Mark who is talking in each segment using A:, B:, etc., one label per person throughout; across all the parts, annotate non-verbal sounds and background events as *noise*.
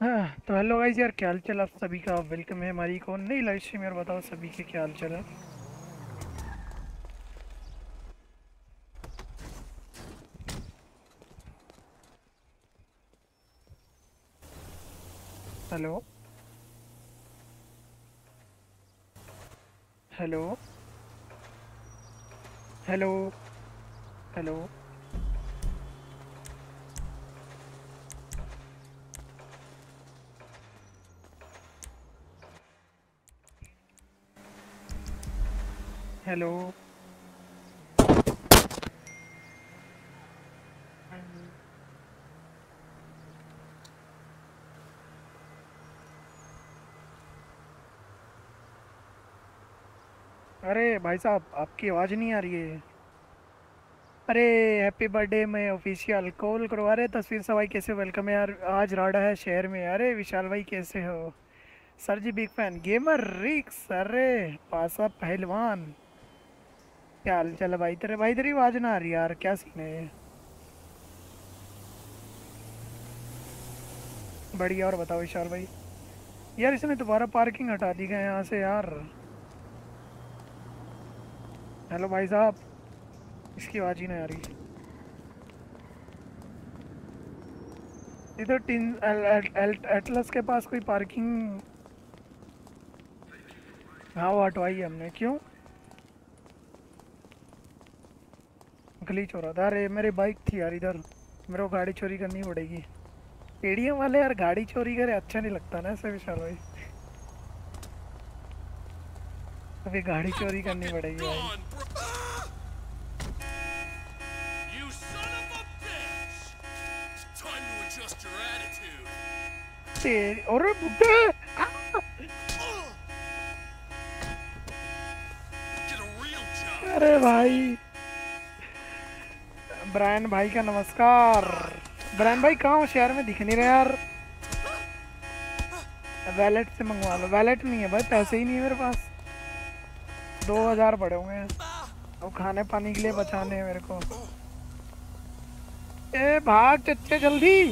A: तो hello guys यार, क्या हाल आप सभी का? वेलकम है हमारी कौन नई लाइव स्ट्रीम यार बताओ सभी के क्या हाल चाल है? Hello hello hello hello hello. अरे भाई साहब, आपकी आवाज़ नहीं आ रही है। अरे हैप्पी बर्थडे मैं ऑफिशियल कॉल करवा रहे, तस्वीर सवाई कैसे वेलकम है यार? आज राडा है शहर में, अरे विशाल भाई कैसे हो? Sir ji big fan gamer रिक्स, अरे, पासा पहलवान। क्या हाल चाल भाई तेरे भाई तेरी आवाज़ ना आ रही यार क्या सीन है बढ़िया और बताओ विशाल भाई यार इसने दोबारा पार्किंग हटा दी गए यहाँ से यार हेलो भाई साहब इसकी आवाज़ ही नहीं आ रही इधर टिन एटलस के पास कोई पार्किंग हाँ वो हटवाई हमने क्यों ग्लिच हो रहा था। अरे मेरी बाइक थी यार इधर। मेरे को गाड़ी चोरी करनी पड़ेगी। एडीएम वाले यार गाड़ी चोरी करे अच्छा नहीं लगता ना ऐसे विशाल भाई। अभी गाड़ी चोरी करनी पड़ेगी भाई. तेरी और बुड्ढे. अरे भाई! ब्रायन भाई का नमस्कार। ब्रायन भाई, कहाँ हो? शहर में दिख नहीं रहे यार। वैलेट से मंगवा लो। वैलेट नहीं है भाई, पैसे ही नहीं है मेरे पास। दो हज़ार पड़े होंगे अब खाने पानी के लिए बचाने हैं मेरे को। ए, भाग चच्चे, जल्दी।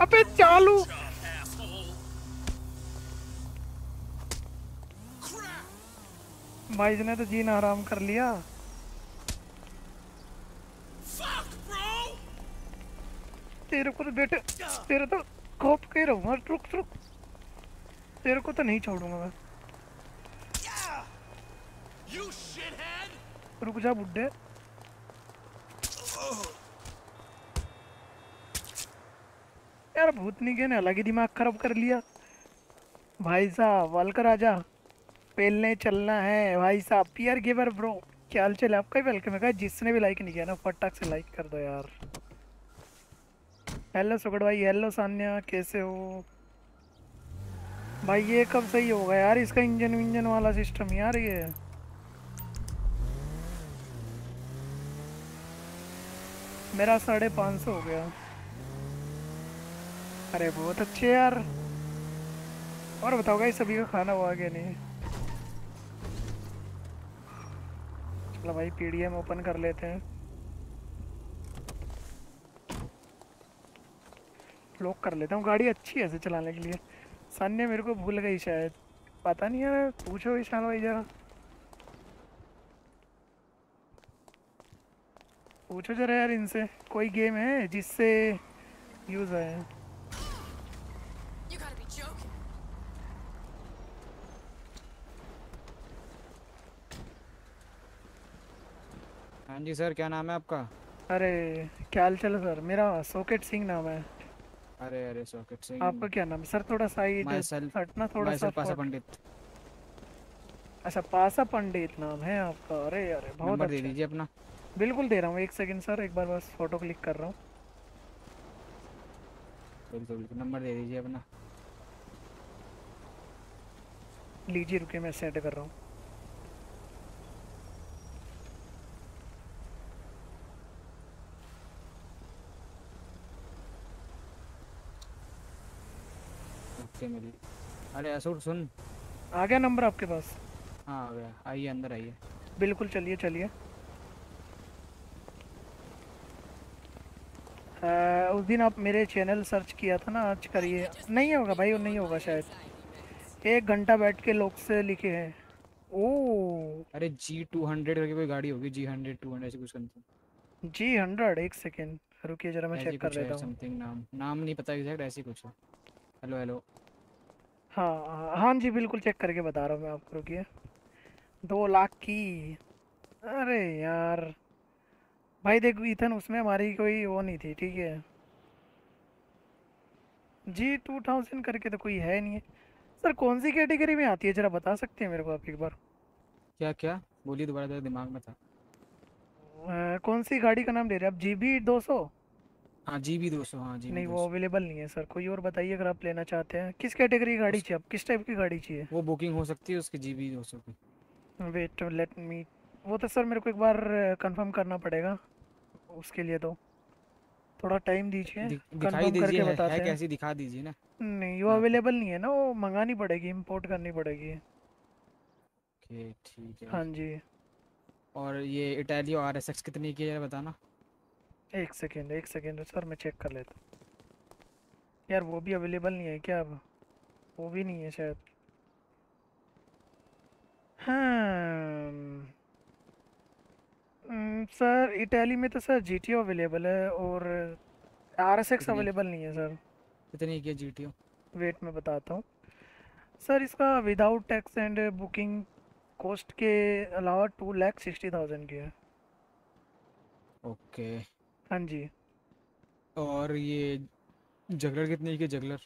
A: अबे, चालू! भाई ने तो जीना आराम कर लिया
B: Fuck, bro!
A: तेरे को तो बेटे, तेरे तो खोप के रहूँगा रुक रुक। तेरे को तो नहीं छोड़ूँगा मैं। रुक जा बुड्ढे। यार भूतनी के ने अलग ही दिमाग खराब कर लिया। भाई साहब, वालकर आजा पेलने चलना है। भाई साहब पियर गिवर ब्रो। क्या हाल चल आपका ही वेलकम है जिसने भी लाइक नहीं किया ना, फटाक से लाइक कर दो यार। हेलो सुगड़ भाई हेलो सान्या कैसे हो? भाई, ये कब सही होगा यार? इसका इंजन विंजन वाला सिस्टम यार ये। मेरा साढ़े पाँच सौ हो गया। अरे, बहुत अच्छे यार। और बताओ भाई सभी का खाना हुआ क्या नहीं? चलो भाई पीडीएम ओपन कर लेते हैं। लॉक कर लेता हूँ। गाड़ी अच्छी है ऐसे चलाने के लिए। सान्या मेरे को भूल गई शायद। पता नहीं है पूछो विशाल भाई जरा। पूछो जरा यार इनसे कोई गेम है जिससे यूज़ है?
C: Joking.
D: हाँ जी सर क्या नाम है आपका?
A: अरे क्या हाल चाल सर? मेरा सॉकेट सिंह नाम है।
D: अरे अरे सॉकेट सिंह
A: आपका क्या नाम? सर थोड़ा सा ही
D: Myself-
A: हटना थोड़ा सा
D: पासा पंडित।
A: अच्छा पासा पंडित नाम है आपका। अरे अरे बहुत
D: नंबर दे
A: अच्छा।
D: दीजिए अपना।
A: बिल्कुल दे रहा हूँ एक सेकंड सर एक बार बस फ़ोटो क्लिक कर रहा हूँ।
D: बिल्कुल बिल्कुल नंबर दे दीजिए अपना।
A: लीजिए रुके मैं सेट कर रहा हूँ।
D: ओके मिली। अरे असुर सुन।
A: आ गया नंबर आपके पास?
D: हाँ आ गया। आइए अंदर आइए।
A: बिल्कुल चलिए चलिए। उस दिन आप मेरे चैनल सर्च किया था ना आज करिए। नहीं होगा भाई वो नहीं होगा शायद। एक घंटा बैठ के लोग से लिखे हैं। ओ।
D: अरे जी टू हंड्रेड करके कोई गाड़ी होगी जी हंड्रेड टू हंड्रेड ऐसे कुछ समथिंग
A: जी हंड्रेड एक सेकेंड रुकिए जरा मैं चेक कर लेता हूँ।
D: समथिंग नाम। नाम नहीं पता एग्जैक्ट ऐसे कुछ है। हेलो हेलो
A: हाँ हाँ जी बिल्कुल चेक करके बता रहा हूँ मैं आपको रुकिए। दो लाख की। अरे यार। भाई देख इथन उसमें हमारी कोई वो नहीं थी ठीक है। जी टू थाउज़ेंड करके तो कोई है नहीं है। सर कौन सी कैटेगरी में आती है? जरा बता सकते हैं मेरे को आप एक बार।
D: क्या क्या बोलिए दोबारा दिमाग में था।
A: अ, कौन सी गाड़ी का नाम ले रहे हैं आप? जी बी दो सौ
D: हाँ जी बी दो सौ हाँ जी
A: नहीं वो अवेलेबल नहीं है सर कोई और बताइए अगर आप लेना चाहते हैं। किस कैटेगरी की गाड़ी चाहिए आप? किस टाइप की गाड़ी चाहिए?
D: वो बुकिंग हो सकती है उसकी जी बी दो सौ की।
A: वेट लेट मी वो तो सर मेरे को एक बार कंफर्म करना पड़ेगा उसके लिए तो। थोड़ा टाइम दीजिए
D: दि, दिखाई दीजिए है, है
A: हैं।
D: कैसी दिखा दीजिए ना।
A: नहीं वो
D: हाँ।
A: अवेलेबल नहीं है ना वो मंगानी पड़ेगी इंपोर्ट करनी पड़ेगी।
D: ओके ठीक है।
A: हाँ जी।
D: और ये इटालियो आर एस एक्स कितनी की है बताना।
A: एक सेकेंड एक सेकेंड सर मैं चेक कर लेता हूँ। यार वो भी अवेलेबल नहीं है क्या अब? वो भी नहीं है शायद। हाँ सर इटाली में तो सर जी टी अवेलेबल है और आर एस एक्स अवेलेबल नहीं है सर।
D: कितनी की जी टी ओ
A: वेट में बताता हूँ। सर इसका without tax and booking cost के अलावा टू लैख सिक्सटी थाउज़ेंड की है।
D: ओके
A: हाँ जी।
D: और ये जगलर कितनी की जगलर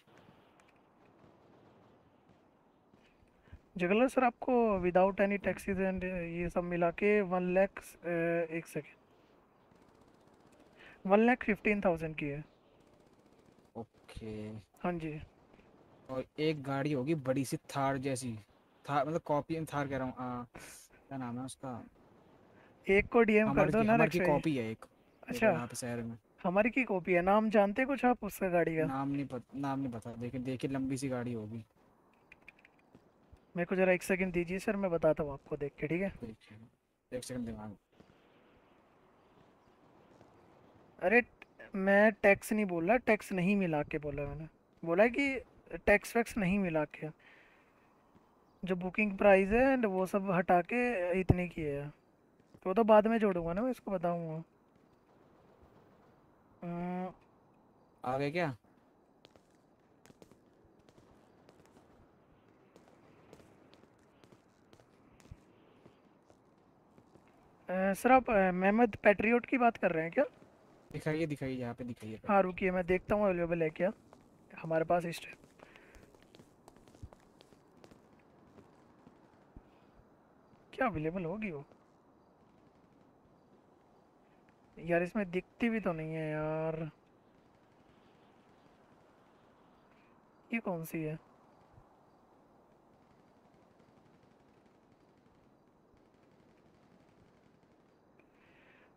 A: जगलर सर आपको विदाउट एनी टैक्सेस एंड ये सब मिला के वन लैख एक second one lakh fifteen thousand की है।
D: ओके
A: हाँ जी।
D: और एक गाड़ी होगी बड़ी सी थार जैसी। थार मतलब कॉपी थार कह रहा हूँ। क्या नाम है उसका?
A: एक को डीएम कर दो ना
D: की कॉपी है एक।
A: अच्छा।
D: यहाँ पे शहर में?
A: हमारी की कॉपी है। नाम जानते कुछ आप उसका गाड़ी का?
D: नाम नहीं पता नाम नहीं पता। लेकिन देखिए लंबी सी गाड़ी होगी।
A: मेरे को जरा एक सेकंड दीजिए सर मैं बताता हूँ आपको देख के ठीक है?
D: एक सेकंड दिमाग।
A: अरे मैं टैक्स नहीं बोल रहा टैक्स नहीं मिला के बोला मैंने। बोला कि टैक्स वैक्स नहीं मिला के। जो बुकिंग प्राइस है वो सब हटा के इतने की है। तो वो तो बाद में जोड़ूँगा ना मैं इसको बताऊँगा।
D: आ गए क्या?
A: सर आप मेहमद पैट्रियोट की बात कर रहे हैं क्या?
D: दिखाइए दिखाइए यहाँ पे दिखाइए।
A: हाँ रुकिए मैं देखता हूँ अवेलेबल है क्या? हमारे पास इस टाइम क्या अवेलेबल होगी वो? यार इसमें दिखती भी तो नहीं है यार। ये कौन सी है?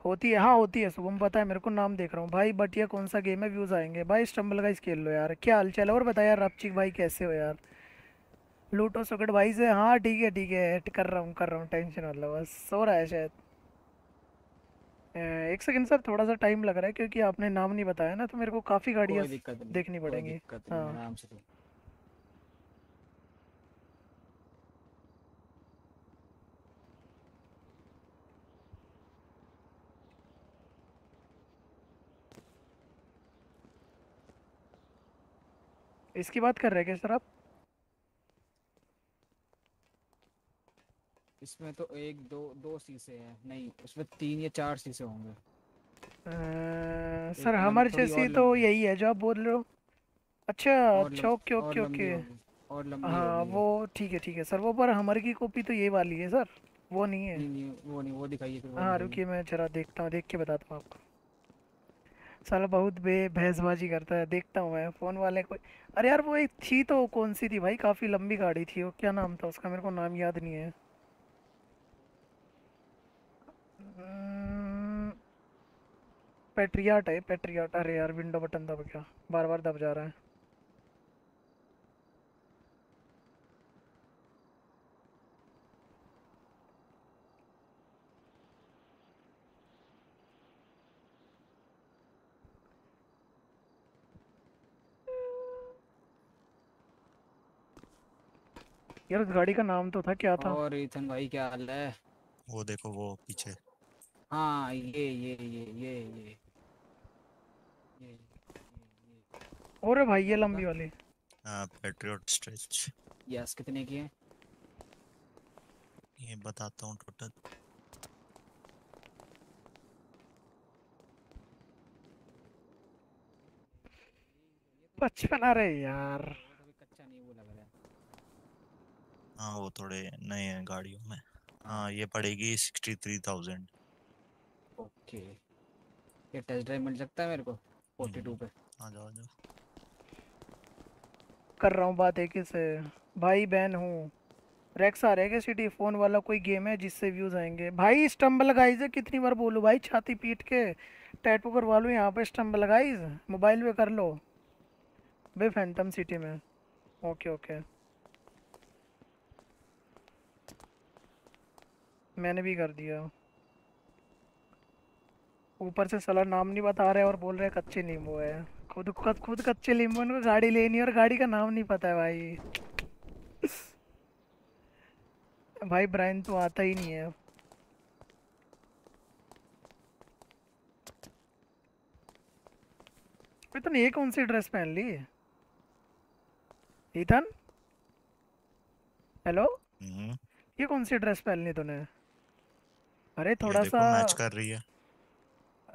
A: होती है हाँ होती है, शुभम, पता है, मेरे को नाम देख रहा हूँ। भाई बट ये कौन सा गेम है? व्यूज़ आएँगे। भाई स्टम्बल का खेल लो यार। क्या हाल चाल और बता यार, रपचिक भाई कैसे हो यार? लूटो सॉकेट भाई से हाँ ठीक है ठीक है कर रहा हूँ, कर रहा हूँ टेंशन मतलब बस सो रहा है शायद। एक सेकंड सर थोड़ा सा टाइम लग रहा है क्योंकि आपने नाम नहीं बताया ना तो मेरे को काफ़ी गाड़ियाँ देखनी पड़ेंगी। हाँ। इसकी बात कर रहे हैं क्या सर आप?
D: इसमें तो एक दो दो शीशे हैं। नहीं उसमें तीन या चार शीशे होंगे।
A: सर हमारे जैसी तो यही है जो आप बोल रहे हो। अच्छा अच्छा ओके ओके ओके।
D: और लंबी
A: हाँ वो ठीक है ठीक है। सर वो पर हमारी की कॉपी तो ये वाली है सर। वो नहीं है।
D: नहीं नहीं वो नहीं वो दिखाइए
A: हाँ रुकिए मैं जरा देखता हूँ देख के बताता हूँ आपको। साला बहुत बे भैंसबाजी करता है देखता हूँ मैं फ़ोन वाले को। अरे यार वो एक थी तो कौन सी थी भाई? काफ़ी लंबी गाड़ी थी वो क्या नाम था उसका? मेरे को नाम याद नहीं है। पेट्रियाट है पेट्रियाट। अरे यार विंडो बटन दब गया। बार बार दब जा रहा है। यार उस गाड़ी का नाम तो था क्या था?
D: और इथन भाई क्या हाल है?
E: वो देखो वो पीछे।
D: हाँ ये ये ये ये ये।
A: और भाई ये लंबी वाली।
E: पेट्रियट स्ट्रेच
D: यस कितने की है?
E: ये बताता हूँ टोटल
A: पचपन अरे यार।
D: तो कच्चा नहीं वो लग रहा है
E: हाँ वो थोड़े नए हैं गाड़ियों में। हाँ ये पड़ेगी सिक्सटी थ्री थाउज़ेंड
D: ओके ये टेस्ट ड्राइव मिल सकता है मेरे को? 42 पे।
E: आ जाओ आ जाओ।
A: कर रहा हूँ बात एक ही से। भाई बहन हूँ। रेक्स आ रहा क्या सिटी फ़ोन वाला कोई गेम है जिससे व्यूज़ आएँगे? भाई स्टम्बल गाइज़ कितनी बार बोलूँ? भाई, छाती पीट के। टैटू करवा लो यहाँ पे स्टम्बल गाइज़ मोबाइल पे कर लो। बे फैंटम सिटी में। ओके ओके मैंने भी कर दिया। ऊपर से सला नाम नहीं बता रहे और बोल रहे कच्चे नींबू है। खुद खुद खुद कच्चे नींबू उनको गाड़ी लेनी और गाड़ी का नाम नहीं पता है भाई। भाई ब्रायन तो आता ही नहीं है इतन ये कौन सी ड्रेस पहन ली? ईथन? हेलो?
E: हम्म।
A: ये कौन सी ड्रेस पहन ली तूने? अरे थोड़ा सा
E: मैच कर रही है।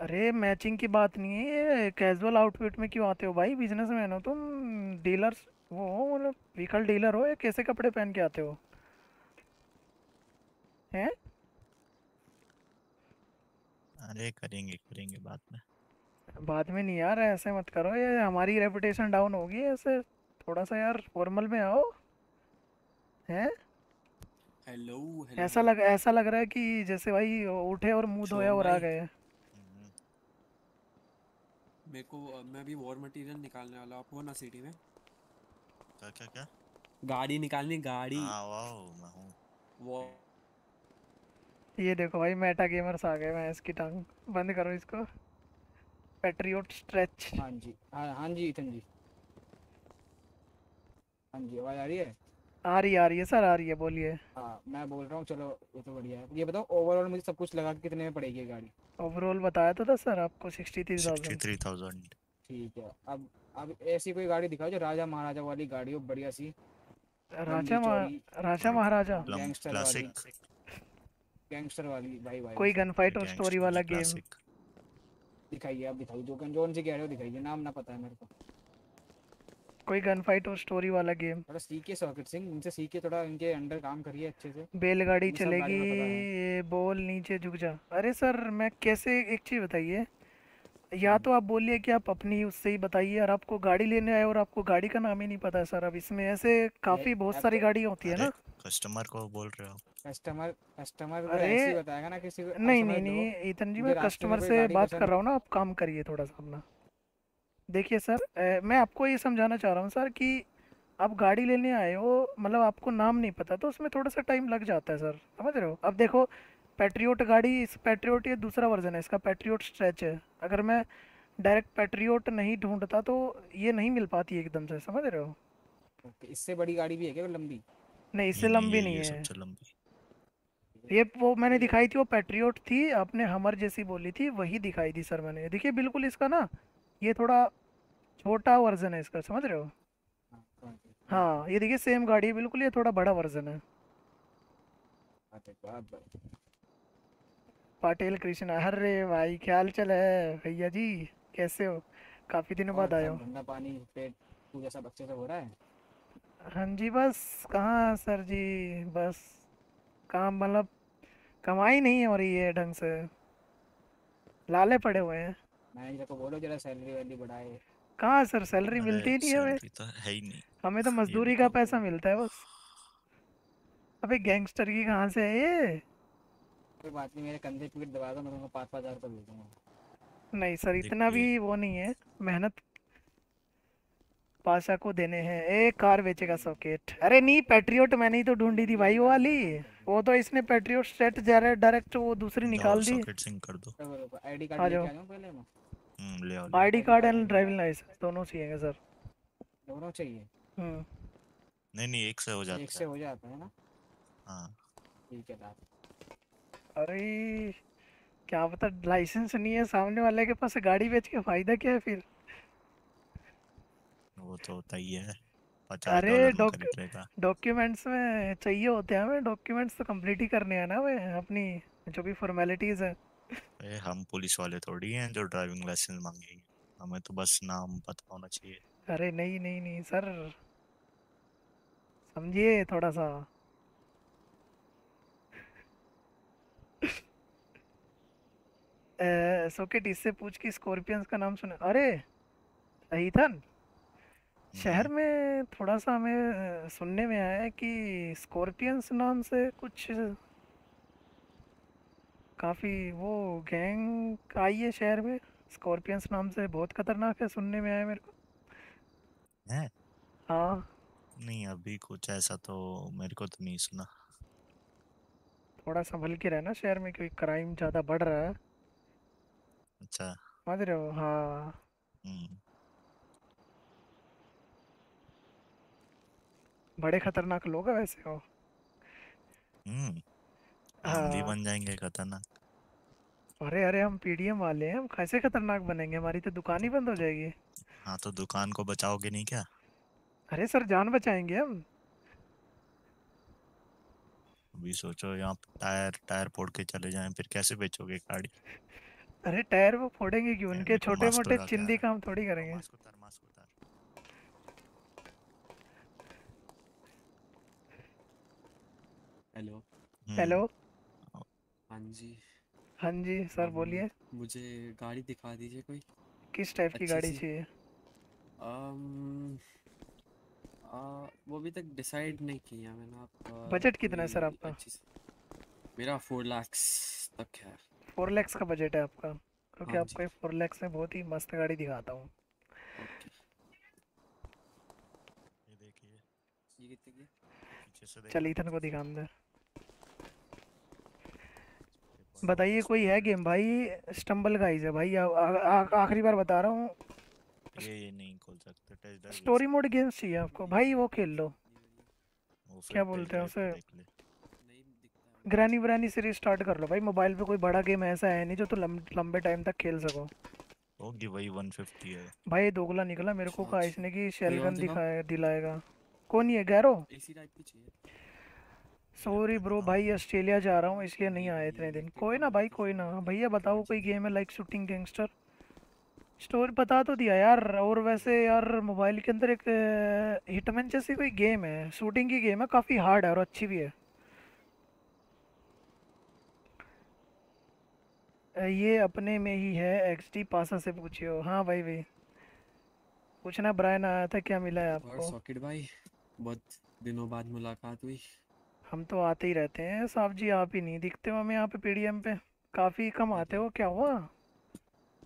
A: अरे मैचिंग की बात नहीं है ये कैजुअल आउटफिट में क्यों आते हो भाई? बिजनेसमैन हो तुम डीलर वो हो मतलब व्हीकल डीलर हो या कैसे कपड़े पहन के आते हो? हैं?
E: अरे करेंगे करेंगे बाद में।
A: बाद में नहीं यार ऐसे मत करो ये हमारी रेपुटेशन डाउन होगी ऐसे थोड़ा सा यार फॉर्मल में आओ। हैं?
F: हेलो
A: ऐसा लग ऐसा लग रहा है कि जैसे भाई उठे और मुँह धोया और आ गए।
F: मेरे को मैं अभी वॉर मटेरियल निकालने वाला हूँ आप हो ना सिटी में?
E: क्या क्या क्या?
F: गाड़ी निकालनी गाड़ी।
E: हाँ वाओ मैं हूँ।
A: ये देखो भाई मेटा गेमर्स आ गए मैं इसकी टांग बंद करो इसको। पैट्रियोट स्ट्रेच
D: हाँ जी हाँ हाँ जी इथन जी। हाँ जी आवाज़ आ रही है?
A: आ रही है आ रही है सर आ रही है बोलिए।
D: हाँ मैं बोल रहा हूँ चलो ये तो बढ़िया है। ये बताओ ओवरऑल मुझे सब कुछ लगा के कितने में पड़ेगी गाड़ी?
A: ओवरऑल बताया तो था सर आपको sixty three
E: sixty
A: thousand
E: three thousand
D: ठीक है अब अब ऐसी कोई गाड़ी दिखाओ जो राजा महाराजा वाली गाड़ी हो बढ़िया सी।
A: राजा राजा महाराजा?
D: गैंगस्टर वाली। गैंगस्टर वाली भाई भाई।
A: कोई गन फाइट और स्टोरी वाला गेम
D: दिखाइए आप दिखाइए जो जोन से कह रहे हो दिखाइए नाम ना पता है मेरे को।
A: कोई गन फाइट और स्टोरी वाला गेम
D: थोड़ा सीखिए सॉकेट सिंह इनसे सीखिए थोड़ा इनके अंडर काम करिए अच्छे से।
A: बैलगाड़ी चलेगी। ये बोल नीचे झुक जा। अरे सर मैं कैसे एक चीज़ बताइए। या तो आप बोलिए कि आप अपनी उससे ही बताइए और आपको गाड़ी लेने आए और आपको गाड़ी का नाम ही नहीं पता है सर। अब इसमें ऐसे काफ़ी बहुत सारी
D: तो-
A: गाड़ी होती है ना।
E: कस्टमर को बोल रहे हो।
D: कस्टमर कस्टमर को
A: अरे,
D: ऐसे बताएगा ना किसी को।
A: नहीं नहीं नहीं ईतन जी मैं कस्टमर से बात कर रहा हूँ ना आप काम करिए थोड़ा सा अपना। देखिए सर अ, मैं आपको ये समझाना चाह रहा हूँ सर कि आप गाड़ी लेने आए हो मतलब आपको नाम नहीं पता तो उसमें थोड़ा सा टाइम लग जाता है सर समझ रहे हो? अब देखो पेट्रियोट गाड़ी इस पेट्रियोट ये दूसरा वर्जन है इसका पेट्रियोट स्ट्रेच है। अगर मैं डायरेक्ट पैट्रियोट नहीं ढूंढता तो ये नहीं मिल पाती एकदम से समझ रहे हो?
D: ओके, इससे बड़ी गाड़ी भी है क्या लंबी?
A: नहीं इससे लंबी नहीं
E: ये
A: है।
E: लंबी।
A: ये वो मैंने दिखाई थी वो पेट्रियोट थी आपने हमर जैसी बोली थी वही दिखाई थी सर मैंने। देखिए बिल्कुल इसका ना ये थोड़ा छोटा वर्जन है इसका समझ रहे हो?
D: हाँ,
A: ये देखिए सेम गाड़ी है बिल्कुल ये थोड़ा बड़ा वर्जन है। पाटिल कृष्णा अरे भाई क्या हाल चाल है? भैया जी कैसे हो? काफ़ी दिनों बाद आए हो।
D: ठंडा पानी पेट पूजा सब अच्छे से हो रहा है
A: हाँ जी बस कहाँ सर जी? बस काम मतलब कमाई नहीं हो रही है ढंग से। लाले पड़े हुए हैं।
D: मैनेजर को बोलो जरा सैलरी वैलरी बढ़ाए।
A: कहाँ सर? सैलरी मिलती नहीं है हमें।
E: तो है ही नहीं।
A: हमें तो मजदूरी का पैसा मिलता है बस। अबे गैंगस्टर की कहाँ से है ये?
D: कोई बात नहीं मेरे कंधे पीठ दबा दो मैं तुमको पाँच पाँच हज़ार रुपये दे दूँगा।
A: नहीं सर इतना भी वो नहीं है। मेहनत। पाशा को देने हैं। ए कार बेचेगा सॉकेट। अरे नहीं पैट्रियोट मैंने ही तो ढूंढी थी भाई वो वाली। वो तो इसने पैट्रियोट सेट डायरेक्ट वो दूसरी निकाल दी।
E: सॉकेट सिंह कर दो।
D: आईडी कार्ड आ जाऊँ
E: हम्म ले ले
A: ID card and driving licence दोनों चाहिए सर।
D: दोनों चाहिए?
A: हम्म।
E: नहीं नहीं एक से हो जाता है एक
D: से
E: हो।
D: जाता है ना?
E: हाँ।
D: ठीक है दादा
A: अरे क्या पता लाइसेंस नहीं है सामने वाले के पास गाड़ी बेच के फ़ायदा क्या है फिर?
E: वो तो होता ही है।
A: अरे डॉक्यूमेंट्स में चाहिए होते हैं हमें डॉक्यूमेंट्स तो कंप्लीट ही करने हैं ना वे अपनी जो भी फॉर्मेलिटीज है।
E: अरे हम पुलिस वाले थोड़ी हैं जो ड्राइविंग लाइसेंस मांगेंगे। हमें तो बस नाम पता होना चाहिए।
A: अरे नहीं नहीं नहीं सर। समझिए थोड़ा सा *laughs* सोकेट इससे पूछ कि स्कॉर्पियंस का नाम सुना। अरे ईथन शहर
E: हम्म
A: में थोड़ा सा हमें सुनने में आया है कि स्कॉर्पियंस नाम से कुछ काफ़ी वो गैंग आई है शहर में। स्कॉर्पियंस नाम से बहुत खतरनाक है सुनने में आया मेरे को।
E: है?
A: हाँ।
E: नहीं अभी कुछ ऐसा तो मेरे को तो नहीं सुना।
A: थोड़ा संभल के रहना शहर में क्योंकि क्राइम ज़्यादा बढ़ रहा है।
E: अच्छा।
A: समझ रहे हो? हाँ।
E: हम्म।
A: बड़े खतरनाक लोग हैं वैसे हो
E: हम्म।
A: हाँ।
E: बन जाएँगे खतरनाक।
A: अरे अरे हम पीडीएम वाले हैं हम कैसे खतरनाक बनेंगे हमारी तो दुकान ही बंद हो जाएगी।
E: हाँ तो दुकान को बचाओगे नहीं क्या?
A: अरे सर जान बचाएँगे हम।
E: अभी सोचो यहाँ टायर टायर फोड़ के चले जाएँ फिर कैसे बेचोगे गाड़ी?
A: अरे टायर वो फोड़ेंगे क्यों? उनके छोटे मोटे चिंदी काम थोड़ी करेंगे।
F: हेलो।
A: हेलो।
E: हम्म।
F: हाँ जी।
A: हाँ जी सर बोलिए।
F: मुझे गाड़ी दिखा दीजिए कोई।
A: किस टाइप की गाड़ी चाहिए?
F: वो अभी तक डिसाइड नहीं किया मैंने आप
A: बजट कितना है सर आपका?
F: मेरा फोर लाख्स तक है।
A: फोर लैक्स का बजट है आपका? क्योंकि
F: हाँ
A: आपको एक फोर लैक्स में बहुत ही मस्त गाड़ी दिखाता हूँ।
E: ये देखिए।
F: ये कितने की? है?
E: पीछे से
A: चल
E: देखो
A: इथन को दिखाने दे
E: ये
A: बताइए कोई है गेम भाई स्टम्बल गाइज़ है भाई। आखिरी बार बता रहा हूँ।
E: ये ये नहीं खोल सकते टेस्ट
A: स्टोरी मोड गेम्स चाहिए आपको। भाई वो खेल लो। क्या बोलते हैं उसे?
E: ले।
F: है
A: ग्रैनी व्रैनी सीरीज़ स्टार्ट कर लो। भाई मोबाइल पे कोई बड़ा गेम ऐसा है नहीं जो तू लम, लंबे टाइम तक खेल सको।
E: होगी वही 150 है।
A: भाई दोगला निकला मेरे को। कहा
F: अच्छा
A: इसने कि
F: कोई
A: शेल
F: और
A: गन
F: दिखाओ?
A: दिखाए दिलाएगा। कौन ये गैरो
F: एसी टाइप की चाहिए।
A: सॉरी ब्रो भाई ऑस्ट्रेलिया जा रहा हूँ, इसलिए नहीं आया इतने दिन। कोई ना भाई, कोई ना। भैया, बताओ कोई गेम है लाइक शूटिंग गैंगस्टर स्टोरी बता तो दिया यार। और वैसे यार मोबाइल के अंदर एक हिटमैन जैसी कोई गेम है। शूटिंग की गेम है, काफ़ी हार्ड है और अच्छी भी है। ये अपने में ही है। एक्स एक्सटी पासा से पूछियो। हाँ भाई भाई। पूछना ब्रायन आया था, क्या मिला है आपको?
F: सॉकेट भाई, बहुत दिनों बाद मुलाकात हुई।
A: हम तो आते ही रहते हैं। साहब जी आप ही नहीं दिखते हो हमें यहाँ पे पीडीएम पे। काफ़ी कम आते हो क्या हुआ?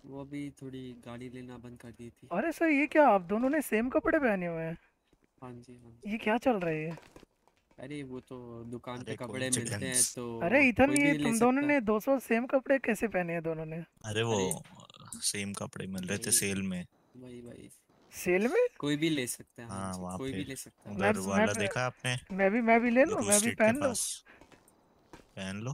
F: वो अभी थोड़ी गाड़ी लेना बंद कर दी थी।
A: अरे सर ये क्या आप दोनों ने सेम कपड़े पहने हुए हैं?
F: हाँ जी हाँ जी।
A: ये क्या चल रहा है
F: अरे वो तो दुकान पे
E: अरे
F: कपड़े मिलते हैं तो
A: अरे
F: कोई
A: ये तुम दोनों
F: है।
A: ने 200 सेम कपड़े कैसे पहने हैं दोनों ने?
E: अरे वो सेम कपड़े मिल रहे थे सेल में।
F: भाई भाई
A: सेल में?
F: कोई भी ले सकता है हाँ
E: हाँ वहाँ
F: कोई भी ले सकता है।
E: उधर वाला देखा आपने?
A: मैं भी मैं भी ले लूँ मैं भी पहन लूँ।
E: पहन लो।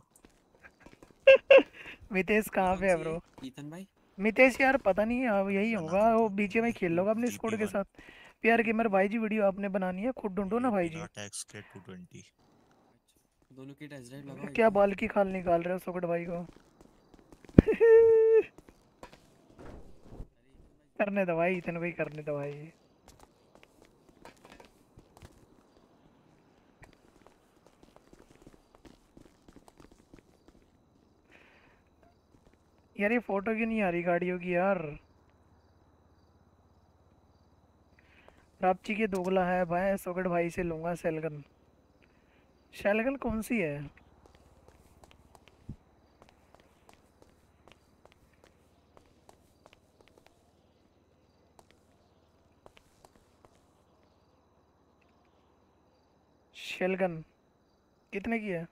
E: *laughs*
A: मितेश कहाँ पे है ब्रो
F: ईथन भाई?
A: मितेश यार पता नहीं अब यही होगा वो बीचे में खेल लोगा अपनी स्क्वाड के साथ। प्यार गेमर भाई जी वीडियो आपने बनानी है खुद ढूंढो ना भाई जी।
E: बिना टैक्स के 220
F: दोनों की टेस्ट ड्राइव लगाओ।
A: क्या बाल की खाल निकाल रहे हो सुकट भाई को? *laughs* करने दो भाई इतने भाई करने दो भाई यार ये फ़ोटो क्यों नहीं आ रही गाड़ियों की यार? रापची के दोगला है भाई सोकट भाई से लूँगा सेलगन शेलगन कौन सी है? शेलगन कितने की है?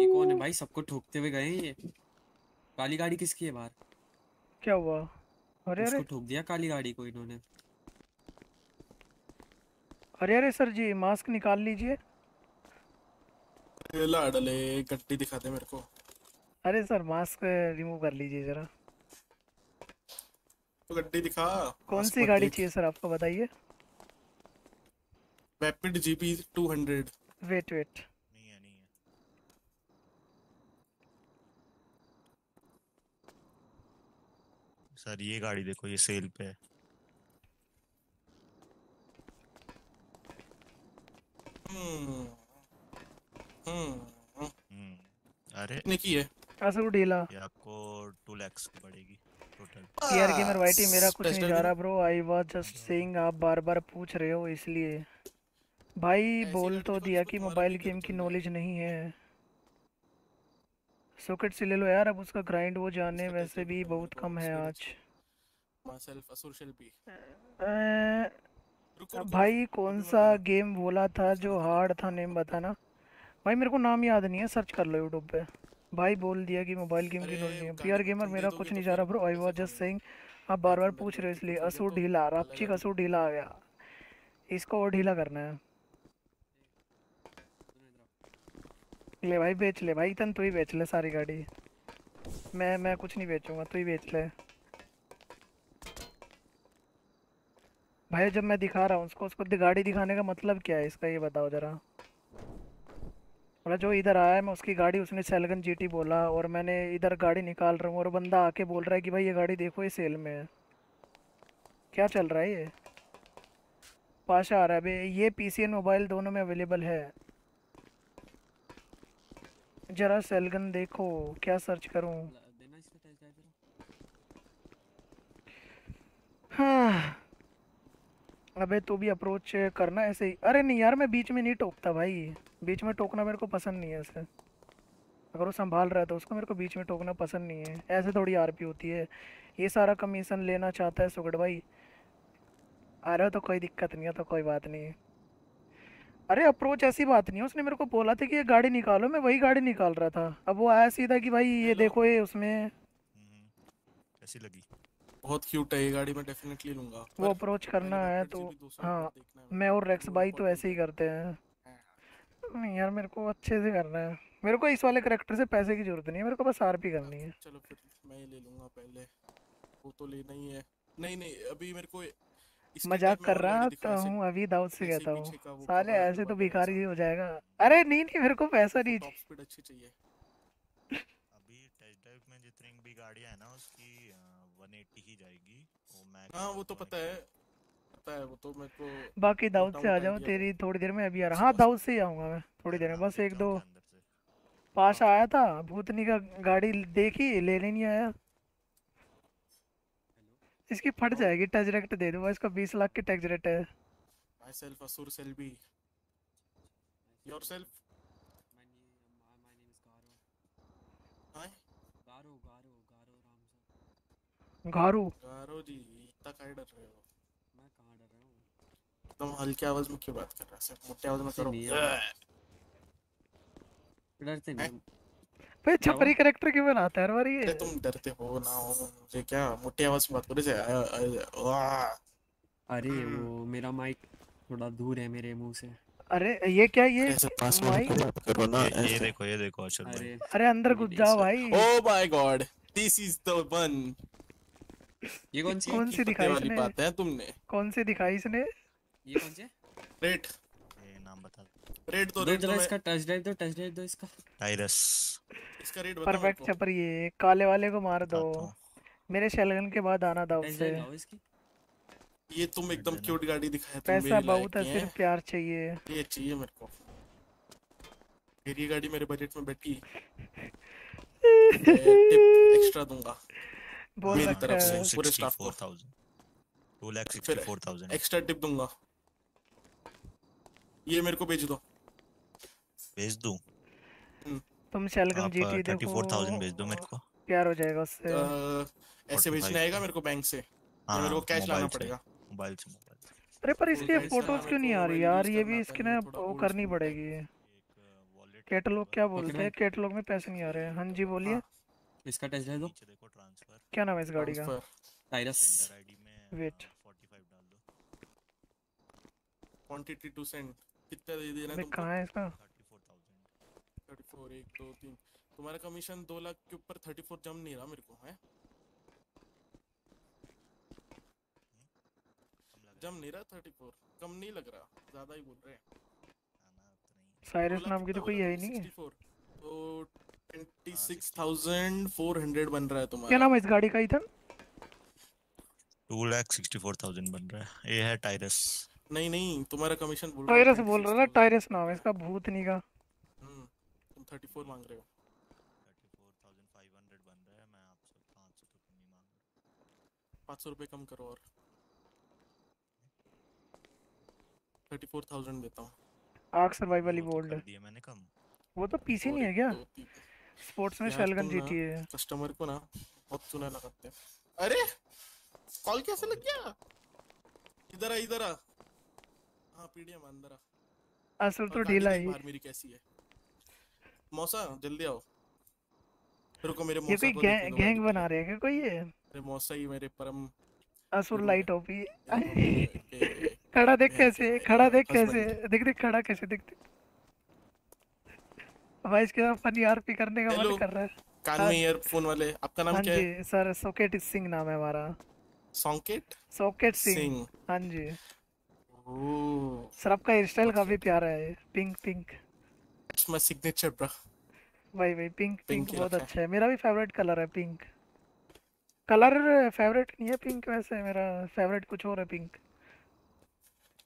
F: ये कौन है भाई? सबको ठोकते हुए गए ये। काली गाड़ी किसकी है बाहर?
A: क्या हुआ? अरे अरे।
F: ठोक दिया काली गाड़ी को इन्होंने।
A: अरे अरे सर जी मास्क निकाल लीजिए।
G: लाडले गड्डी दिखा दे मेरे को।
A: अरे सर मास्क रिमूव कर लीजिए जरा।
G: तो गड्डी दिखा
A: कौन सी गाड़ी चाहिए सर आपको बताइए?
G: रैपिड जीपी 200
A: वेट वेट
E: नहीं है नहीं है सर ये गाड़ी देखो ये सेल पे है।
G: हम्म हम्म।
E: हम्म अरे।
G: कितने की है?
A: असू ढीला
E: ये आपको टू लैक्स की पड़ेगी टोटल
A: यार गेमर वाइटी मेरा कुछ नहीं जा रहा bro I was just saying आप बार बार पूछ रहे हो इसलिए। भाई बोल तो दिया
G: जिसको
A: कि मोबाइल गेम की नॉलेज नहीं है। सॉकेट से ले लो यार अब उसका ग्राइंड वो जाने वैसे भी बहुत कम है आज। भाई कौन सा गेम बोला था जो हार्ड था नेम बताना। भाई मेरे को नाम याद नहीं है सर्च कर लो यूट्यूब पे। भाई बोल दिया कि मोबाइल गेम की नॉलेज नहीं है पीआर गेमर मेरा कुछ
G: तो
A: नहीं जा रहा bro
G: I
A: was
G: just?
A: Saying आप बार बार पूछ रहे हो इसलिए असुर
G: तो
A: ढीला रापचिक
G: अलग
A: असुर ढीला आ गया इसको और ढीला करना है। ले भाई, बेच ले भाई, तन तू ही बेच ले सारी गाड़ी। मैं मैं कुछ नहीं बेचूँगा, तू ही बेच ले। भाई, जब मैं दिखा रहा हूँ उसको उसको गाड़ी दिखाने का मतलब क्या है? इसका ये बताओ जरा। बोला, जो इधर आया है, मैं उसकी गाड़ी, उसने सैलगन जीटी बोला और मैंने इधर गाड़ी निकाल रहा हूँ और बंदा आके बोल रहा है कि भाई, ये गाड़ी देखो, ये सेल में है। क्या चल रहा है ये? पाशा आ रहा है। ये एंड मोबाइल दोनों में अवेलेबल है। जरा सेलगन देखो, क्या सर्च करूँ? हाँ। अबे, तू भी अप्रोच करना ऐसे ही। अरे नहीं यार, मैं बीच में नहीं टोकता भाई। बीच में टोकना मेरे को पसंद नहीं है ऐसे। अगर वो संभाल रहा है तो उसको मेरे को बीच में टोकना पसंद नहीं है। ऐसे थोड़ी आरपी होती है। ये सारा कमीशन लेना चाहता है सुगड़ भाई। आ रहा है तो कोई दिक्कत नहीं है तो कोई बात नहीं। अरे अप्रोच ऐसी बात नहीं है। उसने मेरे को बोला था कि ये गाड़ी निकालो मैं वही गाड़ी निकाल रहा था। अब वो आया सीधा कि भाई ये देखो ये उसमें।
E: हम्म, कैसी लगी।
G: बहुत क्यूट है ये गाड़ी मैं डेफिनेटली लूँगा।
A: वो अप्रोच करना है तो
G: GB 200
A: हाँ मैं और रेक्स भाई तो ऐसे ही करते हैं।
G: हाँ।
A: नहीं यार मेरे को अच्छे से करना है। मेरे को इस वाले करेक्टर से पैसे की ज़रूरत नहीं है मेरे को बस आरपी करनी है।
G: चलो फिर मैं ये ले लूँगा पहले। वो तो लेना ही है। नहीं नहीं अभी मेरे को
A: मज़ाक कर रहा तो हूँ अभी दाऊद से कहता हूँ। साले ऐसे तो
G: ऐसा।
A: ही हो जाएगा। अरे नहीं नहीं मेरे को पैसा नहीं
G: अच्छी चाहिए।
E: अभी टेस्ट ड्राइव में जितनी भी गाड़ियाँ है ना उसकी वन एट्टी ही जाएगी। वो मैक्स
G: हाँ वो तो पता है। पता है वो तो मेरे को
A: बाकी दाऊद से आ
G: idea
A: तेरी थोड़ी देर में अभी आ रहा। हाँ दाऊद से ही आऊँगा मैं थोड़ी देर में बस एक दो पास आया था भूतनी का गाड़ी देखी लेने नहीं आया। इसकी फट जाएगी टच रेक्ट दे दूँगा इसका बीस लाख की टैक्स रेट है।
G: माई सेल्फ असुर सेल्बी योर सेल्फ.
A: घारू
G: गारो जी इतना काहे डर रहे हो?
F: मैं कहाँ डर रहा हूँ?
G: एकदम हल्की आवाज़ में क्यों बात कर रहा है? सिर्फ़ मोटे आवाज़ में करो।
F: है। डरते नहीं।
A: भाई छपरी करेक्टर क्यों बनाता है? हर बार ये
G: तुम डरते हो ना हो मुझे क्या मोटी आवाज़ में बात करो वाह।
F: अरे वो मेरा माइक थोड़ा दूर है मेरे मुँह से।
A: अरे ये क्या ये
G: ऐसे पास में
A: माइक
G: बात करो ना
E: ये, ये देखो ये देखो अशोक भाई।
F: अरे
A: अरे अंदर घुस जाओ भाई।
G: ओ my god this is the one
F: ये कौन सी?
A: कौन सी दिखाई इसने?
G: बात है तुमने।
A: कौन सी दिखाई इसने?
F: ये कौन सी?
G: रेट रेट तो
F: दो
G: तो
F: इसका टच ड्राइव दो टच ड्राइव दो इसका।
E: टाइरस
G: इसका रेट बताओ
A: परफेक्ट
G: को
A: छपरी ये काले वाले को मार दो। मेरे शैलगन के बाद आना दाऊद
F: टच
A: से
F: ड्राइव लाओ इसकी।
G: ये तुम एकदम क्यूट गाड़ी दिखाया तुम
A: पैसा बहुत है सिर्फ़ प्यार चाहिए।
G: ये चाहिए मेरे को। फिर ये गाड़ी मेरे बजट में बैठी। एक्स्ट्रा दूँगा। मेरी तरफ़ से। पूरे staff को।
E: 264,000 2 लाख 64,000
G: एक्स्ट्रा टिप दूँगा। ये मेरे को भेज दो।
E: भेज दूँ?
A: तुम शैलगन
E: आप
A: जीटी
E: थर्टी
A: देखो।
E: फोर थाउज़ेंड भेज दो मेरे को।
A: प्यार हो जाएगा उससे।
G: ऐसे
E: 45
G: भेजने आएगा मेरे को बैंक से? या
E: हाँ
G: मेरे को कैश लाना पड़ेगा।
E: मोबाइल से मोबाइल
A: अरे पर
G: साहब,
A: फ़ोटोज़ क्यों नहीं आ रही यार? ये भी इसकी ना वो करनी पड़ेगी। कैटलॉग क्या बोलते हैं? कैटलॉग में पैसे नहीं आ रहे हैं। हाँ जी बोलिए।
G: हाँ।
F: इसका टेस्ट ड्राइव दो।
E: देखो ट्रांसफ़र
A: क्या नाम है इस गाड़ी का?
F: टाइरस
A: वेट
E: 45 डाल दो।
G: क्वांटिटी टू सेंड कितना दे देना है तुमको?
A: कहाँ है इसका?
E: 34000
G: थर्टी फोर एक दो तीन। तुम्हारा कमीशन दो लाख के ऊपर थर्टी फोर जम नहीं रहा मेरे को है? जम नहीं रहा थर्टी फोर कम नहीं लग रहा। ज़्यादा ही बोल रहे हैं।
A: साइरस नाम की तो कोई है ही नहीं है।
G: तो twenty six thousand four hundred बन रहा है तुम्हारा।
A: क्या नाम है इस गाड़ी का इधर
E: two lakh sixty four thousand बन रहा है। ये है टाइरस
G: नहीं नहीं तुम्हारा कमीशन बोल रहा
A: टायरस बोल रहा था टायरस नाम है इसका भूतनी का
G: थर्टी फोर मांग रहे हो?
E: Thirty four thousand five hundred बन रहा है मैं आपसे पाँच सौ तो कम ही मांग रहा। हूँ
G: पाँच सौ रुपये कम करो और। थर्टी फोर थाउज़ेंड देता हूँ।
A: आर्क सर्वाइवल
E: तो
A: बोल्ड
E: दिए मैंने कम।
A: वो तो पीसी नहीं है क्या? स्पोर्ट्स में शेलगन जीती है।
G: कस्टमर को ना बहुत चूना लगाते हैं। अरे! कॉल कैसे लग गया? इधर आ इधर आ। हाँ पीडीएम अंदर आ।
A: असुर तो ढीला ही
G: बाहर मेरी कैसी है। मौसा जल्दी आओ। रुको मेरे मौसा
A: ये
G: कोई
A: गैंग गैंग बना रहे हैं क्या कोई ये?
G: मेरे मौसा ही मेरे परम
A: असुर लाइट ओपी। *laughs* खड़ा देख कैसे खड़ा देख कैसे देख देख खड़ा कैसे देख देख। भाई इसके साथ फनी आरपी करने का मन कर रहा है।
G: कान
A: हाँ।
G: में ईयरफोन वाले आपका नाम
A: हाँ
G: क्या है?
A: सर सोकेट सिंह नाम है हमारा।
G: सॉन्केट
A: सोकेट सिंह। हाँ जी।
G: ओह।
A: सर आपका हेयर स्टाइल काफ़ी प्यारा है pink pink
G: that's my signature bro
A: भाई भाई पिंक पिंक बहुत अच्छा है। मेरा भी फेवरेट कलर है पिंक कलर फेवरेट नहीं है पिंक वैसे मेरा फेवरेट कुछ और है पिंक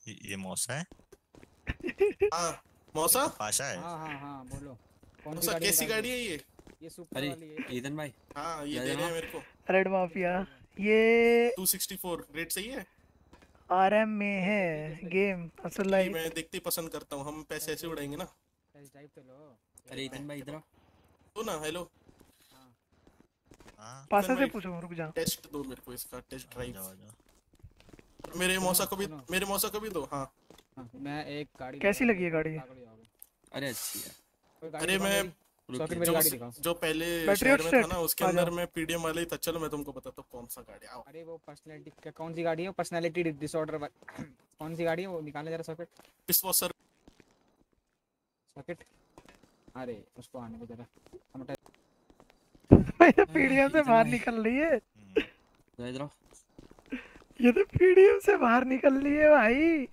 E: ये, ये मौसा है? *laughs*
G: हाँ मौसा?
E: पाशा है।
D: हाँ हाँ हाँ बोलो। कौन सी गाड़ी
G: कैसी गाड़ी है ये?
D: ये सुपर
F: अरे
D: वाली है।
F: ईदन भाई।
G: हाँ ये दे रहे हैं मेरे को।
A: रेड माफिया ये
G: 264 रेट सही है?
A: आरएम में है गेम असल लाइफ
G: मैं देखते ही पसंद करता हूँ। हम पैसे ऐसे उड़ाएँगे ना।
D: ड्राइव तो लो
F: अरे ईदन भाई इधर आओ
G: तो ना हेलो
E: हाँ
A: पासा से पूछो रुक जा
G: टेस्ट दो मेरे को इसका टेस्ट ड्राइव मेरे मौसा को भी मेरे मौसा को भी दो हाँ
D: मैं एक गाड़ी
A: कैसी लगी गाड़ी?
D: ही होगे।
F: अरे अच्छी है
G: अरे मैं जो जो पहले शहर में था ना उसके अंदर। में पीडीएम वाले ही था चलो मैं तुमको बताता हूँ कौन सा गाड़ी आओ
D: अरे वो पर्सनालिटी कौन सी गाड़ी है पर्सनालिटी डिसऑर्डर कौन सी गाड़ी है वो निकालने जरा सॉकेट
G: पिस वॉशर
D: सॉकेट अरे उसको आने दो जरा। हम
A: भाई तो पीडीएम से बाहर निकल रही है।
F: जरा इधर
A: ये तो पीडीएम से बाहर निकल रही है भाई।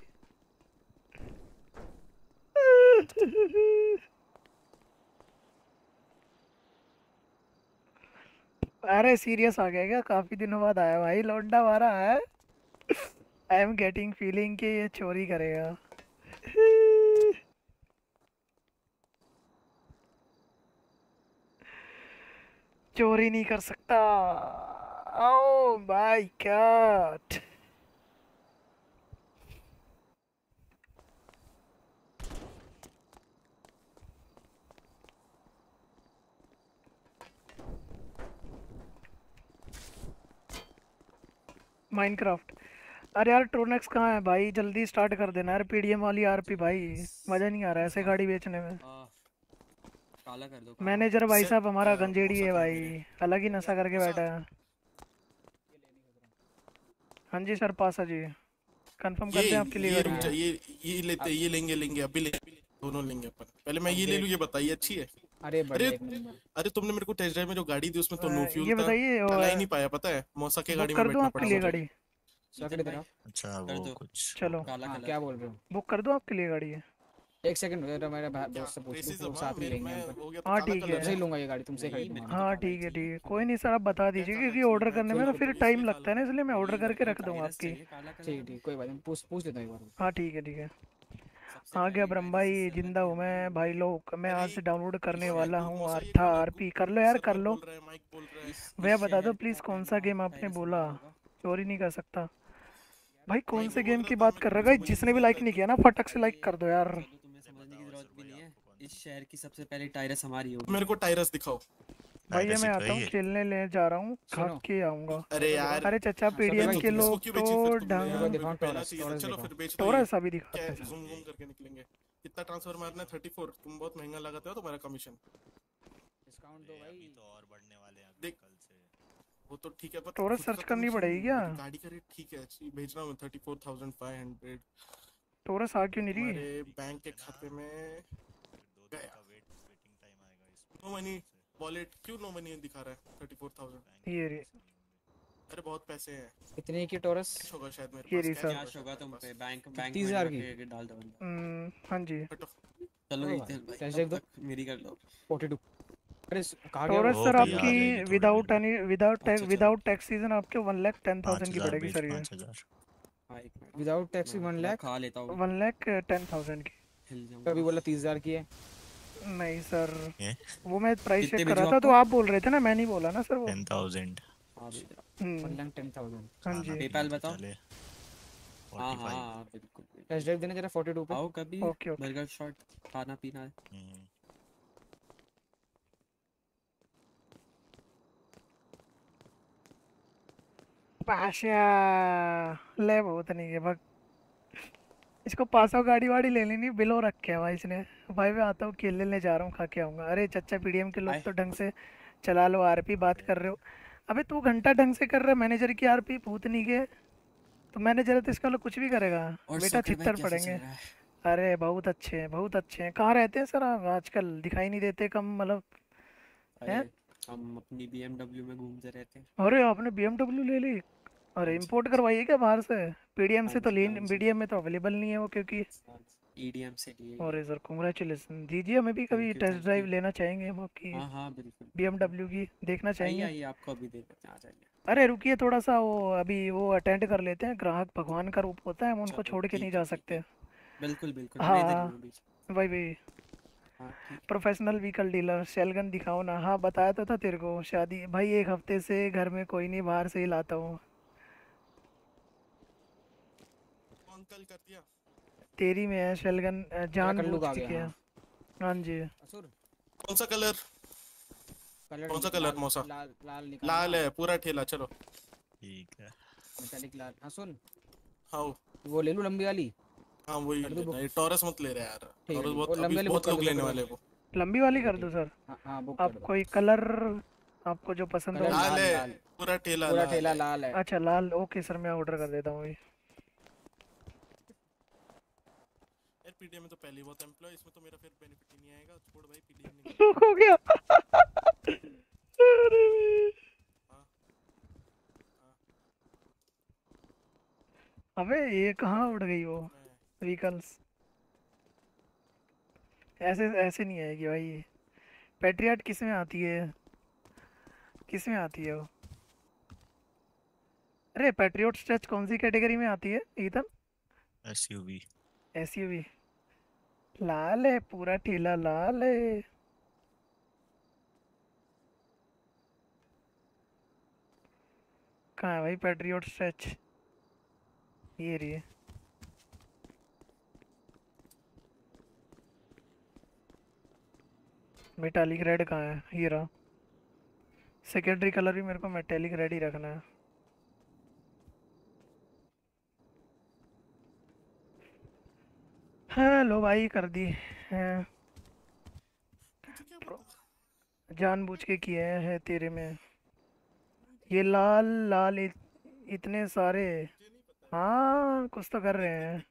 A: अरे सीरियस आ गया क्या? काफ़ी दिनों बाद आया भाई। लौंडा मारा है। आई एम गेटिंग फीलिंग कि ये चोरी करेगा। चोरी नहीं कर सकता। ओ माय गॉड माइनक्राफ्ट अरे यार ट्रोनेक्स कहाँ है भाई? जल्दी स्टार्ट कर देना यार पीडीएम वाली आरपी भाई। मज़ा नहीं आ रहा है ऐसे गाड़ी बेचने में।
F: आ, काला कर दो
A: मैनेजर भाई साहब हमारा गंजेड़ी है भाई। अलग ही नशा करके बैठा है। हाँ जी सर पासा जी। कंफर्म कर
G: ये
A: दें आपके लिए
G: ये ये ये लेते ये लेंगे लेंगे अभी ले दोनों लेंगे अपन। पहले मैं ये ले लूँ ये बताइए अच्छी है?
D: अरे
G: अरे अरे तुमने मेरे को टेस्ट ड्राइव में जो गाड़ी दी उसमें तो नो
A: अ,
G: फ्यूल
A: ये बताइए
G: चला ही
A: और
G: नहीं पाया पता है? मौसा के
A: बुक
G: गाड़ी में
A: कर दूँ
G: बैठना
A: आपके
G: पड़ा
A: लिए
G: मुझे
A: गाड़ी।
E: अच्छा वो कुछ
A: चलो।
D: हाँ क्या बोल रहे हो?
A: बुक कर दूँ आपके लिए गाड़ी।
D: एक सेकंड मेरे भा-
G: क्या
D: दोस्त से पूछ
G: racism,
D: लूँ वो
G: हाँ,
D: साथ में
G: मेरे-
D: लेंगे
G: हो तो
A: हाँ, ठीक है।
D: तुमसे लूँगा ये गाड़ी तुमसे खरीदूँगा।
A: हाँ
F: तो
A: ठीक है ठीक है। कोई नहीं सर आप बता दीजिए क्योंकि ऑर्डर करने में ना फिर टाइम लगता है ना इसलिए मैं ऑर्डर करके रख दूँगा आपकी।
D: ठीक है ठीक कोई बात नहीं पूछ पूछ लेता हूँ एक बार।
A: हाँ ठीक है ठीक है। आ गया ब्रह्म भाई ज़िंदा हूँ मैं भाई लोग मैं आज से डाउनलोड करने वाला हूँ आर्था
G: है,
A: आरपी। कर लो यार कर लो
G: है, है
A: भैया बता दो प्लीज़ कौन सा गेम आपने बोला चोरी नहीं कर सकता भाई कौन से गेम की बात कर रहा है जिसने भी लाइक नहीं किया ना फटक से लाइक कर दो यार
F: इस शहर की सबसे पहले टाइरस हमारी होगी।
G: मेरे को टायरस दिखाओ।
A: भाई ये मैं
E: तो
A: आता
E: है
A: खेलने ले जा रहा हूँ खा के आऊँगा।
G: अरे यार।
A: अरे चचा
D: हाँ,
A: पीडीएम के लोग तो ढंग
G: चलो फिर बेच दो
A: टोरस। अभी
G: क्या
A: दिखाते
G: है। zoom zoom करके निकलेंगे। कितना ट्रांसफ़र मारना है थर्टी फोर तुम बहुत महँगा लगाते हो तुम्हारा कमीशन
D: डिस्काउंट दो भाई।
E: तो और बढ़ने वाले हैं
G: देख।
E: कल से।
G: वो तो ठीक है पर
A: टोरस सर्च करनी पड़ेगी क्या?
G: गाड़ी का रेट ठीक है अच्छी। भेज रहा हूँ thirty four thousand five hundred
A: Taurus आ क्यों नहीं रही?
G: बैंक के खाते में
E: फिर दो दिन
G: गया।
E: का वेट वेटिंग टाइम आएगा इसमें
G: नो मनी वॉलेट क्यों नो मनी दिखा रहा है? थर्टी फोर थाउज़ेंड
E: बैंक
A: ये रे।
G: अरे बहुत पैसे हैं।
D: कितने की टोरस
G: होगा शायद मेरे पास। कैश
F: कैश
G: होगा
F: तुम पे बैंक बैंक
D: तीस
F: में
D: की?
F: डाल दो बंदा।
A: हम्म, हाँ जी।
F: चलो इधर
D: कैश देख दो।
F: मेरी कर लो।
D: 42 अरे गया?
A: टोरस सर आपकी without
G: any
A: without
G: tax
A: without tax season आपके वन लाख टेन
E: पाँच
A: थाउज़ेंड की
E: हज़ार
A: पड़ेगी सर ये।
F: हाँ
D: विदाउट टैक्सी
F: मैं
D: वन
F: थोड़ा
D: लाख
F: खा लेता हूँ।
A: वन लाख टेन थाउज़ेंड की।
F: हिल
D: अभी
F: जाऊँगा
D: बोला तीस हज़ार की है।
A: नहीं सर
E: ये?
A: वो मैं प्राइस चेक कर रहा था तो आप बोल रहे थे ना मैं नहीं बोला ना सर वो।
E: Ten thousand.
F: हाँ
A: हम्म,
D: लाख टेन थाउज़ेंड।
A: हाँ जी।
F: PayPal बताओ।
E: चले।
F: हूँ। हाँ
E: 45
F: हाँ बिल्कुल।
D: कैश ड्राइव देना जरा 42 पे।
F: आओ कभी बर्गर शॉट खाना पीना
E: हम्म,
A: पाशा ले बहुत नहीं है बग इसको पासो गाड़ी वाड़ी ले लेनी बिलो रखे है भाई इसने। भाई मैं आता हूँ केले लेने जा रहा हूँ खा के आऊँगा। अरे चच्चा पीडीएम के लोग तो ढंग से चला लो आरपी बात कर रहे हो। अबे तू घंटा ढंग से कर रहा है मैनेजर की आरपी भूतनी के तो मैनेजर तो इसका लोग कुछ भी करेगा। बेटा छितर पड़ेंगे। अरे बहुत अच्छे हैं बहुत अच्छे हैं। कहाँ रहते हैं सर आप? आजकल दिखाई नहीं देते कम मतलब हैं?
F: हम अपनी बीएमडब्ल्यू में घूमते रहते हैं।
A: अरे आपने बीएमडब्ल्यू ले ली? अरे
F: जी।
A: इंपोर्ट करवाइए क्या बाहर से? पीडीएम से तो
F: जी,
A: ले
F: हाँ
A: बीडीएम में तो अवेलेबल नहीं है वो क्योंकि
F: ईडीएम से लिए
A: अरे सर कॉन्ग्रेचुलेसन दीजिए हमें भी कभी टेस्ट ड्राइव लेना चाहेंगे हम आपकी
F: हाँ हाँ बिल्कुल।
A: बीएमडब्ल्यू की देखना चाहेंगे?
F: आइए आपको अभी दे देते हैं आ जाइए।
A: अरे रुकिए थोड़ा सा वो अभी वो अटेंड कर लेते हैं। ग्राहक भगवान का रूप होता है हम उनको छोड़ के नहीं जा सकते।
F: बिल्कुल बिल्कुल
A: हाँ, भाई भाई प्रोफेशनल व्हीकल डीलर शेलगन दिखाओ ना। हाँ बताया तो था तेरे को शादी भाई एक हफ़्ते से घर में कोई नहीं बाहर से ही लाता हूँ
G: कौन कल कर दिया।
A: तेरी में है शेलगन जान बूझ
D: का आ गया,
A: के
D: हाँ।
A: हाँ। जी।
D: असुर?
G: कौन सा कलर?
D: कलर
G: कौन सा कलर मौसा?
D: लाल लाल निकाल
G: लाल है। पूरा ठेला चलो।
E: ठीक है।
D: मेटालिक लाल। हाँ सुन
G: हाँ। वो-
D: वो ले लूँ लंबी वाली?
G: हाँ वही।
D: कर
G: ये टॉरस मत ले रहे यार। टॉरस बहुत
D: लंबी
G: अभी बहुत लोग लेने वाले। को
A: लंबी वाली कर दो सर।
D: हाँ हाँ बुक
A: आप
D: कर दो।
A: कोई कलर आपको जो पसंद हो।
G: लाल है। पूरा ठेला
D: पूरा ठेला
G: है।
D: लाल है।
A: अच्छा लाल। ओके सर मैं ऑर्डर कर देता हूँ अभी।
G: पीडीएम में तो पहले ही बहुत एम्प्लॉय इसमें तो मेरा फिर बेनिफिट ही नहीं आएगा छोड़ भाई पीडीएम नहीं *laughs*
A: हो गया। अरे अबे ये कहाँ उड़ गई वो? व्हीकल्स ऐसे ऐसे नहीं आएगी भाई। ये पेट्रियाट किसमें आती है? किसमें आती है वो? अरे पेट्रियोट स्ट्रेच कौन सी कैटेगरी में आती है ईथन
E: एसयूवी
A: एसयूवी लाल है, पूरा ठेला लाल है। कहाँ भाई पेट्रियोट स्ट्रेच? ये रही है। मेटालिक रेड कहाँ है? ये रहा। सेकेंडरी कलर भी मेरे को मेटालिक रेड ही रखना है। हाँ लो भाई कर दी हाँ, जानबूझ के किए हैं तेरे में। ये लाल लाल इत, इतने सारे। हाँ कुछ तो कर रहे हैं।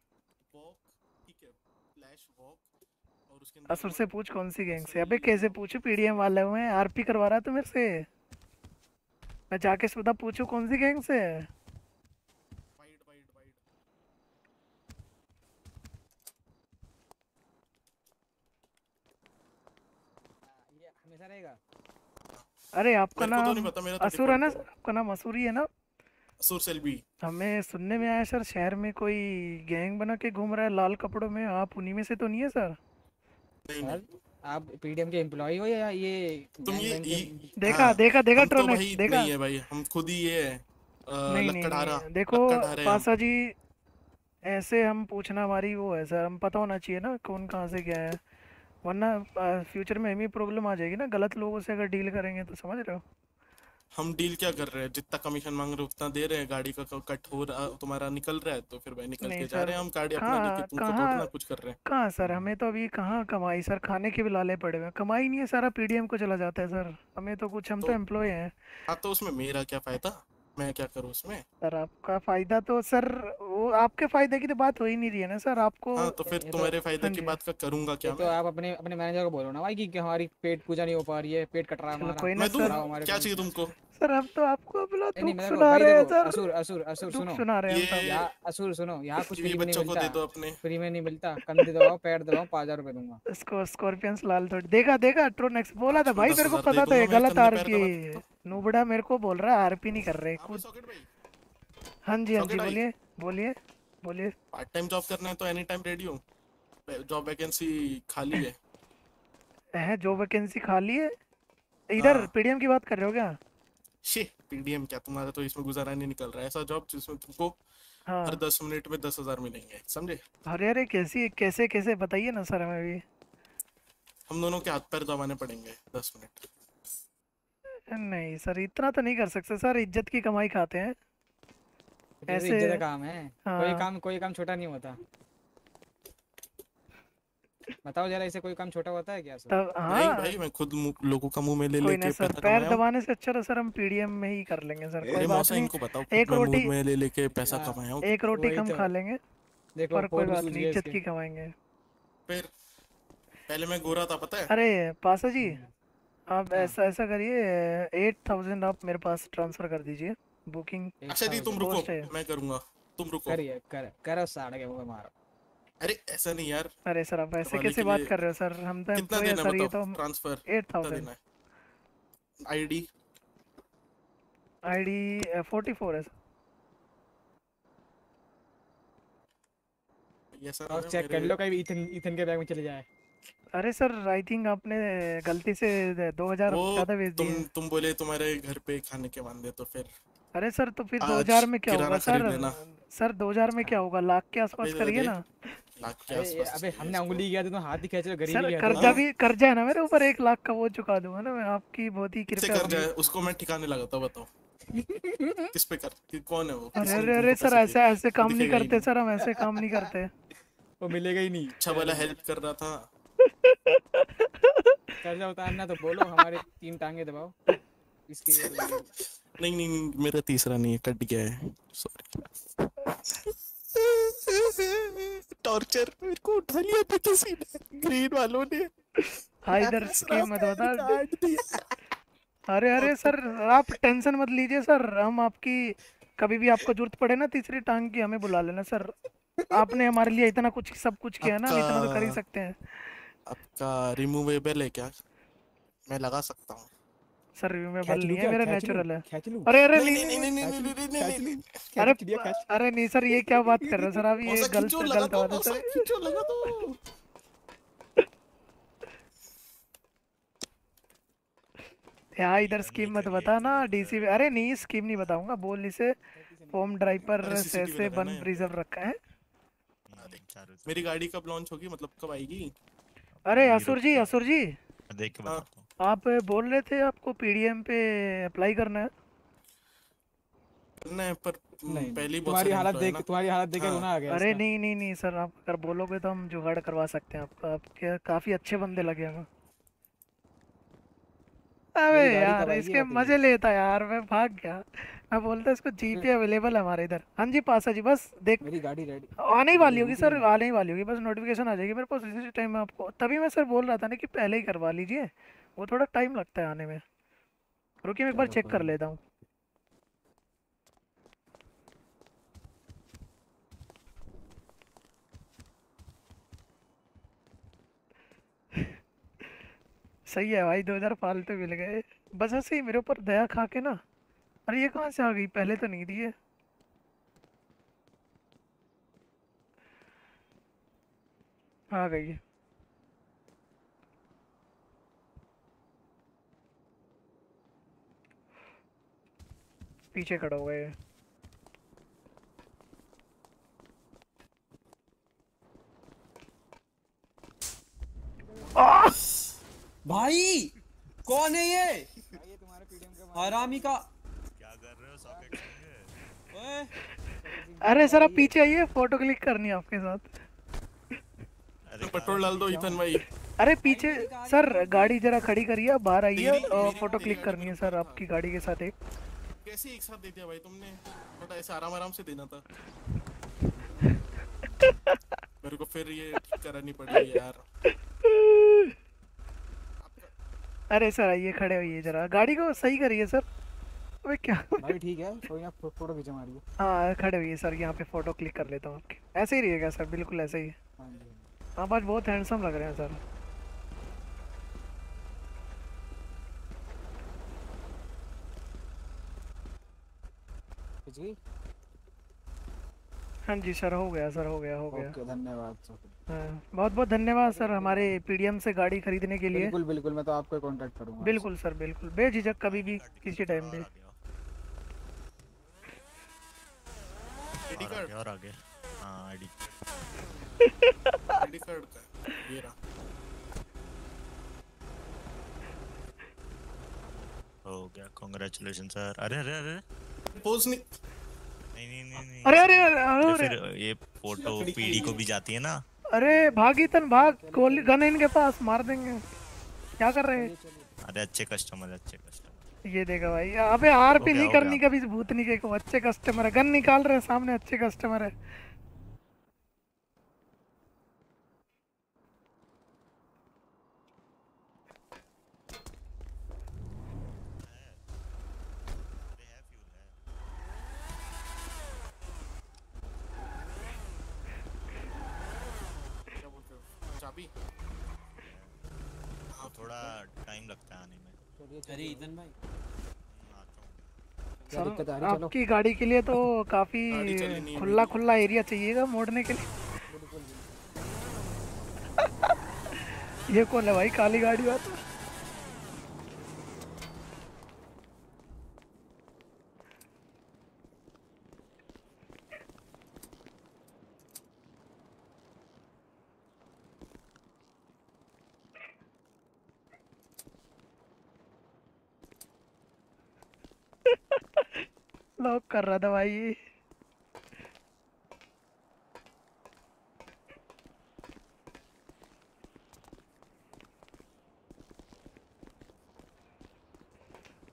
A: असुर से पूछ कौन सी गैंग से। अबे कैसे पूछू? पीडीएम वाले हुए हैं आरपी करवा रहा है तू मेरे से। मैं जाके सुधा पूछू कौन सी गैंग से? है
G: वाइड वाइड वाइड
D: ये हमेशा रहेगा
A: अरे आपका
G: तो
A: नाम
G: नहीं पता मेरा
A: असुर है ना आपका नाम असुरी है ना?
G: असुर सेल्वी।
A: हमें सुनने में आया सर शहर में कोई गैंग बना के घूम रहा है लाल कपड़ों में? आप उन्हीं में से तो नहीं है सर?
G: नहीं नहीं।
D: आप पीडीएम के एम्प्लॉय हो या ये
G: तुम ये ये-
A: देखा
G: हाँ,
A: देखा देखा
G: हम तो
A: देखा।
G: नहीं है भाई हम खुद ही ये है
A: नहीं नहीं
G: लकड़हारा
A: देखो पासा जी ऐसे हम पूछना हमारी वो है सर हम पता होना चाहिए ना कौन कहाँ से क्या है। वरना फ्यूचर में हमें प्रॉब्लम आ जाएगी ना गलत लोगों से अगर डील करेंगे तो समझ रहे हो?
G: हम डील क्या कर रहे हैं? जितना कमीशन मांग रहे उतना दे रहे हैं। गाड़ी का कट हो रहा तुम्हारा निकल रहा है तो फिर भाई निकल के जा रहे हैं हम गाड़ी अपना लेके। तुमको थोड़ा कुछ कर रहे हैं।
A: कहाँ सर? हमें तो अभी कहाँ कमाई? सर खाने के भी लाले पड़े हुए हैं। कमाई नहीं है सारा पीडीएम को चला जाता है सर। हमें तो कुछ हम तो
G: तो-
A: एम्प्लॉय हैं।
G: हाँ तो उसमें मेरा क्या फ़ायदा? मैं क्या करूँ उसमें?
A: सर आपका फ़ायदा तो सर वो आपके फ़ायदे की तो बात हो ही नहीं रही है ना सर? आपको
G: हाँ तो फिर
D: तुम्हारे तो-
G: तुम्हारे फ़ायदे
A: हाँ
G: की बात का करूँगा क्या
D: तो आप अपने अपने मैनेजर को बोलो ना भाई कि कि हमारी पेट पूजा नहीं हो पा रही है पेट कट रहा है हमारा
G: मैं दूँ? क्या चाहिए तुमको?
A: सर अब तो आपको अपना दुख सुना रहे हैं सर।
D: असुर असुर असुर सुनो।
A: सुना रहे हैं हम
D: यहाँ असुर सुनो यहाँ कुछ
G: ये
D: फ्री में नहीं
G: बच्चों को दे दो अपने।
D: फ्री में नहीं मिलता कंधे दबाओ पैर दबाओ पाँच हज़ार रुपए दूँगा।
A: इसको स्कॉर्पियंस लाल थोड़ी देखा देखा ट्रोनेक्स बोला था भाई मेरे को पता था ये गलत
G: कंधे
A: आर
G: पैर
A: की
G: दबा देता हूँ।
A: नूबड़ा मेरे को बोल रहा है आरपी नहीं कर रहे
G: हाँ
A: हाँ जी हाँ जी बोलिए बोलिए बोलिए।
G: पार्ट टाइम जॉब करना है तो एनी टाइम रेडी हूँ। जॉब वैकेंसी खाली है।
A: है जो वैकेंसी खाली है? इधर
G: हाँ।
A: पीडीएम की बात कर रहे हो क्या?
G: शे पीडीएम क्या? तुम्हारा तो इसमें गुजारा नहीं निकल रहा है। ऐसा जॉब जिसमें तुमको
A: हाँ।
G: हर दस मिनट में दस हज़ार मिलेंगे समझे?
A: अरे अरे कैसी कैसे कैसे? बताइए ना सर हमें भी।
G: हम दोनों के हाथ पैर दबाने पड़ेंगे दस मिनट।
A: नहीं सर इतना तो नहीं कर सकते सर इज़्ज़त की कमाई खाते हैं।
D: तो
A: ऐसे-
D: इज़्ज़त का काम है।
A: हाँ। कोई।
D: काम कोई काम छोटा नहीं होता। बताओ जरा इसे कोई काम छोटा होता है क्या सर?
A: तब
G: नहीं
A: हाँ।
G: भाई मैं खुद लोगों का मुँह में ले लेके
A: सर
G: पैसा
A: पैर
G: कमाया हूँ।
A: दबाने से अच्छा तो सर हम पीडीएम में ही कर लेंगे सर
G: अरे
A: कोई बात
G: मौसा
A: नहीं।
G: इनको बताओ
A: एक रोटी-
G: में ले लेके पैसा
D: हाँ।
G: कमाया हूँ।
A: एक रोटी कम
D: तो।
A: खा लेंगे
D: देखो
A: पर कोई बात नहीं
D: गया
A: इज़्ज़त की कमाएँगे।
G: फिर पहले मैं गोरा था पता है?
A: अरे पासा जी
D: हम्म।
A: आप ऐसा ऐसा करिए एट थाउज़ेंड आप मेरे पास ट्रांसफ़र कर दीजिए बुकिंग
G: अच्छा जी तुम रुको मैं करूँगा तुम रुको।
D: करिए कर करो साड़ के मुँह में मारो।
G: अरे ऐसा नहीं यार।
A: अरे सर आप ऐसे कैसे बात कर रहे हो सर? हम तो
G: कितना
A: है
G: देना
A: सर ये तो
G: ट्रांसफ़र
A: एट थाउज़ेंड
G: देना है? ID
A: I D forty four है सर।
G: ये सर
D: और चेक कर लो कहीं इथन इथन के बैग में चले जाए।
A: अरे सर आई थिंक आपने गलती से दो हज़ार
G: वो
A: ज़्यादा भेज दिए
G: तुम बोले तुम्हारे घर पे खाने के वादे तो फिर
A: अरे सर तो फिर
G: आज
A: दो हज़ार में क्या होगा सर?
G: लेना।
A: सर दो हज़ार में क्या होगा? लाख के आसपास करिए। ना।
G: लाख के
D: अबे
G: आसपास
D: अबे हमने उंगली किया तो हाथ ही खींच रहे हो गरीबी
A: सर
D: है
A: कर्जा भी कर्जा है ना मेरे ऊपर? एक लाख का वो चुका दूँगा ना मैं? आपकी बहुत ही
G: किससे
A: कृपया
G: कर जाए उसको मैं ठिकाने लगाता हूँ बताओ। किस पे कर कि कौन है वो?
A: अरे अरे अरे सर ऐसे ऐसे काम नहीं करते सर हम ऐसे काम नहीं करते।
D: वो मिलेगा ही नहीं।
G: अच्छा वाला हेल्प कर रहा था।
D: कर्जा उतारना तो बोलो हमारे तीन टांगे दबाओ। इसके
G: नहीं नहीं नहीं, मेरा तीसरा नहीं है कट गया है। सॉरी टॉर्चर मेरे को उठा लिया था किसी ने। ग्रीन वालों ने।
A: हाँ इधर स्कीम मत बता। अरे अरे सर आप टेंशन मत लीजिए सर। हम आपकी कभी भी आपको ज़रूरत पड़े ना तीसरी टांग की हमें बुला लेना सर। आपने हमारे लिए इतना कुछ सब कुछ किया ना इतना तो कर ही सकते हैं।
G: आपका रिमूवेबल है क्या? मैं लगा सकता हूँ।
A: सर रिव्यू
D: में
A: बल नहीं है मेरा नेचुरल है अरे अरे
G: नहीं
A: नहीं
G: नहीं नहीं
A: नहीं अरे अरे नहीं सर ये क्या बात कर रहे हो सर आप ये गलत गलत बात है सर
G: लगा दो
A: या इधर स्कीम मत बता ना डीसी अरे नहीं स्कीम नहीं बताऊँगा बोल इसे फोम ड्राइव पर से बन प्रिजर्व रखा है
G: मेरी गाड़ी कब लॉन्च होगी मतलब कब आएगी
A: अरे असुर जी असुर जी
E: देख के बताओ
A: आप बोल रहे थे आपको पीडीएम पे अप्लाई करना है?
G: करना है पर
D: नहीं
G: पहले
D: तुम्हारी हालत देख तुम्हारी हालत देख
G: हाँ।
D: रोना आ गया
A: अरे नहीं नहीं नहीं सर आप अगर बोलोगे तो हम जुगाड़ करवा सकते हैं आपका। आपके काफ़ी अच्छे बंदे लगे हमें अबे यार इसके मज़े लेता यार मैं भाग गया। मैं बोलता इसको जीपे अवेलेबल है हमारे इधर। हाँ जी पासा जी बस देख।
D: मेरी गाड़ी रेडी
A: आने ही वाली होगी सर आने ही वाली होगी बस नोटिफिकेशन आ जाएगी। मेरे पास इसी टाइम में आपको तभी मैं सर बोल रहा था ना कि पहले ही करवा लीजिए। वो थोड़ा टाइम लगता है आने में। रुकिए मैं एक बार चेक कर लेता हूँ। *laughs* सही है भाई दो हज़ार फालतू मिल गए। बस ऐसे ही मेरे ऊपर दया खा के ना। अरे ये कहाँ से आ गई? पहले तो नहीं दिए आ गई है। पीछे खड़ा हो। गए
F: भाई कौन है ये?
D: ये तुम्हारे पीडीएम का
F: हरामी का।
E: क्या कर रहे हो सॉकेट
F: ओए।
A: अरे सर आप पीछे आइए फ़ोटो क्लिक करनी है आपके साथ।
E: अरे
G: तो पेट्रोल डाल दो ईथन भाई।
A: अरे पीछे सर गाड़ी जरा खड़ी करिए बाहर आइए और फ़ोटो क्लिक करनी है सर आपकी गाड़ी के साथ एक।
G: कैसे एक साथ दे दिया भाई? तुमने थोड़ा ऐसे आराम आराम से देना था। मेरे को फिर ये ठीक करानी पड़ेगी यार।
A: अरे सर आइए खड़े होइए जरा। गाड़ी को सही करिए सर। अबे क्या?
D: भाई ठीक है कोई ना फ़ोटो खींचा मारिए।
A: हाँ खड़े होइए सर यहाँ पे फ़ोटो क्लिक कर लेता हूँ आपकी। ऐसे ही रहिएगा सर बिल्कुल ऐसे ही।
D: हाँ
A: आप आज बहुत हैंडसम लग रहे हैं सर।
D: खींच गई?
A: हाँ जी सर हो गया सर हो गया हो गया।
D: ओके धन्यवाद सर।
A: हाँ, बहुत बहुत धन्यवाद सर हमारे पीडीएम से गाड़ी खरीदने के लिए।
D: बिल्कुल बिल्कुल मैं तो आपको कांटेक्ट करूँगा।
A: बिल्कुल सर बिल्कुल। बेझिझक कभी भी किसी टाइम पे।
E: और
G: कार्ड
E: आगे। और हाँ आईडी।
G: आईडी कार्ड का ये रहा।
E: हो गया कांग्रेचुलेशन सर। अरे अरे अरे।
G: पोज नहीं।
E: नहीं नहीं नहीं
A: अरे अरे अरे अरे
E: फिर ये फ़ोटो पीडी को भी जाती है ना।
A: अरे भाग इतन भाग। गोली गन इनके पास मार देंगे। क्या कर रहे हैं?
E: अरे अच्छे कस्टमर अच्छे कस्टमर
A: ये देखो भाई अबे आर
E: हो
A: पे नहीं करनी। कभी भूतनी के को। अच्छे कस्टमर है। गन निकाल रहे हैं सामने अच्छे कस्टमर है
E: अरे है फ्यूल है
G: क्या बोलते हो चाबी
E: तो थोड़ा टाइम लगता है आने में।
F: अरे भाई।
E: आता
D: क्या
A: सर
D: दिक्कत आ रही
A: आपकी गाड़ी के लिए तो काफ़ी खुला खुला एरिया चाहिएगा मोड़ने के लिए। ये कौन है भाई काली गाड़ी बात लॉक कर रहा था भाई।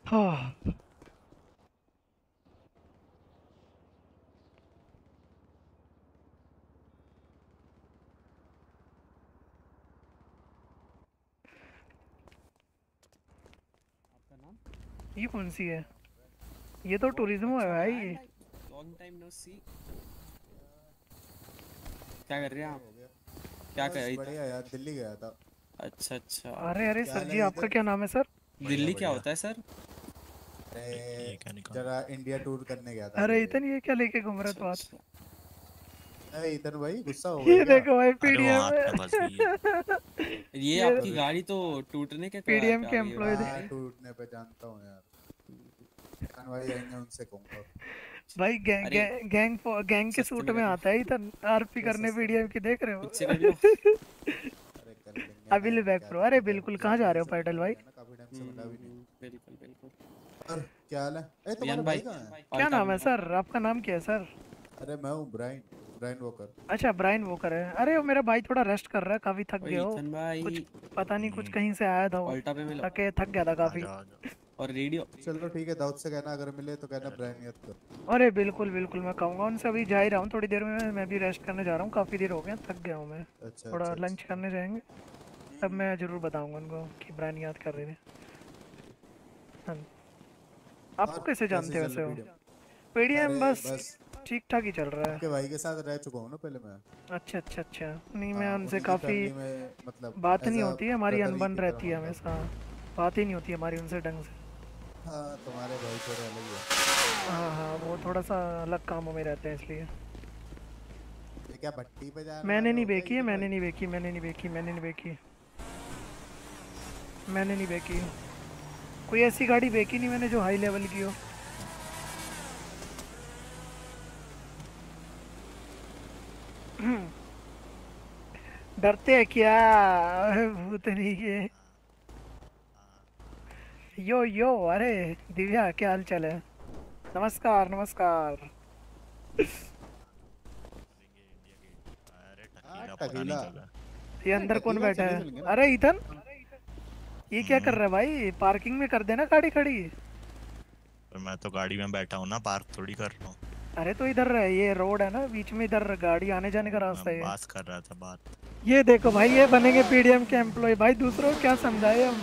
A: हाँ। ये कौन सी है? ये तो टूरिज़्म है भाई।
F: लॉन्ग टाइम नो सी क्या कर रहे हैं आप? क्या कर रहे
H: बढ़िया यार दिल्ली गया था।
F: अच्छा अच्छा।
A: अरे अरे सर जी आपका क्या नाम है सर?
F: दिल्ली क्या होता है सर?
E: ये
H: जरा इंडिया टूर करने गया था।
A: अरे
H: ये।
A: इतन ये क्या लेके घूम रहे तो
F: अच्छा,
A: आप
F: अच्छा।
H: इधर भाई गुस्सा हो गया क्या?
A: देखो भाई पीडीएम
F: ये
A: ये-
F: आपकी गाड़ी तो टूटने के कगार
A: PDM
F: पे
A: के
F: गई है
H: टूटने पे जानता हूँ यार। भाई आएँगे उनसे कहूँगा।
A: भाई गैंग गैंग गैंग गैंग के सूट
F: में
A: में आता है इधर आरपी करने
H: वीडियो
A: पीडीएम की देख रहे हो? *laughs* अभी ले बैक प्रो अरे बिल्कुल कहाँ जा रहे हो पैडल भाई?
H: काफ़ी टाइम से मिला भी नहीं।
F: हम्म, बिल्कुल बिल्कुल।
H: और क्या हाल है? ए तुम्हारा भाई। कहाँ है?
A: क्या नाम है सर? आपका नाम क्या है सर?
H: अरे मैं हूँ ब्राइन ब्राइन वॉकर।
A: अच्छा ब्राइन वोकर है। अरे वो मेरा भाई थोड़ा रेस्ट कर रहा है काफ़ी थक गया हो।
F: ईथन भाई।
A: कुछ पता नहीं कुछ कहीं से आया था वो।
F: पलटा पे मिलो
A: थके थक गया था काफ़ी।
F: और रेडियो
H: चलो ठीक है दाऊद से कहना अगर मिले तो कहना ब्राइन याद कर।
A: अरे बिल्कुल बिल्कुल मैं कहूँगा। उनसे अभी जा ही रहा हूँ थोड़ी देर में मैं भी रेस्ट करने जा रहा हूँ। काफ़ी देर हो गया थक गया हूँ मैं।
H: अच्छा
A: थोड़ा
H: अच्छा,
A: लंच करने जाएँगे। तब मैं ज़रूर बताऊँगा उनको कि ब्रांड याद कर रहे थे। हाँ। आपको कैसे
H: कैसे
A: जानते हो वैसे हो पीडीएम? बस
H: बस।
A: ठीक ठाक ही चल रहा है।
H: आपके भाई के साथ रह चुका हूँ ना पहले मैं।
A: अच्छा अच्छा अच्छा। नहीं मैं
H: हाँ,
A: उनसे काफ़ी
H: मतलब
A: बात नहीं होती है हमारी अनबन रहती है। हमेशा। बात ही नहीं होती हमारी उनसे ढंग से।
H: हाँ तुम्हारे भाई थोड़े अलग ही है।
A: हाँ हाँ वो थोड़ा सा अलग कामों में रहते हैं इसलिए।
H: ये क्या भट्टी पे
A: मैंने नहीं
H: हो क्या
A: बेची है मैंने नहीं बेची मैंने नहीं बेची मैंने नहीं बेची मैंने नहीं बेची कोई ऐसी गाड़ी बेची नहीं मैंने जो हाई लेवल की हो। *clears throat* डरते हैं क्या? *laughs* अरे भूत नहीं के यो यो अरे दिव्या क्या हाल चाल है? नमस्कार नमस्कार। ये अंदर कौन बैठा है? अरे इथन ये क्या कर रहा है भाई? पार्किंग में कर देना गाड़ी खड़ी।
E: मैं तो गाड़ी में बैठा हूँ ना पार्क थोड़ी कर रहा हूँ।
A: अरे तो इधर ये रोड है ना बीच में इधर गाड़ी आने जाने का रास्ता है।
E: बात कर रहा था बात।
A: ये देखो भाई ये बनेंगे पीडीएम के एम्प्लॉय भाई दूसरों को क्या समझाए हम?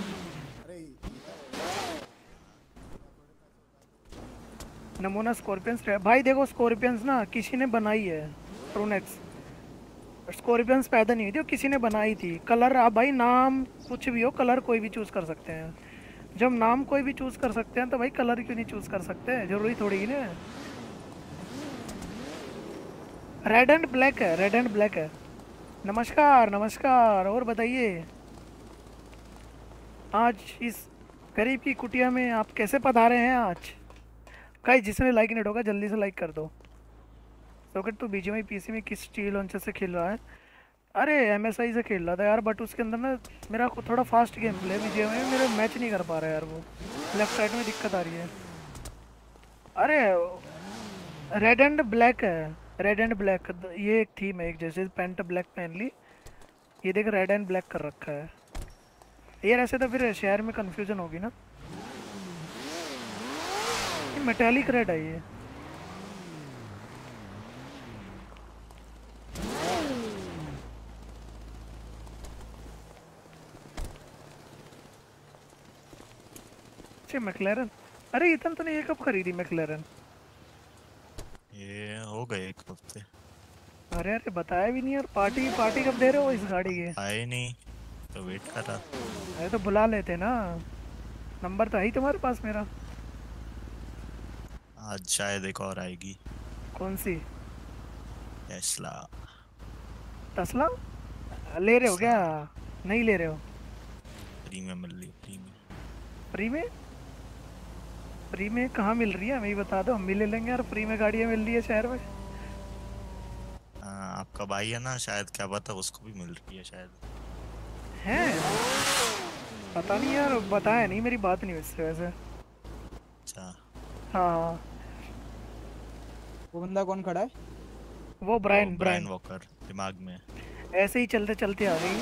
A: नमूना स्कॉर्पियंस भाई देखो स्कॉर्पियंस ना किसी ने बनाई है प्रोनेक्स स्कॉर्पियंस पैदा नहीं हुई थी किसी ने बनाई थी। कलर आप भाई नाम कुछ भी हो कलर कोई भी चूज़ कर सकते हैं। जब नाम कोई भी चूज़ कर सकते हैं तो भाई कलर क्यों नहीं चूज़ कर सकते? ज़रूरी थोड़ी ही ना रेड एंड ब्लैक है रेड एंड ब्लैक है। नमस्कार नमस्कार, और बताइए। आज इस गरीब की कुटिया में आप कैसे पधारे हैं आज? गाइस जिसने लाइक नहीं होगा जल्दी से लाइक कर दो। सॉकेट तो बीजीएमआई पीसी में किस स्टील लॉन्चर से खेल रहा है? अरे एम एस आई से खेल रहा था यार बट उसके अंदर ना मेरा थोड़ा फास्ट गेम प्ले बीजीएमआई में मेरा मैच नहीं कर पा रहा है यार वो। लेफ़्ट साइड में दिक्कत आ रही है। अरे रेड एंड ब्लैक है। रेड एंड ब्लैक ये एक थीम है, एक जैसे पेंट ब्लैक पहन ली ये देख रेड एंड ब्लैक कर रखा है। यार, ऐसे तो फिर शहर में कंफ्यूजन होगी ना। मेटालिक रेड है ये। अच्छा मैक्लेरन अरे, इतन तूने ये कब खरीदी मैक्लेरन
E: ये हो गए एक हफ़्ते।
A: अरे अरे बताया भी नहीं यार। पार्टी पार्टी कब दे रहे हो इस गाड़ी की?
E: आए नहीं तो वेट कर रहा।
A: अरे तो बुला लेते ना। नंबर तो है ही तुम्हारे पास मेरा।
E: आज शायद एक और आएगी।
A: कौन सी?
E: टेस्ला
A: तसला ले रहे हो क्या? नहीं ले रहे हो?
E: फ्री में मिल रही फ्री में
A: फ्री में कहाँ मिल रही है? हमें बता दो हम भी ले लेंगे यार फ्री में गाड़ियाँ मिल रही है शहर में।
E: हाँ, आपका भाई है ना शायद क्या पता उसको भी मिल रही है शायद।
A: हैं? पता नहीं यार बताया नहीं मेरी बात नहीं इससे वैसे।
E: अच्छा।
A: हाँ।
D: वो बंदा कौन खड़ा है?
A: वो ब्रायन
E: ब्रायन
A: ब्रायन
E: वॉकर दिमाग में।
A: ऐसे ही चलते चलते आ गई।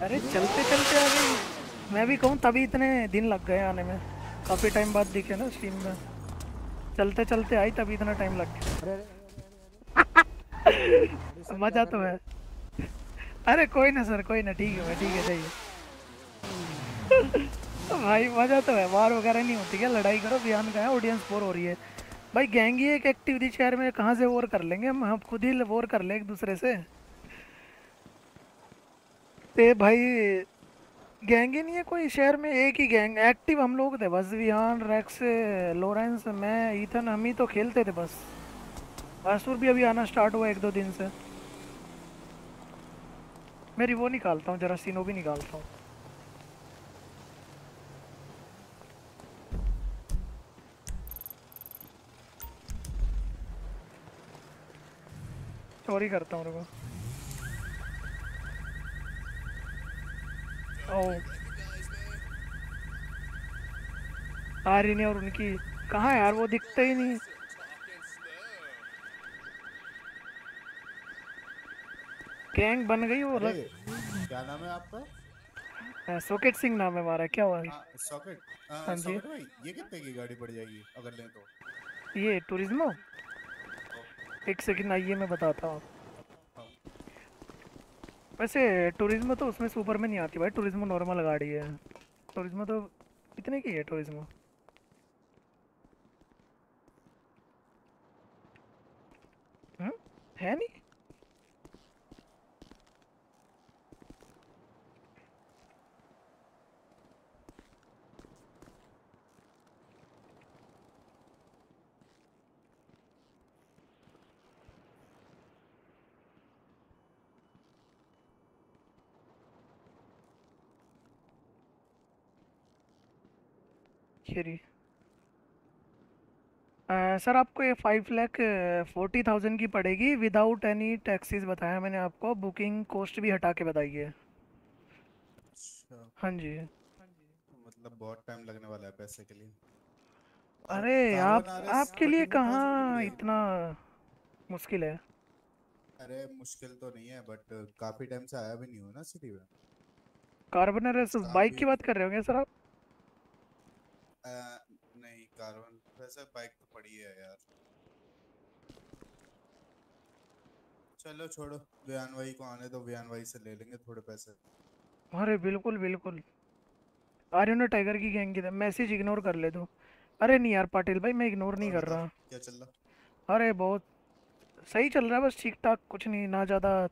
A: अरे चलते चलते आ गई। मैं भी कहूँ तभी इतने दिन लग गए आने में। काफ़ी टाइम बाद दिखे ना स्ट्रीम में। चलते चलते आई तभी इतना टाइम लग गया। मज़ा तो है। अरे कोई ना सर, कोई ना, ठीक है भाई, ठीक है जाइए भाई, मज़ा तो है, वार वगैरह नहीं होती क्या? लड़ाई करो बयान का है ऑडियंस बोर हो रही है। भाई गैंग ही एक एक्टिविटी शहर में, कहाँ से वॉर कर लेंगे हम? खुद ही वोर कर लें एक दूसरे से। ते भाई गैंग ही नहीं है कोई, शहर में एक ही गैंग। एक्टिव हम लोग थे बस, विहान, रैक्स, लॉरेंस, मैं, ईथन, हम ही तो खेलते थे बस। आसुर भी अभी आना स्टार्ट हुआ एक दो दिन से। मेरी वो निकालता हूँ, जरा सीनो भी निकालता हूँ। चोरी करता हूँ, रुको। ओ आ रही नहीं और उनकी कहाँ यार वो दिखते ही नहीं। गैंग बन गई वो
H: अरे क्या नाम है आपका?
A: सोकेट सिंह नाम है हमारा क्या हुआ?
H: हाँ, सॉकेट। हाँ,
A: हाँ जी।
H: भाई ये कितने की गाड़ी पड़ जाएगी अगर लें तो?
A: ये टूरिज्मो? एक सेकंड आइए मैं बताता हूँ। वैसे टूरिज़्म तो उसमें सुपर में नहीं आती भाई टूरिज़्म नॉर्मल गाड़ी है। टूरिज़्म तो कितने की है टूरिज्मो हम्म? है नहीं? खीरी। सर आपको ये फाइव लाख फोर्टी थाउज़ेंड की पड़ेगी विदाउट एनी टैक्सीज बताया मैंने आपको बुकिंग कॉस्ट भी हटा के बताई है।
H: अच्छा।
A: हाँ जी।
H: मतलब मतलब बहुत टाइम लगने वाला है पैसे के लिए।
A: अरे आप आपके लिए कहाँ इतना मुश्किल है?
H: अरे मुश्किल तो नहीं है बट काफ़ी टाइम से आया भी नहीं हूँ ना सिटी में।
A: कार्बोनरस बाइक की बात कर रहे होंगे सर आप?
H: नहीं कार्बन वैसे बाइक तो पड़ी है यार। चलो छोड़ो बयान भाई को आने दो बयान भाई से ले लेंगे थोड़े पैसे।
A: अरे बिल्कुल बिल्कुल। आर्यन ने टाइगर की गैंग की मैसेज इग्नोर कर ले तू। अरे नहीं यार पाटिल भाई मैं इग्नोर नहीं कर रहा।
H: क्या चल रहा?
A: अरे बहुत सही चल रहा है बस ठीक ठाक कुछ नहीं ना ज़्यादा।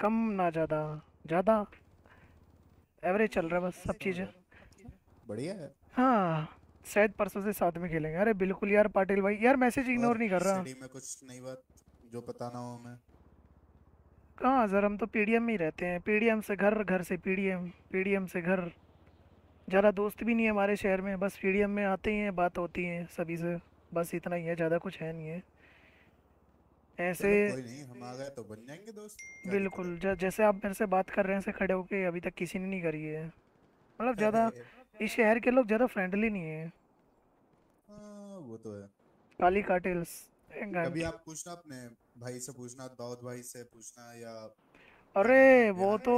A: कम ना ज़्यादा ज़्यादा। एवरेज चल रहा है बस सब चीज़ें।
H: बढ़िया है।
A: हाँ शायद परसों से साथ में खेलेंगे। अरे बिल्कुल यार पाटिल भाई यार मैसेज इग्नोर नहीं कर रहा।
H: में कुछ नई बात जो पता ना हो हमें।
A: कहाँ सर हम तो पीडीएम में ही रहते हैं। पीडीएम से घर घर से पीडीएम पीडीएम से घर। ज़्यादा दोस्त भी नहीं है हमारे शहर में बस पीडीएम में आते ही हैं बात होती है सभी से। बस इतना ही है ज़्यादा कुछ है नहीं है। ऐसे
H: कोई नहीं हम आ गए तो बन जाएँगे दोस्त?
A: बिल्कुल जैसे आप मेरे से बात कर रहे हैं ऐसे खड़े होके अभी तक किसी ने नहीं करी है। मतलब ज़्यादा इस शहर के लोग ज़्यादा फ्रेंडली नहीं है।
H: हाँ वो तो है।
A: काली कार्टेल्स
H: कभी आप पूछना अपने भाई से पूछना दाऊद भाई से पूछना या
A: अरे वो तो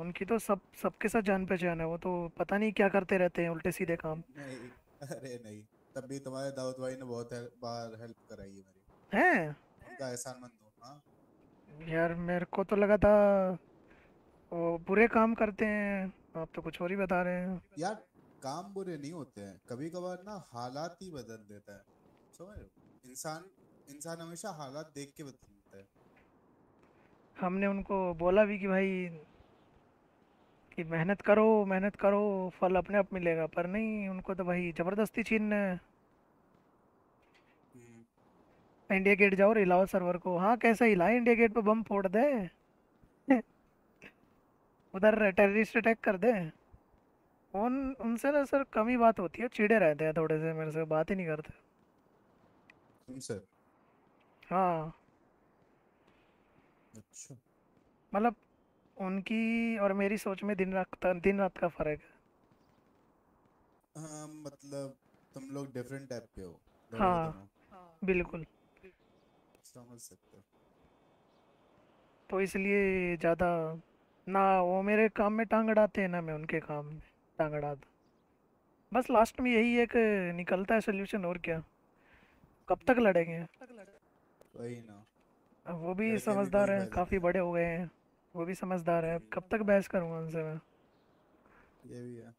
A: उनकी तो सब सबके साथ जान पहचान है वो तो पता नहीं क्या करते रहते हैं उल्टे सीधे काम।
H: नहीं अरे नहीं तब भी तुम्हारे दाऊद भाई ने बहुत बार हेल्प कराई है मेरी।
A: हैं?
H: उनका एहसानमंद हूँ हाँ।
A: यार मेरे को तो लगा था वो बुरे काम करते हैं। आप तो कुछ और ही बता रहे हैं।
H: यार काम बुरे नहीं होते हैं। कभी कभार ना हालात ही बदल देता है। समझ रहे इंसान इंसान हमेशा हालात देख के बदलता है।
A: हमने उनको बोला भी कि भाई कि मेहनत करो मेहनत करो फल अपने आप मिलेगा पर नहीं उनको तो भाई ज़बरदस्ती छीनना है।
H: हम्म,
A: इंडिया गेट जाओ हिलाओ सर्वर को। हाँ कैसे हिलाए इंडिया गेट पे बम फोड़ दे। उधर टेररिस्ट अटैक कर दे। उन उनसे ना सर कम ही बात होती है चिढ़े रहते हैं थोड़े से मेरे से बात ही नहीं करते।
H: तुमसे
A: हाँ।
H: अच्छा।
A: मतलब उनकी और मेरी सोच में दिन रात दिन रात का फ़र्क है।
H: हाँ मतलब तुम लोग डिफरेंट टाइप के हो।
A: हाँ। बिल्कुल।
H: समझ सकते
A: तो इसलिए ज़्यादा ना वो मेरे काम में टांग अड़ाते हैं ना मैं उनके काम में टांग अड़ाता बस लास्ट में यही एक निकलता है सोल्यूशन और क्या। कब तक लड़ेंगे?
H: वही ना।
A: वो भी समझदार हैं काफ़ी बड़े हो गए हैं। वो भी समझदार है। कब तक बहस करूँगा उनसे मैं?
H: ये भी है।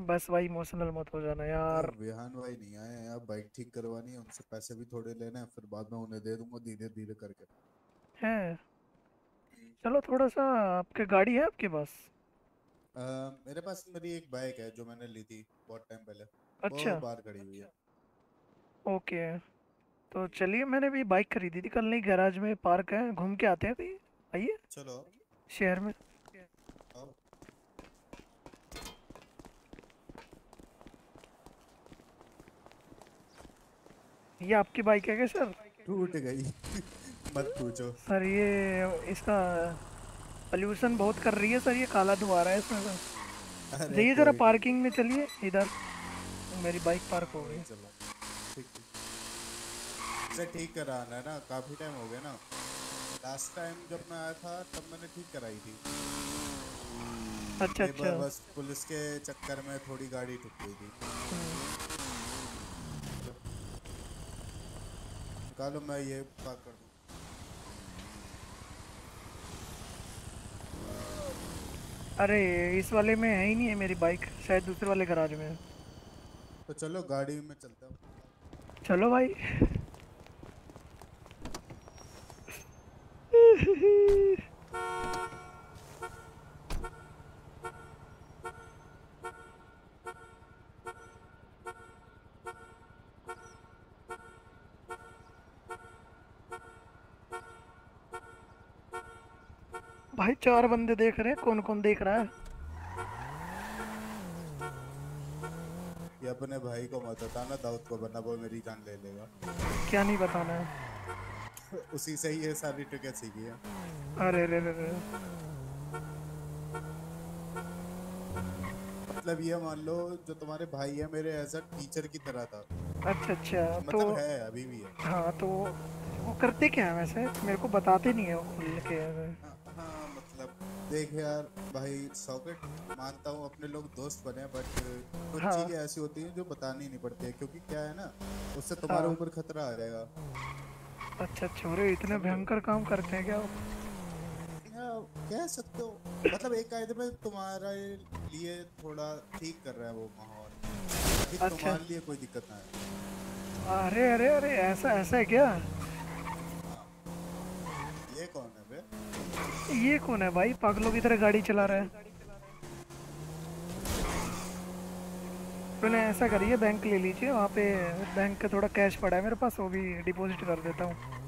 A: बस भाई इमोशनल मत हो जाना यार।
H: अब विहान भाई नहीं आए हैं। यार बाइक ठीक करवानी है उनसे पैसे भी थोड़े लेने हैं फिर बाद में उन्हें दे दूँगा धीरे धीरे करके।
A: हैं। चलो थोड़ा सा आपके गाड़ी है आपके पास?
H: अ, मेरे पास मेरी एक बाइक है जो मैंने ली थी बहुत टाइम पहले।
A: अच्छा।
H: बाहर खड़ी हुई है।
A: ओके। तो चलिए मैंने भी बाइक खरीदी थी। कल नहीं गैराज में पार्क है घूम के आते हैं कहीं। आइए।
H: चलो।
A: शहर में। ये आपकी बाइक है क्या सर?
H: टूट गई। मत पूछो।
A: सर ये इसका पोल्यूशन बहुत कर रही है सर ये काला धुआँ रहा है इसमें सर जाइए जरा पार्किंग में चलिए इधर मेरी बाइक पार्क हो गई।
H: चलो ठीक कराना है ना काफ़ी टाइम हो गया ना। लास्ट टाइम जब मैं आया था तब मैंने ठीक कराई थी।
A: अच्छा अच्छा।
H: बस पुलिस के चक्कर में थोड़ी गाड़ी ठुक गई थी। निकालो मैं ये पार्क कर दूँ।
A: अरे इस वाले में है ही नहीं है मेरी बाइक शायद दूसरे वाले गराज में है।
H: तो चलो गाड़ी में चलता हूँ।
A: चलो भाई। *laughs* चार बंदे देख रहे हैं कौन कौन देख रहा है?
H: ये अपने भाई को मत बताना दाऊद को वरना वो मेरी जान ले लेगा।
A: क्या नहीं बताना है? *laughs*
H: उसी से ही ये सारी ट्रिकें सीखी है।
A: अरे रे रे रे
H: मतलब ये मान लो जो तुम्हारे भाई है मेरे एज अ टीचर की तरह था।
A: अच्छा अच्छा
H: मतलब तो है अभी भी है।
A: हाँ तो वो करते क्या है वैसे? मेरे को बताते नहीं है वो खुल के।
H: हाँ देख यार भाई सॉकेट मानता हूँ अपने लोग दोस्त बने बट कुछ
A: हाँ।
H: चीज़ें ऐसी होती हैं जो बतानी नहीं पड़ती है क्योंकि क्या है ना उससे तुम्हारे ऊपर हाँ। खतरा आ जाएगा
A: अच्छा छोरे इतने भयंकर काम करते हैं क्या वो?
H: कह सकते हो मतलब एक कायदे में तुम्हारे लिए थोड़ा ठीक कर रहा है वो माहौल
A: अच्छा।
H: तुम्हारे लिए कोई दिक्कत ना
A: अरे अरे अरे ऐसा ऐसा है क्या
H: ये कौन है
A: ये कौन है भाई? पागलों की तरह गाड़ी चला रहा है। पहले ऐसा करिए बैंक ले लीजिए, वहाँ पे बैंक का थोड़ा कैश पड़ा है, मेरे पास, वो भी डिपॉजिट कर देता हूँ।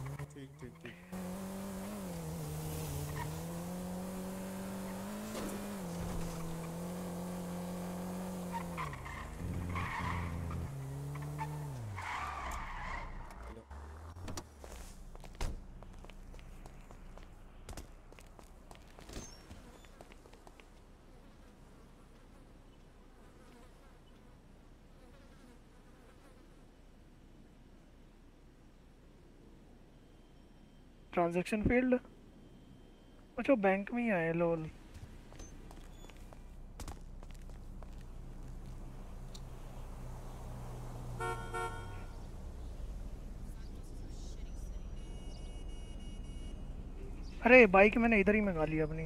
A: ट्रांजैक्शन फ़ील्ड अच्छा बैंक में ही आए लोल अरे बाइक मैंने इधर ही मंगा ली अपनी।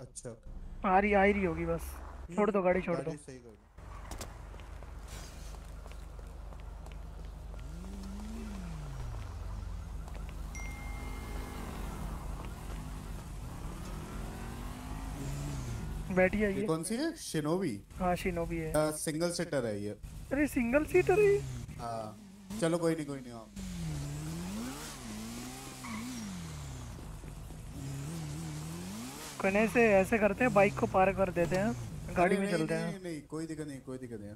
H: अच्छा।
A: आ रही आ रही होगी बस। छोड़ दो गाड़ी छोड़ दो।
H: सही
A: बैठी
H: ये। कौन सी है? शिनोबी
A: हाँ शिनोबी है।
H: आ, सिंगल सीटर है ये।
A: अरे सिंगल सीटर है
H: हाँ। चलो कोई नहीं कोई नहीं हाँ
A: कने से ऐसे करते हैं बाइक को पार कर देते हैं गाड़ी में चलते हैं।
H: नहीं, नहीं कोई दिक्कत नहीं कोई दिक्कत नहीं।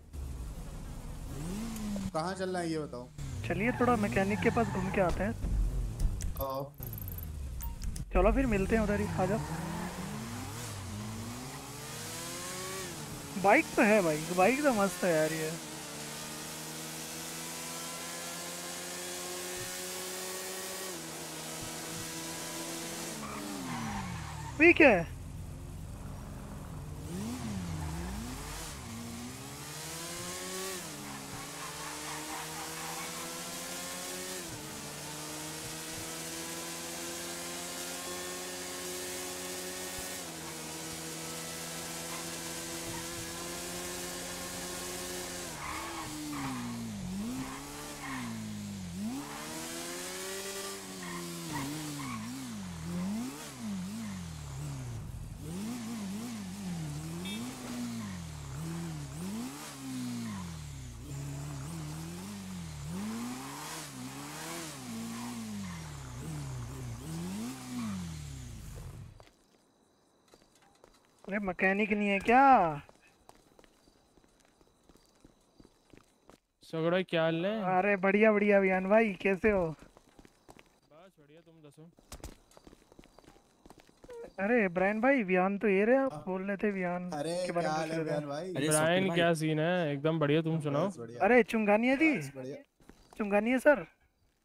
H: कहाँ चलना है ये बताओ?
A: चलिए थोड़ा मैकेनिक के पास घूम के आते हैं। चलो फिर मिलते हैं उधर ही आ जाओ। बाइक तो है भाई बाइक तो मस्त है यार ये। ठीक है? अरे मैकेनिक नहीं है क्या?
I: सगड़ा क्या हाल है?
A: अरे बढ़िया बढ़िया अभियान भाई कैसे हो?
I: बस बढ़िया तुम दसो।
A: अरे ब्रायन भाई वियान तो ये रहे आप बोल रहे थे वियान
H: अरे
A: के बारे
H: क्या
A: में
H: हाल है
A: रहे।
H: भाई?
F: अरे
I: ब्रायन क्या सीन है? एकदम बढ़िया तुम सुनाओ।
A: अरे चुंगानिया जी? चुंगानिया सर?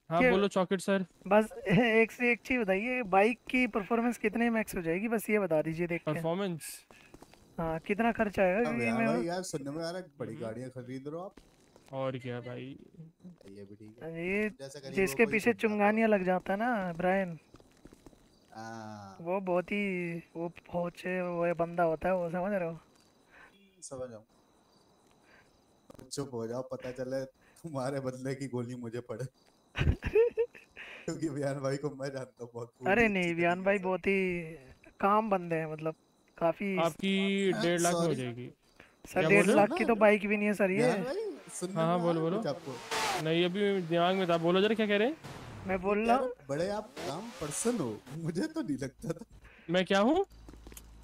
I: हाँ बोलो चॉकलेट सर।
A: बस *laughs* एक से एक चीज़ बताइए बाइक की परफॉर्मेंस कितने मैक्स हो जाएगी? बस ये बता दीजिए देखते हैं।
I: परफॉर्मेंस
A: हाँ कितना खर्च आएगा? क्योंकि
H: यार
A: मैं
H: भाई यार सुनने में आ रहा है बड़ी गाड़ियाँ खरीद रहे हो आप।
I: और क्या भाई?
H: ये भी ठीक है।
A: ये जिसके
H: वो
A: पीछे। चुंगानिया लग जाता है ना ब्रायन।
H: हाँ।
A: वो बहुत ही वो पहुँचे वो बंदा होता है वो समझ रहे हो?
H: समझ जाऊँ चुप हो जाओ पता चले तुम्हारे बदले की गोली मुझे पड़े। क्योंकि बयान भाई को मैं जानता हूँ बहुत
A: अरे नहीं वियान भाई बहुत ही काम बंदे हैं मतलब काफ़ी
I: आपकी डेढ़ लाख हो जाएगी।
A: सर डेढ़
I: हो?
A: लाख की तो बाइक भी नहीं है सर ये।
I: हाँ, हाँ, बोलो, बोलो। नहीं अभी दिमाग में था। बोलो जरा क्या कह रहे हैं?
A: मैं बोल रहा हूँ।
H: हूँ, बड़े आप काम पर्सन हो। मुझे तो नहीं लगता था।
I: मैं क्या हूँ?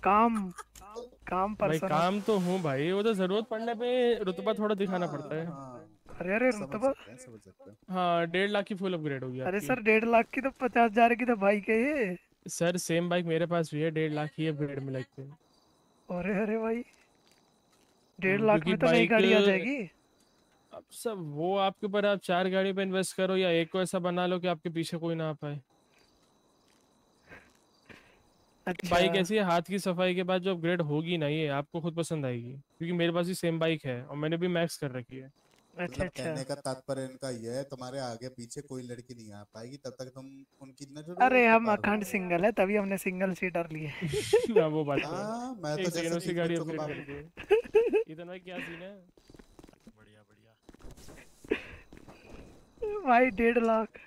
A: काम *laughs* काम
I: भाई
A: पर्सन
I: काम तो हूँ भाई। वो तो ज़रूरत पड़ने पे रुतबा थोड़ा दिखाना पड़ता है।
H: हाँ,
A: अरे अरे रुतबा
H: हैं हैं।
I: हाँ डेढ़ लाख की फुल अपग्रेड होगी
A: अरे सर डेढ़ लाख की तो पचास हज़ार की तो बाइक है ये।
I: सर सेम बाइक मेरे पास भी है डेढ़ लाख की अपग्रेड में लगती है
A: अरे अरे भाई डेढ़
I: हम्म,
A: लाख में तो नई गाड़ी आ जाएगी।
I: अब सब वो आपके ऊपर आप चार गाड़ी पे इन्वेस्ट करो या एक को ऐसा बना लो कि आपके पीछे कोई ना आ पाए।
A: अच्छा।
I: बाइक ऐसी है हाथ की सफ़ाई के बाद जो अपग्रेड होगी ना ये आपको खुद पसंद आएगी। क्योंकि मेरे पास भी सेम बाइक है और मैंने भी मैक्स कर रखी है।
A: अच्छा
H: मतलब
A: अच्छा
H: कहने का तात्पर्य इनका यह है तुम्हारे आगे पीछे कोई लड़की नहीं आ पाएगी तब तक तुम उनकी नज़र
A: अरे हम अखंड सिंगल है तभी हमने सिंगल सीटर लिए
I: ना वो बात तो है।
H: हाँ मैं तो जैसे
I: उसकी गाड़ी अपग्रेड कर दो इतना क्या सीन है?
E: बढ़िया *laughs* बढ़िया
A: भाई डेढ़ लाख।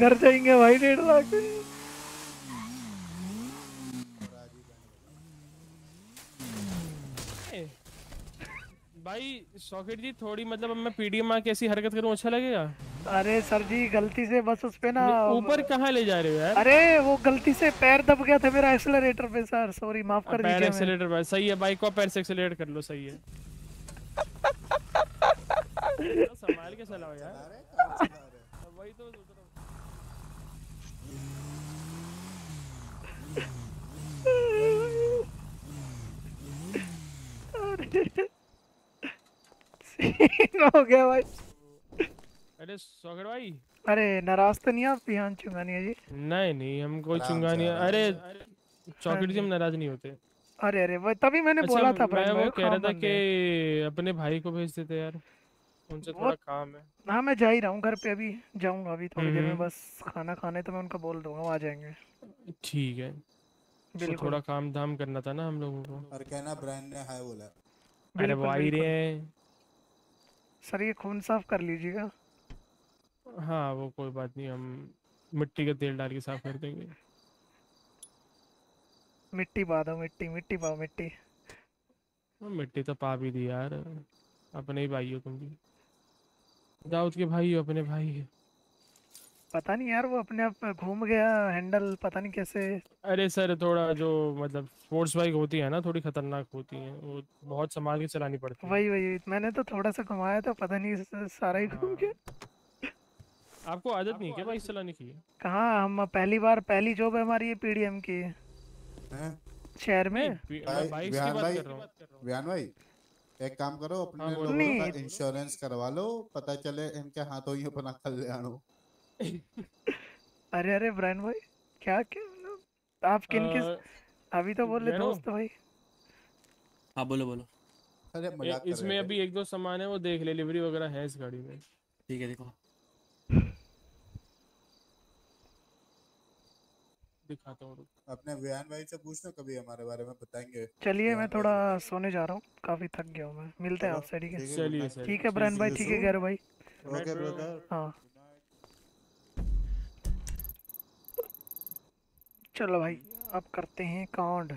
A: घर जाएँगे भाई डेढ़ लाख में।
I: ए, भाई सॉकेट जी थोड़ी मतलब अब मैं पीडीएम आके ऐसी हरकत करूँ अच्छा लगेगा?
A: अरे सर जी गलती से बस उस पे ना
I: ऊपर कहाँ ले जा रहे हो यार?
A: अरे वो गलती से पैर दब गया था मेरा एक्सेलरेटर पे सर। सॉरी माफ़ कर दीजिए मैं
I: एक्सेलेरेटर पर सही है बाइक को पैर से एक्सेलेरेट कर लो सही है। *laughs* संभाल के चलाओ यार। वही तो सोच रहा हूँ। *laughs*
A: हो गया भाई।
I: अरे सॉकेट भाई।
A: अरे नाराज़ तो नहीं आप? पिहान चुंगानी जी।
I: नहीं नहीं हम कोई
H: आराम
I: चुंगा
H: से,
I: नहीं
H: आराम
I: अरे चॉकलेट जी हम नाराज़ नहीं होते।
A: अरे अरे वो तभी मैंने
I: अच्छा
A: बोला था
I: मैं वो कह रहा था कि अपने भाई को भेज देते यार। उनसे थोड़ा काम है।
A: हाँ मैं जा ही रहा हूँ घर पे अभी जाऊँगा अभी थोड़ी देर में।
I: हम्म।
A: बस खाना खाने तो मैं उनको बोल दूँगा वो आ जाएँगे।
I: ठीक है।
A: बिल्कुल।
I: थोड़ा काम धाम करना था ना हम लोगों को।
H: और कहना ब्रांड ने हाय बोला।
I: अरे वो आ ही रहे हैं।
A: सर ये खून साफ़ कर लीजिएगा।
I: हाँ वो कोई बात नहीं हम मिट्टी का तेल डाल के साफ़ कर देंगे।
A: मिट्टी पा दो मिट्टी मिट्टी पाओ मिट्टी।
I: मिट्टी तो पा भी दी यार अपने ही भाई हो तुम भी। दाऊद के भाई हो अपने भाई हो।
A: पता नहीं यार वो अपने आप घूम गया हैंडल पता नहीं कैसे।
I: अरे सर थोड़ा जो मतलब स्पोर्ट्स बाइक होती है ना थोड़ी खतरनाक होती है वो बहुत संभाल के चलानी पड़ती है।
A: वही वही मैंने तो थोड़ा सा घुमाया था पता नहीं सारा ही घूम
I: हाँ।
A: गया
I: आपको आदत नहीं है क्या बाइक चलाने की?
A: कहाँ हम पहली बार पहली जॉब है हमारी ये पीडीएम की। शहर में?
I: पी-
H: भाई,
I: की बात कर रहा हूँ।
H: व्यान भाई एक काम करो अपने
I: बोलो।
H: लोगों का इंश्योरेंस करवा लो पता चले इनके हाथों ही अपना कल्याण हो।
A: अरे अरे ब्रांड भाई क्या क्या मतलब आप किन किस अभी तो बोले
I: मैनो,
A: दोस्त भाई।
F: हाँ बोलो बोलो।
H: अरे मज़ाक
I: इसमें अभी एक दो सामान है वो देख ले लिवरी वगैरह है इस गाड़ी में।
F: ठीक है देखो।
I: दिखाता हूँ
H: अपने व्यान भाई से पूछना कभी हमारे बारे में बताएँगे।
A: चलिए मैं थोड़ा सोने जा रहा हूँ काफ़ी थक गया हूँ मैं। मिलते हैं आपसे ठीक है?
H: ठीक है,
I: चलिए
A: ठीक है ब्रांड भाई ठीक है गैर भाई।
H: ओके ब्रदर
A: हाँ। चलो भाई अब करते हैं
F: कौन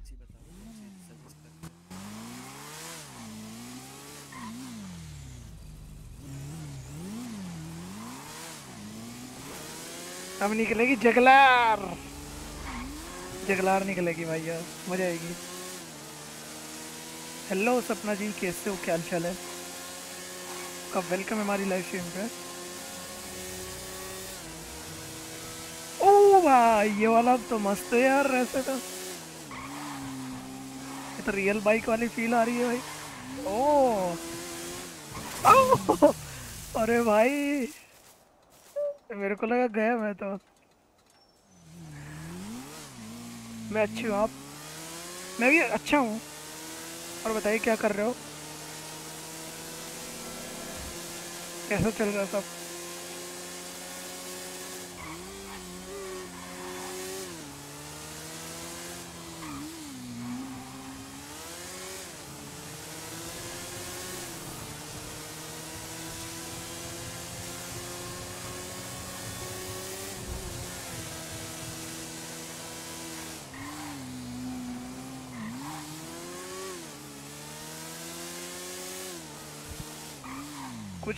F: सी बताओ? हो?
A: अब निकलेगी जगलार। जगलार निकलेगी भाई यार मज़ा आएगी। हेलो सपना जी कैसे हो? क्या हाल चाल है? कब वेलकम है हमारी लाइव स्ट्रीम पे? भाई ये वाला तो मस्त है यार ऐसे तो ये तो रियल बाइक वाली फील आ रही है भाई ओ अरे भाई मेरे को लगा गया मैं तो मैं अच्छी हूँ आप मैं भी अच्छा हूँ और बताइए क्या कर रहे हो कैसा चल रहा है सब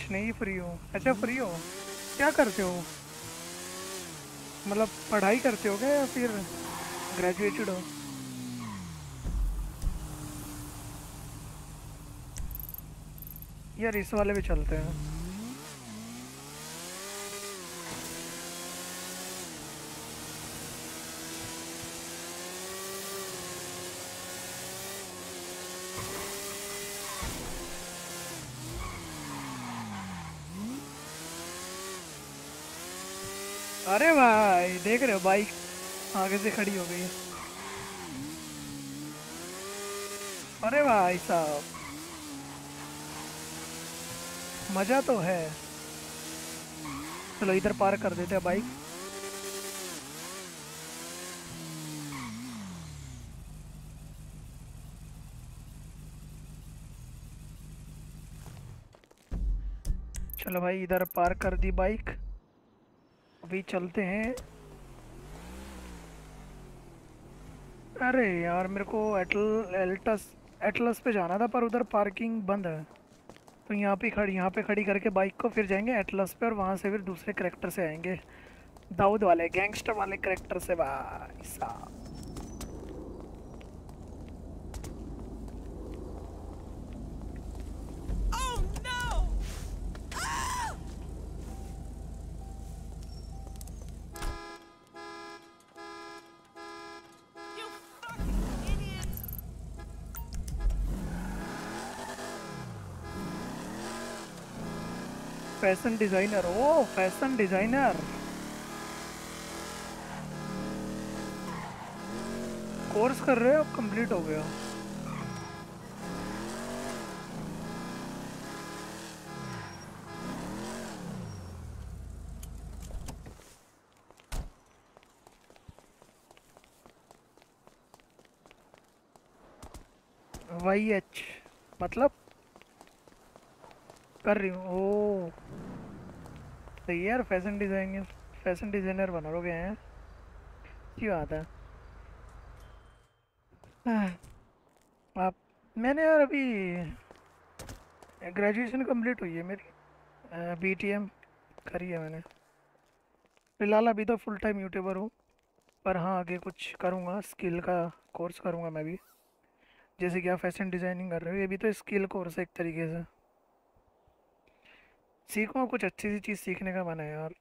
A: कुछ नहीं फ्री हो। अच्छा फ्री हो? क्या करते हो? मतलब पढ़ाई करते हो क्या या फिर ग्रेजुएटेड हो? यार इस वाले भी चलते हैं। अरे भाई, देख रहे हो, बाइक आगे से खड़ी हो गई अरे भाई साहब, मज़ा तो है। चलो, इधर पार कर देते हैं बाइक। चलो भाई, इधर पार कर दी बाइक। अभी चलते हैं। अरे यार, मेरे को एटल, एल्टस, एटलस पे जाना था, पर उधर पार्किंग बंद है। तो यहाँ पे खड़ी, यहाँ पे खड़ी करके बाइक को फिर जाएँगे एटलस पे और वहाँ से फिर दूसरे करेक्टर से आएँगे। दाऊद वाले गैंगस्टर वाले करेक्टर से भाई साहब। फ़ैशन डिज़ाइनर ओ फ़ैशन डिज़ाइनर कोर्स कर रहे हो कंप्लीट हो गया। वाई एच मतलब कर रही हूँ। ओ सही यार फ़ैशन डिज़ाइनर फ़ैशन डिज़ाइनर बनोगे हैं। अच्छी बात है। *sighs* आप, मैंने यार अभी ग्रेजुएशन कंप्लीट हुई है मेरी। बी टी एम करी है मैंने। फ़िलहाल अभी तो फुल टाइम यूट्यूबर हूँ, पर हाँ आगे कुछ करूँगा स्किल का कोर्स करूँगा मैं भी। जैसे कि आप फ़ैशन डिज़ाइनिंग कर रहे हो, ये भी तो स्किल कोर्स है एक तरीके से। सीखूँगा कुछ अच्छी सी चीज़ सीखने का मन है यार।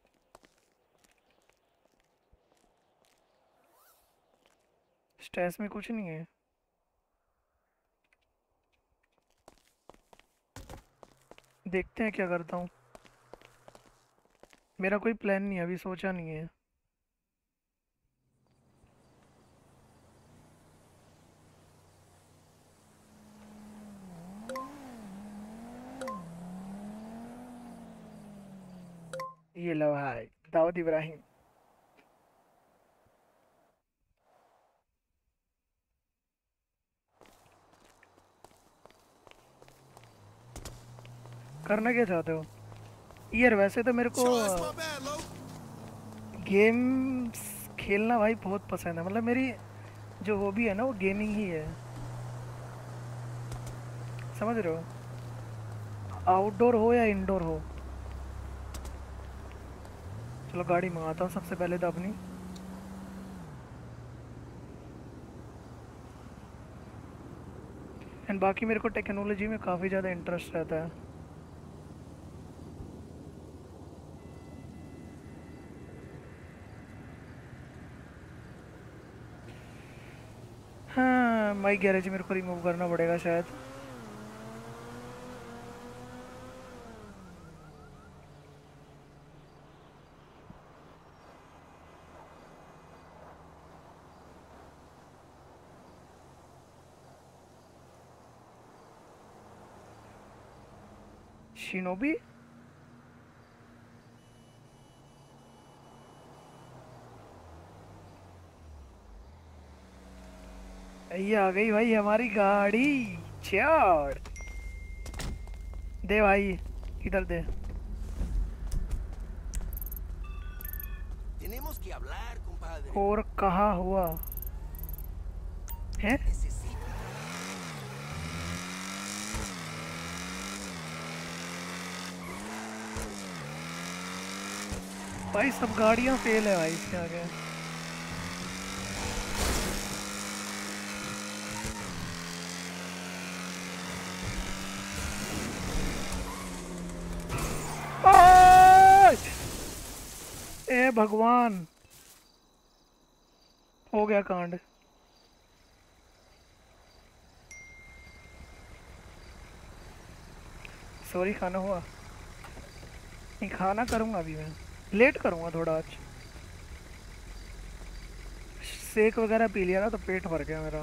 A: स्ट्रेस में कुछ नहीं है। देखते हैं क्या करता हूँ। मेरा कोई प्लान नहीं है, अभी सोचा नहीं है। ये लो भाई दाऊद इब्राहिम। करना क्या चाहते हो? यार वैसे तो मेरे को गेम्स खेलना भाई बहुत पसंद है। मतलब मेरी जो हॉबी है ना वो गेमिंग ही है। समझ रहे हो? आउटडोर हो या इंडोर हो? चलो गाड़ी मंगाता हूँ सबसे पहले तो अपनी। एंड बाकी मेरे को टेक्नोलॉजी में काफ़ी ज़्यादा इंटरेस्ट रहता है। हाँ माई गैरेज मेरे को रिमूव करना पड़ेगा शायद। शिनोबी ये आ गई भाई हमारी गाड़ी। चढ़। दे भाई इधर दे. और कहा हुआ? है? भाई, सब गाड़ियाँ फेल है भाई इसके आगे! ए भगवान! हो गया कांड। सॉरी खाना हुआ। नहीं, खाना करूँगा अभी मैं। लेट करूँगा थोड़ा आज। शेक वगैरह पी लिया ना तो पेट भर गया मेरा।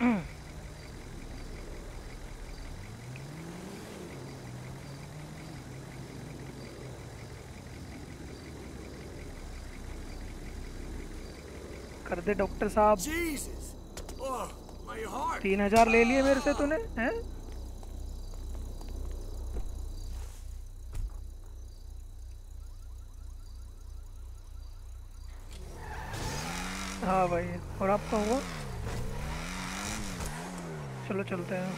A: *clears throat* कर दे डॉक्टर साहब। तीन हज़ार ले लिए मेरे से तूने, हैं? हाँ भाई, और आपका हुआ? चलो चलते हैं।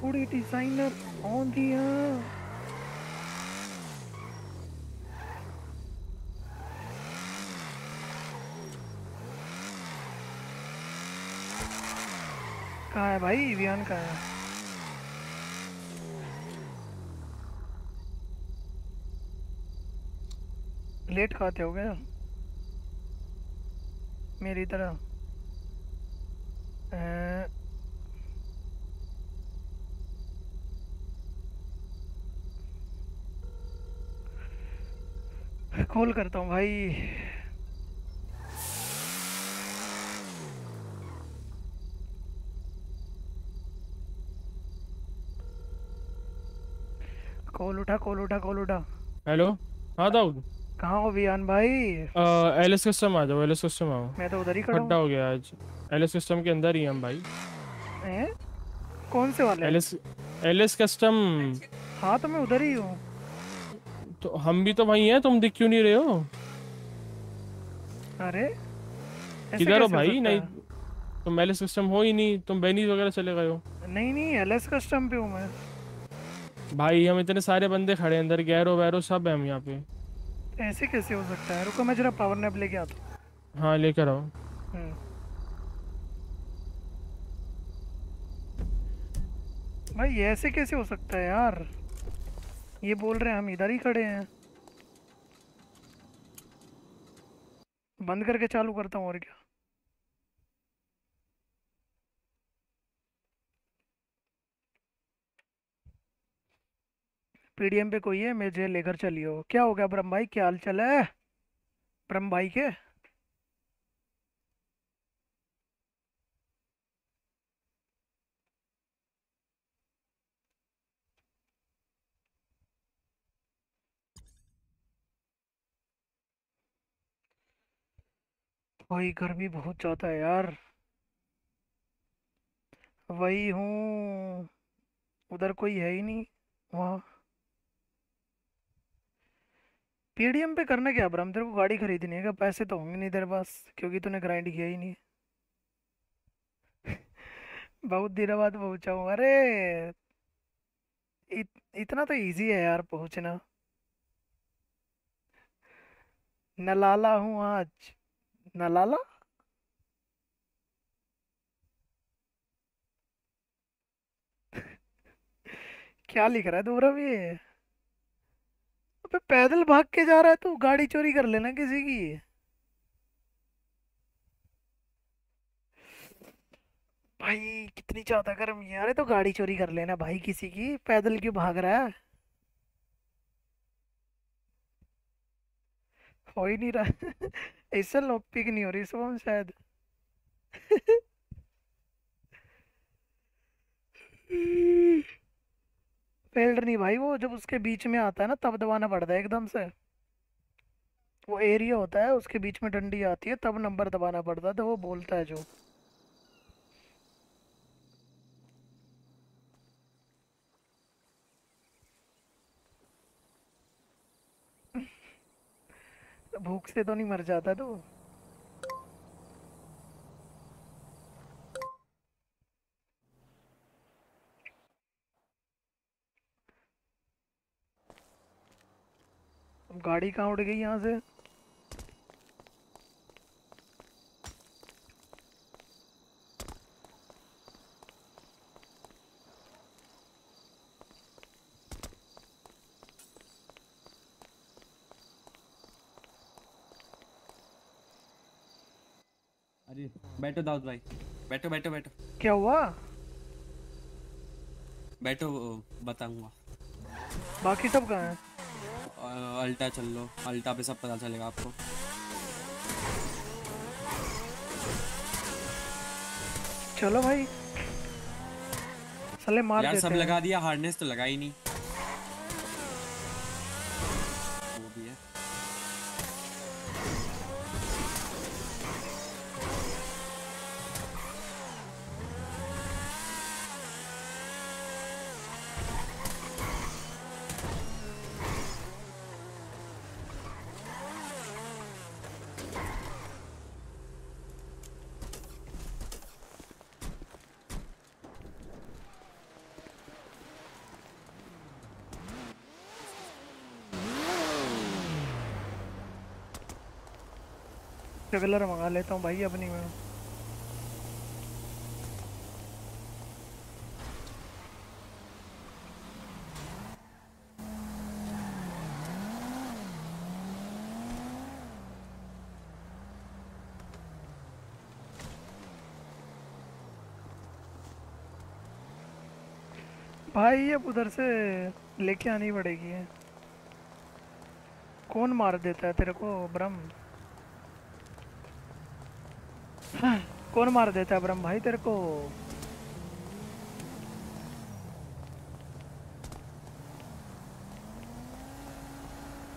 A: कुड़ी डिज़ाइनर ऑन दिया कहाँ है भाई? वियान कहाँ है? लेट खाते हो गया मेरी तरह। कॉल करता हूँ भाई। कॉल उठा कॉल उठा कॉल उठा।
I: हेलो हाँ दाऊद
A: कहाँ हो वियान भाई?
I: एल एस कस्टम आ जाओ एल एस कस्टम आओ।
A: मैं तो उधर ही खड़ा हूँ।
I: हो गया आज। एल एस कस्टम के अंदर ही हम भाई।
A: हैं? कौन से वाले?
I: L S L S custom
A: हाँ तो मैं उधर ही हूँ।
I: तो हम भी तो वहीं हैं तुम दिख क्यों नहीं रहे हो?
A: अरे
I: किधर हो भाई? नहीं? तुम एल एस कस्टम हो ही नहीं तुम बेनीज वगैरह चले गए हो।
A: नहीं नहीं एलएस कस्टम पे हूँ मैं।
I: भाई हम इतने सारे बंदे खड़े हैं अंदर गैरो वैरो सब है हम यहाँ पे।
A: ऐसे कैसे हो सकता है? रुको मैं जरा पावर नैप लेके आता हूँ।
I: हाँ लेकर आओ।
A: हम्म। भाई ये ऐसे कैसे हो सकता है यार? ये बोल रहे हैं हम इधर ही खड़े हैं। बंद करके चालू करता हूँ और क्या? पीडीएम पे कोई है? मुझे लेकर चलियो। क्या हो गया ब्रह्म भाई? क्या हाल चल है? ब्रह्म भाई के? भाई, गर्मी बहुत ज़्यादा है यार। वही हूँ। उधर कोई है ही नहीं वहाँ। पीडीएम पे करना क्या ब्रह्म तेरे को गाड़ी खरीदनी है क्या पैसे तो होंगे नहीं तेरे पास क्योंकि तूने ग्राइंड किया ही नहीं *laughs* बहुत दिनों बाद पहुँचा हूँ अरे इत, इतना तो इजी है यार पहुँचना। नलाला हूँ आज। नलाला? *laughs* क्या लिख रहा है रवि? ये अबे पैदल भाग के जा रहा है, तू गाड़ी चोरी कर लेना किसी की। भाई, कितनी ज़्यादा गर्मी है। अरे तो गाड़ी चोरी कर लेना भाई किसी की। पैदल क्यों भाग रहा है? हो ही नहीं रहा। ऐसा लो पिक नहीं हो रही सुबह शायद। *laughs* फेल्ड नहीं भाई, वो जब उसके बीच में आता है ना, तब दबाना पड़ता है एकदम से। वो एरिया होता है, उसके बीच में डंडी आती है, तब नंबर दबाना पड़ता है तो वो बोलता है जो। *laughs* भूख से तो नहीं मर जाता तू। गाड़ी कहाँ उड़ गई यहाँ से?
F: अरे बैठो दाऊद भाई। बैठो बैठो बैठो।
A: क्या हुआ?
F: बैठो बताऊँगा।
A: बाकी सब कहाँ हैं?
F: अल्टा चल लो। अल्टा पे सब पता चलेगा आपको।
A: चलो भाई। साले मार
F: यार सब लगा दिया हार्डनेस तो लगा ही नहीं वो भी है
A: जगलर मंगा लेता हूँ भाई अपनी में। भाई अब उधर से लेके आनी पड़ेगी। है कौन मार देता है तेरे को, ब्रह्म? कौन मार देता है ब्रह्म भाई तेरे को?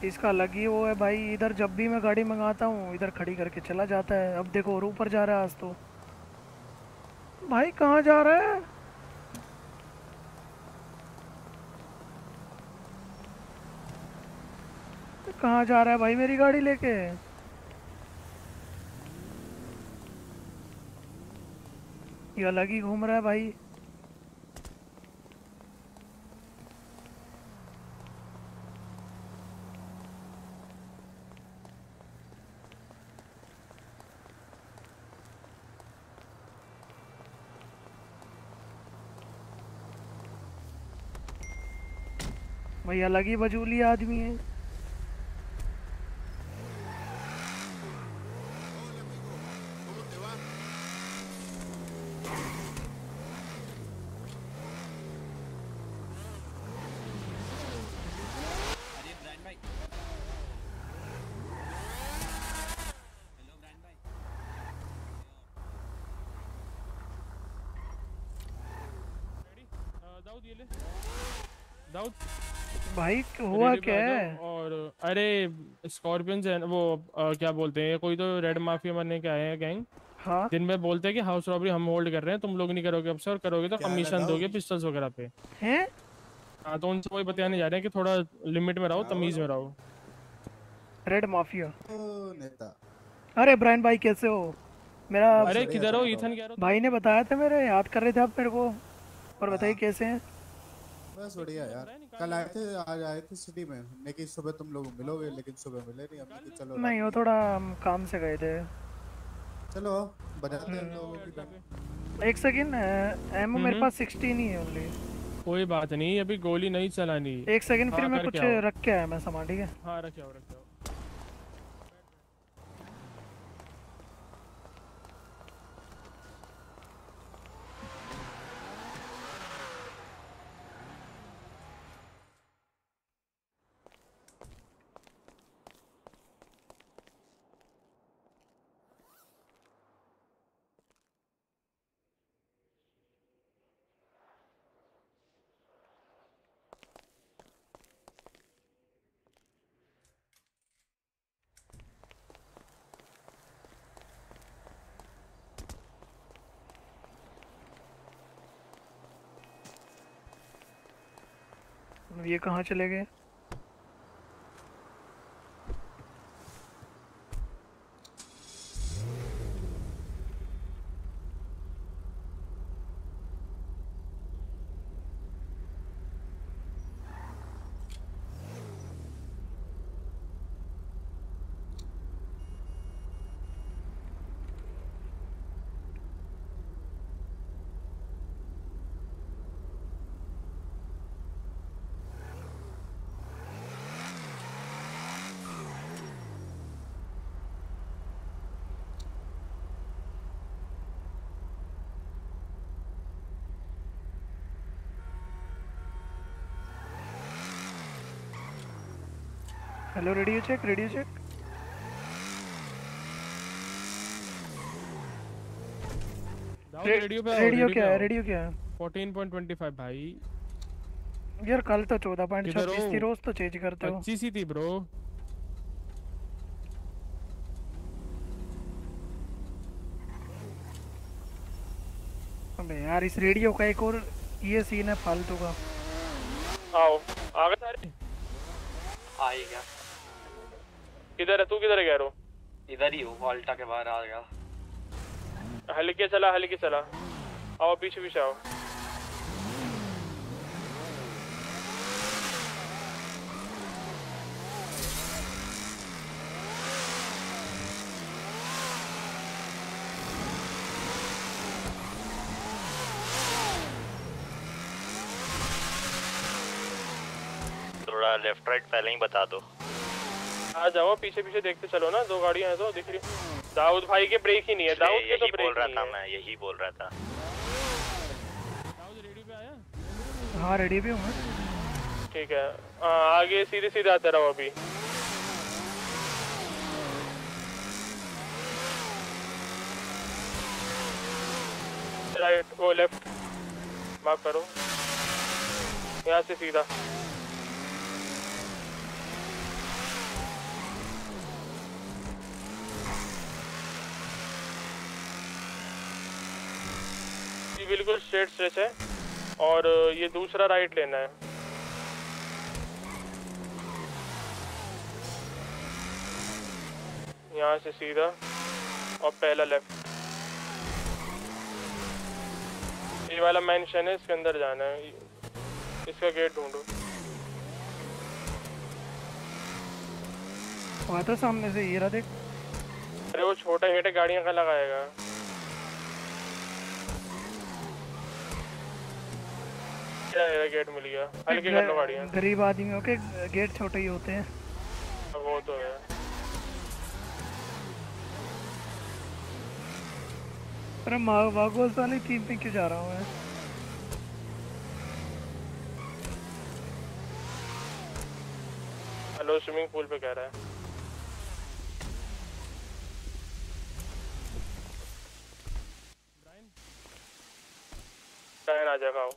A: इसका अलग ही वो है भाई, इधर जब भी मैं गाड़ी मंगाता हूँ, इधर खड़ी करके चला जाता है। अब देखो, और ऊपर जा रहा है आज तो। भाई, कहाँ जा रहा है? कहाँ जा रहा है भाई मेरी गाड़ी लेके? ये अलग ही घूम रहा है भाई। भाई अलग ही बजूली आदमी है
F: अरे ब्रांड भाई हेलो ब्रांड भाई
I: दाऊद ये ले दाऊद
A: भाई हुआ क्या? है
I: और अरे स्कॉर्पियंस है वो अ, क्या बोलते हैं कोई तो रेड माफिया बनने के आए हैं गैंग
A: हाँ।
I: दिन में बोलते हैं कि हाउस रॉबरी हम होल्ड कर रहे हैं तुम लोग नहीं करोगे अफसर करोगे तो कमीशन दोगे पिस्टल्स वगैरह पे।
A: हैं?
I: हाँ तो उनसे वही बताने जा रहे हैं कि थोड़ा लिमिट में रहो तमीज में रहो।
A: रेड माफिया
H: ओ नेता।
A: अरे ब्रायन भाई कैसे हो? मेरा
I: अरे किधर हो? ईथन कह रहे हो
A: भाई ने बताया था मेरे याद कर रहे थे आप मेरे को। और बताइए
H: हाँ।
A: कैसे हैं?
H: बस बढ़िया यार। कल आए थे आज आए थे सिटी में। हमने कि सुबह तुम लोग मिलोगे लेकिन सुबह मिले नहीं। हमने कि चलो।
A: नहीं वो थोड़ा काम से गए थे।
H: चलो बजाते हैं लोगों की
A: एक सेकंड एमओ मेरे
I: हम्म।
A: पास 16 ही है ओनली
I: कोई बात नहीं अभी गोली नहीं चलानी।
A: एक सेकंड फिर
I: हाँ,
A: मैं कुछ रख के आया मैं सामान ठीक है?
I: हाँ रखे हो रखे हो
A: ये कहाँ चले गए? Hello radio check
I: radio
A: check
I: radio पे
A: रेडियो क्या है रेडियो क्या है?
I: 14.25 भाई।
A: यार कल तो चौदह पॉइंट
I: किधर
A: छब्बीस थी रोज तो चेंज करते हो।
I: अच्छी सी थी ब्रो
A: अबे यार इस रेडियो का एक और ये सीन है फालतू का।
I: आओ आ गए सारे?
J: आ ही गया।
I: किधर है? तू किधर है गैरो?
J: इधर ही हूँ ऑल्टा के बाहर आ गया।
I: हल्के चला हल्के चला। आओ पीछे पीछे आओ।
E: थोड़ा लेफ़्ट राइट पहले ही बता दो।
I: आ जाओ पीछे पीछे देखते चलो ना दो गाड़ियाँ हैं तो दिख रही दाऊद भाई के ब्रेक ही नहीं है दाऊद के तो
E: यही बोल रहा था मैं यही बोल रहा था।
I: दाऊद रेडियो पे आया
A: हाँ रेडी भी हूँ
I: ठीक है आ, आगे सीधे सीधे आते रहो अभी। राइट वो लेफ़्ट मार्क करो। यहाँ से सीधा। ये बिल्कुल स्ट्रेट स्ट्रेच है। और ये दूसरा राइट लेना है। यहाँ से सीधा और पहला लेफ़्ट ये वाला मेंशन है इसके अंदर जाना है। इसका गेट ढूंढो।
A: सामने से ये रहा देख।
I: अरे वो छोटा गेट है गाड़ियाँ का लगाएगा। क्या गेट मिल गया। हल्के कर लो गाड़ियाँ
A: गरीब आदमियों के गेट छोटे ही होते हैं।
I: अब वो तो है।
A: अरे माँ बागोस वाली टीम में क्यों जा रहा हूँ मैं।
I: हेलो स्विमिंग पूल पे कह रहा है। आ जाएगा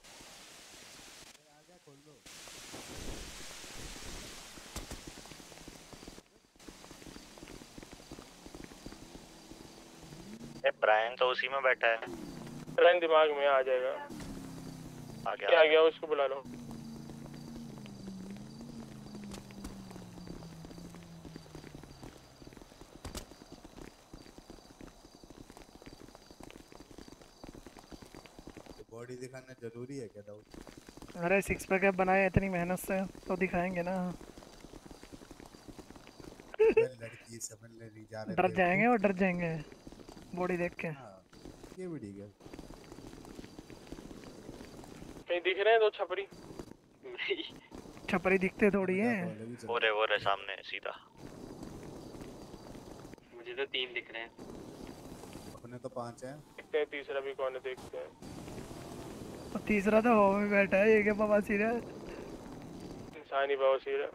E: ब्रायन तो उसी में बैठा है।
I: ब्रायन दिमाग में आ जाएगा।
E: आ गया।
I: आ गया उसको बुला लो।
H: बॉडी दिखाना ज़रूरी है क्या दाऊद
A: अरे सिक्स पैक बनाए इतनी मेहनत से तो दिखाएँगे ना। *laughs*
H: लड़की समझने नहीं जा रहे
A: डर जाएँगे और डर जाएँगे। बॉडी देख के।
H: हाँ, ये भी ठीक है।
I: कहीं दिख रहे हैं दो छपरी?
A: छपरी दिखते थोड़ी है।
E: वो रहे वो रहे सामने सीधा।
J: मुझे तो तीन दिख रहे हैं।
H: अपने तो पाँच हैं।
I: देखते हैं तीसरा भी कौन है देखते हैं।
A: तीसरा तो हवा में बैठा है ये क्या बाबा सीरा।
I: इंसानी बवासीर है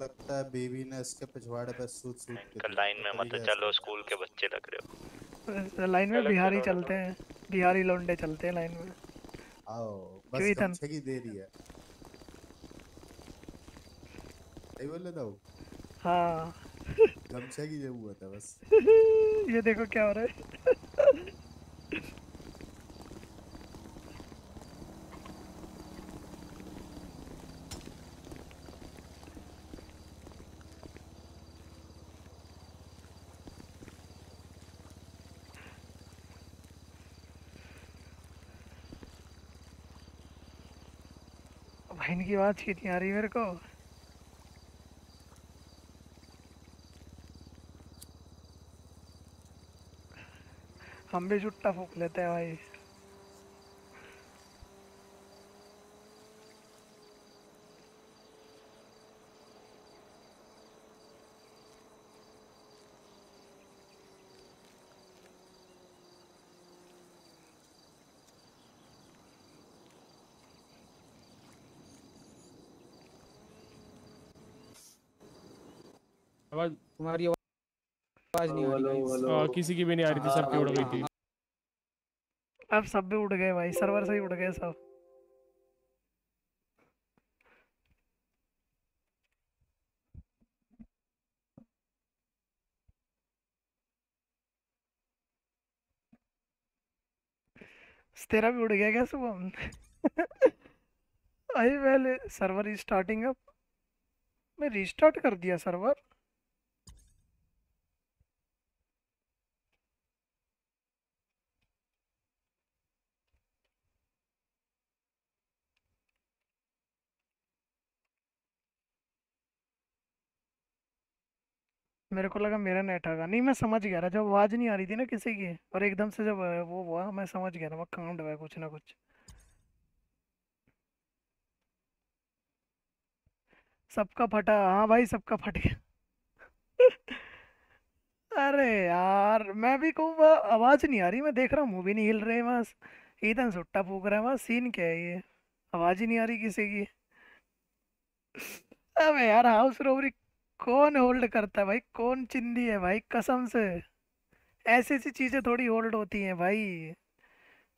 H: लगता है बेबी ने इसके पिछवाड़े पे सूट सूट के
E: लाइन में मत चलो स्कूल के बच्चे लग रहे हो।
A: लाइन में बिहारी चलते हैं। बिहारी लौंडे चलते हैं लाइन में।
H: आओ बस? गमछे की देरी है सही बोले दाऊ
A: हाँ।
H: गमछे की ज़रूरत है बस। *laughs*
A: ये देखो क्या हो रहा है। बहन की आवाज़ कितनी आ रही है मेरे को। हम भी जुट्टा फूक लेते हैं भाई।
D: तुम्हारी आवाज़ नहीं आ रही।
I: आ, किसी की भी नहीं आ रही थी सबकी उड़ गई थी।
A: अब सब भी उड़ गए भाई सर्वर से ही उड़ गए सब। तेरा भी उड़ गया क्या शुभम *laughs* आई पहले सर्वर स्टार्टिंग अप मैं रिस्टार्ट कर दिया सर्वर। मेरे को लगा मेरा नेट होगा नहीं, मैं समझ गया था जब आवाज़ नहीं आ रही थी ना किसी की, और एकदम से जब वो हुआ, मैं समझ गया था मैं कांड हुआ कुछ ना कुछ। सबका फटा हाँ भाई, सबका फट गया। *laughs* अरे यार, मैं भी कहूँ आवाज़ नहीं आ रही, मैं देख रहा हूँ मूवी नहीं हिल रही बस। ईदन सुट्टा फूक रहा है बस सीन क्या है ये? आवाज़ ही नहीं आ रही किसी की। *laughs* अबे यार हाउस रोबरी कौन होल्ड करता है भाई? कौन चिंदी है भाई? कसम से। ऐसी ऐसी चीज़ें थोड़ी होल्ड होती हैं भाई।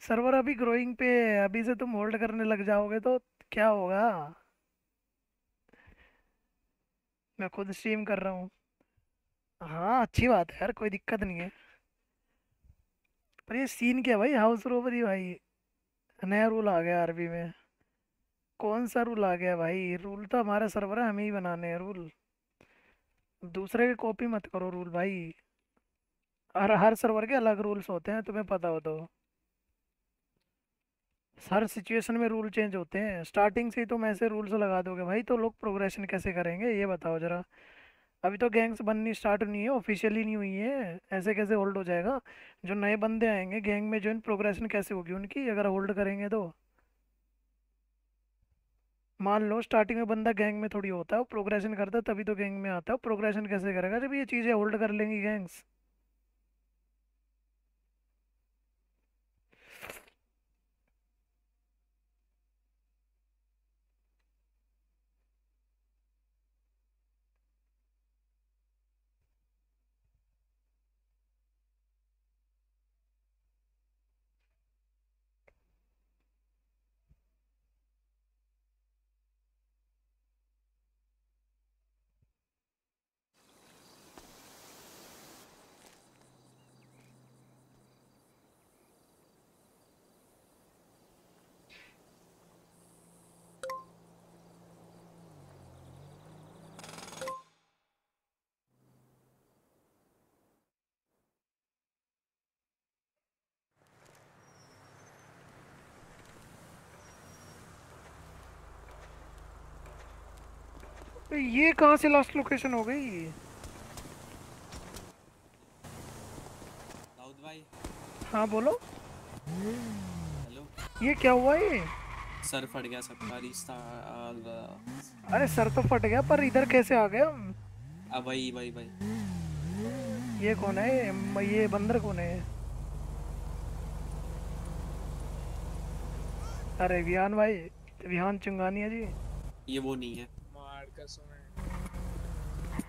A: सर्वर अभी ग्रोइंग पे है, अभी से तुम होल्ड करने लग जाओगे तो क्या होगा? मैं खुद स्ट्रीम कर रहा हूँ। हाँ अच्छी बात है यार, कोई दिक्कत नहीं है। पर ये सीन क्या भाई? हाउस रोबरी भाई। नया रूल आ गया आरबी में। कौन सा रूल आ गया भाई? रूल तो हमारे सर्वर है, हमें ही बनाने हैं रूल दूसरे की कॉपी मत करो रूल भाई। हर हर सर्वर के अलग रूल्स होते हैं, तुम्हें पता हो तो। हर सिचुएशन में रूल चेंज होते हैं। स्टार्टिंग से ही तुम ऐसे रूल्स लगा दोगे, भाई तो लोग प्रोग्रेशन कैसे करेंगे, ये बताओ जरा। अभी तो गैंग्स बननी स्टार्ट नहीं है ऑफिशियली नहीं हुई है। ऐसे कैसे होल्ड हो जाएगा? जो नए बंदे आएँगे गैंग में जो इन प्रोग्रेशन कैसे होगी उनकी? अगर होल्ड करेंगे तो। मान लो स्टार्टिंग में बंदा गैंग में थोड़ी होता है प्रोग्रेशन करता है, तभी तो गैंग में आता है प्रोग्रेशन कैसे करेगा? जब ये चीज़ें होल्ड कर लेंगी गैंग्स ये कहाँ से लास्ट लोकेशन हो गई?
F: दाऊद भाई।
A: हाँ बोलो।
F: हेलो।
A: ये क्या हुआ ये?
F: सर फट गया सबका रिश्ता
A: अरे सर तो फट गया पर इधर कैसे आ गए हम?
F: अब वही वही वही।
A: ये कौन है? ये बंदर कौन है? अरे विहान भाई विहान चुंगानिया जी।
F: ये वो नहीं है।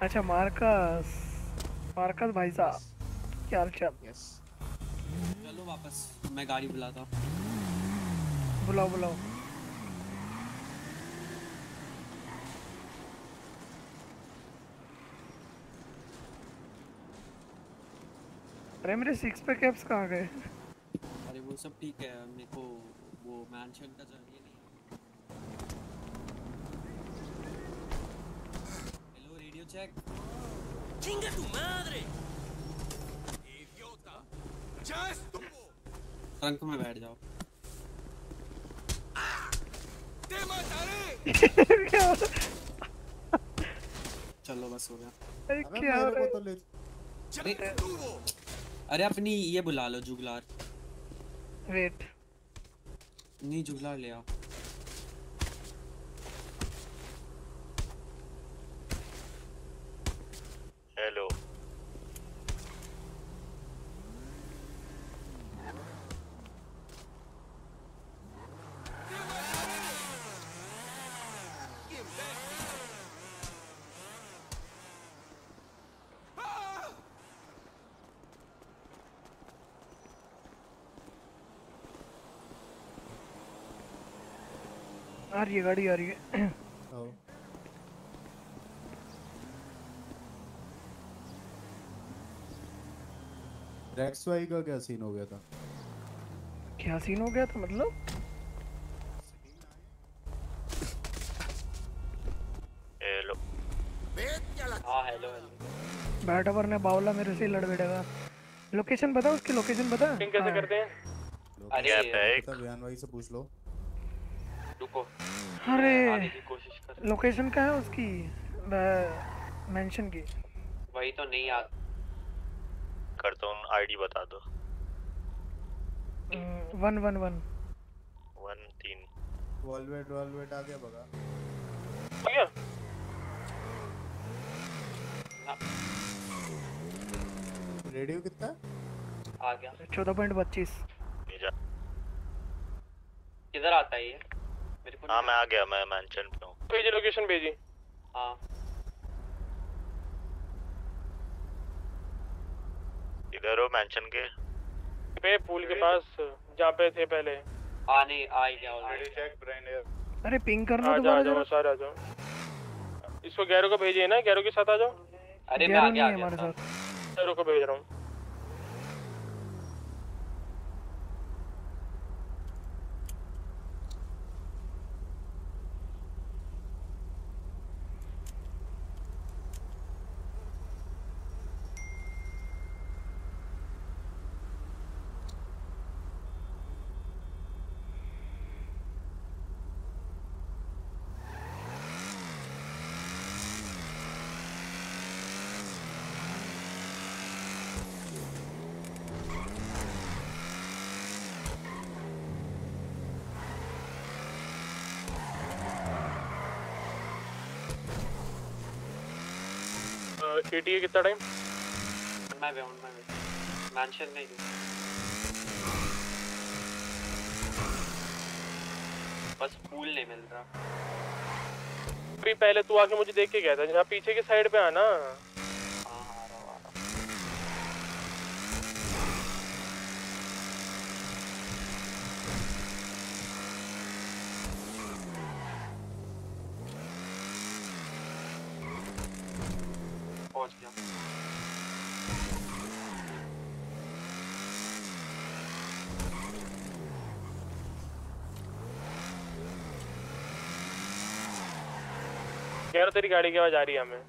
A: अच्छा मार्कस मार्कस भाई साहब क्या हाल चाल?
F: चलो वापस मैं गाड़ी बुलाता हूँ।
A: बुलाओ बुलाओ। अरे मेरे सिक्स पैक एप्स कहाँ गए?
F: अरे वो सब ठीक है मेरे को वो मैंशन का चाहिए check
B: ¡Chinga tu madre! ¡Idiota! ¡Ya estuvo!
F: Trunk में बैठ जाओ
B: ¡Te mataré!
F: चलो बस हो गया
A: अरे क्या हो रहा
H: को तो ले
B: ¡Ya estuvo!
F: अरे अपनी ये बुला लो जुगलार
A: वेट
F: नहीं जुगलार ले आओ
A: आ रही है गाड़ी आ रही है।
H: रेक्स वाई का क्या सीन हो गया था?
A: क्या सीन हो गया था मतलब?
E: हेलो
J: हाँ हेलो हेलो
A: बैठा वरने बावला मेरे से लड़ बैठेगा लोकेशन बता उसकी लोकेशन बता
I: पिंग कैसे
A: हाँ।
I: करते हैं?
J: अरे
H: बयान भाई से पूछ लो।
J: रुको।
A: अरे
J: कोशिश कर
A: लोकेशन क्या है उसकी? मेंशन की।
J: वही तो नहीं याद।
E: करता हूँ आईडी बता दो।
A: वन वन वन
E: वन तीन।
H: वॉलवेट वॉलवेट आ गया बगा।
I: हो
H: रेडियो कितना?
J: आ गया।
A: चौदह पॉइंट पच्चीस।
J: किधर आता है ये?
E: हाँ मैं आ गया मैं मेंशन पे हूँ।
I: भेजी लोकेशन भेजी।
J: हाँ।
E: इधर हो मेंशन के?
I: पे पुल के पास जहाँ पे थे पहले।
J: आने आ ही गया ऑलरेडी
A: अरे पिंग करना
I: आ आ
A: दोबारा
I: जाओ
A: जरा।
I: सारे आ जाओ। इसको गैरो को भेजिए ना गैरो के साथ आ जाओ।
J: अरे मैं आ गया आ गया
A: हमारे साथ।
I: गैरो को भेज रहा हूँ। एटी कितना टाइम
J: मैं भी मैं भी मेंशन नहीं बस फूल नहीं मिल रहा।
I: अभी पहले तू आके मुझे देख के गया था जहाँ पीछे के साइड पे आना
J: हाँ हाँ, आ रहा हूँ, आ रहा हूँ। पहुँच गया
I: गैरो तेरी गाड़ी की आवाज़ आ रही है हमें।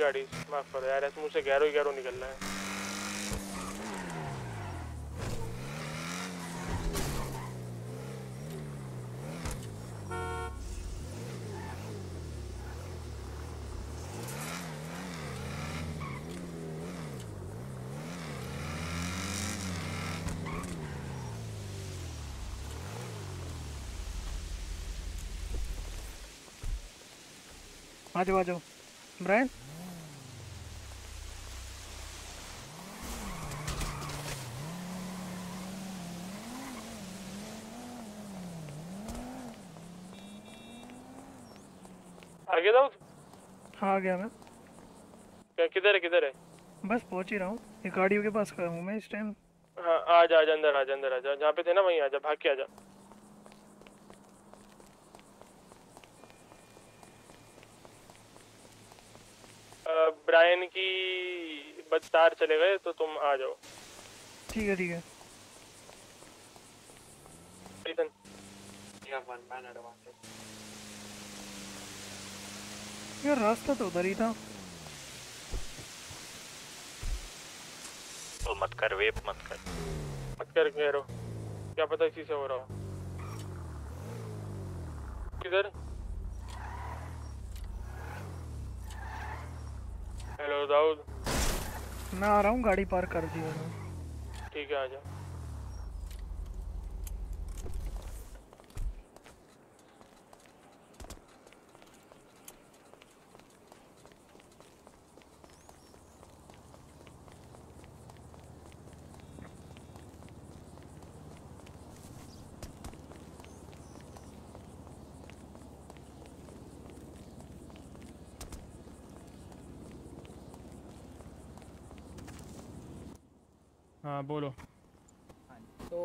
I: गाड़ी, माफ़ कर यार, ऐसे मुझसे गैरो ही गैरो निकल रहा है।
A: आ जाओ आ जाओ ब्रायन
I: आगे जाओ
A: हाँ आ गया मैं।
I: क्या किधर है किधर है?
A: बस पहुँच ही रहा हूँ। ये गाड़ियों के पास खड़ा हूँ मैं इस टाइम
I: हाँ आ जा आ जा अंदर आ जा अंदर आ जा। जहाँ पे थे ना वहीं आ जा भाग के आ जा अ, ब्रायन की बस तार चले गए तो तुम आ जाओ।
A: ठीक है ठीक है. यार रास्ता तो उधर ही था।
E: तो मत कर वेप मत कर।
I: मत कर घेरो क्या पता इसी से हो रहा हो। किधर हेलो दाऊद
A: मैं आ रहा हूँ गाड़ी पार्क कर दी
I: ठीक है आ जा हाँ बोलो।
D: तो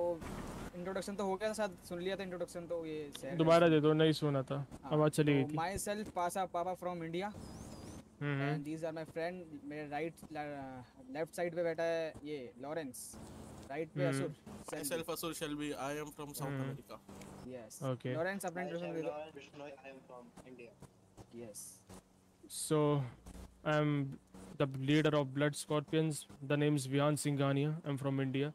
D: इंट्रोडक्शन तो हो गया था शायद सुन लिया था इंट्रोडक्शन तो ये
I: दोबारा दे दो नहीं सुना था। आवाज़ चली गई थी।
D: माई सेल्फ पासा पापा from
I: India
D: hmm
I: and
D: these are my friend मेरे राइट लेफ़्ट साइड पे बैठा है ये लॉरेंस राइट पे
I: हम्म।
D: असुर
G: Myself Asur Shelby. I am from South
I: Hmm.
G: America.
D: Yes
I: Okay.
D: Lawrence अपना इंट्रोडक्शन दे दो। I am from India yes
I: So, I'm the leader of Blood Scorpions. The name is Vihan Singhania. I'm from India.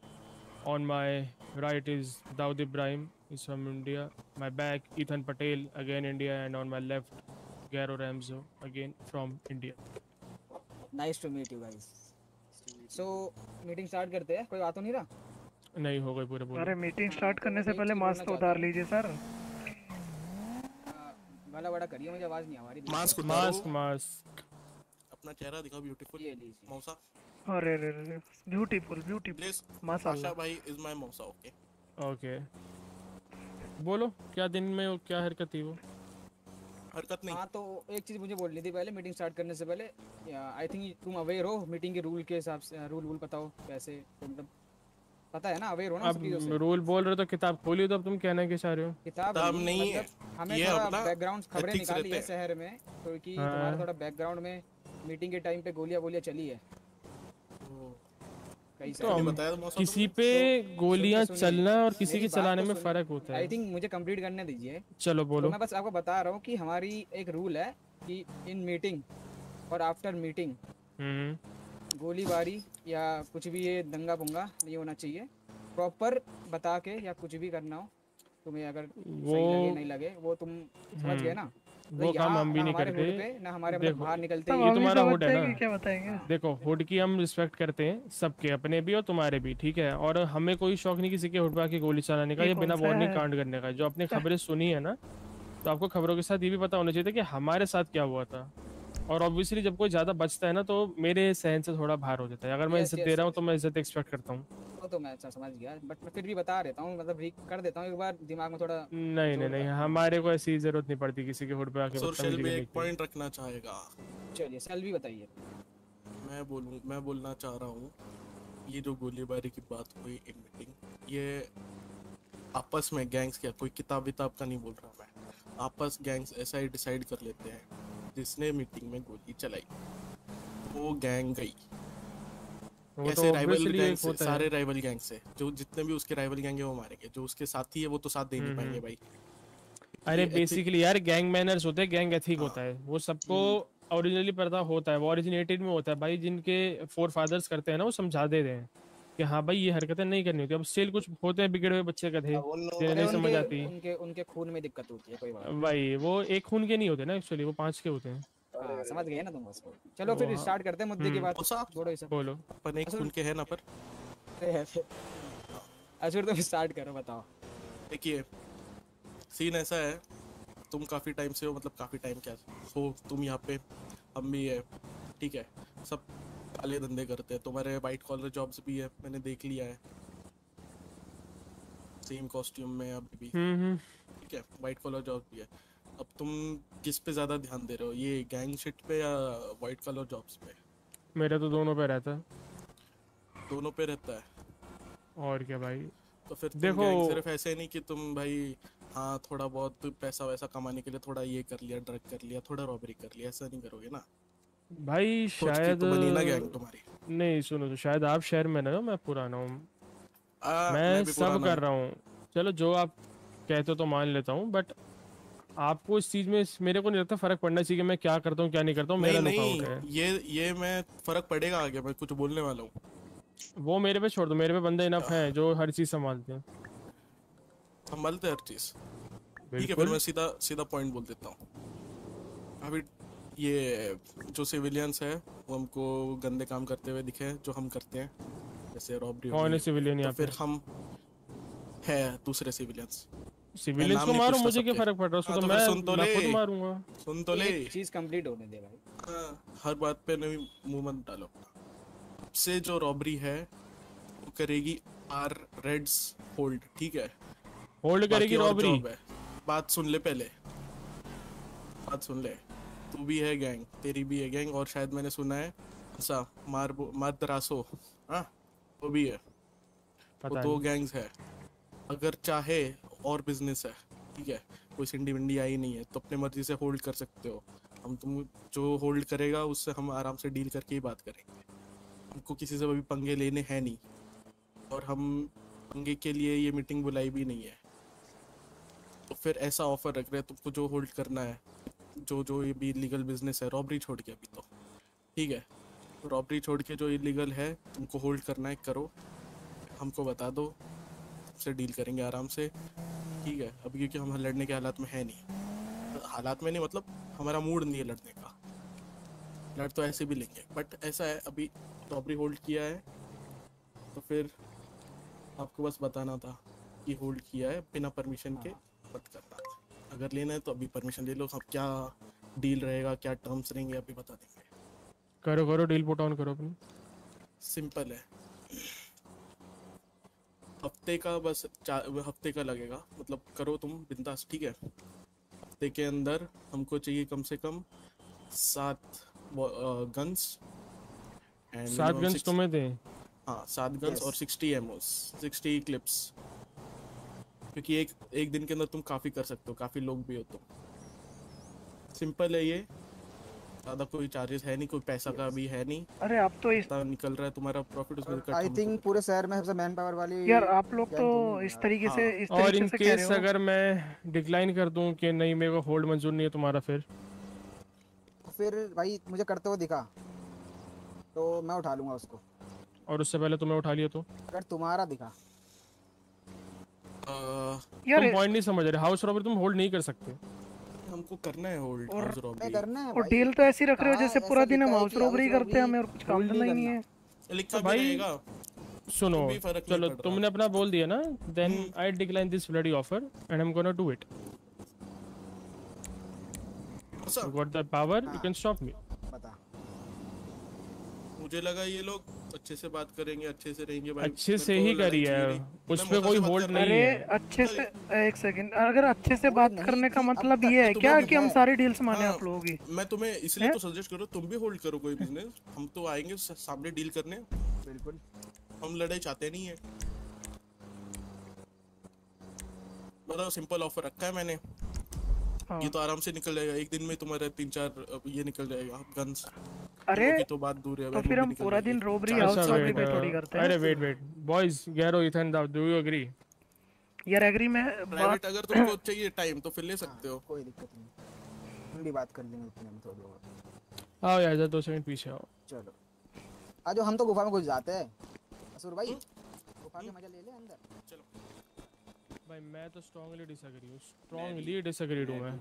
I: On my right is Daud Ibrahim. He's from India. My back, Ethan Patel, again India. And on my left, Garo Ramzo, again from India.
D: Nice to meet you guys so meeting start करते हैं कोई बात तो नहीं रहा
I: नहीं हो गए पूरे पूरे
A: अरे मीटिंग स्टार्ट करने से
D: एक
A: पहले
D: चीज़
A: मास्क
D: बोलना
A: तो उतार
D: चाहता
A: लीजिए सर
D: गला बड़ा करिए मुझे आवाज नहीं आ रही
G: Mask उतारो।
I: मास्क मास्क
G: अपना चेहरा दिखाओ ब्यूटीफुल मौसा।
A: अरे रे रे ब्यूटीफुल ब्यूटीफुल
G: प्लीज़
A: माशाल्लाह।
G: भाई इज़ माय मौसा ओके
I: ओके बोलो क्या दिन में वो- क्या हरकत थी वो?
G: हरकत नहीं।
D: हाँ तो एक चीज़ मुझे बोलनी थी पहले मीटिंग स्टार्ट करने से पहले। आई थिंक तुम अवेयर हो मीटिंग के रूल के हिसाब से रूल वूल हो कैसे मतलब पता है ना अवेयर हो ना
I: अब
D: चीज़ों से?
I: रूल बोल रहे हो तो किताब खोली तो अब तुम कहना क्या चाह रहे हो।
D: किताब नहीं,
G: नहीं है।
D: मतलब हमें
G: ये
D: थोड़ा
G: अपना
D: बैकग्राउंड खबरें निकाली है शहर में तो कि
I: हाँ।
D: तुम्हारा थोड़ा बैकग्राउंड में मीटिंग के टाइम पे गोलियाँ गोलियाँ चली है। कई
I: तो हम
G: बताया
I: किसी? पे गोलियाँ चलना और किसी के
D: तो
I: चलाने में फ़र्क होता है।
D: आई थिंक मुझे कंप्लीट करने दीजिए।
I: चलो
D: तो
I: बोलो
D: मैं बस आपको बता रहा हूँ कि हमारी एक रूल है कि इन मीटिंग और आफ्टर मीटिंग
I: हम्म।
D: गोलीबारी या कुछ भी ये दंगा पुंगा नहीं होना चाहिए। प्रॉपर बता के या कुछ भी करना हो तुम्हें अगर
I: वो
D: सही लगे नहीं लगे वो तुम समझ गए ना? तो
I: वो काम हम भी नहीं करते।
D: ना हमारे मतलब
I: देखो,
D: बाहर निकलते
I: ये तुम्हारा हुड है ना।
A: क्या बताएँगे।
I: देखो हुड की हम रिस्पेक्ट करते हैं सबके अपने भी और तुम्हारे भी ठीक है? और हमें कोई शौक नहीं किसी के हुड पर आके गोली चलाने का
A: ये
I: बिना वार्निंग कांड करने का। जो आपने खबरें सुनी है ना तो आपको खबरों के साथ ये भी पता होना चाहिए था कि हमारे साथ क्या हुआ था। और ऑब्वियसली जब कोई ज़्यादा बचता है ना तो मेरे सहन से थोड़ा भार हो जाता है। अगर मैं इज़्ज़त दे रहा हूँ तो मैं इज़्ज़त एक्सपेक्ट करता हूँ।
D: वो तो मैं अच्छा समझ गया बट मैं फिर भी बता देता हूँ मतलब री कर देता हूँ एक बार दिमाग में थोड़ा
I: नहीं नहीं नहीं हमारे को ऐसी ज़रूरत नहीं पड़ती किसी के हुड पे आके
G: शेल्बी
I: करने
G: एक पॉइंट रखना चाहेगा।
D: चलिए सेल भी बताइए।
G: मैं बोलूँ मैं बोलना चाह रहा हूँ ये जो गोलीबारी की बात हुई इन मीटिंग ये आपस में गैंग्स क्या कोई किताब विताब का नहीं बोल रहा मैं। आपस गैंग्स ऐसा ही डिसाइड कर लेते हैं। जिसने मीटिंग में गोली चलाई वो गैंग गई।
I: वो तो
G: राइवल गैंग से सारे राइवल गैंग से जो जितने भी उसके राइवल गैंग है वो मारेंगे। जो उसके साथी है वो तो साथ दे नहीं
I: हम्म,
G: पाएँगे
I: हम्म।
G: भाई।
I: अरे बेसिकली यार गैंग मैनर्स होते हैं गैंग एथिक
G: हाँ।
I: होता है। वो सबको ओरिजिनली पता होता है वो ओरिजिनेटेड में होता है। भाई जिनके फोर फादर्स करते हैं ना वो समझा देते हैं। कि हाँ भाई ये हरकतें नहीं करनी होती। अब स्टिल कुछ होते हैं बिगड़े हुए बच्चे का थे
D: अरे
I: नहीं समझ आती।
D: उनके उनके खून में दिक्कत होती है कोई बात
I: भाई वो एक खून के नहीं होते ना एक्चुअली वो पाँच के होते हैं।
D: हाँ, समझ गए ना तुम उसको। चलो फिर स्टार्ट करते हैं मुद्दे की
I: हम्म।
D: बात छोड़ो सब
I: बोलो।
G: अपन एक खून के है ना पर।
D: अच्छा तुम स्टार्ट करो बताओ।
G: देखिए सीन ऐसा है तुम काफ़ी टाइम से हो मतलब काफ़ी टाइम क्या हो तुम यहाँ पे हम भी है ठीक है। सब काले धंधे करते हैं। तुम्हारे वाइट कॉलर जॉब्स भी है मैंने देख लिया है। सेम कॉस्ट्यूम में अभी भी।
I: हम्म हम्म।
G: ठीक है वाइट कॉलर जॉब भी है। अब तुम किस पे ज़्यादा ध्यान दे रहे हो ये गैंग शिट पे या वाइट कॉलर जॉब्स पे?
I: मेरा तो दोनों पे रहता है।
G: दोनों पे रहता है।
I: और क्या भाई?
G: तो फिर
I: देखो-
G: सिर्फ़ ऐसे नहीं कि तुम भाई हाँ थोड़ा बहुत पैसा वैसा कमाने के लिए थोड़ा ये कर लिया ड्रग कर लिया थोड़ा रॉबरी कर लिया ऐसा नहीं करोगे ना?
I: भाई शायद
G: तो
I: नहीं सुनो तो शायद आप शहर में ना हो मैं पुराना हूँ।
G: आ,
I: मैं सब कर रहा हूँ। चलो जो आप कहते हो तो मान लेता हूँ बट आपको इस चीज़ में मेरे को नहीं लगता फ़र्क पड़ना चाहिए कि मैं क्या करता हूँ क्या नहीं करता हूँ मेरा
G: नहीं
I: है।
G: ये ये मैं फ़र्क पड़ेगा आगे मैं कुछ बोलने वाला हूँ।
I: वो मेरे पे छोड़ दो मेरे पे बंदे इनफ हैं जो हर चीज़ संभालते हैं।
G: संभलते हर चीज़। ठीक है फिर मैं सीधा सीधा पॉइंट बोल देता हूँ। अभी ये जो सिविलियंस है वो हमको गंदे काम करते हुए दिखे जो हम करते हैं। जैसे रॉबरी
I: कौन है civilian
G: तो फिर हम है दूसरे सिविलियंस
I: सिविलियंस को मारो मुझे क्या फ़र्क पड़ रहा है? उसको
G: हाँ,
I: तो
G: तो
I: मैं
G: सुन तो
I: मैं खुद मारूँगा।
G: सुन तो ले।
D: चीज़ कंप्लीट होने दे भाई।
G: हाँ, हर बात पे नहीं मुँह मत डालो। से जो रॉबरी है वो करेगी आर रेड्स होल्ड ठीक है?
I: होल्ड करेगी रॉबरी
G: है। बात सुन ले पहले। बात सुन ले। तू भी है गैंग तेरी भी है गैंग और शायद मैंने सुना है ऐसा मार मार हाँ वो भी है। वो दो गैंग्स है। अगर चाहे और बिज़नेस है ठीक है कोई सिंडी विंडी आई नहीं है तो अपने मर्ज़ी से होल्ड कर सकते हो। हम तुम जो होल्ड करेगा उससे हम आराम से डील करके ही बात करेंगे। हमको किसी से अभी पंगे लेने हैं नहीं और हम पंगे के लिए ये मीटिंग बुलाई भी नहीं है। तो फिर ऐसा ऑफ़र रख रहे हैं तुमको जो होल्ड करना है जो जो ये भी इलीगल बिज़नेस है रॉबरी छोड़ के अभी तो। ठीक है? रॉबरी छोड़ के जो इलीगल है तुमको होल्ड करना है करो। हमको बता दो से डील करेंगे आराम से। ठीक है? अभी क्योंकि हम लड़ने के हालात में है नहीं। हालात में नहीं मतलब हमारा मूड नहीं है लड़ने का। लड़ तो ऐसे भी लेंगे। बट ऐसा है अभी रॉबरी होल्ड किया है। तो फिर आपको बस बताना था कि होल्ड किया है बिना परमिशन के मत करना। अगर लेना है तो अभी परमिशन ले लो हम क्या डील रहेगा क्या टर्म्स रहेंगे अभी बता देंगे।
I: करो करो डील पुट ऑन करो अपनी।
G: सिंपल है। हफ़्ते का बस चार हफ़्ते का लगेगा। मतलब करो तुम बिंदास ठीक है? हफ़्ते के अंदर हमको चाहिए कम से कम सात गन्स
I: सात गन्स तुम्हें दें।
G: हाँ सात गन्स और सिक्सटी एमओस सिक्सटी क्लिप्स क्योंकि एक एक दिन के अंदर तुम काफ़ी कर सकते हो काफ़ी लोग भी हो। तुम सिंपल है ये। ज़्यादा कोई चार्जेस है नहीं कोई पैसा का भी है नहीं।
A: अरे आप तो इस
G: निकल रहा है तुम्हारा प्रॉफिट उसमें
K: आई थिंक पूरे शहर में सबसे मैन पावर वाली
A: यार आप लोग तो इस
K: हो।
A: तरीके से इस
I: और
A: तरीके
I: इन
A: से कह रहे
I: केस अगर मैं डिक्लाइन कर दूँ कि नहीं मेरे को होल्ड मंजूर नहीं है तुम्हारा फिर?
K: फिर भाई मुझे करते हुए दिखा। तो मैं उठा लूँगा उसको।
I: और उससे पहले तुम्हें उठा लिया तो?
K: अगर तुम्हारा दिखा।
A: यार
I: तुम पॉइंट नहीं समझ रहे हाउस रॉबरी तुम होल्ड नहीं कर सकते।
G: हमको करना है होल्ड हाउस रॉबरी
K: करना है
A: और डील तो ऐसी रख रहे हो जैसे पूरा दिन हम हाउस रॉबरी करते हैं हमें और कुछ काम
K: hold
A: धंधा ही
K: नहीं
A: है।
G: लिखा भी रहेगा।
I: सुनो
G: भी फ़र्क नहीं
I: चलो तुमने अपना बोल दिया ना then I decline this bloody offer and I am gonna do
G: it
I: you got the power you can stop me
K: बता।
G: मुझे लगा ये लोग अच्छे से बात करेंगे अच्छे से रहेंगे भाई।
I: अच्छे से ही करी है उस
G: मैं
I: पे कोई होल्ड नहीं
A: अरे
I: है।
A: अच्छे से एक सेकंड अगर अच्छे से बात करने का मतलब ये है क्या कि हम सारी डील्स माने
G: हाँ,
A: आप लोगों की?
G: मैं तुम्हें इसलिए तो सजेस्ट करो तुम भी होल्ड करो कोई बिज़नेस हम तो आएँगे सामने डील करने।
K: बिल्कुल।
G: हम लड़ाई चाहते नहीं है। बताओ सिंपल ऑफ़र रखा है मैंने।
A: हाँ।
G: ये तो आराम से निकल जाएगा एक दिन में तुम्हारे तीन चार ये निकल जाएगा गन्स
A: अरे
G: की तो बात दूर है
A: तो फिर हम पूरा दिन रोबरी हाउस रॉबरी पे थोड़ी करते हैं।
I: अरे वेट वेट बॉयज़ गैरो इथन डू यू एग्री
A: यार एग्री में बात
G: प्राइवेट अगर तुमको *clears throat* चाहिए टाइम तो फिर ले सकते हो।
K: कोई दिक्कत नहीं। हम भी बात कर लेंगे उतने में थोड़ी और
I: आओ यार जरा दो सेकंड पीछे आओ।
K: चलो। आज हम तो गुफा में घुस जाते हैं। असुर भाई गुफा के मज़ा ले ले अंदर।
I: भाई मैं तो स्ट्रांगली डिसएग्री हूँ। स्ट्रांगली डिसएग्रीड हूँ मैं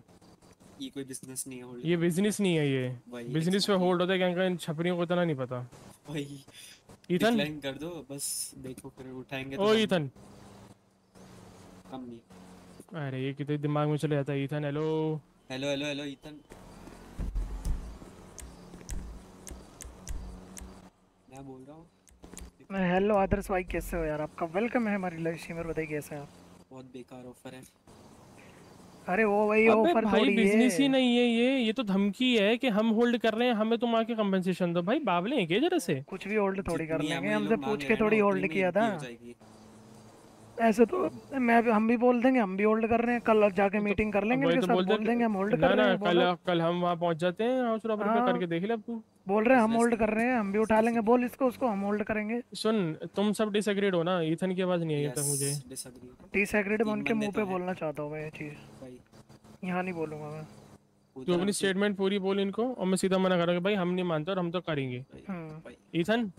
F: ये कोई बिज़नेस नहीं है
I: ये बिज़नेस नहीं है ये। बिज़नेस पे होल्ड होता है क्या इन छपरियों को इतना नहीं पता।
F: भाई
I: ईथन
F: कर दो बस देखो फिर उठाएँगे तो
I: ओ ईथन
F: हम नहीं।
I: अरे ये कितने दिमाग में चले जाता है Ethan hello
F: hello hello hello Ethan मैं बोल रहा हूँ।
A: हेलो आदर्श भाई कैसे हो यार आपका? वेलकम है हमारी लाइव स्ट्रीम में बताइए कैसे हैं आप?
F: बहुत बेकार ऑफ़र है।
A: अरे वो वही ऑफ़र
I: भाई
A: थोड़ी
I: बिज़नेस ही। नहीं है ये ये तो धमकी है कि हम होल्ड कर रहे हैं हमें तुम आके कंपनसेशन दो। भाई बावले हैं क्या जरा से?
A: कुछ भी होल्ड थोड़ी कर लेंगे हमसे पूछ के थोड़ी होल्ड किया था। ऐसे तो मैं भी हम भी बोल देंगे हम भी होल्ड कर रहे हैं। कल जाके तो, मीटिंग कर लेंगे इनके
I: तो
A: साथ
I: बोलते
A: बोल देंगे हम होल्ड कर रहे हैं।
I: कल कल हम वहाँ पहुँच जाते हैं हाउस रॉबरी पे
A: हाँ।
I: करके देख ले अब तू।
A: बोल रहे हैं हम होल्ड कर रहे हैं हम भी उठा लेंगे बोल इसको उसको हम होल्ड करेंगे।
I: सुन तुम सब डिसएग्रीड हो ना ईथन की आवाज़ नहीं आई तक मुझे।
A: सेक्रेट मैं उनके मुँह
F: तो
A: पे बोलना चाहता हूँ मैं ये चीज़।
F: भाई।
A: यहाँ नहीं बोलूँगा मैं।
I: तू अपनी स्टेटमेंट पूरी बोल इनको और मैं सीधा मना करूँगा भाई हम नहीं मानते और हम तो करेंगे।
F: भाई।
I: ईथन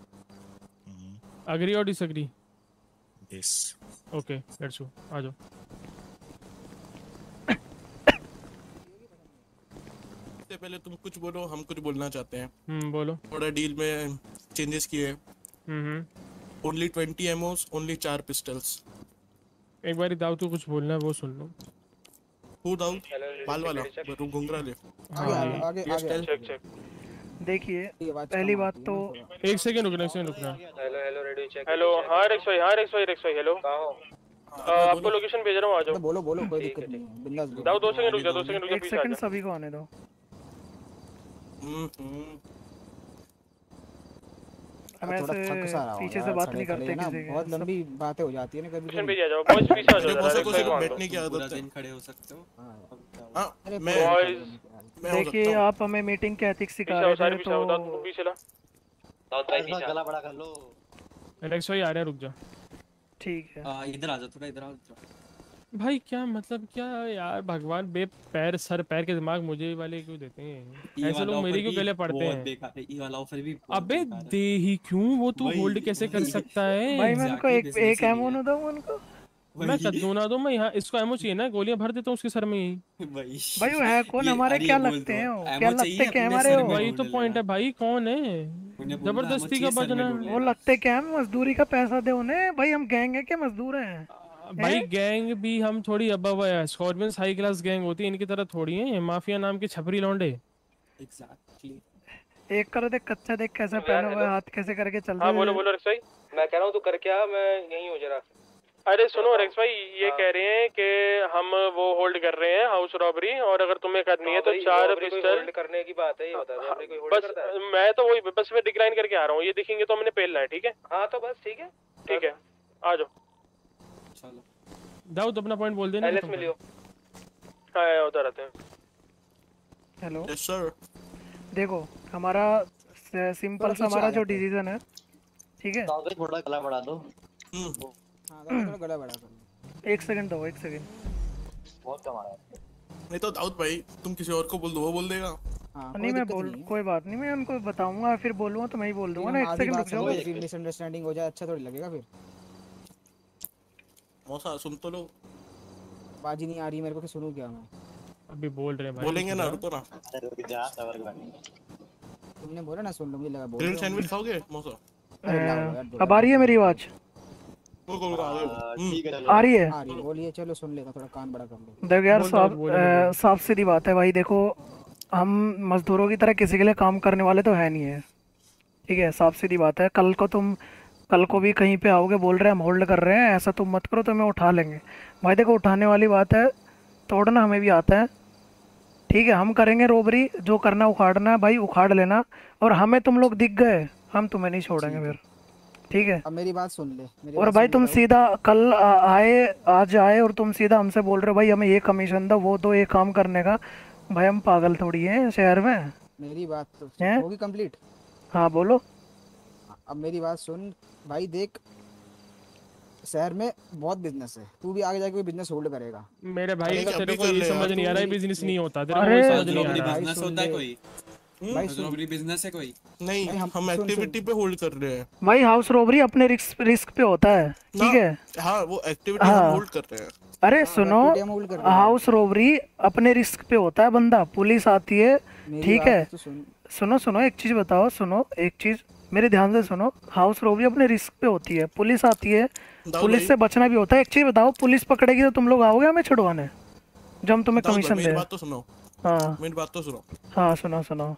I: अग्री और disagree
E: yes
I: okay let's go आ जाओ।
G: इससे पहले तुम कुछ बोलो हम कुछ बोलना चाहते हैं।
I: हम्म बोलो।
G: थोड़ा डील में चेंजेस किए।
I: Hmm hmm.
G: Only twenty ammos only चार पिस्टल्स
I: एक बारी दाऊ तू कुछ बोलना है वो सुन लो।
G: हु दाऊद बाल वाला रू घुंगरा ले
K: आगे आगे.
I: Check check.
A: देखिए पहली बात तो
I: एक सेकंड रुकना एक सेकंड रुकना।
J: Hello hello ready check
I: hello हाँ रेक्स भाई हाँ रेक्स भाई रेक्स भाई हेलो।
J: कहाँ हो?
I: आपको लोकेशन भेज रहा हूँ आ जाओ।
K: बोलो बोलो कोई दिक्कत नहीं बिंदास
I: दाऊ दो सेकंड रुक जा दो सेकंड रुक जा
A: एक
I: पीछे
A: सेकंड सभी को आने दो।
G: हम्म, हम्म।
A: हम
K: थोड़ा
A: ऐसे
K: थक सा रहा हूँ
A: पीछे से बात नहीं करते
K: ना।
A: किसी के।
K: बहुत लंबी बातें हो जाती है ना कभी कभी।
I: पे आ जाओ बॉयज़ पीछे आ जाओ।
G: बैठने की आदत है।
F: दिन खड़े हो सकते हो।
G: हाँ।
K: अरे
G: मैं हो
A: देखिए आप हमें मीटिंग के एथिक्स सिखा रहे
I: सारे
A: थे तो
I: पीछे ला।
J: दाऊद भाई पीछे गला बड़ा कर लो।
I: रेक्स भाई आ रहे हैं रुक जा।
A: ठीक है।
F: आ, इधर आ जाओ थोड़ा इधर इधर आओ।
I: भाई क्या मतलब क्या यार भगवान बे पैर सर पैर के दिमाग मुझे वाले क्यों देते हैं? ऐसे लोग मेरे क्यों गले पड़ते हैं?
F: ये वाला ऑफ़र भी
I: अबे दे ही क्यों? वो तू होल्ड कैसे कर सकता है?
A: भाई मैं उनको एक एक
F: ही
A: एमओ ना दूँ उनको?
I: मैं कद्दू ना दूँ मैं यहाँ इसको एमओ चाहिए ना गोलियाँ भर देता हूँ उसके सर में ही।
F: वही।
A: भाई वो है कौन? हमारे क्या लगते हैं? क्या लगते क्या हमारे हो
F: में
I: वही तो पॉइंट है भाई कौन है? ज़बरदस्ती का बजना।
A: वो लगते क्या है? मजदूरी का पैसा दे उन्हें? भाई हम गैंग है क्या? मजदूर हैं?
I: भाई गैंग भी हम थोड़ी अबव है। स्कॉर्पियंस हाई क्लास गैंग होती है इनकी तरह थोड़ी है। माफिया नाम के छपरी लौंडे।
F: Exactly.
A: एक करो देख कच्चा देख कैसा पहना हुआ है हाथ कैसे करके चलते
I: हाँ
A: हुए।
I: बोलो बोलो भाई
J: मैं कह रहा हूँ तू कर क्या? मैं यहीं हूँ जरा।
I: अरे सुनो रेक्स भाई ये कह रहे हैं कि हम वो होल्ड कर रहे हैं हाउस रॉबरी और अगर तुम्हें करनी है तो चार पिस्टल
J: होल्ड करने की बात है ये बता दो कोई होल्ड
I: बस
J: करता है?
I: मैं तो वही बस मैं डिक्लाइन करके आ रहा हूँ ये दिखेंगे तो हमने पेलना है ठीक है?
J: हाँ तो बस ठीक है।
I: ठीक है आ जाओ।
F: चलो।
I: दाऊद अपना पॉइंट बोल देना
J: एलएस
I: खत्म
J: में
I: हाँ उधर आते हैं।
A: हेलो
G: यस सर
A: देखो हमारा सिंपल सा हमारा जो डिसीज़न है। ठीक है?
J: थोड़ा गला बढ़ा दो।
G: हम्म।
K: हाँ गला थोड़ा गला बड़ा कर
A: एक सेकंड दो एक सेकंड।
J: बहुत कम आ रहा है।
G: नहीं तो दाऊद भाई तुम किसी और को बोल दो वो बोल देगा।
K: हाँ
A: नहीं मैं बोल
K: नहीं
A: कोई बात नहीं मैं उनको बताऊँगा फिर बोलूँगा तो मैं ही बोल दूँगा ना एक सेकंड रुक जाओ।
K: फिर मिसअंडरस्टैंडिंग हो जाए अच्छा थोड़ी लगेगा फिर।
G: मौसा सुन तो लो।
K: बाजी नहीं आ रही मेरे को कि सुनूं क्या मैं?
I: अभी बोल रहे हैं भाई।
G: बोलेंगे ना रुको ना।
J: रुक जा सबर कर
K: तुमने बोला ना सुन लो मुझे लगा बोल
G: ग्रिल सैंडविच खाओगे मौसा?
A: अब आ रही है मेरी आवाज़।
G: आ हम्म।
A: आ रही है?
K: आ रही है, बोलिए चलो सुन लेता थोड़ा कान बड़ा कर लो।
A: देखो यार साफ़। साफ़ सीधी बात है भाई देखो हम मजदूरों की तरह किसी के लिए काम करने वाले तो है नहीं है। ठीक है साफ़ सीधी बात है कल को तुम कल को भी कहीं पे आओगे बोल रहे हैं हम होल्ड कर रहे हैं ऐसा तुम मत करो तुम्हें उठा लेंगे। भाई देखो उठाने वाली बात है तोड़ना हमें भी आता है। ठीक है हम करेंगे रोबरी जो करना उखाड़ना है भाई उखाड़ लेना और हमें तुम लोग दिख गए हम तुम्हें नहीं छोड़ेंगे फिर। ठीक है।
K: अब मेरी बात सुन ले मेरी
A: और भाई तुम सीधा कल आए आज आए और तुम सीधा हमसे बोल रहे हो भाई हमें ये कमीशन दो वो दो ये काम करने का। भाई हम पागल थोड़ी हैं शहर में।
K: मेरी बात तो
A: हैं?
K: होगी कंप्लीट
A: हाँ बोलो।
K: अब मेरी बात सुन भाई देख शहर में बहुत बिज़नेस है। तू भी आगे जाके कोई बिज़नेस होल्ड करेगा।
I: मेरे भाई तेरे को ये समझ नहीं आ रहा है बिज़नेस नहीं होता तेरे को समझ नहीं आ रहा।
K: भाई
F: बिज़नेस होता है कोई।
K: भाई सुन।
F: बिज़नेस है कोई?
G: नहीं
K: नहीं, हम-
G: हम
K: सुन, सुन।
G: एक्टिविटी पे होल्ड कर रहे हैं।
A: भाई हाउस रोबरी अपने रिस्क रिस्क पे होता है ठीक है?
G: हाँ वो एक्टिविटी
A: हाँ।
G: होल्ड कर रहे हैं।
A: अरे सुनो
K: हैं।
A: हाउस रोबरी अपने रिस्क पे होता है बंदा पुलिस आती है ठीक है?
K: तो सुन।
A: सुनो सुनो एक चीज़ बताओ सुनो एक चीज़ मेरे ध्यान से सुनो। हाउस रोबरी अपने रिस्क पे होती है पुलिस आती है पुलिस से बचना भी होता है। एक चीज़ बताओ पुलिस पकड़ेगी तो तुम लोग आओगे हमें छुड़वाने? जो हम तुम्हें कमीशन
G: मेरी
A: दे।
G: बात तो सुनो।
A: हाँ।
G: मेरी बात तो सुनो।
A: हाँ सुनो सुनो।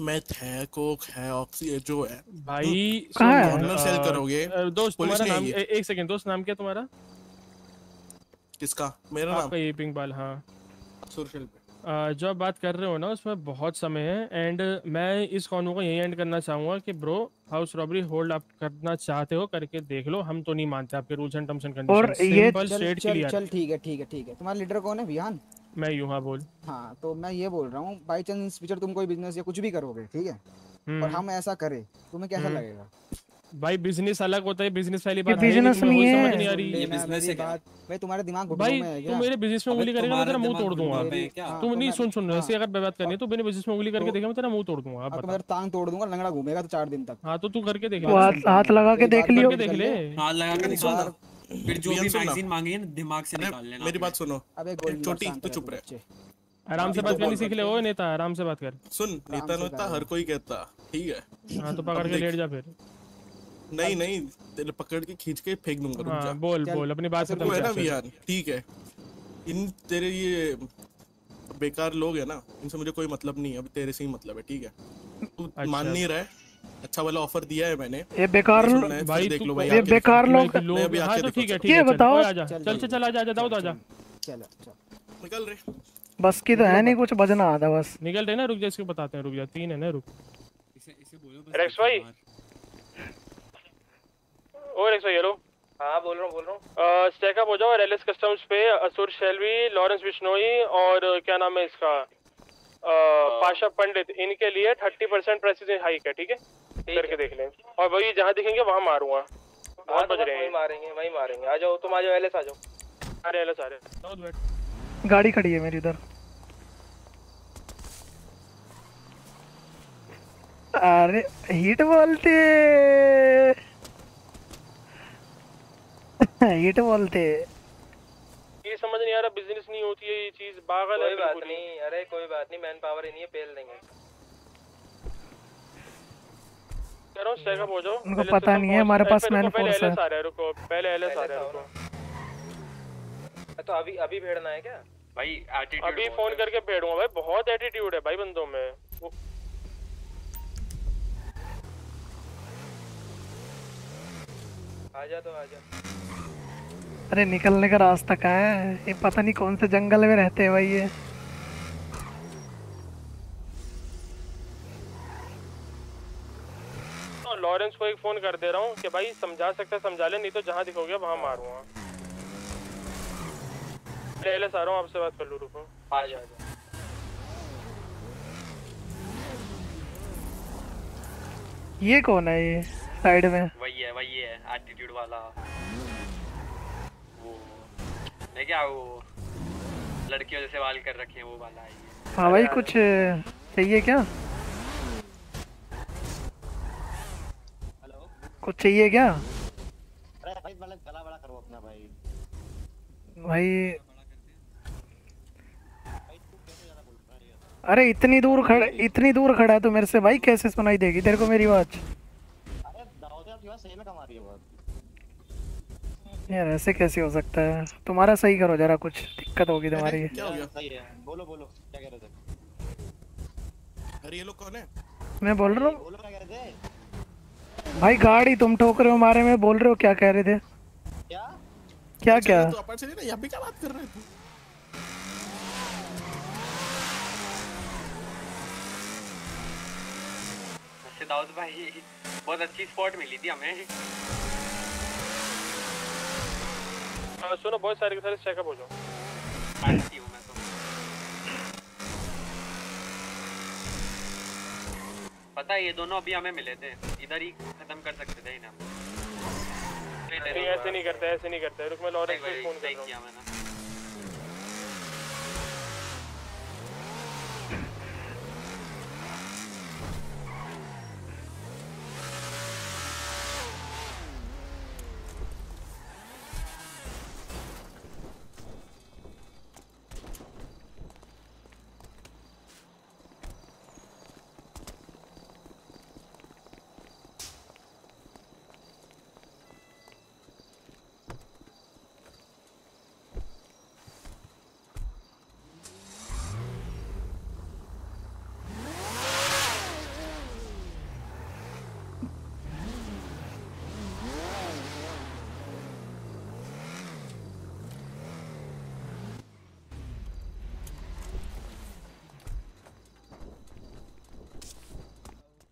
G: मैथ है कोक है ऑक्सी जो है।
I: भाई
A: कहाँ
G: कॉर्नर सेल करोगे?
I: दोस्त तुम्हारा नाम ए- एक सेकंड दोस्त नाम क्या तुम्हारा?
G: किसका? मेरा नाम?
I: आपका ये पिंक बाल हाँ।
G: सोशल पे
I: जो आप बात कर रहे हो ना उसमें बहुत समय है एंड मैं इस कॉर्नर को यही एंड करना चाहूँगा कि ब्रो हाउस रॉबरी होल्ड आप करना चाहते हो करके देख लो हम तो नहीं मानते आपके रूल्स एंड टर्म्स एंड
A: और ये-
I: सिंपल स्ट्रेट क्लियर
K: चल ठीक है ठीक है ठीक है। तुम्हारा लीडर कौन है? विहान?
I: मैं यूँ हाँ बोल।
K: हाँ तो मैं ये बोल रहा हूँ बाई चांस फ्यूचर तुम कोई बिज़नेस या कुछ भी करोगे ठीक है? और
I: हम्म,
K: हम ऐसा करें तुम्हें कैसा
I: हम्म।
K: लगेगा?
I: भाई बिज़नेस अलग होता है बिज़नेस वाली बात है नहीं,
A: नहीं
I: समझ नहीं आ रही।
F: ये business है क्या?
K: बात भाई तुम्हारे दिमाग घुटनों में है क्या?
I: तू मेरे बिज़नेस में उंगली करेगा मैं तेरा मुँह तोड़ दूँगा।
F: है?
K: हाँ, तो
I: नहीं सुन सुन
K: हाँ,
I: ऐसे अगर बात करनी है तो मेरे बिज़नेस में उंगली करके
K: तो-
I: देखा मैं तेरा मुँह तोड़ दूँगा आप
K: हाँ तो
I: बता।
K: मैं टांग तोड़ दूँगा लंगड़ा घूमेगा तो चार दिन तक।
I: हाँ तो तू करके देख ले।
A: हाथ लगा के देख लियो।
I: करके देख ले।
F: हाथ लगा के निकाल
K: बार-
F: फिर जो भी मैगजीन मांगी है ना दिमाग से निकाल लेना
G: मेरी बात सुनो।
K: अबे
G: छोटी तो चुप रहे।
I: आराम से बात
G: तो
I: करनी सीख ले ओ नेता आराम से बात कर।
G: सुन नेता नेता हर कोई कहता ठीक है।
I: हाँ तो पकड़ के लेट जा फिर।
G: नहीं नहीं तेरे पकड़ के खींच के फेंक दूँगा रुक जा।
I: हाँ बोल बोल अपनी बात खत्म
G: है ना
I: कर चल।
G: ठीक है। इन तेरे ये बेकार लोग है ना इनसे मुझे कोई मतलब नहीं है अभी तेरे से ही मतलब है ठीक है। तू
I: अच्छा।
G: मान नहीं रहा है अच्छा वाला ऑफ़र दिया है मैंने।
A: ये बेकार
G: है,
I: भाई
G: देख लो भाई
A: ये बेकार लोग-
G: मैं
I: लोग
G: अभी
I: हाँ
G: आके
I: तो
G: देखो
I: ठीक है ठीक
A: ये
I: है
A: बताओ।
K: चल,
I: चल
K: चल,
I: आजा आजा दाऊद आजा।
K: चल चल
G: निकल रहे
A: बस की तो है नहीं कुछ बजना आता बस।
I: निकल रहे ना रुक जा इसको बताते हैं रुक जा तीन है ना रुक।
F: इसे इसे बोलो बस
I: रेक्स भाई। ओ रेक्स भाई हेलो
J: हाँ बोल रहा हूँ बोल रहा हूँ।
I: स्टैकअप हो जाओ एलएस कस्टम्स पे असुर शेल्वी लॉरेंस बिश्नोई और क्या नाम है इसका? पाशा पंडित इनके लिए थर्टी परसेंट प्रेसिडेंट हाइक है ठीक है? करके देख लें। और वही जहाँ दिखेंगे वहाँ मारूँगा।
J: हाँ
I: बहुत
J: तो
I: बज रहे
J: वही
I: हैं
J: मारेंगे वही मारेंगे। आ जाओ तुम आ जाओ एलएस आ जाओ।
I: अरे एलएस आ रहे हैं।
A: गाड़ी खड़ी है मेरी इधर अरे हिट बोलते हिट बोलते
I: समझ नहीं आ रहा बिज़नेस नहीं होती है ये चीज़ पागल है
J: कोई बात नहीं अरे कोई बात नहीं मैन पावर ही नहीं है पेल देंगे।
I: कह रहा हूँ हो जाओ।
A: उनको पता नहीं है, हमारे पास
I: रुको, पहले
A: है।
I: LS आ रहा है रुको पहले एलएस आ रहा है रुको।
J: तो अभी अभी भेड़ना है क्या?
L: भाई एटीट्यूड
I: अभी फ़ोन करके भेड़ूँगा भाई बहुत एटीट्यूड है भाई बंदों में। वो-
J: आ जा तो आ जा।
A: अरे निकलने का रास्ता कहाँ है? ये पता नहीं कौन से जंगल में रहते हैं भाई ये।
I: तो लॉरेंस को एक फ़ोन कर दे रहा हूँ कि भाई समझा सकता है समझा ले नहीं तो जहाँ दिखोगे वहाँ मारूँगा एलएस आ रहा हूँ आपसे बात कर लूँ रुको।
J: आ जा
A: ये कौन है ये साइड में?
L: वही है वही है एटीट्यूड वाला। है क्या वो? लड़कियों जैसे वाल कर रखे हैं वो वाला है
A: हाँ भाई कुछ चाहिए क्या? हेलो? कुछ चाहिए क्या?
M: अरे भाई मतलब गला बड़ा करो अपना भाई।
A: भाई अरे इतनी दूर खड़ा इतनी दूर खड़ा है तो मेरे से भाई कैसे सुनाई देगी? तेरे को मेरी आवाज़
M: अरे दाऊद यार सही में कमा रही है
A: यार ऐसे कैसे हो सकता है? तुम्हारा सही करो जरा कुछ दिक्कत होगी तुम्हारी।
G: क्या हो गया?
M: सही है। बोलो बोलो क्या कह रहे थे?
G: अरे ये लोग कौन है?
A: मैं बोल रहा हूँ?
M: बोलो क्या कह रहे थे?
A: भाई गाड़ी तुम ठोक रहे हो मारे में बोल रहे हो क्या कह रहे थे?
M: क्या?
A: क्या क्या?
G: तो अपन से ना यहाँ पे क्या बात कर रहे
L: वैसे दाऊद भाई बहुत अच्छी स्पॉट मिली थी हमें।
I: हाँ, सुनो बहुत सारे के सारे चेकअप हो जाओ।
L: तो पता है ये दोनों अभी हमें मिले थे। इधर ही खत्म कर सकते थे इन्हें हम
I: ऐसे नहीं करते ऐसे नहीं करते। रुक मैं लॉरेंस को फ़ोन कर रहा हूँ
L: किया मैंने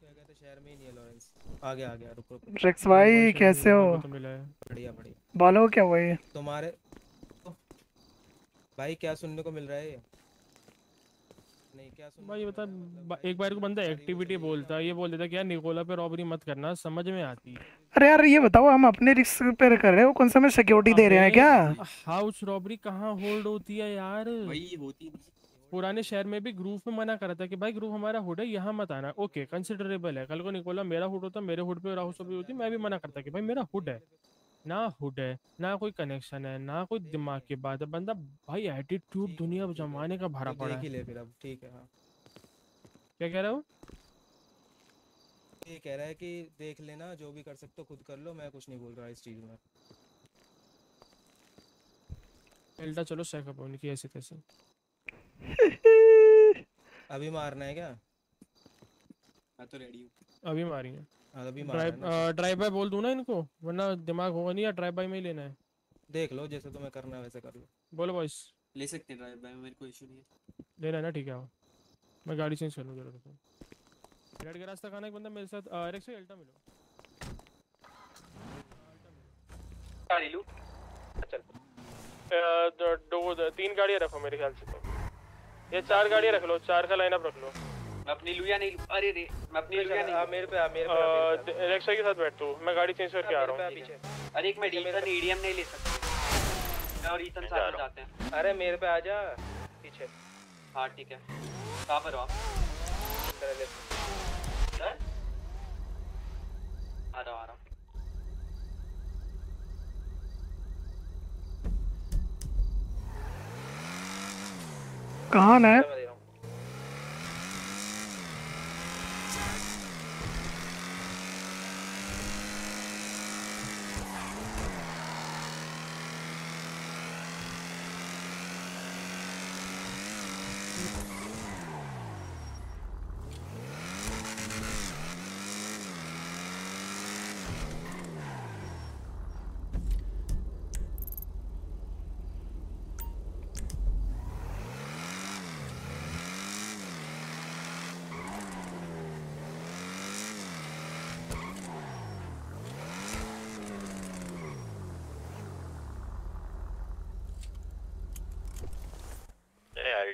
N: क्या कहते शहर में ही नहीं है लॉरेंस आ गया आ गया रुको रुको।
A: रिक्स भाई कैसे हो?
I: है?
N: बढ़िया बढ़िया।
A: बोलो क्या हुआ ये
N: तुम्हारे भाई क्या सुनने को मिल रहा है ये? नहीं क्या सुन
I: भाई बता बा- एक बार को बंदा एक्टिविटी बोलता ये बोल देता है कि यार निकोला पे रॉबरी मत करना समझ में आती है।
A: अरे यार ये बताओ हम अपने रिस्क पे कर रहे हो? कौन सा में सिक्योरिटी दे रहे हैं क्या?
I: हाउस रॉबरी कहाँ होल्ड होती है यार?
F: वही होती नहीं।
I: पुराने शहर में भी ग्रुप में मना करा था कि भाई ग्रुप हमारा हुड है यहाँ मत आना। ओके कंसिडरेबल है। कल को निकोला मेरा हुड होता मेरे हुड पे राहुल भी होती मैं भी मना करता कि भाई मेरा हुड है। ना हुड है ना कोई कनेक्शन है ना कोई दिमाग की बात है। बंदा भाई एटीट्यूड दुनिया जमाने का भरा
N: तो
I: पड़ा
N: ही ठीक है हाँ।
I: क्या कह रहे हो?
N: ये कह रहा है कि देख लेना जो भी कर सकते हो खुद कर लो मैं कुछ नहीं बोल रहा इस चीज़ में।
I: एल्टा चलो सेकअप उनकी ऐसे तैसे *laughs*
N: अभी मारना है क्या?
F: मैं तो रेडी हूँ।
I: अभी मारेंगे
N: हाँ, अभी मारना
I: ड्राइव
N: है
I: ड्राइव बाय बोल दूँ ना इनको? वरना दिमाग होगा नहीं या ड्राइव बाय में ही लेना है।
N: देख लो जैसे तुम्हें करना है वैसे कर लो।
I: बोलो बॉयस
F: ले सकते हैं ड्राइव बाय मेरे को इशू नहीं है।
I: लेना ना ठीक है मैं गाड़ी चेंज कर लूँ जरा रुको। रेड गैराज तक आना एक बंदा मेरे साथ एरेक्स से अल्टा मिलो।
F: गाड़ी लूँ? चल
I: अ, दो, दो दो- तीन गाड़ियाँ रखो मेरे ख्याल से तो। ये चार गाड़ियाँ रख लो चार का लाइनअप रख लो।
F: मैं अपनी लूँ या नहीं अरे रे मैं अपनी लूँ या नहीं।
O: मेरे पे आ मेरे पे आ, मेरे पे आ।
I: एरेक्सा के साथ बैठ तू मैं गाड़ी चेंज करके आ रहा हूँ।
F: अरे एक मैं ईथन ईडीएम नहीं ले सकता। और ईथन साथ में जाते हैं।
O: अरे मेरे पे आ जा पीछे।
F: हाँ ठीक है। कहाँ पर हो आप? आ रहा हूँ, आ रहा
A: कहाँ है?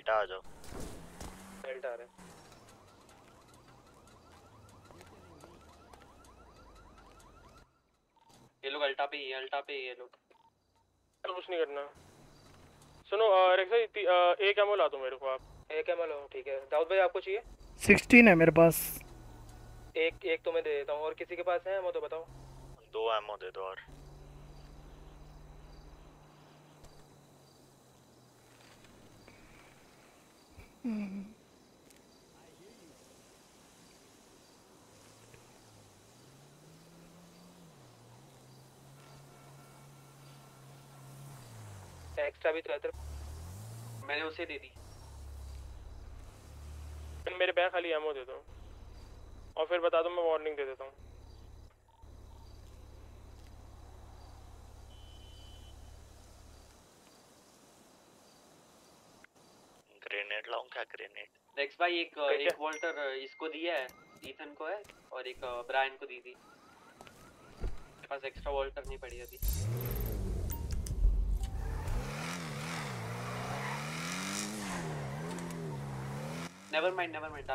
E: अल्टा आ जाओ।
O: बेल्ट आ रहा है।
F: ये लोग अल्टा पे ही है अल्टा पे ही है ये लोग।
I: कुछ नहीं करना। सुनो ती- एक एमओ ला दो मेरे को आप।
O: एक एम लो ठीक है। दाऊद भाई आपको चाहिए?
A: सिक्सटीन है मेरे पास।
O: एक एक तो मैं दे देता हूँ। और किसी के पास है एमो तो बताओ।
E: दो एमओ दे दो और।
O: एक्स्ट्रा भी तो है
F: मैंने उसे दे दी।
I: मेरे बैग खाली एमओ दे दो। और फिर बता दो मैं वार्निंग दे देता हूँ।
E: ग्रेनेड लाऊं क्या ग्रेनेड
F: नेक्स्ट भाई एक एक वोल्टर इसको दिया है ईथन को है और एक ब्रायन को दी थी। पास एक्स्ट्रा वोल्टर नहीं पड़ी अभी। नेवर माइंड नेवर माइंड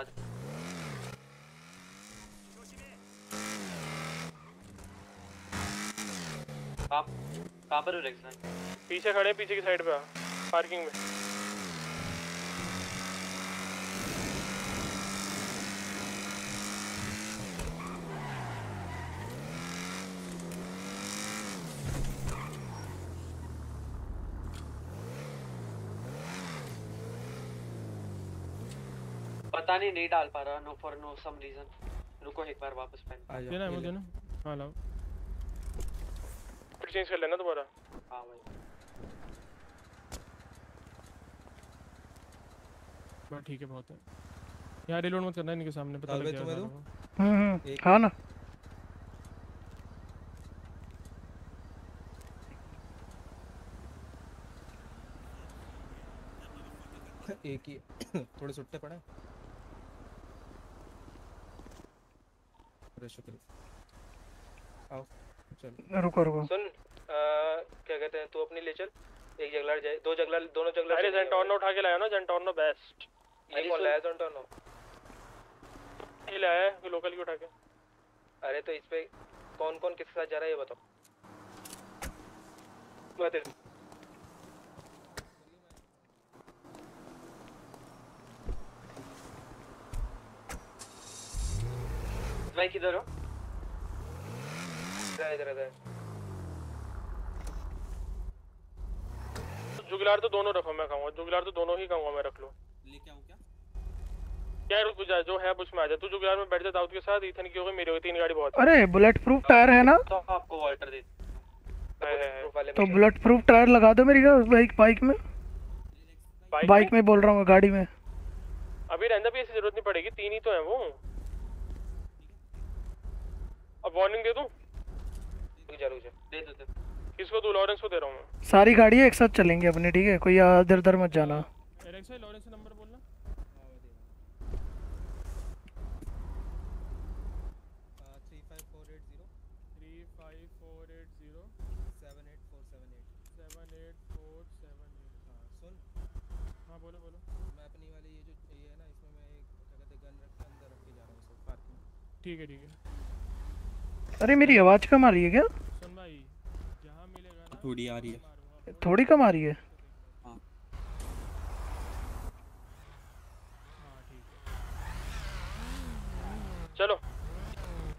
F: कहाँ कहाँ पर हो रेक्सन
I: पीछे खड़े पीछे की साइड पे पार्किंग में।
F: पता नहीं नहीं डाल पा रहा no for no some reason रुको एक बार वापस पहन
I: देना एमओ देना हाँ लाओ। फिर चेंज कर लेना दोबारा।
F: हाँ भाई
I: बस ठीक है बहुत है। यार रिलोड मत करना इनके सामने पता लग जाएगा? सारों। को।
A: हम्म हम्म, हाँ ना। *coughs*
N: एक ही *coughs* थोड़े सुट्टे पड़े। अरे शुक्रिया आओ चल।
A: रुको रुको।
O: सुन आ, क्या कहते हैं तू अपनी ले चल। एक जगलर जाए दो जगलर दोनों जगलर
I: अरे जेंटोर्नो उठा के लाया ना जेंटोर्नो बेस्ट
O: ये कौन लाया जेंटोर्नो
I: ये लाया है लोकल की उठा के।
O: अरे तो इस पे कौन कौन किसके साथ जा रहा है ये बताओ। मैं तेरे
F: भाई किधर हो।
O: इधर इधर इधर।
I: जुगलार तो दोनों रखो मैं कहूँगा जुगलार तो दोनों ही कहूँगा मैं रख लो।
P: लेके आऊँ क्या?
I: क्या रुक जा जो है उसमें आ जा। तू जुगलार में बैठ जा दाऊद के साथ ईथन की होगी मेरी होगी तीन गाड़ी बहुत।
A: अरे बुलेट प्रूफ टायर है ना?
F: तो आपको वोल्टर दे।
A: तो बुलेट प्रूफ टायर लगा दो मेरी बाइक बाइक में। बाइक में? बोल रहा हूँ गाड़ी में।
I: अभी रहने भी ऐसी ज़रूरत नहीं पड़ेगी तीन ही तो है वो। अब वार्निंग दे दूँ।
O: ज़रूर
F: दे दो
I: किसको दो। लॉरेंस को दे रहा हूँ
A: सारी गाड़ी एक साथ चलेंगे अपने ठीक है? कोई इधर उधर मत जाना।
I: लॉरेंस भाई लॉरेंस का नंबर बोलना
N: हाँ,
I: ठीक है ठीक है।
A: अरे मेरी आवाज़ कम आ रही है क्या?
I: सुन भाई जहाँ मिलेगा ना
F: थोड़ी आ रही है।
A: थोड़ी कम आ रही है?
F: हाँ।
I: ठीक चलो।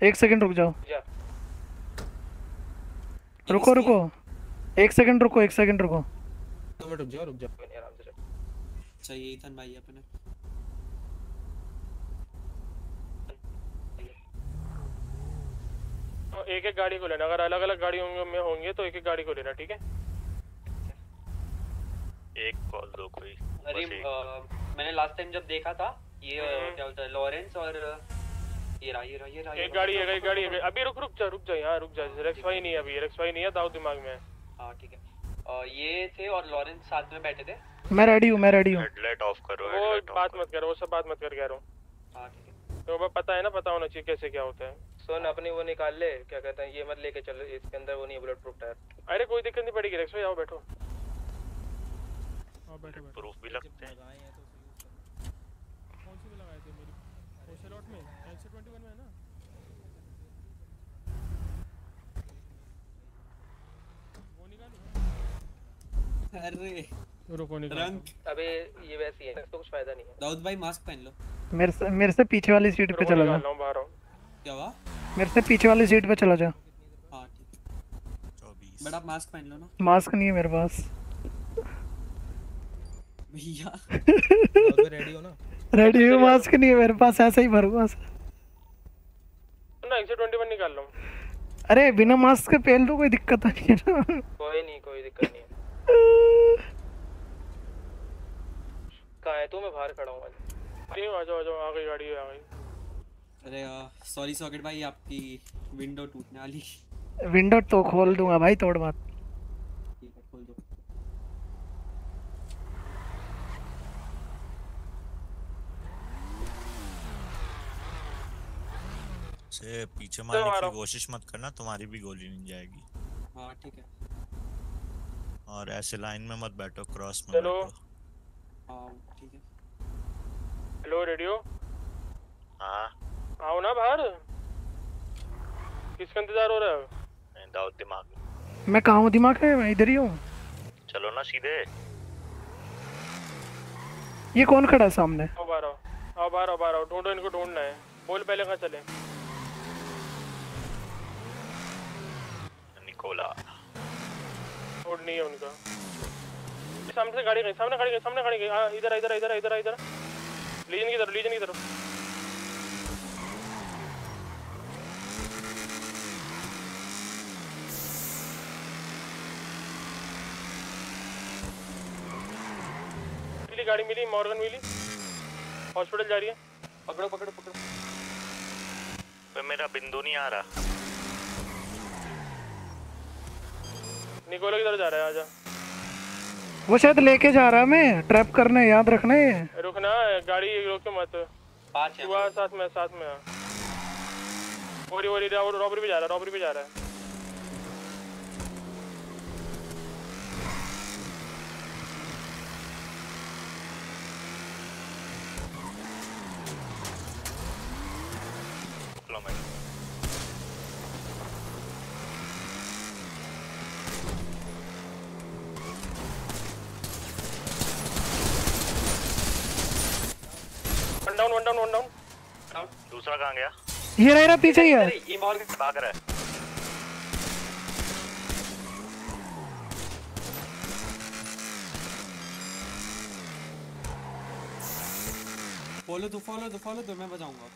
A: एक सेकंड रुक जाओ।
O: जा।
A: रुको रुको। एक सेकंड रुको एक सेकंड रुको।
N: दो मिनट रुक जाओ रुक जाओ।
O: आराम से चल।
F: चाहिए ईथन भाई अपने।
I: एक एक गाड़ी को लेना। अगर अलग अलग गाड़ियों में होंगे तो एक एक गाड़ी को लेना ठीक है?
E: एक कॉल दो कोई।
J: अरे मैंने लास्ट टाइम जब देखा था ये
I: हम्म।
J: क्या बोलता है लॉरेंस और ये रहा ये रहा ये रहा
I: एक गाड़ी है एक गाड़ी है। अभी रुक रुक जा रुक जा यहाँ रुक जा। रेक्स भाई नहीं है अभी रेक्स भाई नहीं है दाऊ दिमाग में है।
J: ठीक है। ये थे और लॉरेंस साथ में बैठे थे।
A: मैं रेडी हूँ मैं रेडी हूँ।
E: हेडलाइट ऑफ़ करो
I: वो
E: हेडलाइट
I: बात मत करो वो सब बात मत कर कह रहा हूँ।
J: हाँ ठीक है।
I: तो पता है ना पता होना चाहिए कैसे क्या होता है।
O: सुन अपनी वो निकाल ले क्या कहते हैं ये मत लेके चल इसके अंदर वो नहीं है बुलेट प्रूफ टायर
I: अरे कोई दिक्कत नहीं पड़ेगी रेक्स भाई आओ बैठो। आओ बैठो बैठो।
E: प्रूफ भी लगते हैं।
N: लगाए हैं तो
I: कौन सी में लगाए थे मेरी? ओसेलॉट में? एल ट्वेंटी वन में है ना? वो निकालूं।
F: अरे।
I: रुको निकाल।
O: अबे ये वैसी है इसको कुछ फ़ायदा नहीं है।
F: दाऊद भाई मास्क पहन लो।
A: मेरे से मेरे से पीछे वाली सीट पे चला जा
I: निकाल रहा हूँ बाहर आओ।
F: क्या हुआ?
A: मेरे से पीछे वाली सीट पे चला जा।
F: हाँ ठीक। बट आप मास्क पहन लो ना।
A: मास्क नहीं है मेरे पास।
F: भैया।
N: रेडी हो ना?
A: रेडी हूँ मास्क नहीं है मेरे पास ऐसे ही भरूँगा
I: ना एक्सी ट्वेंटी वन निकाल लो।
A: अरे बिना मास्क के पहन लो कोई दिक्कत नहीं है ना।
O: कोई नहीं कोई दिक्कत नहीं है। *laughs* कहाँ है तू? मैं बाहर खड़ा हूँ। आज
I: आ जाओ आ जाओ आ गई गाड़ी आ गई।
F: अरे सॉरी सॉकेट भाई आपकी विंडो टूटने वाली।
A: विंडो तो खोल दूँगा भाई तोड़ बात
F: ठीक है खोल दो।
E: से पीछे मारने की कोशिश मत करना तुम्हारी भी गोली नहीं जाएगी।
F: हाँ ठीक है।
E: और ऐसे लाइन में मत बैठो क्रॉस में बैठो।
F: हाँ ठीक है।
I: Hello radio.
E: हाँ।
I: आओ ना बाहर। किसका इंतज़ार हो रहा है
E: दाऊद दिमाग मैं।
A: कहाँ हूँ? दिमाग में मैं इधर ही हूँ।
E: चलो ना सीधे।
A: ये कौन खड़ा है सामने?
I: आओ बाहर आओ। आओ बाहर आओ बाहर आओ। ढूंढो इनको ढूंढना है। बोल पहले कहाँ चले।
E: निकोला।
I: रोड नहीं है उनका। सामने से गाड़ी गई सामने गाड़ी गई सामने गाड़ी गई हाँ इधर इधर इधर इधर इधर। लीजन की तरफ़ लीजन की तरफ़। गाड़ी मिली मॉर्गन मिली। हॉस्पिटल जा रही है।
J: पकड़ो पकड़ो पकड़ो।
E: पे मेरा बिंदु नहीं आ रहा।
I: निकोला किधर जा रहा है आजा।
A: वो शायद लेके जा रहा है मैं ट्रैप करने याद रखना ये।
I: रुकना गाड़ी रोके मत।
J: पाँच
I: तू साथ में साथ में आ। ओरी ओरी रॉबरी भी जा रहा है रॉबरी भी जा रहा है
E: kilometre
I: one down one down one down
E: दूसरा कहाँ गया।
A: ये रहा, रहा पीछे ही है।
E: भाग रहा है।
F: फॉलो दो फॉलो दो फॉलो दो मैं बजाऊँगा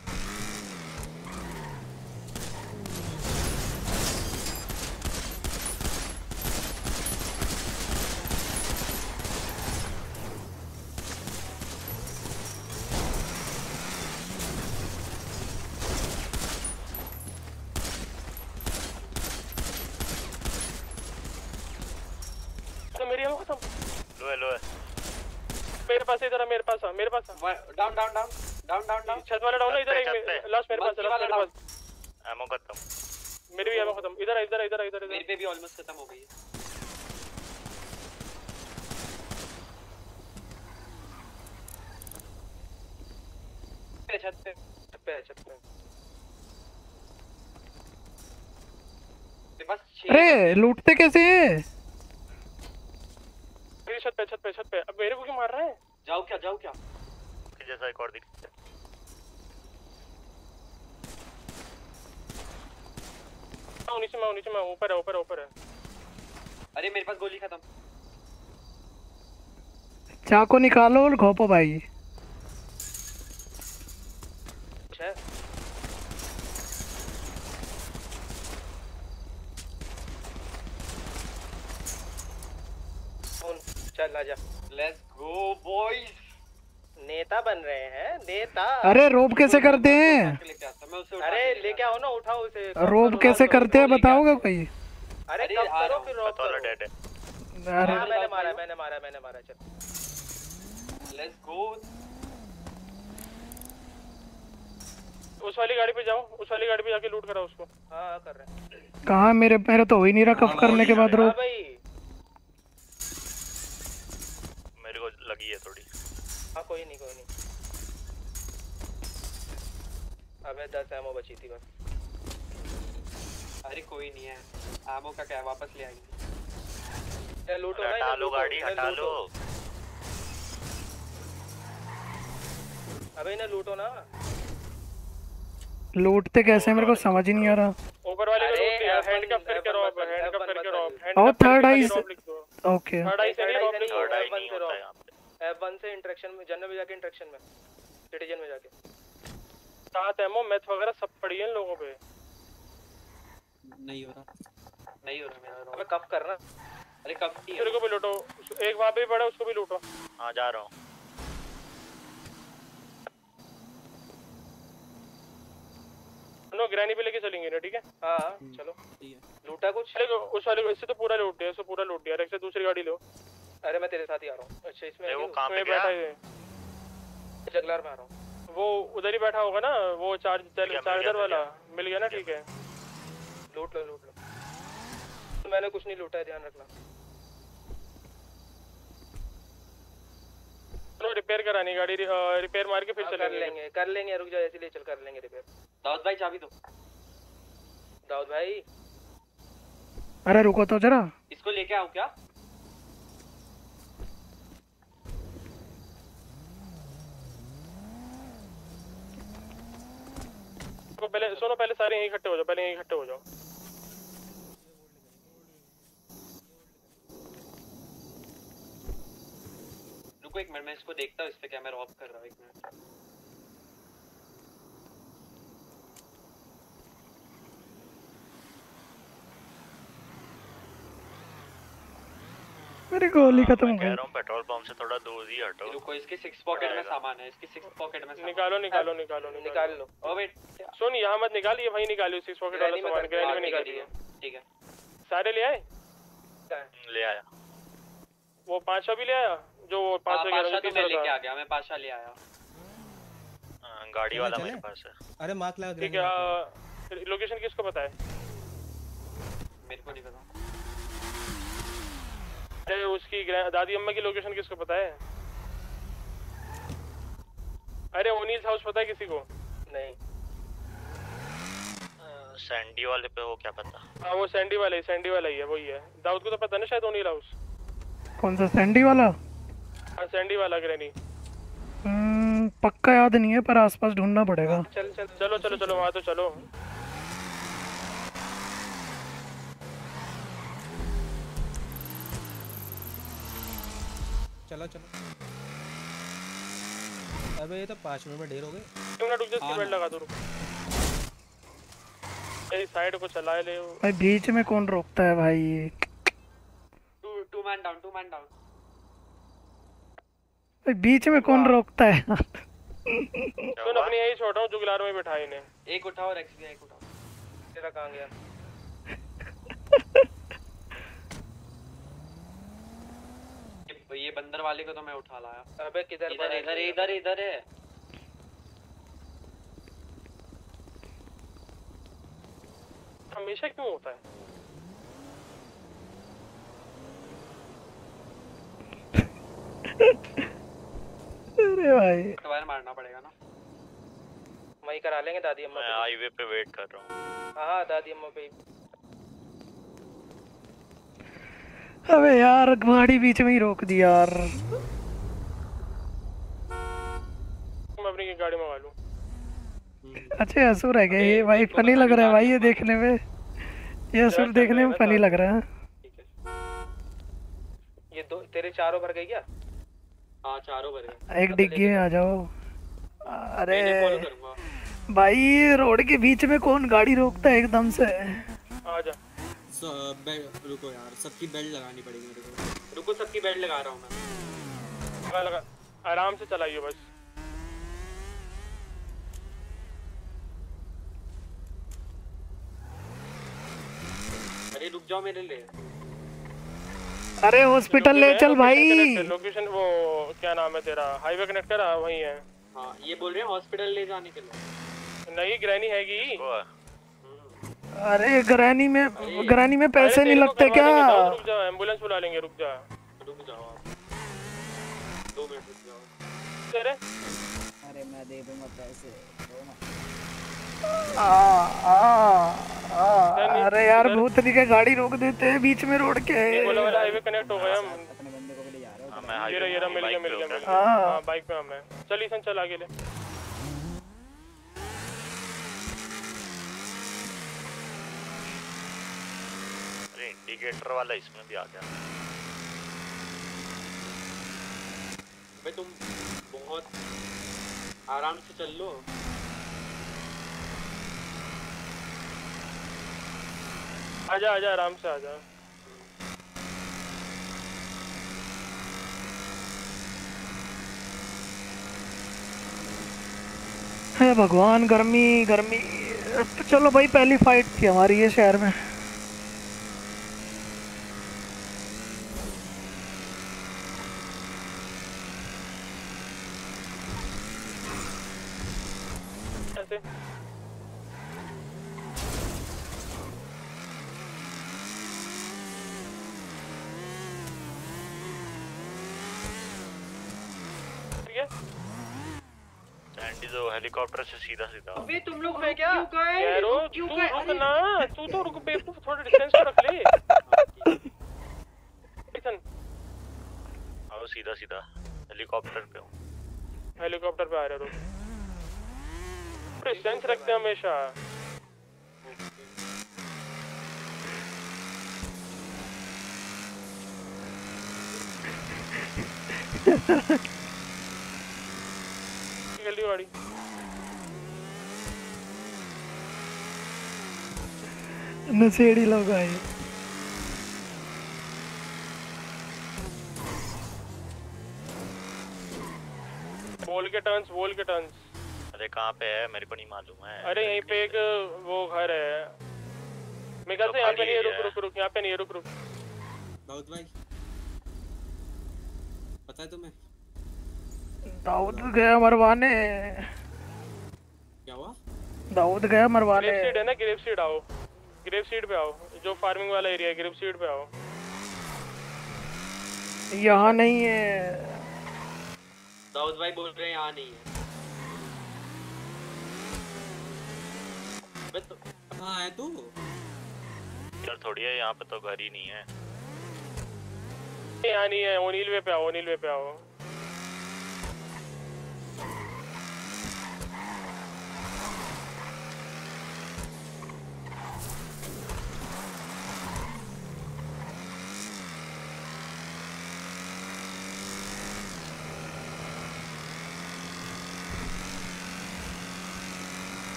I: तो मेरी आवाज़ खत्म
E: लो है लो है
I: मेरे पास इधर आ मेरे पास आ मेरे पास आ
J: down down down down down down
I: छत वाला डाउन है इधर
E: छत
I: एक
E: पे।
I: लास्ट मेरे पास
J: बत्ती
I: लास्ट
J: वाला
I: मेरे
J: डाउन।
I: पास
E: एमो खत्म
I: मेरी भी एमो खत्म इधर आ, इधर आ, इधर आ, इधर
F: मेरे
I: इधर
F: पे भी ऑलमोस्ट खत्म हो गई है
O: पे छत पे छत पे है, छत पे
F: मेरे पास छह
A: अरे लूटते कैसे हैं?
I: मेरी छत पे छत पे छत पे। अब मेरे को क्यों मार रहा है?
F: जाओ क्या जाओ क्या?
E: जैसा एक और दिख
I: हूँ नीचे मैं नीचे मैं ऊपर है ऊपर है ऊपर है।
F: अरे मेरे पास गोली खत्म।
A: चाकू निकालो और घोपो भाई
O: कुछ है कौन चल आजा
F: लेट्स गो बॉयज़
O: नेता बन रहे हैं नेता।
A: अरे रोब कैसे करते हैं?
F: लेके आता मैं उसे उठा
O: अरे लेके आओ ना उठाओ उसे।
A: रोब कैसे करते हैं बताओगे कोई?
O: अरे कब करो फिर रॉब करो?
E: डेड है।
A: अरे
O: हाँ, मैंने मारा मैंने मारा मैंने मारा चल।
F: लेट्स गो
I: उस वाली गाड़ी पे जाओ उस वाली गाड़ी पे जाके लूट कराओ उसको।
O: हाँ हाँ, कर रहे हैं।
A: कहाँ? मेरे मेरे तो हो ही नहीं रहा कफ करने के बाद
O: हाँ
A: रोब।
O: भाई
E: मेरे को लगी है थोड़ी।
O: हाँ कोई नहीं कोई नहीं। हमें दस एमओ बची थी बस।
F: अरे कोई नहीं है। आमो का क्या वापस ले आएँगे।
O: लूटो ना
E: हटा लो गाड़ी हटा लो
O: अबे इन्हें लूटो ना।
A: लूटते कैसे मेरे को समझ ही नहीं आ रहा।
I: ऊपर वाले को लूट लिया
O: F1
I: हैंडकफ करके
O: F1
I: रॉब
O: मत-
I: हैंडकफ
O: F1
I: करके
O: मत
I: रॉब
A: और
I: third eye
A: okay
I: third eye से नहीं रॉब लिख दो
E: थर्ड आई नहीं होता
O: रॉब
E: यहाँ
O: F1 से इंटरेक्शन में जनरल में जाके इंटरेक्शन में सिटीजन में जाके।
I: सात एमओ मैथ वगैरह सब पड़ी है इन लोगों पे।
Q: नहीं हो रहा।
F: नहीं हो रहा मेरा
O: अबे कब करना?
F: अरे कब की
I: तेरे को भी लूटो। एक वहाँ पे भी पड़ा है, उसको भी लूटो।
E: हाँ जा रहा हूँ।
I: नो ग्रैनी पे लेके चलेंगे ना ठीक है?
O: हाँ। हाँ, चलो।
Q: ठीक है।
O: लूटा कुछ?
I: चलो उस वाले को इससे तो पूरा लूट दिया इससे पूरा लूट दिया। दूसरी गाड़ी लो।
O: अरे मैं तेरे साथ ही आ रहा हूँ। अच्छा इसमें
E: वो? कहाँ पे
I: बैठा है
O: जगलार में आ रहा हूँ।
I: वो उधर ही बैठा होगा ना वो चार्ज चार्जर वाला। मिल गया ना ठीक है।
O: लूट लो लूट लो। मैंने कुछ नहीं लूटा है ध्यान रखना।
I: चलो रिपेयर करानी गाड़ी रिपेयर मार के फिर
O: हाँ, कर लेंगे कर लेंगे रुक जाओ इसीलिए चल कर लेंगे रिपेयर
F: दाऊद भाई चाबी दो।
O: दाऊद भाई?
A: अरे रुको तो जरा।
F: इसको लेके आओ क्या?
I: तो पहले, सुनो पहले सारे यहीं इकट्ठे हो जाओ, पहले यहीं इकट्ठे हो जाओ।
F: रुको एक मिनट, मैं इसको देखता हूँ, इस पे कैमरा ऑफ़ कर रहा हूँ एक मिनट।
A: मेरी गोली खत्म हो
E: मैं कह रहा हूँ पेट्रोल पंप से थोड़ा दूर ही हटो।
F: रुको इसके सिक्स पॉकेट में सामान है इसके सिक्स पॉकेट में
I: निकालो निकालो निकालो
O: निकाल। लो।
F: ओ वेट
I: सुन यहाँ मत निकाल ये वहीं निकालियो सिक्स पॉकेट वाला सामान ग्रैनी
F: हाँ,
I: में निकाल
F: ठीक है ठीक है।
I: सारे ले आए?
E: ले आया।
I: वो पांचवा भी ले आया? जो वो
F: हाँ,
I: पांचवा ग्यारह
F: तो मैं लेके आ गया मैं पाशा ले आया।
E: हाँ, गाड़ी वाला मेरे पास है।
N: अरे मार्क लगा
I: ठीक है लोकेशन किसको पता है?
F: मेरे को नहीं पता।
I: उसकी दादी अम्मा की लोकेशन किसको पता है? अरे ओनील हाउस पता है किसी को?
O: नहीं।
E: सैंडी वाले पे हो क्या पता?
I: हाँ वो सैंडी वाला ही सैंडी वाला ही है वही है। दाऊद को तो पता ना शायद ओनील हाउस
A: कौन सा सैंडी वाला?
I: हाँ सैंडी वाला ग्रैनी
A: हम्म, पक्का याद नहीं है पर आसपास ढूंढना पड़ेगा।
O: चल चल
I: चलो चलो चलो वहाँ तो चलो।
N: चलो चलो। अबे ये तो पाँच मिनट में ढेर हो गए।
I: एक मिनट रुक जा इसकी बेल्ट लगा दो रुक। मेरी साइड को चला ले वो
A: भाई बीच में कौन रोकता है भाई?
F: ये two two man down two man down
A: भाई बीच में कौन रोकता है?
I: सुन अपनी यही छोड़ रहा हूँ जुगलार में बैठा इन्हें
F: एक उठाओ और एक्स भी एक उठाओ।
O: तेरा कहाँ गया?
F: ये- ये बंदर वाले को तो मैं उठा लाया।
O: अबे किधर
F: इधर इधर इधर इधर है।
I: हमेशा क्यों होता है?
A: अरे भाई।
J: दोबारा मारना पड़ेगा ना।
O: वही करा लेंगे दादी अम्मा।
E: हाईवे पे वेट कर रहा हूँ।
O: हाँ हाँ दादी अम्मा पे
A: अबे यार गाड़ी बीच में ही रोक दी यार।
I: मैं अपनी गाड़ी मंगा लूँ।
A: अच्छे असुर है क्या? ये भाई फनी लग रहा है भाई ये देखने में। ये असुर देखने में फनी लग रहा है।
O: ये दो तेरे चारों भर गई क्या?
J: हाँ चारों भर गए
A: एक डिग्गी में आ जाओ। अरे भाई रोड के बीच में कौन गाड़ी रोकता है एकदम से?
I: आ जा।
F: रुको यार सबकी बेल्ट लगानी पड़ेगी मेरे को।
J: रुको सबकी बेल्ट लगा रहा हूँ मैं।
I: लगा लगा आराम से चलाइए बस।
J: अरे रुक जाओ मेरे लिए।
A: अरे हॉस्पिटल ले चल भाई।
I: लोकेशन वो क्या नाम है तेरा? हाईवे कनेक्टर वही है।
J: हाँ ये बोल रहे हैं हॉस्पिटल ले जाने के लिए।
I: नहीं ग्रैनी हैगी
A: अरे ग्रैनी में ग्रैनी में पैसे नहीं लगते क्या?
I: रुक जा एंबुलेंस बुला लेंगे रुक जा।
J: रुक जाओ आप दो मिनट रुक जाओ
I: तेरे
K: अरे मैं दे दूँगा पैसे।
A: आ, आ, आ, अरे यार भूतनी के गाड़ी रोक देते हैं बीच में रोड के।
I: बोला वाला हाईवे कनेक्ट हो गया हम।
E: हाँ, मैं
I: ये रहा ये रहा मिल गया मिल गया
A: हाँ।
I: हाँ बाइक पे हम हैं चल चल आगे ले
E: अरे इंडिकेटर वाला इसमें भी आ गया।
J: भाई तुम बहुत आराम से चल लो।
I: आजा आजा आराम से आजा।
A: हे भगवान गर्मी गर्मी। तो चलो भाई पहली फाइट थी हमारी ये शहर में
I: ऐसे ठीक है
E: सैंडी जो हेलीकॉप्टर से सीधा सीधा
J: अबे तुम लोग मैं क्या
I: यारो
J: रुक
I: तू
J: क्यों गए
I: रुक ना तू तो रुक बेवकूफ़ थोड़ा डिस्टेंस तो रख ले ईसन
E: आओ सीधा सीधा हेलीकॉप्टर पे हूँ
I: हेलीकॉप्टर पे आ रहे रुक डिस्टेंस रखते हैं हमेशा जल्दी गाड़ी
A: नशेड़ी लोग आए
I: बोल के टर्न्स बोल के टर्न्स
E: अरे कहाँ पे है? मेरे को नहीं मालूम है।
I: अरे यहीं पे एक वो घर है। मेरे ख्याल
E: तो
I: से यहाँ पे नहीं रुक रुक रुक यहाँ पे नहीं रुक रुक।
F: दाऊद भाई। पता है तुम्हें?
A: दाऊद गया मरवाने।
F: क्या हुआ?
A: दाऊद गया मरवाने।
I: ग्रेप सीड है ना ग्रेप सीड आओ। ग्रेप सीड पे आओ जो फ़ार्मिंग वाला एरिया है ग्रेप सीड पे आओ।
A: यहाँ नहीं है।
J: दाऊद भाई बोल रहे हैं यहाँ नहीं है। बस
F: कहाँ है तू?
E: यार थोड़ी है यहाँ पे तो घर ही नहीं है।
I: यहाँ नहीं है ओनील वे पे आओ ओनील वे पे आओ।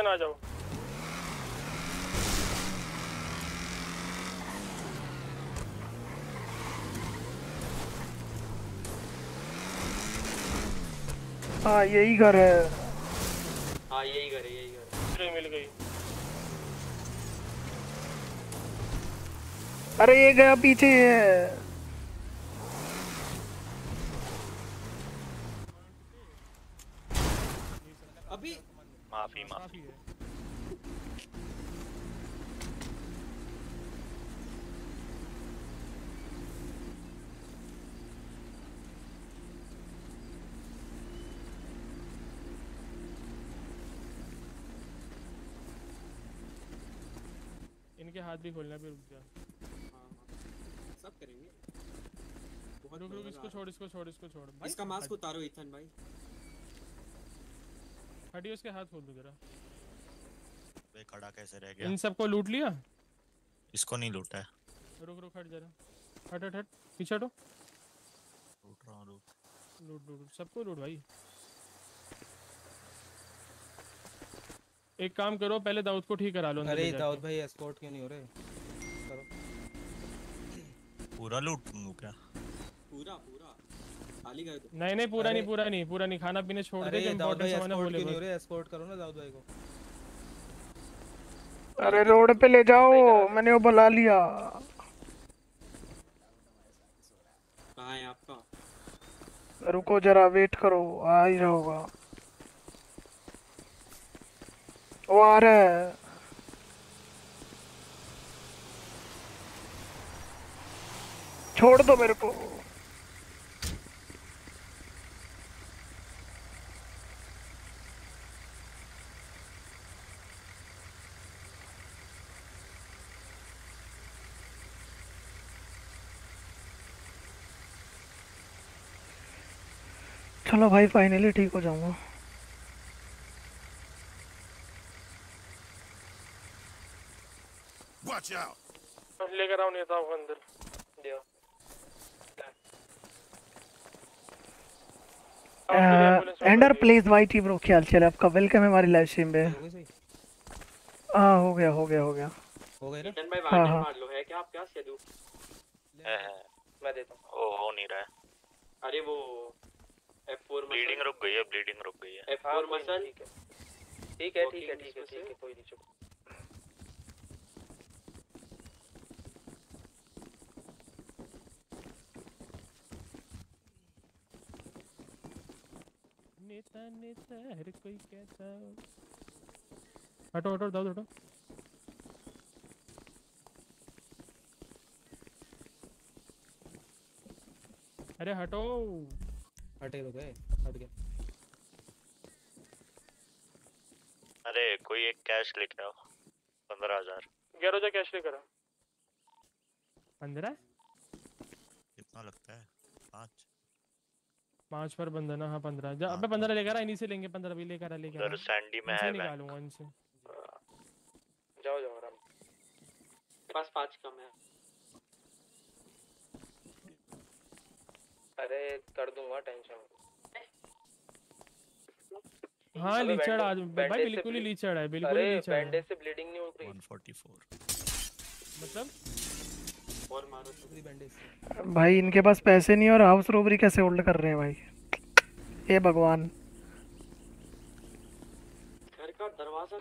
I: लोकेशन आ जाओ।
A: हाँ यही घर है।
J: हाँ यही घर है यही घर
I: मिल गई।
A: अरे ये गया पीछे है
F: अभी
E: माफ़ी माफ़ी
I: इनके हाथ भी खोलना भी रुक जा।
F: सब करेंगे। बहुत
I: रुक रुक इसको छोड़ इसको छोड़ इसको छोड़।
F: है। इसका मास्क उतारो इथन भाई।
I: हटियो उसके हाथ खोल दो जरा।
E: वे खड़ा कैसे रह गया?
I: इन सबको लूट लिया?
E: इसको नहीं लूटा है।
I: रुक रुक हट जरा। हट हट हट। पीछे हटो।
E: लूट रहा हूँ लूट
I: लूट लूट, सबको लूट भाई। एक काम करो पहले दाऊद को ठीक करा लो
N: अरे दाऊद भाई एस्कॉर्ट क्यों नहीं हो रहे? करो।
E: पूरा लूट लूँ क्या?
F: पूरा पूरा। खाली कर दो।
I: नहीं नहीं पूरा नहीं पूरा नहीं पूरा नहीं खाना पीने छोड़ दे इम्पोर्टेंट सामान है
N: एस्कॉर्ट क्यों नहीं हो रहे? एस्कॉर्ट करो ना दाऊद भाई को।
A: अरे रोड पे ले जाओ मैंने वो बुला लिया।
F: कहाँ है आपका?
A: रुको जरा वेट करो आ ही रहा होगा। है छोड़ दो मेरे को। चलो भाई फाइनली ठीक हो जाऊँगा।
B: Watch out!
I: लेकर आओ नेता को अंदर।
J: दियो
A: एंडर प्लेस वाइटी ब्रो क्या हाल चाल आपका वेलकम है हमारी लाइव स्ट्रीम पे।
N: हो
A: हाँ हो गया हो गया हो गया।
N: हो गए ना?
J: भाई
A: हाँ,
J: वाटर
A: हाँ।
J: मार लो है क्या आप? क्या
E: है है।
J: मैं देता हूँ।
E: ओ हो नहीं रहा है।
J: अरे वो F4
E: ब्लीडिंग रुक गई है ब्लीडिंग रुक गई है।
J: F4 muscle.
O: ठीक है। ठीक है ठीक है ठीक है कोई नहीं चुप।
I: नेता नेता हर कोई कहता हटो हटो दाऊद हटो। अरे हटो।
N: हटे तो गए हट गए।
E: अरे कोई एक कैश लेके आओ पंद्रह हज़ार।
I: ग्यारह हज़ार कैश लेकर आ पंद्रह?
E: कितना लगता है? पाँच
I: पर बंदा ना हाँ पंद्रह। जा अबे पंद्रह लेकर आ इन्हीं से लेंगे पंद्रह भी लेकर आ लेकर
E: उधर सैंडी में है।
I: निकालूँगा इनसे
O: जाओ जाओ आराम।
J: पास पाँच कम है।
O: अरे कर दूँगा टेंशन।
I: हाँ लीचड़ आज भाई बिल्कुल ही लीचड़ है बिल्कुल ही लीचड़ है।
O: बैंडेज से ब्लीडिंग नहीं उठ रही।
E: 144
I: मतलब?
A: भाई इनके पास पैसे नहीं और हाउस रोबरी कैसे होल्ड कर रहे हैं भाई? हे भगवान।
J: घर का दरवाज़ा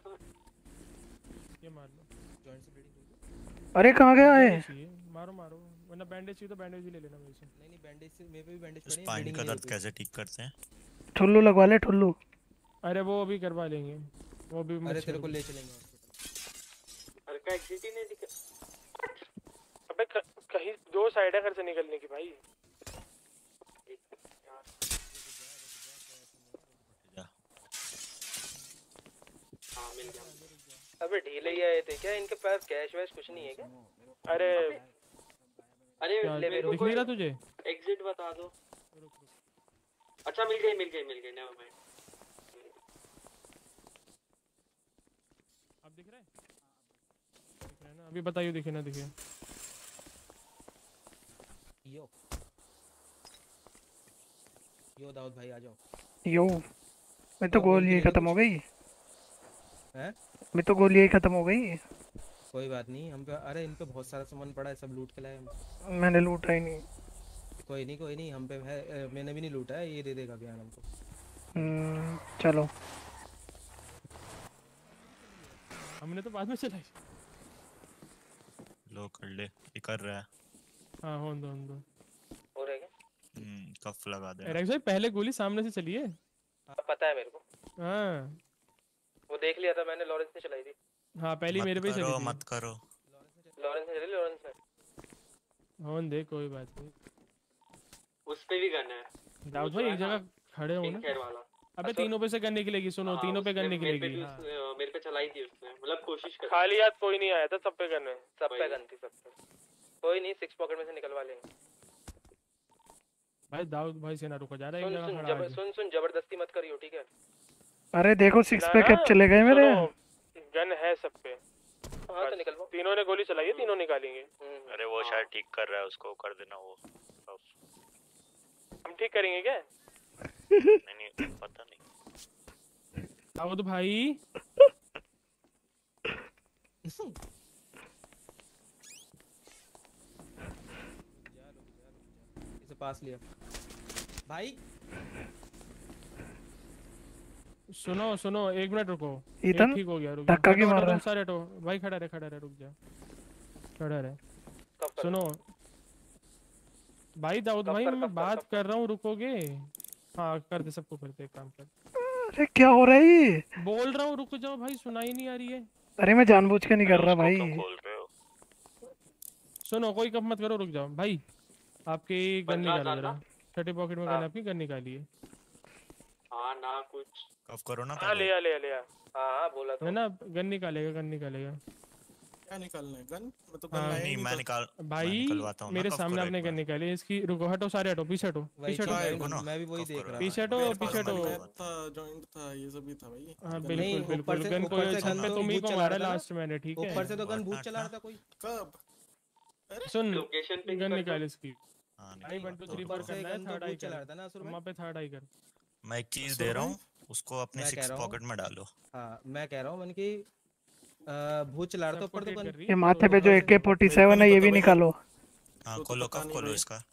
I: ये मार लो।
N: जॉइंट से ब्लीडिंग
A: अरे कहाँ गया है?
I: मारो मारो। वरना बैंडेज चाहिए तो बैंडेज ही ले लेना मेरे से।
N: नहीं नहीं बैंडेज से मेरे पे भी बैंडेज पड़े हैं
E: स्पाइन का दर्द कैसे ठीक करते हैं?
A: ठुल्लू लगवा ले ठुल्लू।
I: अरे वो अभी करवा लेंगे। वो भी
N: अरे तेरे को ले चलेंगे हॉस्पिटल
J: घर का एग्जिट ही नहीं दिखा
I: अबे कहीं दो साइड है घर से निकलने की भाई।
J: हाँ मिल गया।
O: अबे ढीले ही आए थे क्या इनके पास कैश वैश कुछ नहीं है क्या?
I: अरे
J: अरे
I: दिख नहीं रहा तुझे?
J: एग्जिट बता दो। अच्छा मिल गई मिल गई मिल गई नेवर माइंड
I: अब दिख रहा है? दिख रहा है ना? अभी बताइए दिखे ना दिखे।
N: यो। यो दाऊद भाई आ जाओ।
A: यो मैं तो गोल ये खत्म हो गई।
N: हैं?
A: मैं तो गोलियाँ ही खत्म हो गई।
N: कोई बात नहीं हम पे अरे इन पे बहुत सारा सामान पड़ा है सब लूट के लाए हम।
A: मैंने लूटा ही नहीं।
N: कोई नहीं कोई नहीं हम पे है मैंने भी नहीं लूटा है ये दे देगा बयान हमको।
A: हम्म, चलो।
I: हमने तो बाद में चलाई।
E: लो कर ले ये कर रहा है।
I: हाँ होन दो होन दो
O: हो रहा है क्या?
E: हम्म कफ लगा दे
I: रेक्स भाई पहले गोली सामने से चली है?
O: हाँ, पता है मेरे को।
I: हाँ।
O: वो देख लिया था मैंने लॉरेंस ने चलाई थी।
I: हाँ पहली मेरे पे ही चली थी।
E: मत करो।
O: लॉरेंस ने चली लॉरेंस ने
I: होन दे कोई बात नहीं।
J: उस पे भी गन है।
I: दाऊद भाई एक जगह खड़े हो ना। अबे
J: अच्छा,
I: तीनों पे से गन निकलेगी सुनो
J: हाँ,
I: तीनों पे गन
J: उसने मेरे पे
I: निकलेगी हाँ।
J: पे चलाई थी उसने। मतलब कोशिश कर।
I: खाली हाथ कोई नहीं आया था सब पे गन है।
O: सब पे गन थी सब पे। कोई नहीं सिक्स पॉकेट में से निकलवा लेंगे।
I: भाई दाऊद भाई से ना रुको जा रहा है
O: सुन सुन
I: है।
O: सुन सुन ज़बरदस्ती मत करियो ठीक है?
A: अरे देखो सिक्स पैक अब चले गए मेरे?
I: गन है सब पे।
O: हाँ तो निकलवाओ।
I: तीनों ने गोली चलाई है तीनों निकालेंगे।
E: अरे वो शायद ठीक कर रहा है उसको कर देना वो।
I: हम ठीक करेंगे क्या?
E: नहीं नहीं पता नहीं।
I: दाऊद भाई। *laughs*
N: पास लिया। भाई।
I: सुनो सुनो एक मिनट रुको। एक ठीक हो गया रुक
A: धक्का क्यों मार रहा है?
I: सारे हटो। भाई खड़ा रहे खड़ा रहे रुक जा। खड़ा रहे। सुनो। भाई दाऊद भाई मैं बात कर रहा हूँ रुकोगे? हाँ कर दे सबको करते एक काम कर।
A: अरे क्या हो रहा है ये?
I: बोल रहा हूँ रुक जाओ भाई सुनाई नहीं आ रही है।
A: अरे मैं जानबूझ के नहीं कर रहा भाई।
I: सुनो कोई कब मत करो रुक जाओ। भाई आपकी गन निकालो जरा? छठी पॉकेट में गन आपकी गन निकालिए
J: हाँ। ना कुछ।
E: कफ करो ना
I: हाँ ले आ ले आ ले आ
O: हाँ हाँ बोला
I: है ना? गन निकालेगा गन निकालेगा।
G: क्या निकालना है? गन? मैं तो गन
I: हाँ,
E: नहीं मैं। निकाल मैं
I: भाई
E: निकलवाता हूँ
I: मेरे सामने आपने गन निकाली इसकी रुको हटो सारे हटो। पीछे हटो पीछे
N: तो
I: हटो
N: मैं- मैं भी वही देख रहा
I: पीछे हटो पीछे हटो।
G: था जॉइंट था ये सब भी था भाई।
I: हाँ बिल्कुल बिल्कुल। गन
N: से
I: छत
N: गन
I: पे
N: तो
I: तुम ही को मारा
N: रहा
I: लास्ट मैंने ठीक है?
N: ऊपर से तो गन भूत चला रहा था कोई?
G: कब
I: सुन।
J: लोकेशन पे
I: गन निकाल इसकी।
E: हाँ
I: आई वन टू थ्री
N: ऊपर
I: फोर
N: से
I: करना है
N: तो
I: थर्ड आई
N: चला रहा था ना असुर
I: वहाँ पे थर्ड आई कर।
E: मैं एक चीज़ दे रहा हूँ उसको अपने सिक्स पॉकेट में डालो।
N: हाँ मैं कह रहा हूँ मन की भूत चला रहा था ऊपर तो गन
A: ये माथे पे जो AK फोर्टी सेवन है ये भी निकालो।
E: हाँ
G: तो
E: खोलो कफ खोलो इसका।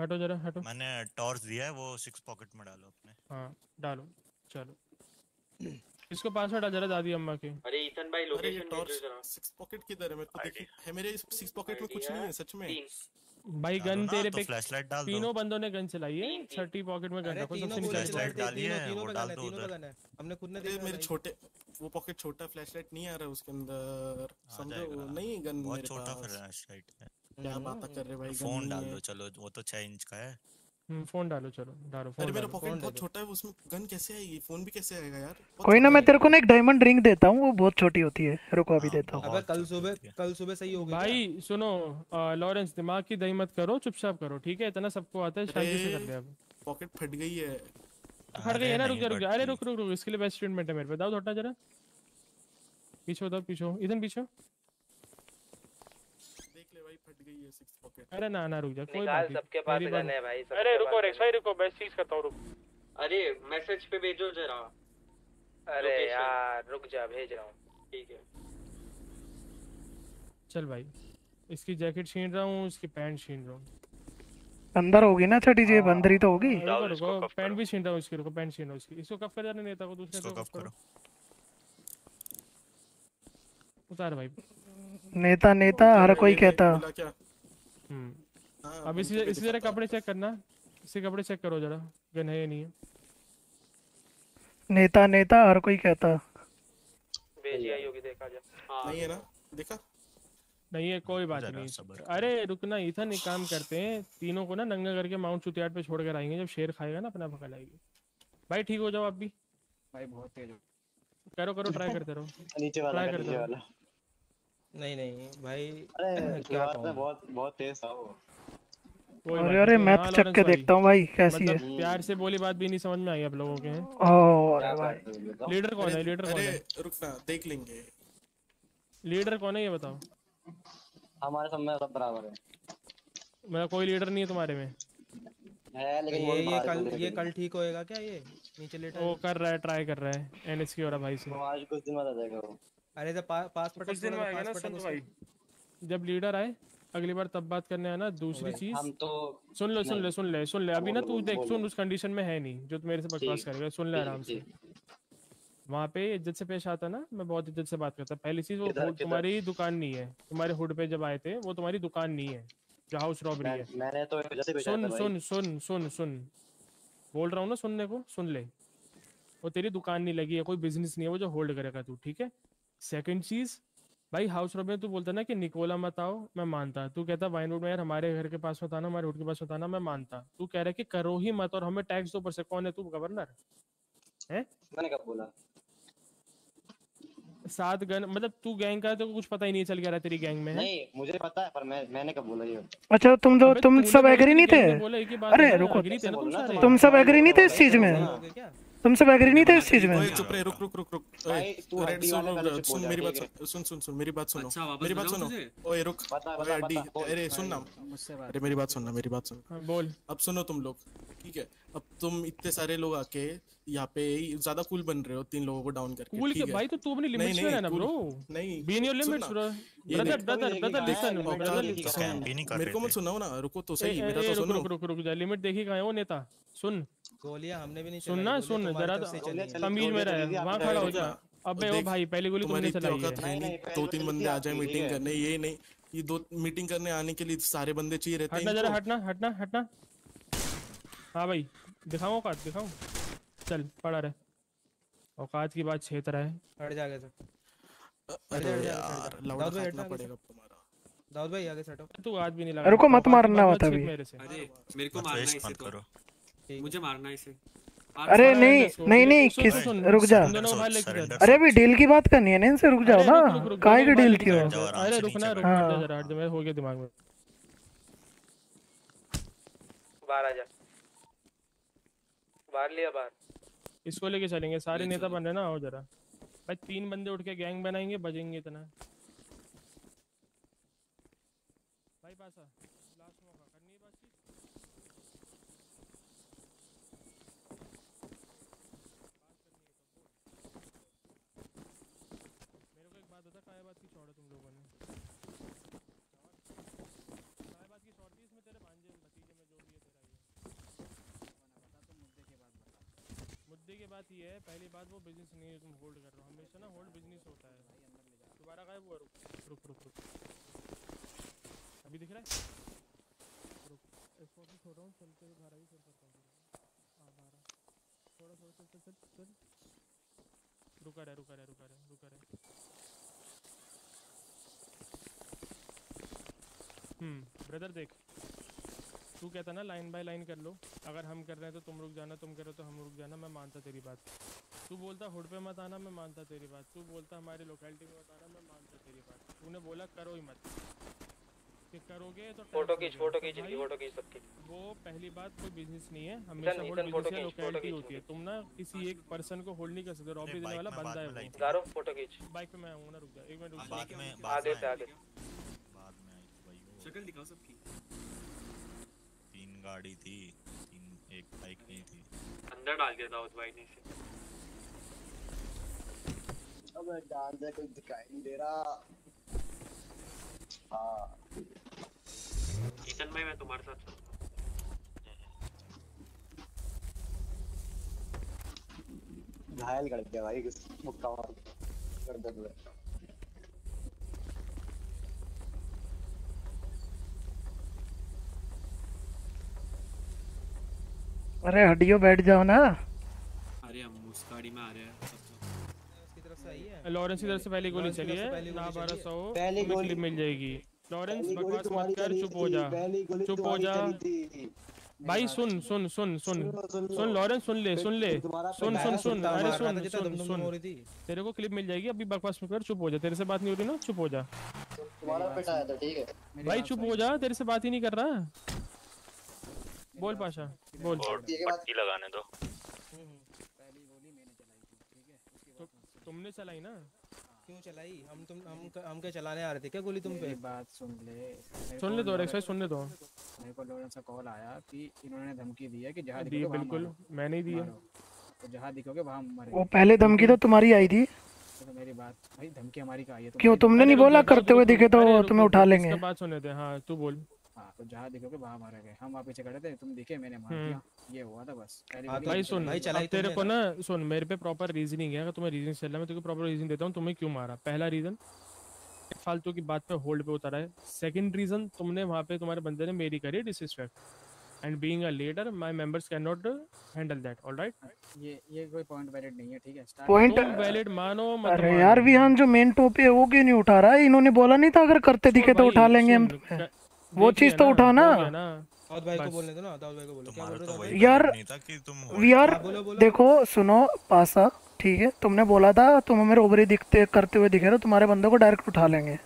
I: हटो जरा हटो।
E: मैंने टॉर्च दिया है वो सिक्स पॉकेट में डालो अपने।
I: हाँ डालो चलो। इसको पासवर्ड आ जरा दादी अम्मा के।
J: अरे ईथन भाई लोकेशन भेजो
G: टॉर्च
J: जरा।
G: सिक्स पॉकेट किधर है मेरे को देखिए। है मेरे सिक्स पॉकेट में कुछ नहीं है सच में।
I: भाई गन तेरे
E: तो
I: पे
E: फ्लैशलाइट डाल दो।
I: तीनों बंदों ने गन चलाई है छठी पॉकेट में गन रखो सबसे
N: नीचे
E: फ्लैशलाइट
N: डाली है
E: वो डाल दो उधर।
N: हमने खुद ने देखा
G: मेरे छोटे वो पॉकेट छोटा फ्लैशलाइट नहीं आ रहा उसके अंदर समझो। नहीं गन
E: बहुत
G: मेरे
E: छोटा
G: पास।
E: फ्लैशलाइट है।
G: क्या बात कर रहे भाई
E: फ़ोन डाल दो चलो वो तो 6 इंच का है।
I: फ़ोन डालो चलो डालो फ़ोन
G: अरे
I: मेरा
G: पॉकेट बहुत छोटा है उसमें गन कैसे आएगी? फ़ोन भी कैसे आएगा यार?
A: कोई ना मैं तेरे को ना एक डायमंड रिंग देता हूँ वो बहुत छोटी होती है। रुको अभी
E: हाँ,
A: देता हूँ।
N: अबे कल सुबह कल सुबह सही हो गई
I: भाई सुनो लॉरेंस दिमाग की दही मत करो चुपचाप करो ठीक है? इतना सबको आता है शांति से कर ले अब।
G: पॉकेट फट गई है।
I: फट गई है ना
E: अरे
I: रुक जा रुक जा। अरे रुक रुक रुक इसके लिए बेस्ट ट्रीटमेंट है मेरे पे। दाओ थोड़ा जरा। पीछे दाओ पीछे। इधर पीछे।
G: सिक्स पॉकेट
I: अरे ना ना रुक जा कोई बात नहीं।
O: सबके पास गन है भाई
I: अरे रुको रेक्स भाई रुको बेस्ट चीज़ करता हूँ रुक।
J: अरे मैसेज पे भेजो जरा।
O: अरे यार रुक जा भेज रहा हूँ।
J: ठीक है।
I: चल भाई इसकी जैकेट छीन रहा हूँ इसकी पैंट छीन रहा हूँ।
A: अंदर होगी ना छठी जेब अंदर ही तो होगी।
I: रुको पैंट भी छीन रहा हूँ इसकी रुको पैंट छीन रहा हूँ इसकी। इसको कफ कर जाने नेता को दूसरे को
E: कफ
I: करो। उतार भाई।
A: नेता नेता हर कोई
G: ये- ये
A: कहता।
G: क्या?
I: अब
G: गन
I: इसी इसी जरा कपड़े चेक करना। इसके कपड़े चेक करो जरा गन है या नहीं है।
A: नेता नेता हर कोई कहता।
O: भेजी आई होगी देखा जा
J: हाँ।
G: नहीं है ना? देखा।
I: नहीं है कोई बात नहीं। अरे रुकना इथन एक काम करते हैं। तीनों को ना नंगा करके माउंट चुतियाट पे छोड़ कर आएँगे। जब शेर खाएगा ना अपना पकड़ आएगी। भाई ठीक हो जाओ आप भी।
K: भाई बहुत तेज हो।
I: करो करो ट्राई *laughs* करते रहो।
M: नीचे वाला
I: ट्राई करते रहो।
M: वाला।
N: नहीं नहीं भाई
M: अरे *clears throat*
N: क्या
M: में बहुत बहुत तेज था वो।
A: अरे अरे
I: नहीं,
A: मैथ
I: हाँ,
A: चक के देखता हूँ भाई कैसी है?
I: मतलब प्यार से बोली बात भी नहीं समझ में आई आप लोगों के।
A: अरे भाई।
I: लीडर कौन है लीडर कौन है?
G: रुक ना देख लेंगे।
I: लीडर कौन है ये बताओ?
M: हमारे सब में सब बराबर है।
I: मेरा कोई लीडर नहीं है तुम्हारे में?
M: है लेकिन
N: ये ये कल ये कल ठीक होएगा क्या ये? नीचे लेटा
I: वो कर रहा है ट्राई कर रहा है एनएस की और भाई से।
M: आज कुछ दिन बाद आ जाएगा वो।
N: अरे तो पा, पास पटक
I: दिन में आएगा ना संत भाई। जब लीडर आए अगली बार तब बात करने आना दूसरी चीज़।
M: हम तो
I: सुन ले सुन। ले सुन ले सुन ले। अभी ना तू देख सुन उस कंडीशन में है नहीं जो तू मेरे से बकवास करेगा सुन ले आराम से। वहाँ पे इज़्ज़त से पेश आता ना मैं बहुत इज़्ज़त से बात करता। पहली चीज़ वो हुड तुम्हारी दुकान नहीं है। तुम्हारे हुड पे जब आए थे वो तुम्हारी दुकान नहीं है जो हाउस रॉबरी है।
M: मैंने तो
I: सुन सुन सुन सुन सुन। बोल रहा हूँ ना सुनने को सुन ले। वो तेरी दुकान नहीं लगी है कोई बिज़नेस नहीं है वो जो होल्ड करेगा तू ठीक है? सेकंड चीज़ भाई हाउस रॉबरी में तू बोलता ना कि निकोला मत आओ मैं मानता तू कहता वाइनवुड में यार हमारे घर के पास मत आना हमारे हुड के पास मत आना मैं मानता तू कह रहा है कि करो ही मत और हमें टैक्स दो ऊपर से। कौन है तू गवर्नर है?
M: मैंने कब बोला?
I: सात गन मतलब तू गैंग का तो कुछ पता ही नहीं चल गया तेरी गैंग में
M: नहीं मुझे पता है पर मैं मैंने कब बोला ये?
A: अच्छा तुम जो तुम सब एग्री नहीं थे?
I: में बोला एक ही बात
A: अरे रुको
I: agree थे ना तुम
A: तुम सब एग्री नहीं थे इस चीज़ में? तुम सब एग्री नहीं था इस चीज़ में?
G: ओए चुप रहे रुक रुक रुक रुक। ओए
M: भाई, तू
G: रेड सुन सुन मेरी बात सुन सुन सुन मेरी बात सुनो।
F: अच्छा,
G: मेरी बात सुनो। ओए रुक। ओए
M: बोल।
G: अरे सुन ना। अरे मेरी बात सुन ना मेरी बात सुन।
I: हाँ, बोल।
G: अब सुनो तुम लोग। ठीक है अब तुम इतने सारे लोग आके यहाँ पे ज़्यादा कूल बन रहे हो तीन लोगों को डाउन करके
I: कूल के भाई तो तू अपनी लिमिट्स में
G: नहीं,
I: रहना ब्रो
G: नहीं
I: be
G: in
I: your
G: limits
I: bro
G: brother
I: brother brother listen
G: brother
I: listen
G: नहीं मेरे को मत सुनाओ ना रुको तो सही मेरा तो सुनो।
I: रुक रुक रुक जा लिमिट देखी कहाँ है वो नेता? सुन।
N: गोलियाँ हमने भी नहीं
I: सुन ना सुन जरा
N: हैं।
I: तमीज में रहे वहाँ खड़ा हो जा। अबे ओ
G: देख,
I: भाई पहली गोली तुमने चलाई है।
G: है नहीं दो तीन बंदे आ जाए मीटिंग करने ये नहीं ये दो मीटिंग करने आने के लिए सारे बंदे चाहिए रहते हैं
I: हटना
G: जरा
I: हटना हटना हटना। हाँ भाई दिखाऊँ औकात दिखाऊँ चल पड़ा रहे औकात की बात क्षेत्र है
N: हट जा आगे से
G: अरे यार। लौड़ा
N: दाऊद भाई
G: काटना। पड़ेगा तुम्हारा
N: दाऊद भाई आगे से हटो
I: तू आज भी नहीं लगा
A: रुको, मत मारना
I: बात
A: होता अभी।
I: मेरे से
F: अरे मेरे को मारना इसे
E: मत
F: तो
E: करो
F: मुझे मारना इसे
A: अरे नहीं नहीं नहीं किस रुक जा अरे अभी डील की बात करनी है ना इनसे रुक जाओ ना काय की डील थी वो
I: अरे रुकना रुक जा जरा हट जा मेरे हो गया दिमाग में
O: बाहर आ जा बाहर लिया बाहर।
I: इसको लेके चलेंगे। सारे नेता बन रहे ना आओ जरा। भाई तीन बंदे उठ के गैंग बनाएँगे बजेंगे इतना। भाई पासा लास्ट मौका करनी है बातचीत मेरे को एक बात बता काय बात की चौड़ है तुम लोगों ने काय बात की चौड़ थी इसमें तेरे भांजे भतीजे में जो भी है तेरा ये की है पहली बात वो बिज़नेस नहीं है तुम होल्ड कर रहे हो। हमेशा ना होल्ड बिज़नेस होता है। दोबारा गायब हुआ रुक। रुक रुक रुक। अभी दिख रहा है? रुक। इसको अभी छोड़ रहा हूँ चलते हुए बाहर आई फिर करता हूँ। हाँ थोड़ा थोड़ा चल चल चल चल। रुका रहे रुका रहे रुका रहे रुका रहे। हम्म ब्रदर देख। तू कहता ना लाइन बाय लाइन कर लो। अगर हम कर रहे हैं तो तुम रुक जाना तुम कर रहे हो तो हम रुक जाना मैं मानता तेरी बात। तू बोलता हुड पे मत आना मैं मानता तेरी बात। तू बोलता हमारी लोकेलिटी में मत आना मैं मानता तेरी बात। तूने बोला करो ही मत। कि करोगे तो
O: फ़ोटो खींच फ़ोटो खींच इनकी फ़ोटो खींच सबकी।
I: वो पहली बात कोई बिज़नेस नहीं है। हमेशा
O: फ़ोटो
I: बिज़नेस है
O: फ़ोटो
I: लोकेलिटी होती है। तुम ना किसी एक पर्सन को होल्ड नहीं कर सकते रॉबरी देने वाला
E: बंदा
I: है वो।
O: गारो फ़ोटो खींच।
I: बाइक पे मैं आऊँगा ना रुक जा। एक मिनट रुक जा।
E: बाद में
O: आधे
E: बाद
O: से
E: में
O: आधे।
E: बाद में आई भाई वो।
F: शक्ल दिखाओ सबकी।
E: गाड़ी थी तीन एक बाइक नहीं थी।
L: अंदर डाल के दाऊद भाई ने इसे।
M: अबे डाल दे कोई दिखाई नहीं दे रहा। हाँ।
L: ईतन भाई मैं तुम्हारे साथ चलूँगा
M: घायल कर दिया भाई मुक्का मार कर दे
A: अरे हड्डियों बैठ जाओ ना।
F: अरे हम उस गाड़ी में आ रहे हैं।
I: लॉरेंस की तरफ़ से पहली गोली चली है। ना बारह सौ
M: पहली गोली-
I: मिल जाएगी। लॉरेंस बकवास मत कर चुप हो जा। चुप हो जा। भाई सुन सुन सुन सुन
M: सुन।
I: लॉरेंस सुन ले सुन ले। सुन सुन सुन। अरे सुन सुन सुन। तेरे को क्लिप मिल जाएगी अभी बकवास मत कर चुप हो जा। तेरे से बात नहीं हो रही ना चुप हो जा।
M: तुम्हारा पिटाया था ठीक है।
I: भाई चुप हो जा तेरे से बात ही नहीं कर रहा। बोल पाशा बोल।
M: है
E: पट्टी लगाने दो।
K: पहली गोली मैंने चलाई थी ठीक है? उसके बाद
I: तुमने चलाई ना?
N: क्यों चलाई? हम तुम हम हम क्या चलाने आ रहे थे क्या गोली तुम पे?
D: बात सुन ले।
I: सुन ले दो
D: लॉरेंस-
I: एक्सरसाइज सुनने दो
D: मेरे को लॉरेंस का कॉल आया कि इन्होंने धमकी दी है कि जहाँ
I: दी
D: दिखोगे वहाँ
I: बिल्कुल। मैंने ही दी है।
D: तो जहाँ दिखोगे वहाँ मरे।
A: वो पहले धमकी तो तुम्हारी आई थी।
D: तो मेरी बात भाई धमकी हमारी का आई है?
A: क्यों? तुमने नहीं बोला करते हुए दिखे तो तुम्हें उठा लेंगे।
I: इसका बात सुनने दे हाँ तू बोल।
D: हाँ तो जहाँ दिखोगे वहाँ मारे गए। हम वहाँ पीछे खड़े थे तुम दिखे मैंने मार
I: हम्म।
D: दिया ये हुआ था बस।
N: हाँ,
I: भाई सुन
D: चलाई।
I: अब तेरे को ना सुन मेरे पे प्रॉपर रीजनिंग है। अगर तुम्हें रीजनिंग चल रहा मैं को प्रॉपर रीजन देता हूँ। तुम्हें क्यों मारा? पहला रीजन फालतू की बात पे होल्ड पे उतरा है। सेकंड रीजन तुमने वहाँ पे तुम्हारे बंदे ने मेरी करी disrespect and being a leader my members can not handle that alright
D: ये ये कोई पॉइंट वैलिड नहीं है ठीक है? स्टार्ट
A: Point-
I: वैलिड मानो मत
A: अरे
I: मानो।
A: यार विहान जो मेन टॉपिक है वो क्यों नहीं उठा रहा है? इन्होंने बोला नहीं था अगर करते दिखे तो उठा लेंगे हम। वो चीज़ तो
I: ना,
A: उठाना
I: ना।
N: भाई को बोलने दो ना भाई को बोलो। क्या बोल रहे दाऊद
E: वही
N: भाई?
A: यार
E: नहीं था कि तुम
A: यार
N: बोलो।
A: देखो सुनो पासा ठीक है? तुमने बोला था तुम हमें रोबरी दिखते करते हुए दिखे तो तुम्हारे बंदों को डायरेक्ट उठा लेंगे।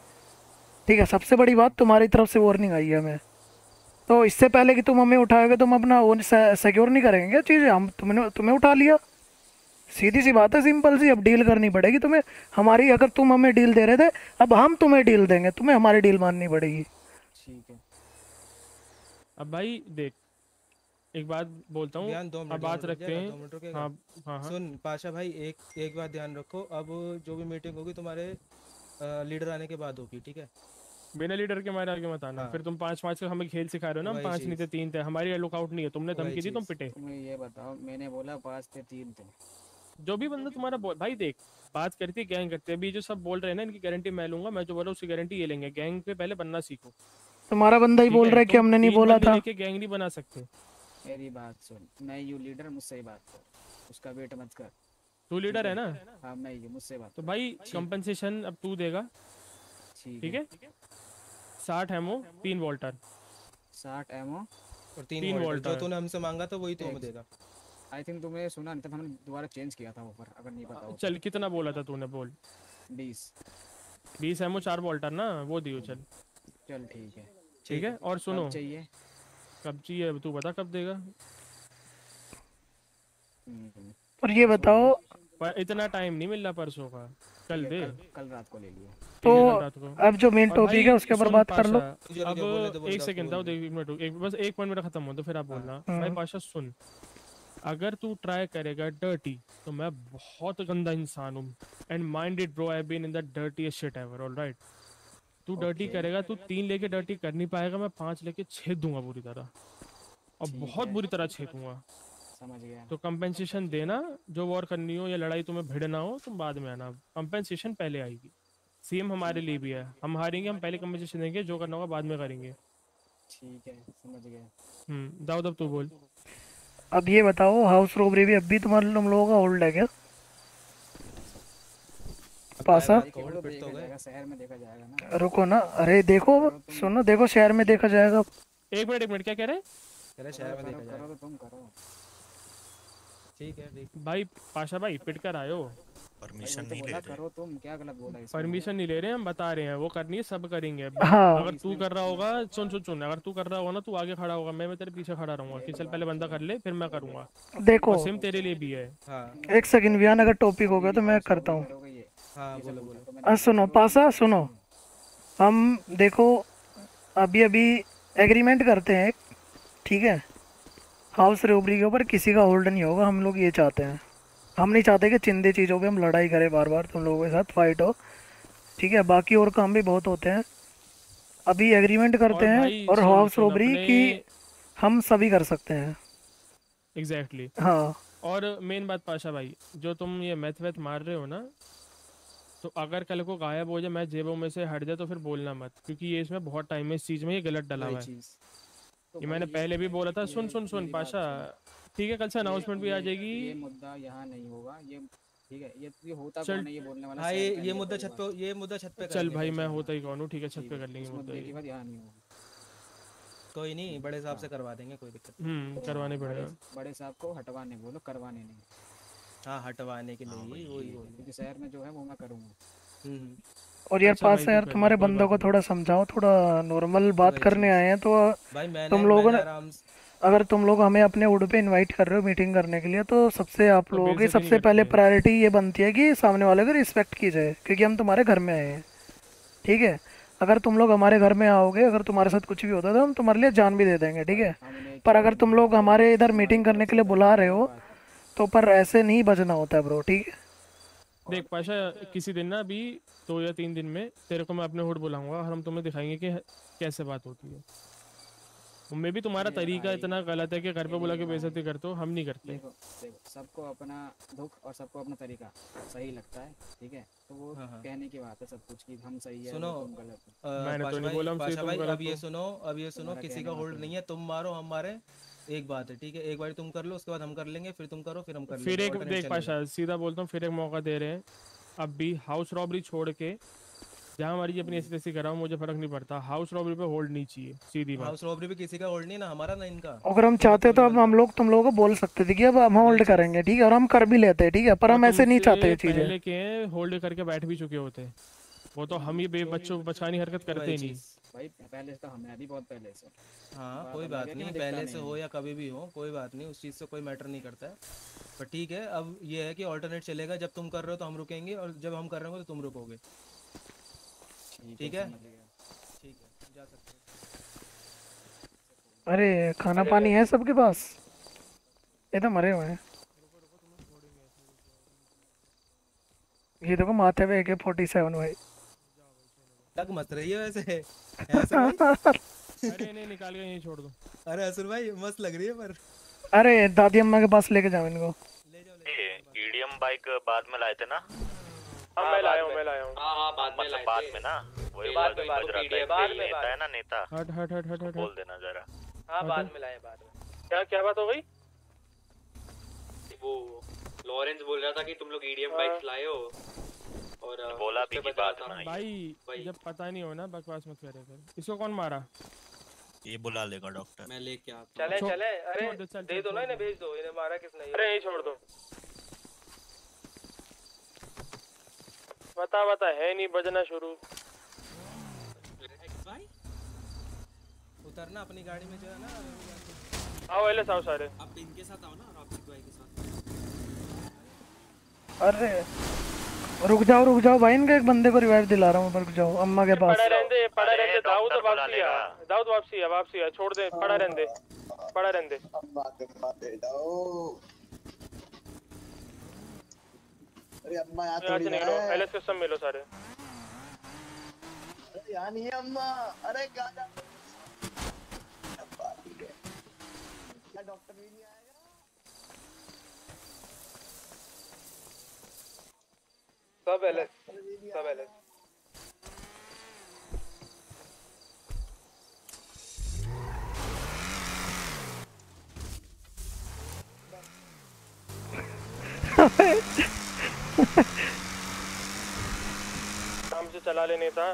A: ठीक है सबसे बड़ी बात तुम्हारी तरफ़ से वार्निंग आई है हमें। तो इससे पहले कि तुम हमें उठाओगे तुम अपना वो सिक्योर नहीं करेंगे क्या चीज़ें? हम तुमने तुम्हें उठा लिया। सीधी सी बात है सिंपल सी अब डील करनी पड़ेगी तुम्हें। हमारी अगर तुम हमें डील दे रहे थे अब हम तुम्हें डील देंगे तुम्हें हमारी डील माननी पड़ेगी।
D: ठीक है।
I: अब भाई देख एक बात बोलता हूँ अब बात रखते हैं। हाँ हाँ हाँ।
N: सुन पाशा भाई एक एक बात ध्यान रखो अब जो भी मीटिंग होगी तुम्हारे लीडर आने के बाद होगी ठीक है?
I: बिना लीडर के मारे आगे मत आना।
N: हाँ।
I: फिर तुम पाँच पाँच का हमें खेल सिखा रहे हो ना पाँच नहीं थे तीन थे हमारी लुकआउट नहीं है तुमने धमकी दी तुम पिटे।
D: ये बताओ मैंने बोला पाँच थे तीन थे।
I: जो भी बंदा तुम्हारा बोल भाई देख बात करती है गैंग करते हैं। अभी जो सब बोल रहे हैं ना इनकी गारंटी मैं लूँगा मैं जो बोला उसकी गारंटी ये लेंगे। गैंग पे पहले बनना सीखो।
A: तुम्हारा बंदा ही बोल रहा है कि
I: तुम
A: हमने नहीं बोला था।
I: लेके गैंग नहीं बना सकते।
D: मेरी बात सुन मैं यू लीडर मुझसे ही बात कर। उसका वेट मत कर।
I: तू लीडर है? ना?
D: हाँ मैं ये मुझसे बात
I: तो भाई कंपनसेशन अब तू देगा।
D: ठीक
I: ठीक है। साठ एमओ तीन वोल्टर
D: साठ एमओ
N: और तीन,
I: तीन
N: वोल्ट
I: वोल्ट
N: जो तूने हमसे मांगा था वही तो हमें देगा।
D: आई थिंक तुमने सुना नहीं था हमने दोबारा चेंज किया था ऊपर अगर नहीं पता हो
I: चल कितना बोला था तूने? बोल।
D: बीस।
I: बीस एमओ चार वोल्टर ना? वो दियो चल।
D: चल ठीक है।
I: ठीक है और सुनो।
D: कब चाहिए?
I: कब चाहिए तू बता कब देगा।
D: हम्म,
A: और ये बताओ।
I: पर इतना टाइम नहीं मिल रहा परसों का कल दे।
D: कल रात को ले लियो।
A: तो
I: है।
A: अब जो मेन टॉपिक है उसके ऊपर बात कर लो।
N: दो,
I: अब एक सेकंड दाओ एक मिनट एक बस एक पॉइंट मेरा खत्म हो तो फिर आप बोलना। भाई
A: हम्म।
I: पाशा सुन। अगर तू ट्राई करेगा डर्टी तो मैं बहुत गंदा इंसान हूँ। And mind it bro I been in the dirtiest shit ever alright तू डर्टी
D: Okay.
I: करेगा तू तीन लेके डर्टी कर नहीं पाएगा मैं पाँच लेके छेद दूँगा पूरी तरह। और बहुत बुरी तरह छेद दूँगा।
D: समझ गया।
I: तो कंपेंसेशन देना जो वॉर करनी हो या लड़ाई तुम्हें भिड़ना हो तुम बाद में आना। कंपेंसेशन पहले आएगी। सेम हमारे लिए भी है। हम हारेंगे हम पहले कंपेंसेशन देंगे जो करना होगा बाद में करेंगे।
D: ठीक है समझ गया।
I: हम्म दाऊद अब तू बोल।
A: अब ये बताओ हाउस रोबरी भी अब भी तुम्हारे तुम लोगों का होल्ड है क्या? पासा?
D: भाई केवल देखा जाएगा शहर में देखा जाएगा ना।
A: रुको ना अरे देखो सुनो देखो शहर में देखा जाएगा।
I: एक मिनट एक मिनट क्या कह रहे हैं?
D: तो
N: है
I: भाई पाशा भाई पिट कर आयो
E: परमिशन नहीं ले रहे
D: करो तुम क्या गलत बोला
I: परमिशन नहीं ले रहे हम बता रहे हैं वो करनी है सब करेंगे।
A: हाँ।
I: अगर तू कर रहा होगा सुन सुन सुन अगर तू कर रहा होगा ना तू आगे खड़ा होगा मैं मैं तेरे पीछे खड़ा रहूँगा कि चल पहले बंदा कर ले फिर मैं करूँगा।
A: देखो।
I: सेम तेरे लिए भी है।
N: हाँ।
A: एक सेकंड अगर टॉपिक हो गया तो मैं करता हूँ।
N: हाँ बोलो बोलो।
A: सुनो पासा सुनो। हम देखो अभी अभी एग्रीमेंट करते हैं ठीक है? हाउस रोबरी के ऊपर किसी का होल्ड नहीं होगा हम लोग ये चाहते हैं। हम नहीं चाहते कि चिंदे चीज़ों पे हम लड़ाई करें बार बार तुम लोगों के साथ फाइट हो। ठीक है बाकी और काम भी बहुत होते हैं। अभी एग्रीमेंट करते
I: और
A: हैं और हाउस रोबरी की हम सभी कर सकते हैं।
I: Exactly exactly.
A: हाँ।
I: और मेन बात पाशा भाई जो तुम ये मैथ वैथ मार रहे हो ना तो अगर कल को गायब हो जाए मैं जेबों में से हट जाए तो फिर बोलना मत क्योंकि ये इसमें बहुत टाइम है इस चीज़ में ये गलत डला हुआ है।
D: तो
I: ये मैंने पहले भी बोला था सुन सुन सुन पाशा। ठीक है कल से अनाउंसमेंट भी आ जाएगी।
D: ये मुद्दा यहाँ नहीं होगा ये ठीक है ये ये होता कौन है ये बोलने वाला
N: हाँ
D: शहर
N: ये ये मुद्दा छत पे ये मुद्दा छत पे
I: चल भाई मैं होता ही कौन हूँ ठीक है छत पे कर लेंगे मुद्दा
D: की
I: ये।
D: बात यहाँ नहीं होगी।
N: कोई नहीं बड़े हिसाब से करवा देंगे कोई दिक्कत नहीं।
I: हम्म करवाने
D: बड़े
I: पड़ेगा
D: बड़े साहब को हटवाने बोलो करवाने नहीं।
N: हाँ हटवाने के लिए
E: हाँ, वही-
N: वही
D: क्योंकि शहर में जो है वो मैं करूँगा।
N: हम्म
A: और यार
I: अच्छा
A: पास यार
I: तू कर ले,
A: तुम्हारे बंदों को थोड़ा समझाओ थोड़ा नॉर्मल बात करने
N: चीज़।
A: आए हैं तो
N: भाई मैंने
A: तुम लोगों ने अगर तुम लोग हमें अपने वुड पे इनवाइट कर रहे हो मीटिंग करने के लिए तो सबसे आप
I: तो
A: लोगों की सबसे पहले प्रायोरिटी ये बनती है कि सामने वाले को रिस्पेक्ट की जाए क्योंकि हम तुम्हारे घर में आए हैं। ठीक है? अगर तुम लोग हमारे घर में आओगे अगर तुम्हारे साथ कुछ भी होता है तो हम तुम्हारे लिए जान भी दे देंगे ठीक है? पर अगर तुम लोग हमारे इधर मीटिंग करने के लिए बुला रहे हो तो पर ऐसे नहीं बजना होता ब्रो ठीक है?
I: देख पाशा किसी दिन ना अभी दो या तीन दिन में तेरे को मैं अपने हुड बुलाऊँगा और हम तुम्हें दिखाएँगे कि कैसे बात होती है। उनमें भी तुम्हारा तरीका इतना गलत है कि घर पे बुला के बेइज्जती करते हो हम नहीं करते।
D: देखो देखो सबको अपना दुख और सबको अपना तरीका सही लगता है ठीक है? तो वो
N: हाँ, हाँ।
D: कहने की बात है सब कुछ की हम सही है
N: सुनो
D: गलत हो।
I: मैंने तो नहीं बोला हमसे
N: पाशा
I: तुम गलत
N: अब ये सुनो अब ये सुनो किसी का
D: का
N: होल्ड
D: मतलब
N: नहीं है तुम मारो हम मारे। एक बात है ठीक है? एक बार तुम कर लो उसके बाद हम कर लेंगे फिर तुम करो फिर हम कर
I: फिर एक देख। पाशा सीधा बोलता हूँ फिर एक मौका दे रहे हैं। अब भी हाउस रॉबरी छोड़ के जहाँ हमारी अपनी ऐसी तैसी कराओ मुझे फ़र्क नहीं पड़ता। हाउस रॉबरी पे होल्ड नहीं चाहिए सीधी बात।
N: हाउस रॉबरी भी किसी का होल्ड नहीं ना हमारा ना इनका।
A: अगर हम चाहते तो अब हम लोग तुम लोगों को बोल सकते थे कि अब हम होल्ड करेंगे ठीक है? और हम कर भी लेते हैं ठीक है? पर हम ऐसे नहीं चाहते ये चीज़ें।
I: पहले के होल्ड करके बैठ भी चुके होते हैं। वो तो हम ही बच्चों बचानी हरकत करते ही नहीं।
D: भाई पहले से तो हमें भी बहुत पहले से।
N: हाँ कोई बात नहीं पहले से हो या कभी भी हो कोई बात नहीं उस चीज़ से कोई मैटर नहीं करता है। पर ठीक है अब ये है कि ऑल्टरनेट चलेगा जब तुम कर रहे हो तो हम रुकेंगे और जब हम कर रहे होंगे तो तुम रुकोगे। ठीक है ठीक है? जा सकते हो।
A: अरे खाना पानी है सबके पास? ये तो मरे हुए हैं। ये देखो माथे पे AK फोर्टी सेवन भाई।
N: तक मत रही *laughs* है वैसे। है
I: अरे नहीं निकाल के यहीं छोड़ दो।
N: अरे असुर भाई मस्त लग रही है पर।
A: अरे दादी अम्मा के पास लेके जाओ इनको।
E: ईडीएम बाइक बाद में लाए थे ना?
O: हाँ मैं लाया हूँ मैं। लाया हूँ।
J: हाँ हाँ बाद में
E: मतलब
J: लाए
E: बाद में ना? वही
O: बाद में, बाद में,
E: एक
O: बाद में,
E: नेता है ना नेता
I: हट हट हट हट हट।
E: बोल देना जरा।
O: हाँ। बाद में लाए बाद में। क्या क्या बात हो गई?
J: वो लॉरेंस बोल रहा था कि तुम लोग ईडीएम बाइक्स लाए हो। और
E: बोला भी की बात।
I: भाई जब पता नहीं हो ना बकवास मत करे फिर। इसको कौन मारा?
E: ये बुला लेगा डॉक्टर।
F: मैं लेके आता
O: चले चले। अरे
I: दो,
O: दे ना इन्हें भेज दो। इन्हें मारा किसने? अरे यही छोड़ दो। बता बता है नहीं बजना शुरू।
N: उतरना अपनी गाड़ी में जो है ना।
O: आओ एलएस आओ सारे।
F: आप इनके साथ आओ ना रॉबिक भाई के साथ।
A: अरे। रुक जाओ रुक जाओ। भाई इनके एक बंदे को रिवाइव दिला रहा हूँ रुक जाओ। अम्मा के पास।
O: पड़ा रहने पड़ा
E: अरे,
O: रहने दाऊद
E: डॉक्टर बुला
O: वापसी आ। दाऊद वापसी आ वापसी आ छोड़ दे पड़ा रहने पड़ा रहने
M: अरे अम्मा यहाँ
O: यहाँ
M: थोड़ी
O: से
M: ना
O: निकलो
M: है।
O: एलएस के सब मिलो सारे।
M: अरे यहाँ नहीं है अम्मा। अरे क्या जा क्या डॉक्टर भी नहीं आएगा
O: सब एलएस सब एलएस काम से चला लेने नेता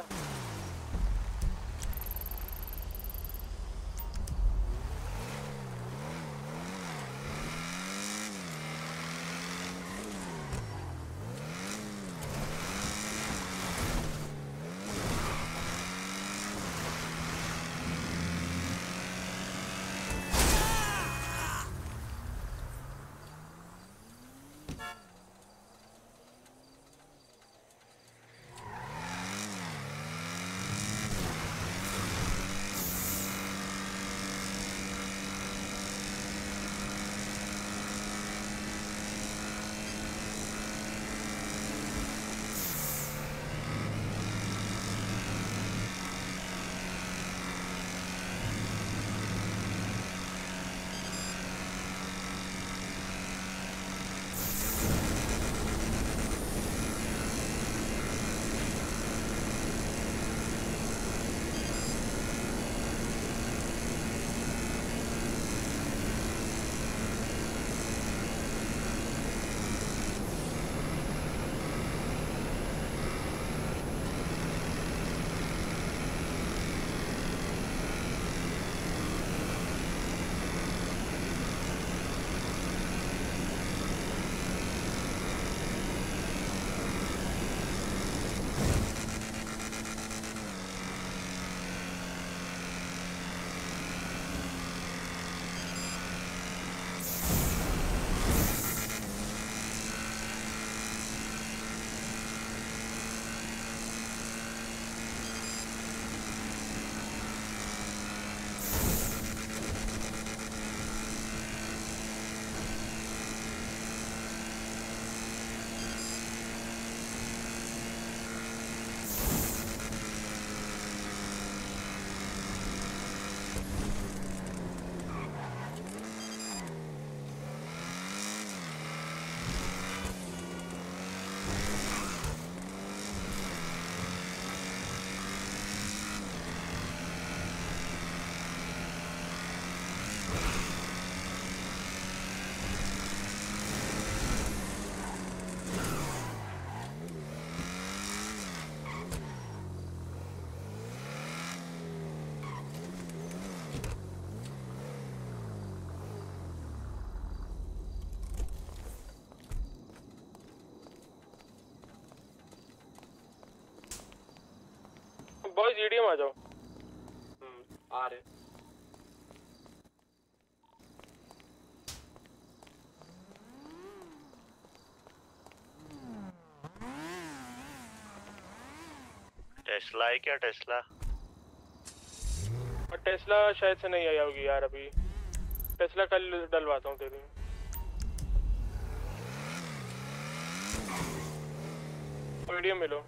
I: बॉयज़ ईडीएम आ जाओ।
L: हम्म आ रहे
E: टेस्ला है क्या टेस्ला
I: और टेस्ला शायद से नहीं आई होगी यार अभी। टेस्ला कल डलवाता हूँ तेरी ईडीएम मिलो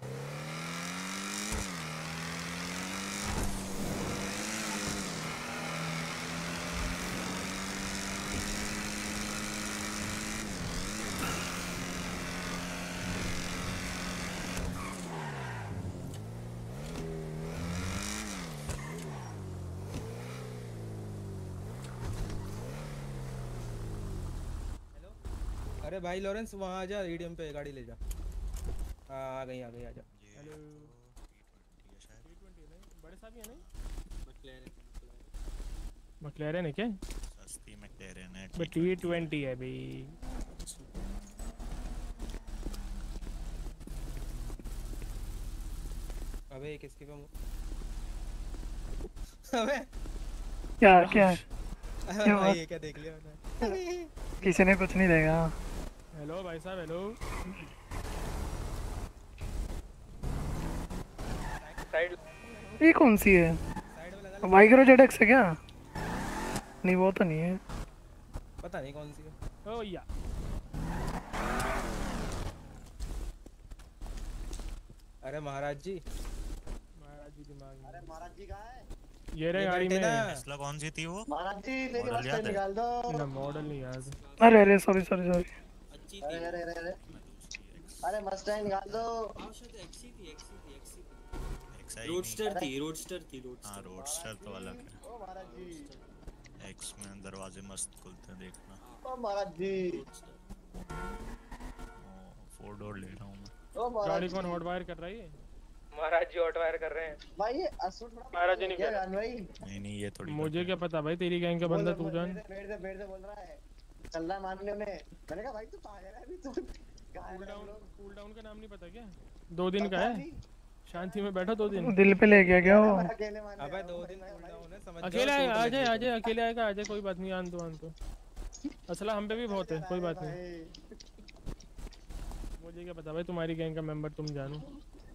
N: अरे भाई लॉरेंस वहाँ आ जा ईडीएम पे गाड़ी ले जा। हाँ आ गई आ गई आ जा।
I: हेलो। बड़े साहब है नहीं? मकलैरन है क्या?
E: सस्ती मैकलेरन है
I: बट टी ट्वेंटी है। भाई।
N: अबे ये किसके पे अबे।
A: क्या क्या? *laughs* क्या
N: भाई ये क्या देख लिया
A: किसी ने कुछ नहीं देगा
I: हेलो भाई साहब हेलो
A: ये कौन सी है? माइक्रो जेडेक्स है क्या? नहीं वो तो नहीं है।
N: पता नहीं कौन सी है।
I: ओ या.
N: अरे महाराज जी।
I: महाराज जी दिमाग
M: अरे महाराज जी कहाँ है?
I: ये रहे गाड़ी में.
N: ना।
E: कौन सी थी वो?
M: महाराज जी मेरी
E: मॉडल
M: बस निकाल दो।
I: ना मॉडल नहीं याद.
A: अरे अरे सॉरी सॉरी सॉरी
M: अरे अरे अरे अरे। अरे मस्टैंग निकाल दो।
F: आवश्यक एक्सी थी एक्सी थी एक्सी थी रोडस्टर थी रोडस्टर थी रोडस्टर
E: हाँ रोडस्टर तो अलग है।
M: ओ महाराज जी।
E: एक्स में दरवाजे मस्त खुलते हैं देखना।
M: ओ महाराज जी।
E: फोर डोर ले रहा हूँ मैं।
M: ओ महाराज
I: गाड़ी कौन हॉट वायर कर रही है?
O: महाराज जी ऑटो वायर कर रहे हैं।
M: भाई ये असुर थोड़ा
I: महाराज जी नहीं
M: क्या
I: कह रहे।
M: जान भाई?
E: नहीं नहीं ये थोड़ी
I: मुझे क्या पता भाई तेरी गैंग का बंदा तू जान।
M: बैठ से बैठ से बोल रहा है। चल रहा मारने में। मैंने कहा भाई तू पागल है अभी तू
I: कूल डाउन कूल डाउन का नाम नहीं पता क्या? दो दिन का है। शांति में बैठो दो दिन।
A: दिल पे ले गया क्या वो
N: अबे दो दिन
M: भाई।
N: down है समझ
I: अकेले आ जाए आ जाए अकेले आएगा आ जाए कोई बात नहीं आन दो आन दो। असला हम पे भी बहुत है कोई बात नहीं। *laughs* मुझे क्या पता भाई तुम्हारी गैंग का मेंबर तुम जानो।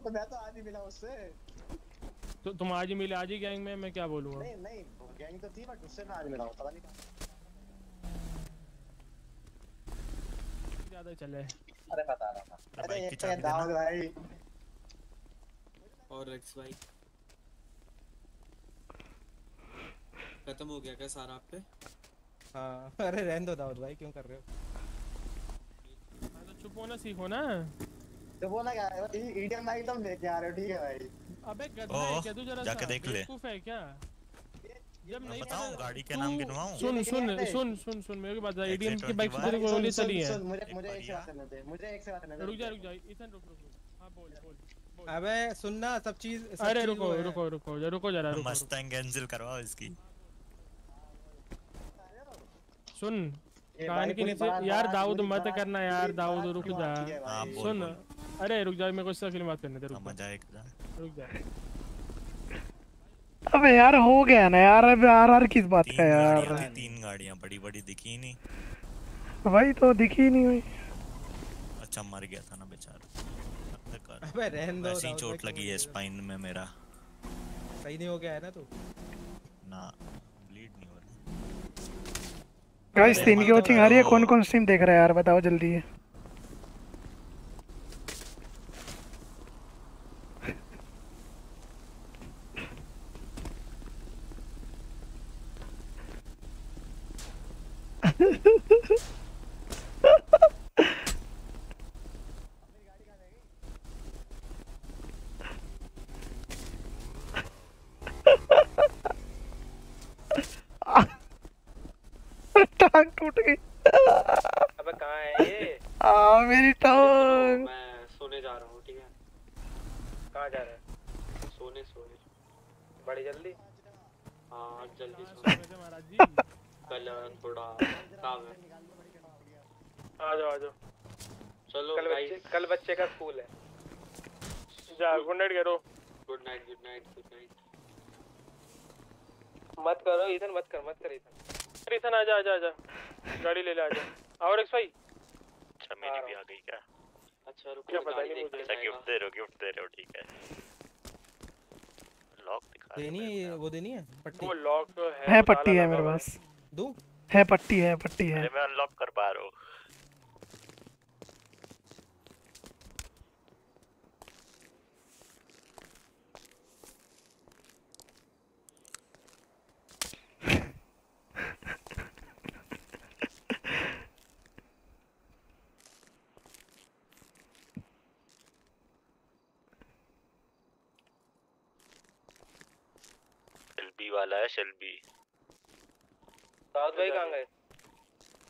M: तो मैं तो आज ही मिला उससे।
I: तो तुम आज ही मिले आज ही गैंग में मैं क्या बोलूँगा
M: नहीं नहीं गैंग तो थी बट उससे मैं आज मिला हूँ पता नहीं
I: ज़्यादा चले
M: अरे बता रहा था।
E: अरे
M: ये
E: की चाबी
M: दाऊद भाई।
F: और एक्स भाई? खत्म हो गया क्या सारा आप पे?
N: हाँ। *laughs* अरे रहने दो दाऊद भाई क्यों कर रहे हो?
I: हाँ, तो चुप होना सीखो ना।
M: तो बोला क्या? है ईडीएम भाई तुम लेके आ रहे हो ठीक है भाई।
I: अबे गधा है क्या तू जरा
E: जाके देख ले।
I: बेवकूफ़ है क्या?
E: बताऊँ गाड़ी के नाम गिनवाऊं?
I: सुन सुन सुन सुन सुन मेरे को बता एडीएम की बाइक से तेरे को गोली चली है?
M: मुझे मुझे एक से बात करने दे मुझे एक से बात करने दे
I: रुक जा रुक जा इथन रुक रुक रुक। हाँ बोल बोल।
N: अबे सुनना सब चीज़
I: अरे रुको रुको रुको जरा रुको जरा रुको।
E: मस्टैंग कैंसिल करवाओ इसकी।
I: सुन कान के नीचे यार दाऊद मत करना यार दाऊद रुक जा।
M: है
I: सुन। अरे रुक जा मेरे को इससे फ़िल्म बात करने दे रुक जा
E: मज़ा आएगा
I: रुक जा।
A: अबे यार हो गया ना यार अब आर आर किस बात का यार?
E: तीन गाड़ियाँ बड़ी बड़ी दिखी नहीं।
A: भाई तो दिखी नहीं हुई।
E: अच्छा मर गया था ना बेचारा। अब तक कर।
N: अबे रहने दो
E: वैसे ही
N: दाऊद
E: चोट लगी है स्पाइन में मेरा।
N: सही नहीं हो गया है ना तू?
E: ना ब्लीड नहीं हो रहा।
A: गाइस तीन की वॉचिंग आ रही है? कौन कौन स्ट्रीम देख रहा है यार? बताओ जल्दी। टांग टूट गई।
O: अबे कहाँ है ये?
A: आ मेरी टांग।
L: मैं सोने जा रहा हूँ ठीक है?
O: कहाँ जा रहा है?
L: सोने सोने।
O: बड़ी जल्दी?
L: हाँ जल्दी
I: हाँ,
L: सोने।
I: महाराज *laughs* जी *laughs*
L: कल थोड़ा *coughs* काम है।
I: आ जाओ आ जाओ।
L: चलो
O: कल बच्चे कल बच्चे का स्कूल है।
I: जा गुड नाइट करो
L: good night good night good night
O: मत करो इधर मत कर मत कर इधर
I: अरे इथन आजा आजा आजा गाड़ी ले ले आजा और एक्स भाई
R: अच्छा मेरी भी आ गई क्या?
L: अच्छा रुको
I: क्या पता नहीं मुझे
R: अच्छा गिफ्ट दे रहे हो गिफ्ट दे रहे हो ठीक है। लॉक दिखा
N: देनी है वो देनी है? पट्टी?
I: वो लॉक है
A: है पट्टी है मेरे पास।
N: दो?
A: है पट्टी है पट्टी है।
R: मैं अनलॉक कर पा रहा हूँ। शेल्बी वाला है शेल्बी
O: दाऊद भाई कहाँ गए?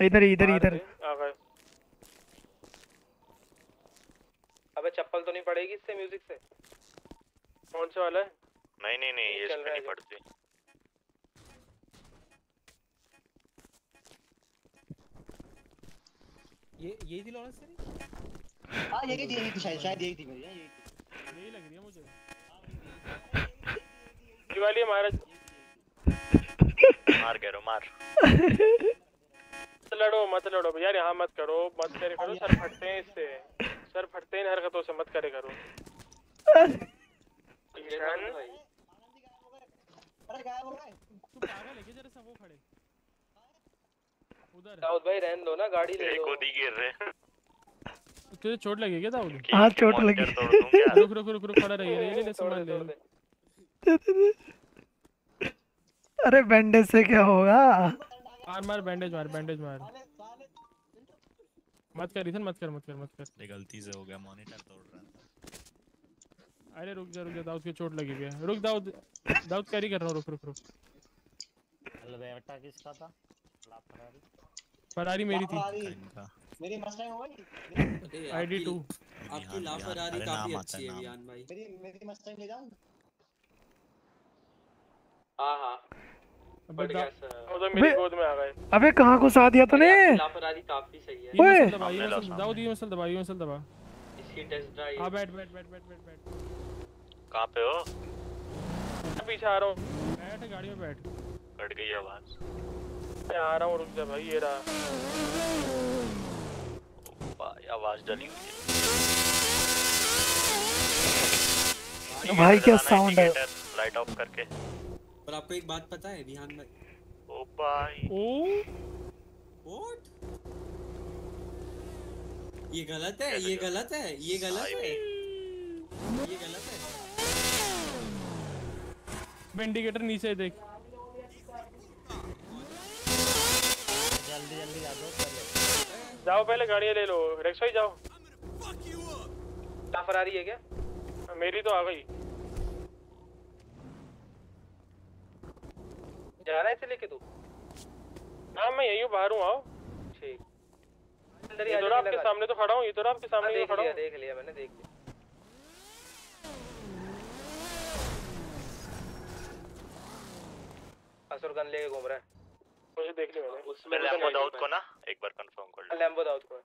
A: इधर ही, इधर इधर।
I: आ गए।
O: अबे चप्पल तो नहीं पड़ेगी इससे म्यूज़िक से?
I: कौन सा वाला है?
R: नहीं नहीं नहीं ये
O: चल
R: इसमें नहीं पड़ती।
N: ये यही थी लॉरेंस तेरी?
M: हाँ यही थी यही थी शायद शायद यही थी मेरी हाँ, यही थी।
I: यही लग रही है मुझे। ये वाली है महाराज
R: मार कह रहा मार
I: लड़ो मत लड़ो यार यहाँ मत करो मत करे करो सर फटते हैं इससे। सर फटते हैं हरकतों से मत करे करो। ईशान?
M: अरे गायब हो गए।
I: तू पागल है क्या जरा सा वो खड़े? उधर।
O: दाऊद भाई रहने दो ना गाड़ी ले लो।
R: खुद ही गिर रहे
I: तुझे चोट लगी क्या दाऊद?
A: हाँ चोट लगी।
I: रुक रुक रुक रुक खड़ा रहिए। ले ले ले सामान ले
A: अरे बैंडेज से क्या होगा?
I: मार मार बैंडेज मार बैंडेज मार। मत कर इधर मत कर मत कर मत कर।
E: ये गलती से हो गया मॉनिटर तोड़ रहा था।
I: अरे रुक जा रुक जा दाऊद की चोट लगी है। रुक दाऊद दाऊद कैरी कर रहा हूँ रुक रुक रुक।
S: बेटा किसका था? लापरवाही
I: फरारी मेरी थी।
M: मेरी मस्टैंग हो गई?
I: ID two.
F: आपकी लापरवाही काफ़ी अच्छी है वियान भाई।
M: मेरी मेरी मस्टैंग ले जाऊँ?
L: हाँ हाँ
I: अबे
L: सर
I: उधर मेरी
A: अबे-
I: गोद में आ गए।
A: अबे कहाँ घुसा दिया तूने?
L: लापरवाही काफ़ी सही है।
A: ओए।
I: मसल दबा ये
R: हमने
I: मसल दाऊद ये मसल दबा मसल दबा
L: इसकी टेस्ट ड्राइव
I: हाँ बैठ बैठ बैठ बैठ बैठ बैठ।
R: कहाँ पे हो?
I: पीछे आ रहा हूँ। बैठ गाड़ी में बैठ।
R: कट गई आवाज़।
I: मैं आ रहा हूँ रुक जा भाई ये रहा।
R: भाई आवाज़ डली हुई है।
A: भाई क्या साउंड है?
R: लाइट ऑफ़ करके।
F: और आपको एक बात पता है विहान भाई
R: ओ भाई।
I: ओ?
F: What? ये गलत है ये गलत है ये गलत है। ये गलत है।
I: इंडिकेटर नीचे देख।
S: जल्दी जल्दी आ जाओ पहले
I: जाओ पहले गाड़ियाँ ले लो रेक्स भाई जाओ।
O: फरारी है क्या?
I: मेरी तो आ गई।
O: जा रहा है इसे लेके तू?
I: हाँ मैं यही बाहर हूँ आओ।
O: ठीक। आ
I: तो आपके सामने तो खड़ा हूँ ये तो आपके
O: हाँ,
I: सामने
O: देख
I: खड़ा
O: लिया
I: हूँ।
O: देख लिया मैंने देख लिया। असुर गन लेके घूम रहा है।
I: मुझे देख लिया मैंने।
L: उसमें
R: पहले
L: तो
R: दाऊद को ना एक बार कंफर्म कर लो।
O: लैम्बो दाऊद को।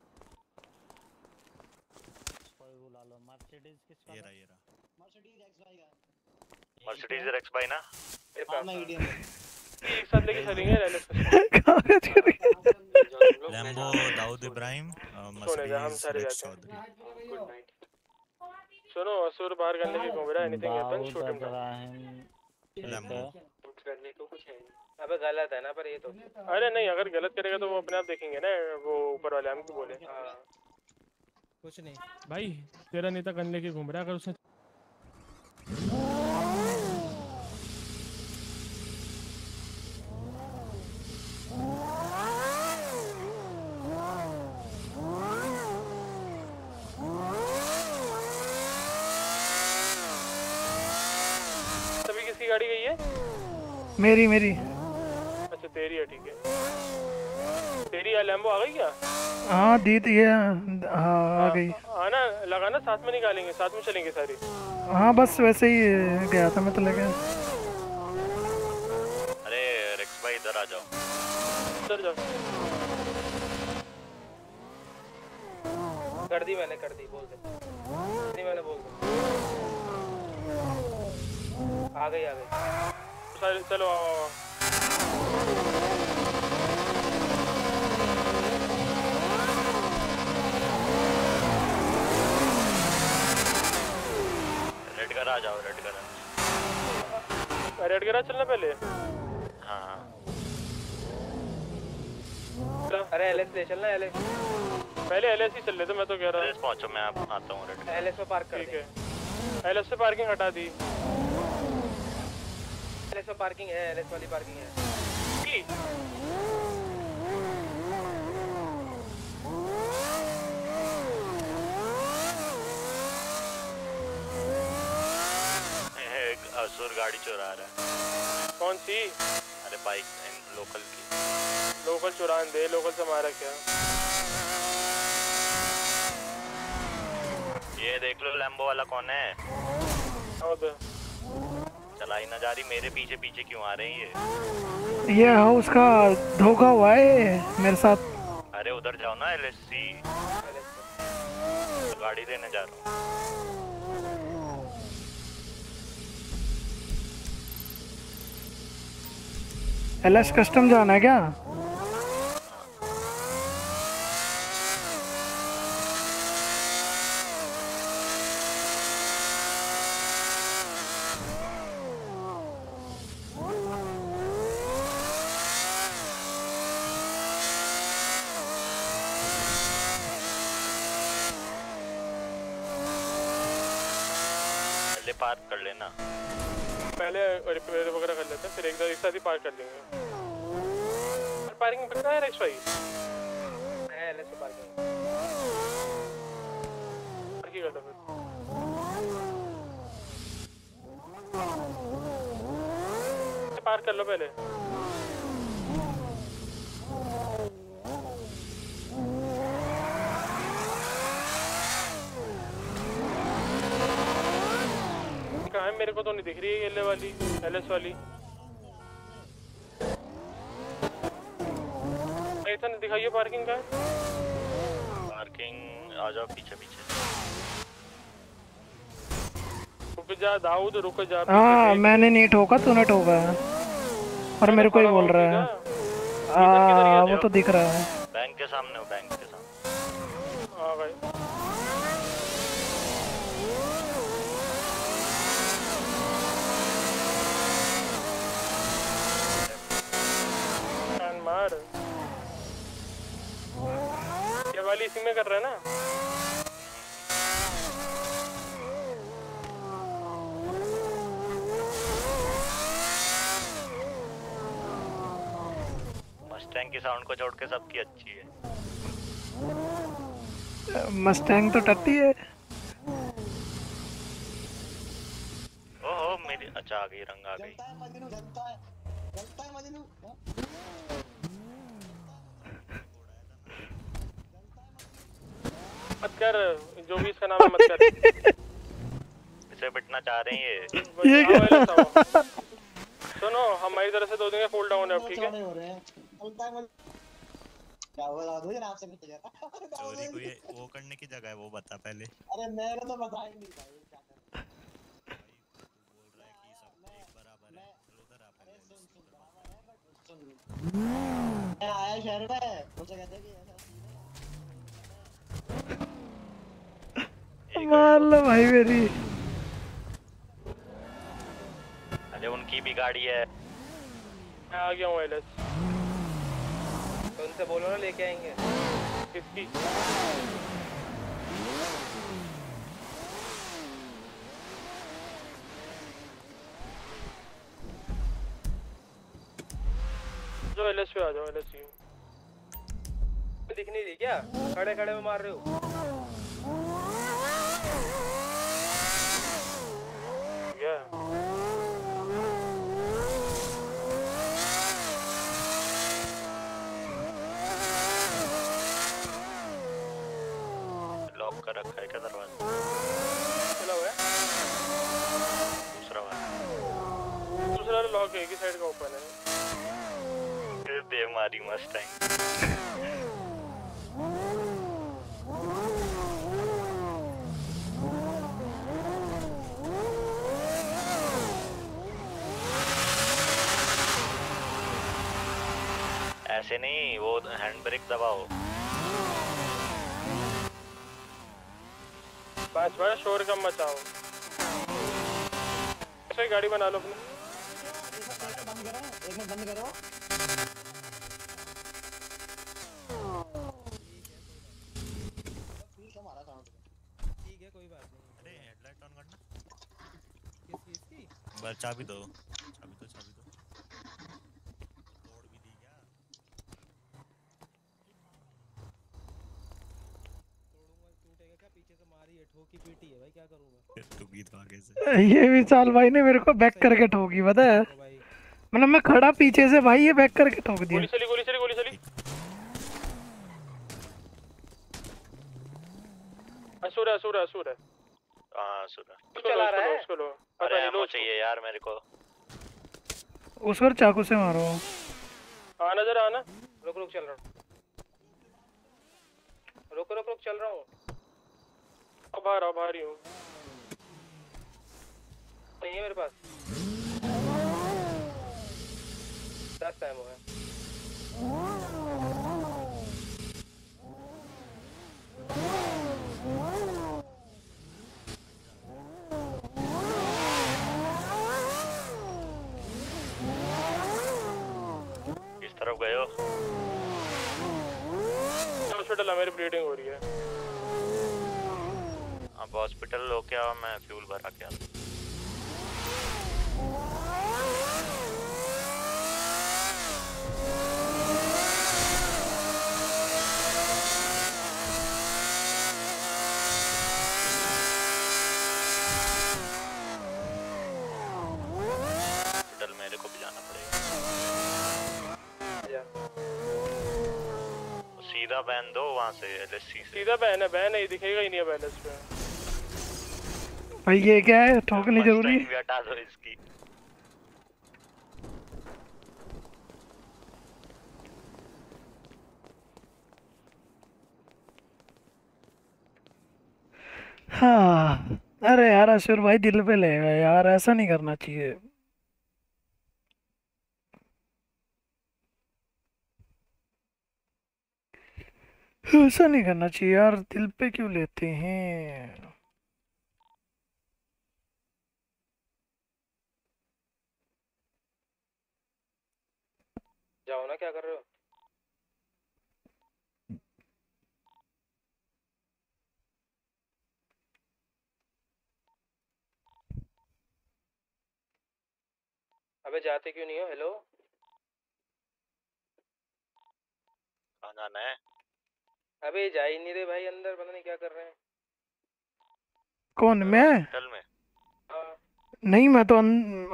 S: मर्सिडीज किसका
E: ये रहा ये रहा।
M: मर्सिडीज एक्स भाई का
R: मर्सिडीज एक्स बाई ना
O: मेरे
M: हाँ।
O: पास
M: मैं। ईडीएम
I: एक साथ लेके चलेंगे ले ले
A: कागज़
L: मैं
E: लैम्बो दाऊद इब्राहिम
I: सोने हम सारे जाते हैं।
L: गुड नाइट
I: सुनो असुर बाहर करने की anything happen
S: shoot him
E: down
S: Lambo
L: कुछ करने को कुछ है नहीं।
O: अबे गलत है ना पर ये तो।
I: अरे नहीं अगर गलत करेगा तो वो अपने आप देखेंगे ना वो ऊपर वाले हम क्यों बोले?
O: हाँ।
N: कुछ नहीं।
I: भाई तेरा नेता गन लेके घूम रहा है अगर उसने तभी किसकी गाड़ी गई है
A: मेरी मेरी।
I: अच्छा तेरी है ठीक है। तेरी या लैम्बो आ गई क्या?
A: हाँ दी थी ये हाँ आ गई।
I: आना लगाना साथ में निकालेंगे साथ में चलेंगे सारी।
A: हाँ बस वैसे ही गया था मैं तो लेके।
R: अरे रेक्स भाई इधर आ जाओ।
I: उधर जाओ।
O: कर दी मैंने कर दी बोल दे। कर दी मैंने बोल दे। आ गई आ गई।
I: चल- चलो आओ
E: रेड करा आ जाओ रेड करा
I: रेड गेरा चलना पहले?
E: हाँ हाँ।
O: अरे एलएस ले चलना एलएस
I: पहले एलएस ही चल लेते मैं तो कह रहा
E: एलएस पहुंचो मैं आप आता हूँ रेड
O: एलएस में पार्क कर
I: ठीक है। एलएस से पार्किंग हटा दी।
O: एलएस में पार्किंग है एलएस वाली पार्किंग है।
E: असुर गाड़ी चुरा रहा है।
I: कौन सी?
E: अरे बाइक लोकल की।
I: लोकल चुरान दे लोकल से हमारा क्या?
E: ये देख लो लैम्बो वाला कौन है?
I: तो
E: चलाई ना जा रही मेरे पीछे पीछे क्यों आ रही है?
A: ये हाउस का धोखा हुआ है मेरे साथ।
E: अरे उधर जाओ ना एलएससी गाड़ी लेने जा रहा हूँ।
A: एलएस कस्टम जाना है क्या
E: पहले पार्क कर लेना
I: पहले रिपेयर वगैरह कर लेते हैं फिर एक एक साथ ही पार्क कर देंगे पार्किंग पकड़ा है रेक्स भाई
O: है एलएस में पार्किंग
I: पार्किंग करता फिर पार्क कर लो पहले कहाँ है मेरे को तो नहीं दिख रही है येले वाली एलएस वाली ऐसा नहीं दिखाइए पार्किंग का
E: पार्किंग जाओ पीछे
I: रुक जा दाऊद रुक जा
A: हाँ मैंने नहीं ठोका तूने ठोका है। और मेरे को ही बोल रहा है। आ, वो तो दिख रहा है।
E: बैंक के सामने हो बैंक के सामने।
I: हाँ भाई। मार। ये वाली इसी में कर रहा है ना?
E: मस्टैंग की साउंड को छोड़ के सबकी अच्छी है।
A: मस्टैंग तो टट्टी है।
E: ओहो मेरी अच्छा आ गई रंग आ गई।
M: है है।
I: मत कर जो भी इसका नाम है मत कर। *laughs*
E: इसे पिटना चाह रहे हैं ये।
A: ये
I: आओ। सुनो हमारी तरफ़ से दो दिन का कूल डाउन है अब, ठीक है।
M: हो रहे हैं। है क्या हुआ दो जनाब से पूछ जाता
T: चोरी को ये वो करने की जगह है वो बता पहले।
M: अरे मेरे तो बता ही नहीं भाई क्या कर मैं आया शहर में मुझे कहते कि ऐसा
A: मार लो भाई मेरी।
E: अरे उनकी भी गाड़ी है।
I: मैं आ गया हूँ एलिस
O: तो उनसे बोलो ना लेके आएँगे।
I: किसकी जो एलिस पे आ जाओ एलिस यू
O: दिख नहीं रही क्या? खड़े खड़े में मार रहे हो।
I: क्या ओके एक ही साइड का ओपन है।
E: दे मारी मस्टैंग
R: ऐसे नहीं वो हैंड ब्रेक दबाओ।
I: बस बस शोर कम मचाओ। ऐसे गाड़ी बना लो अपने।
K: करो
N: ठीक है कोई बात नहीं
E: अरे हेडलाइट ऑन करना
N: किस चीज़ की
E: बस चाबी दो चाबी दो चाबी दो। तोड़ भी दी क्या
N: तोड़ूँगा टूटेगा क्या पीछे से मारी है ठोकी पीटी है भाई क्या
E: तू गीत आगे से
A: ये विशाल भाई ने मेरे को बैक *laughs* करके ठोकी पता है? मतलब मैं खड़ा पीछे से भाई ये बैक करके ठोक दिया।
I: गोली चली गोली चली गोली चली। असुर है असुर है असुर है।
R: हाँ? सुना
I: उसको लो, उसको लो, उसको लो।
R: अरे
I: लो
R: चाहिए यार मेरे को।
A: उस पर चाकू से मारो।
I: आना जरा आना
O: रुक रुक चल रहा हूँ। रुक रुक रुक चल रहा हूँ।
I: अब आओ बाहर ही हूँ।
O: नहीं है मेरे पास। दस टाइम हुआ
R: किस तरफ़ गए हो?
I: हॉस्पिटल है मेरी ब्लीडिंग हो रही है।
R: अब हॉस्पिटल होके आओ मैं फ्यूल भरा के आता हूँ। हॉस्पिटल मेरे को भी जाना पड़ेगा सीधा बैन दो वहाँ से एलएससी से।
I: सीधा बहन है बहन नहीं दिखेगा ही नहीं है बैलेंस पे।
A: भाई ये क्या है? ठोकनी ज़रूरी है।
R: हटा दो इसकी।
A: हाँ। अरे यार अशुर भाई दिल पे लेगा यार ऐसा नहीं करना चाहिए। ऐसा नहीं करना चाहिए यार दिल पे क्यों लेते हैं?
O: जाओ ना क्या कर रहे हो? अबे जाते क्यों नहीं हो? हेलो
R: कहाँ जाना है।
O: अबे जा ही नहीं रहे भाई अंदर पता नहीं क्या कर रहे हैं।
A: कौन मैं?
R: हॉस्पिटल में।
A: नहीं मैं तो अन...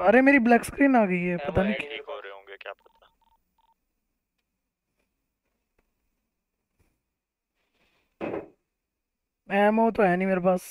A: अरे मेरी ब्लैक स्क्रीन आ गई है पता नहीं
R: ठीक हो रहे होंगे क्या पता।
A: एमओ तो है नहीं मेरे पास।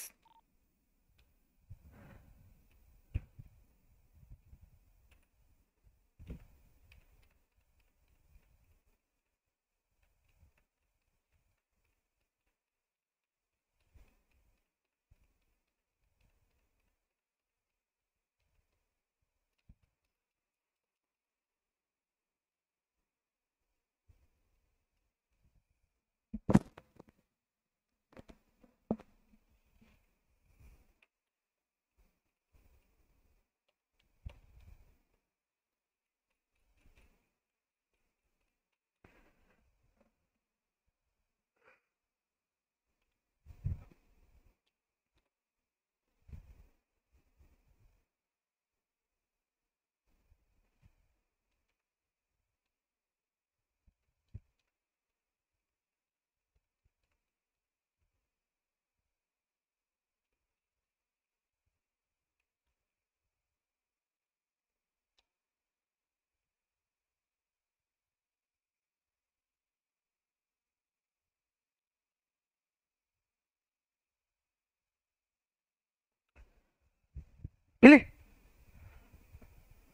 A: बिली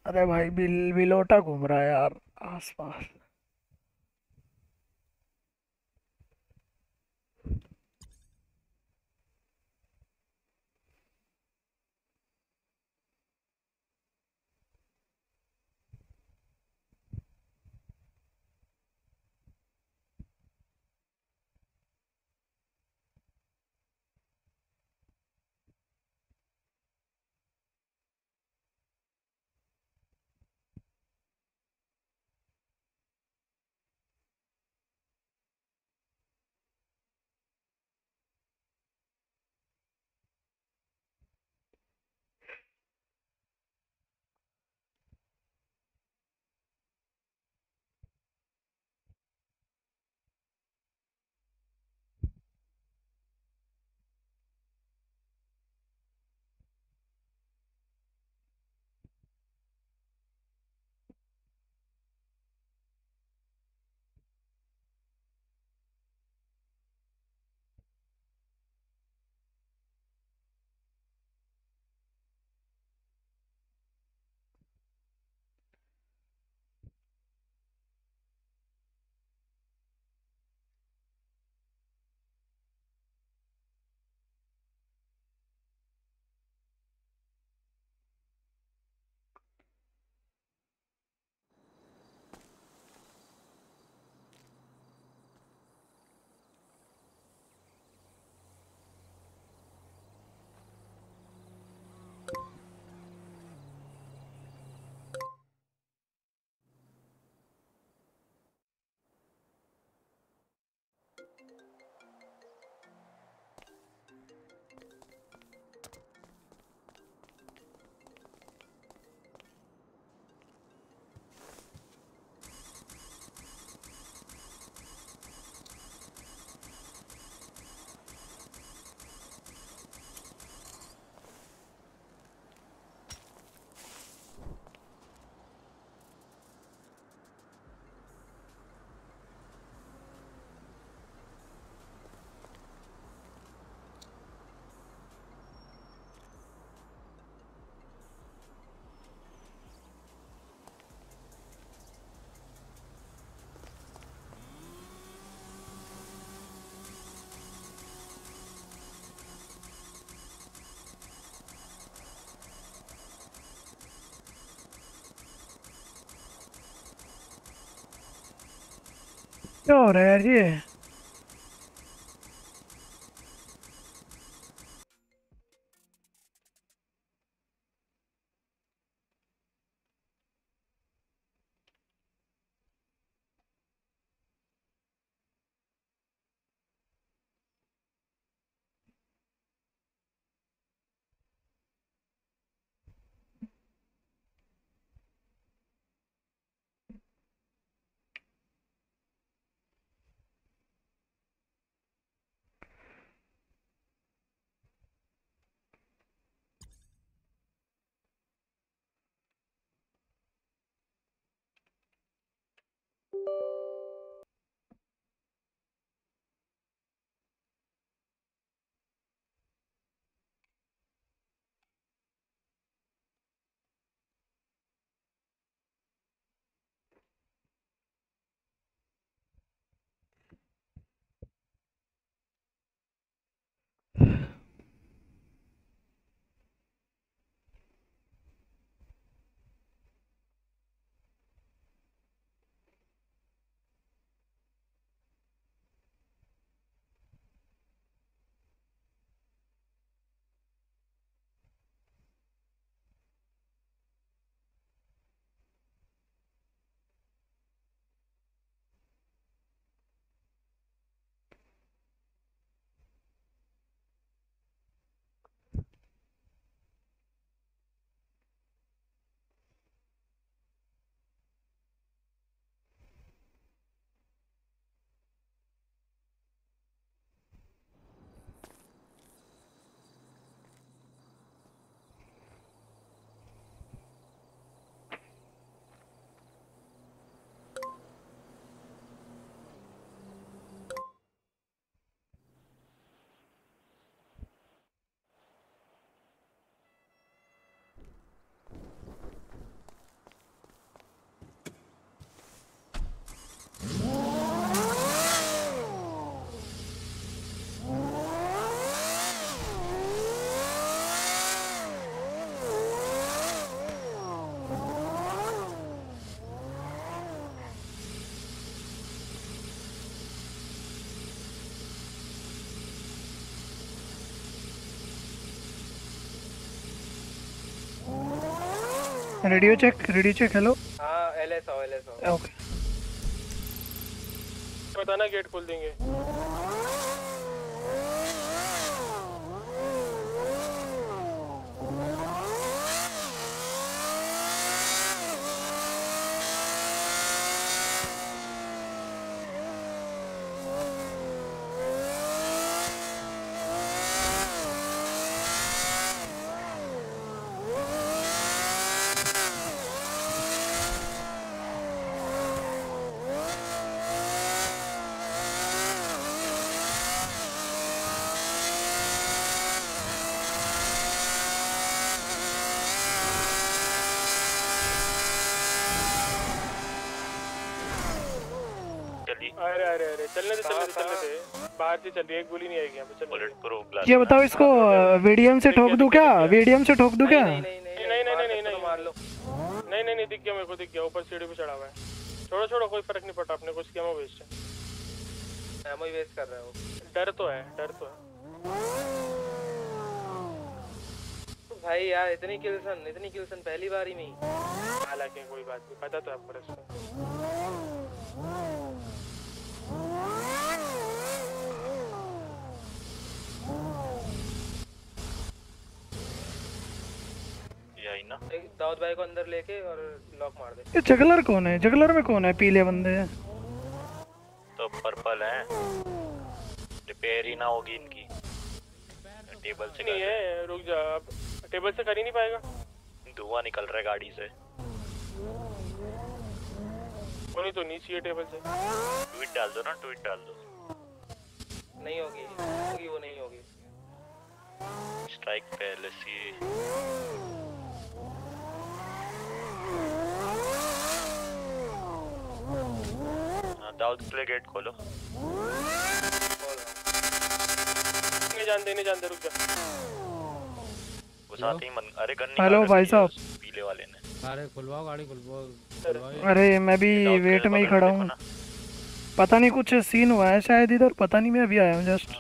A: अरे भाई बिल बिलोटा घूम रहा है यार आसपास। क्या radio check radio check hello
O: हाँ एल एस आओ एल एस आओ
A: ओके
I: बताना गेट खोल देंगे अरे अरे अरे चलने दे चलने दे चलने दे बाहर से चल रही है एक गोली नहीं आएगी यहाँ पे चल बुलेट प्रूफ
A: ये बताओ इसको वीडियम से ठोक दूँ क्या वीडियम से ठोक दूँ क्या
I: नहीं नहीं नहीं नहीं नहीं मार लो नहीं नहीं नहीं दिख गया मेरे को दिख गया ऊपर सीढ़ी पे चढ़ा हुआ है छोड़ो छोड़ो कोई फ़र्क नहीं पड़ता अपने को इसकी एमो वेस्ट है
O: एमओ वेस्ट कर रहे हो
I: डर तो है डर तो है
O: तो भाई यार इतनी किल्सन इतनी किल्सन पहली बार ही में ही
I: हालाँकि कोई बात नहीं पता तो है आपको
E: यही ना।
O: दाऊद भाई को अंदर लेके और लॉक मार दे।
A: ये जगलर कौन है? जगलर में कौन है? पीले बंदे
E: तो पर्पल है। रिपेयर ही ना होगी इनकी। टेबल से
I: नहीं है रुक जा टेबल से कर ही नहीं पाएगा।
E: धुआँ निकल रहा है गाड़ी से।
I: वो नहीं तो नीचे है टेबल से।
E: ट्वीट डाल दो ना ट्वीट डाल दो।
O: नहीं होगी होगी वो नहीं होगी।
E: स्ट्राइक पहले सी। हाँ, दाऊद प्ले गेट खोलो।
I: नहीं जानते नहीं जानते रुक जा।
E: वो साथ ही मन अरे गन
A: हेलो भाई साहब।
E: पीले वाले ने।
U: अरे खुलवाओ गाड़ी खुलवाओ खुलवाओ
A: अरे मैं भी वेट में ही खड़ा हूँ। पता नहीं कुछ सीन हुआ है शायद इधर पता नहीं मैं अभी आया हूँ जस्ट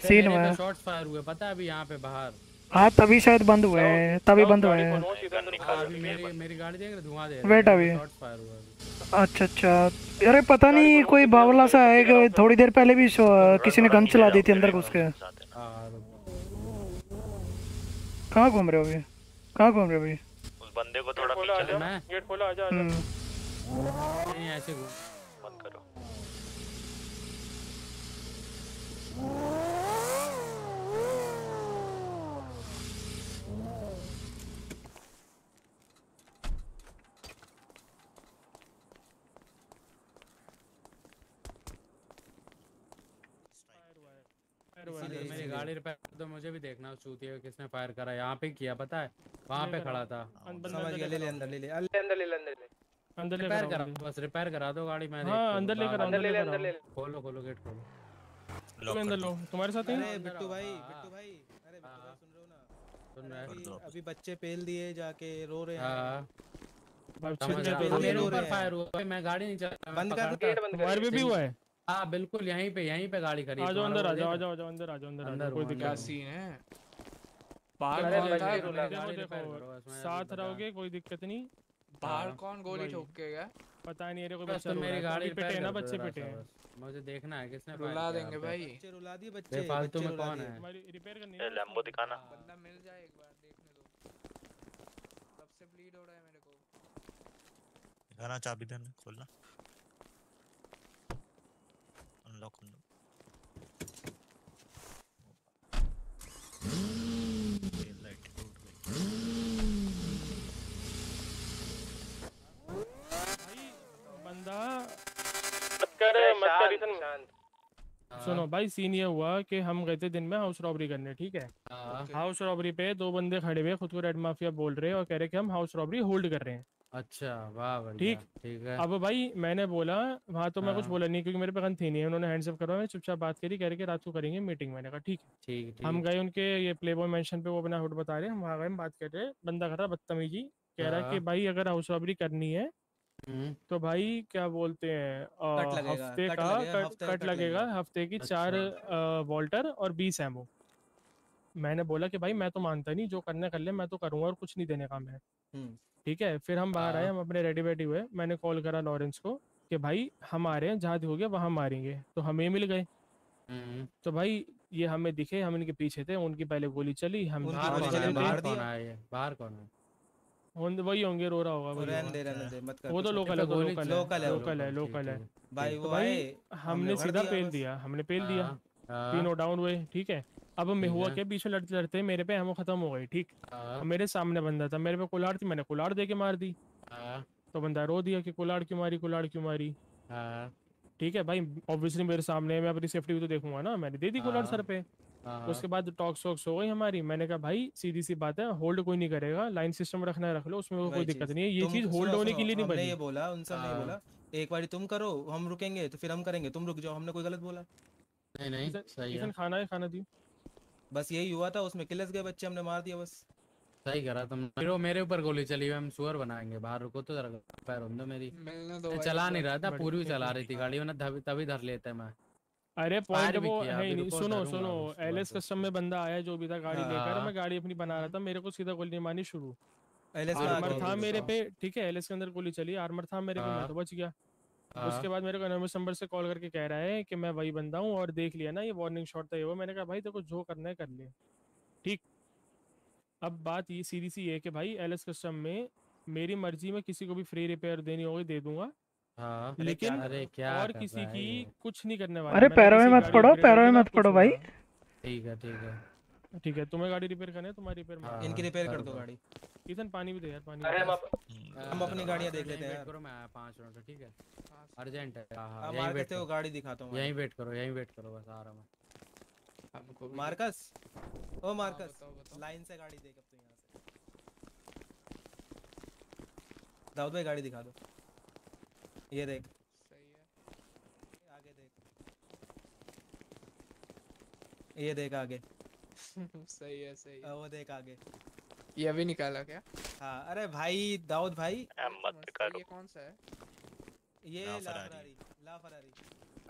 A: सीन हुआ है।
U: शॉट्स फायर हुए पता है अभी यहाँ पे बाहर।
A: हाँ तभी शायद बंद हुए हैं तभी बंद हुए हैं।
U: हाँ, अभी मेरी मेरी गाड़ी देख रहे धुआँ दे रही।
A: वेट अभी।
U: हुआ।
A: अच्छा अच्छा। अरे पता नहीं कोई बावला सा है कि थोड़ी देर पहले भी किसी ने गन चला दी थी अंदर घुस के।
U: हाँ,
A: कहाँ घूम रहे हो अभी? कहाँ घूम रहे हो अभी?
R: उस बंदे को थोड़ा पीछे ले
U: मैं
I: गेट खोला आजा आजा
A: हम्म,
U: नहीं ऐसे घूम।
R: बंद करो।
U: मेरी गाड़ी रिपेयर कर दो मुझे भी देखना उस चूतिए को किसने फायर करा यहाँ पे किया पता है? वहाँ पे खड़ा था।
N: समझ गया ले ले अंदर ले ले। ले अंदर ले ले अंदर ले।
I: अंदर ले
U: रिपेयर
I: करा
U: बस रिपेयर करा दो गाड़ी मैं
I: हाँ,
U: हूँ,
I: अंदर लेकर आओ, अंदर लेकर
N: अंदर ले ले
U: खोलो खोलो गेट खोलो।
I: तुम अंदर लो। तुम्हारे साथ ही?
N: अरे बिट्टू भाई बिट्टू भाई अरे बिट्टू भाई सुन रहे हो ना?
U: सुन रहा है।
N: अभी बच्चे पेल दिए जाके रो रहे
U: हाँ।
N: हैं।
I: बच्चे
U: समझ
N: पेल
U: हूँ।
N: दिए।
U: मेरे
N: रो
U: ऊपर
N: रहे
U: फायर हुआ भाई, मैं गाड़ी नहीं चला
N: बंद कर, गेट बंद कर।
I: पे भी हुआ है?
U: हाँ बिल्कुल यहीं पे यहीं पे गाड़ी खड़ी है,
I: आ जाओ अंदर आ जाओ आ जाओ आ जाओ अंदर आ जाओ अंदर आ जाओ कोई
U: क्या सीन
I: है
V: बाहर
I: साथ रहोगे कोई दिक्कत नहीं।
V: बाहर
I: हाँ,
V: कौन गोली ठोक के गया
I: पता नहीं अरे कोई
U: बस
I: बच्चा
U: मेरी
I: है।
U: गाड़ी
I: अभी पिटे ना बच्चे पिटे हैं।
U: मुझे देखना है किसने
V: रुला देंगे भाई।
N: बच्चे रुला दिए बच्चे। बच्चे
U: में कौन है?
I: रिपेयर करनी
R: ये लैम्बो दिखाना।
V: बंदा मिल जाए एक बार देखने दो। तब से ब्लीड हो रहा है मेरे को।
E: दिखाना चाबी देना खोलना अनलॉक कर लो ये लाइट टूट गई
I: बंदा मत कर मत कर इतन सुनो भाई सीन ये हुआ कि हम गए थे दिन में हाउस रॉबरी करने ठीक है?
U: हाँ।
I: हाउस रॉबरी पे दो बंदे खड़े हुए खुद को रेड माफिया बोल रहे हैं और कह रहे कि हम हाउस रॉबरी होल्ड कर रहे हैं।
U: अच्छा वाह बढ़िया
I: ठीक।
U: ठीक है।
I: अब भाई मैंने बोला वहाँ तो मैं कुछ
U: हाँ।
I: बोला नहीं क्योंकि मेरे पे गन थी नहीं उन्होंने हैंडसअप करवा मैं चुपचाप बात करी कह रहे कि रात को करेंगे मीटिंग मैंने कहा ठीक है।
U: ठीक
I: हम गए उनके ये प्ले बॉय मेंशन पे वो अपना हुड बता रहे हम वहाँ गए हम बात कर रहे बंदा कर रहा बदतमीजी कह रहा है कि
U: हाँ।
I: भाई अगर हाउस रॉबरी करनी है
U: हम्म,
I: तो भाई क्या बोलते हैं
N: कट लगेगा,
I: हफ़्ते का कट, लगेगा
N: लगेगा।
I: हफ़्ते की चार वॉल्टर और बीस एमओ मैंने बोला कि भाई मैं तो मानता नहीं जो करना कर ले मैं तो करूँगा और कुछ नहीं देने का मैं।
N: हम्म।
I: ठीक है फिर हम बाहर आए
U: हाँ।
I: हम अपने रेडी वेडी हुए मैंने कॉल करा लॉरेंस को कि भाई हम आ रहे हैं जहाँ हो गया वहाँ मारेंगे तो हमें मिल गए।
U: हम्म।
I: तो भाई ये हमें दिखे हम इनके पीछे थे उनकी पहले गोली चली हम
U: बाहर कौन बाहर कौन है?
I: वही होंगे रो रहा होगा
N: कर
I: वो तो लोकल है लोकल है
N: लोकल है
I: लोकल है लोकल है।
N: भाई
I: तो हमने सीधा पेल दिया हमने पेल दिया।
U: हाँ, हाँ,
I: तीनों डाउन हुए ठीक है। अब मैं हुआ। क्या बीच में लड़ते लड़ते मेरे पे एमओ खत्म हो गई ठीक?
U: हाँ,
I: मेरे सामने बंदा था मेरे पे कुलाड़ थी मैंने कुलाड़ दे के मार दी।
U: हाँ,
I: तो बंदा रो दिया कि कुलाड़ क्यों मारी कुलाड़ क्यों मारी।
U: हाँ,
I: ठीक है भाई ऑब्वियसली मेरे सामने मैं अपनी सेफ्टी भी तो देखूँगा ना मैंने दे दी कुलाड़ सर पे। उसके बाद टॉक्स वॉक्स हो गई हमारी मैंने कहा भाई सीधी सी बात है होल्ड कोई नहीं करेगा लाइन सिस्टम रखना रख लो उसमें कोई दिक्कत नहीं है ये चीज़ होल्ड होने के लिए नहीं बनी।
N: ये बोला उनसे हमने ये
U: हाँ।
N: बोला एक बार तुम करो हम रुकेंगे तो फिर हम करेंगे तुम रुक जाओ हमने कोई गलत बोला?
U: नहीं नहीं सही है।
I: खाना है खाना दी
N: बस यही हुआ था उसमें किलस गए बच्चे हमने मार दिया बस
U: सही करा तुम फिर वो मेरे ऊपर गोली चली हुई हम सुअर बनाएँगे बाहर रुको तो जरा पैर होने मेरी
V: दो
U: चला नहीं रहा था पूर्वी चला रही थी। गाड़ी वरना तभी तभी धर लेते मैं
I: अरे पॉइंट वो है नहीं सुनो सुनो एलएस। कस्टम में बंदा आया जो भी था गाड़ी लेकर
N: हाँ।
I: मैं गाड़ी अपनी बना रहा था मेरे को सीधा गोली नहीं मारनी शुरू
N: एलएस
I: आर्मर था मेरे पे ठीक है एलएस के अंदर गोली चली आर्मर था मेरे पे मैं
U: हाँ।
I: तो बच गया उसके बाद मेरे को एनोमस नंबर से कॉल करके कह रहा है कि मैं वही बंदा हूँ और देख लिया ना ये वार्निंग शॉट था ये वो। मैंने कहा भाई तेरे को जो करना है कर ले। ठीक। अब बात ये सीधी सी है कि भाई एलएस कस्टम में मेरी मर्ज़ी में किसी को भी फ्री रिपेयर देनी होगी दे दूँगा।
U: हाँ
I: लेकिन
U: अरे क्या
I: और किसी की कुछ नहीं करने वाला।
A: अरे पैरों में मत पड़ो पैरों में मत पड़ो भाई।
U: ठीक है ठीक है।
I: ठीक है तुम्हें गाड़ी रिपेयर करनी है तुम्हारी रिपेयर
U: हाँ,
N: इनकी रिपेयर कर दो। गाड़ी।
I: इथन पानी भी दे यार पानी
N: अरे हम हम अपनी गाड़ियाँ देख लेते हैं यार।
U: करो मैं आया पाँच मिनट में, ठीक है? अर्जेंट है। हाँ हाँ यहीं
N: मार्कस
U: वेट करो।
N: गाड़ी दिखाता हूँ
U: यहीं वेट करो यहीं वेट करो बस आ रहा मैं।
V: भी
N: मार्कस? ओ मार्कस।
V: बताओ, बताओ।
N: लाइन से गाड़ी देख अब तो यहाँ से। दाऊद भाई गाड़ी दिखा दो। ये देख।
V: सही है।
N: आगे देख। ये देख आगे। *laughs*
V: सही है सही है।
N: वो देख आगे।
V: ये अभी निकाला क्या?
N: हाँ अरे भाई दाऊद भाई।
R: मत करो
V: ये कौन सा है?
N: ये
E: ला। फरारी।
N: ला फरारी।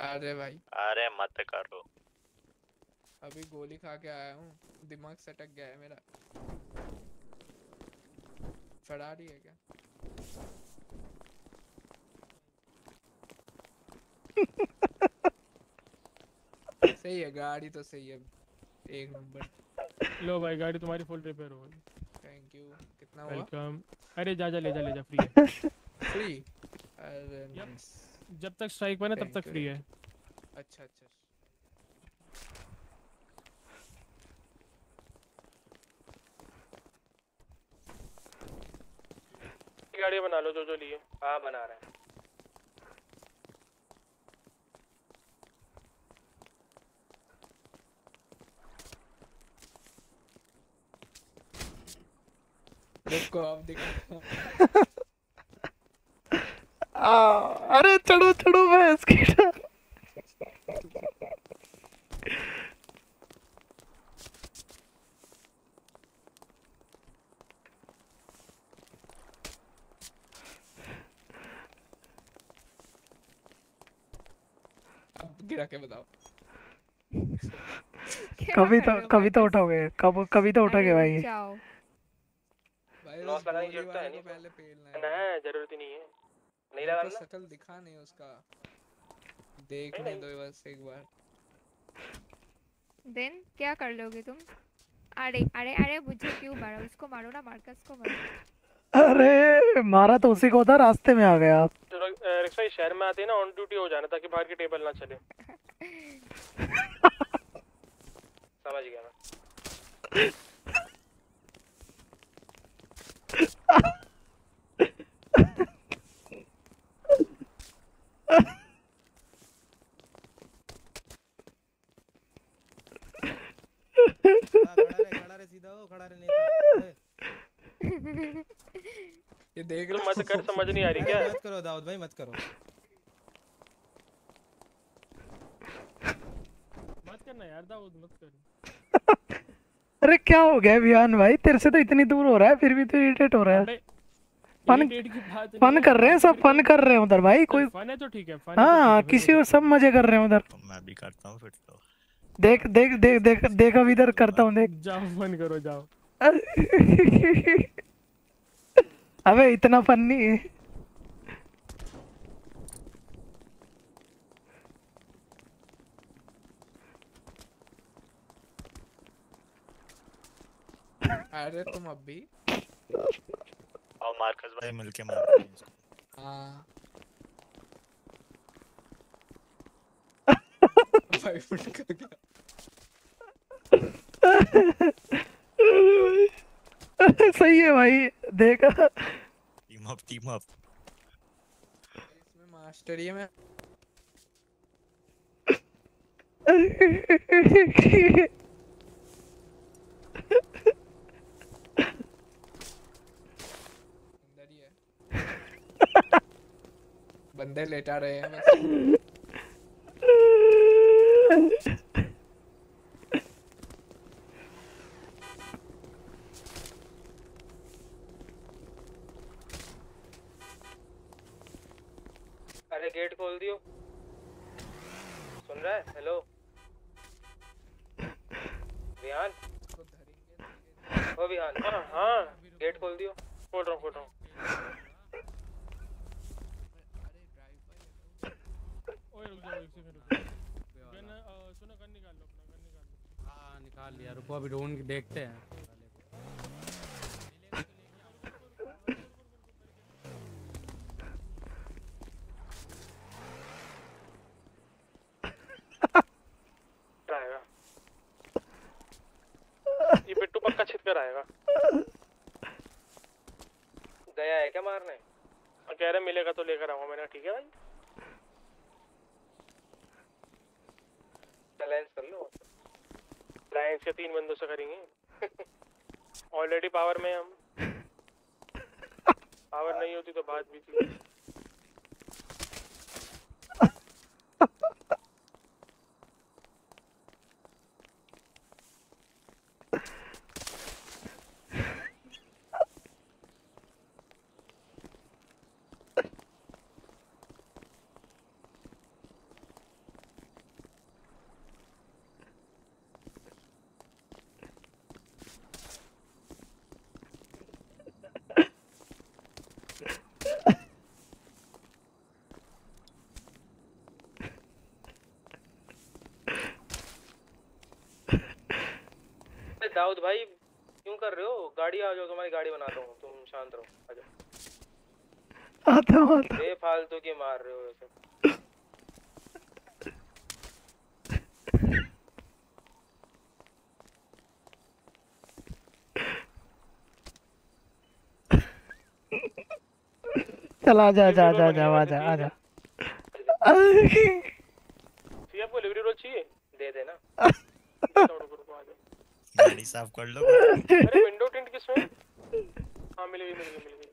V: अरे भाई।
R: अरे मत करो।
V: अभी गोली खा के आया हूँ दिमाग सटक गया है मेरा। फरारी है क्या? सही है गाड़ी तो सही है। एक नंबर।
I: लो भाई गाड़ी तुम्हारी फुल रिपेयर हो गई।
V: थैंक यू कितना हुआ?
I: वेलकम अरे जा जा ले जा ले जा फ्री है। *laughs*
V: फ्री अरे nice.
I: जब तक स्ट्राइक बने तब तक फ्री है।
V: अच्छा अच्छा।
I: गाड़ी बना लो जो जो लिए।
O: हाँ बना रहे हैं।
V: देखो अब *laughs* देखो।
A: आ, अरे चढ़ो चढ़ो भैंस की
V: अब गिरा के बताओ।
A: कभी तो कभी तो उठोगे कब कभी तो उठोगे
C: जाओ
V: भाई।
O: लॉस लगाने की ज़रूरत तो है नहीं।
V: पहले पेलना है
I: ना ज़रूरत ही नहीं है।
O: नहीं
V: दिखा नहीं उसका। देखने दो बस एक बार।
C: देन क्या कर लोगे तुम? अरे अरे अरे मुझे क्यों मारा? उसको मारो ना मार्कस को मारो।
A: अरे मारा तो उसी को था रास्ते में आ गया।
I: रिक्शा भाई शहर में आते ही ना ऑन ड्यूटी हो जाना ताकि बाहर की टेबल ना चले। *laughs*
O: समझ गया मैं
N: खड़ा रहे सीधा हो खड़ा रहे नेता
V: ये देख
I: तुम मत कर समझ नहीं आ रही क्या?
N: मत करो दाऊद भाई मत करो।
I: मत करना यार दाऊद मत कर।
A: अरे क्या हो गया विहान भाई? तेरे से तो इतनी दूर हो रहा है फिर भी तो इरिटेट हो रहा है। फन फन कर रहे हैं सब फन कर रहे हैं उधर भाई कोई
I: फन है तो ठीक है फन है तो
A: हाँ किसी और सब मज़े कर रहे हैं उधर।
E: मैं भी करता हूँ फिर तो।
A: देख देख देख देख देख अब इधर करता हूँ देख।
I: जाओ फन करो जाओ। *laughs*
A: अबे इतना फन नहीं है।
V: अरे तुम अब भी।
E: और मार्कस भाई। मिलके मारते हैं इसको।
V: हाँ। *laughs* भाई फुट कर गया
A: सही है भाई देखा।
E: टीम अप टीम अप
V: इसमें मास्टरी में *laughs* अंदर ही है बंदे लेटा रहे हैं बस।
O: अरे गेट खोल दियो। सुन रहा है? हेलो विहान ओ विहान
I: हाँ हाँ।
O: गेट खोल दियो।
I: खोल रहा हूँ खोल रहा हूँ ओए रुक जाओ एक सेकंड रुक जाओ गन अ, सुनो गन निकाल
U: लिया रुको अभी ढूंढ के देखते हैं
I: छिप कर आएगा
O: गया है क्या मारने?
I: कह रहे मिलेगा तो लेकर आऊँगा। मैंने ठीक है भाई।
O: चैलेंज कर लो
I: अलायंस के तीन बंदों से करेंगे। *laughs* ऑलरेडी पावर में हम। *laughs* पावर नहीं होती तो बात भी थी
O: दाऊद भाई क्यों कर रहे हो? गाड़ी आ जाओ तुम्हारी गाड़ी बनाता हूँ तुम शांत रहो आ जाओ।
A: आता हूँ आता हूँ।
O: बेफालतू की मार रहे हो ऐसे
A: चल आजा आजा आजा आजा आजा आजा
O: सीएफ को लिवरी रोल चाहिए दे देना
E: गाड़ी साफ़ कर लो।
O: अरे विंडो टिंट किसमें हाँ मिल गई मिल गई मिल। गई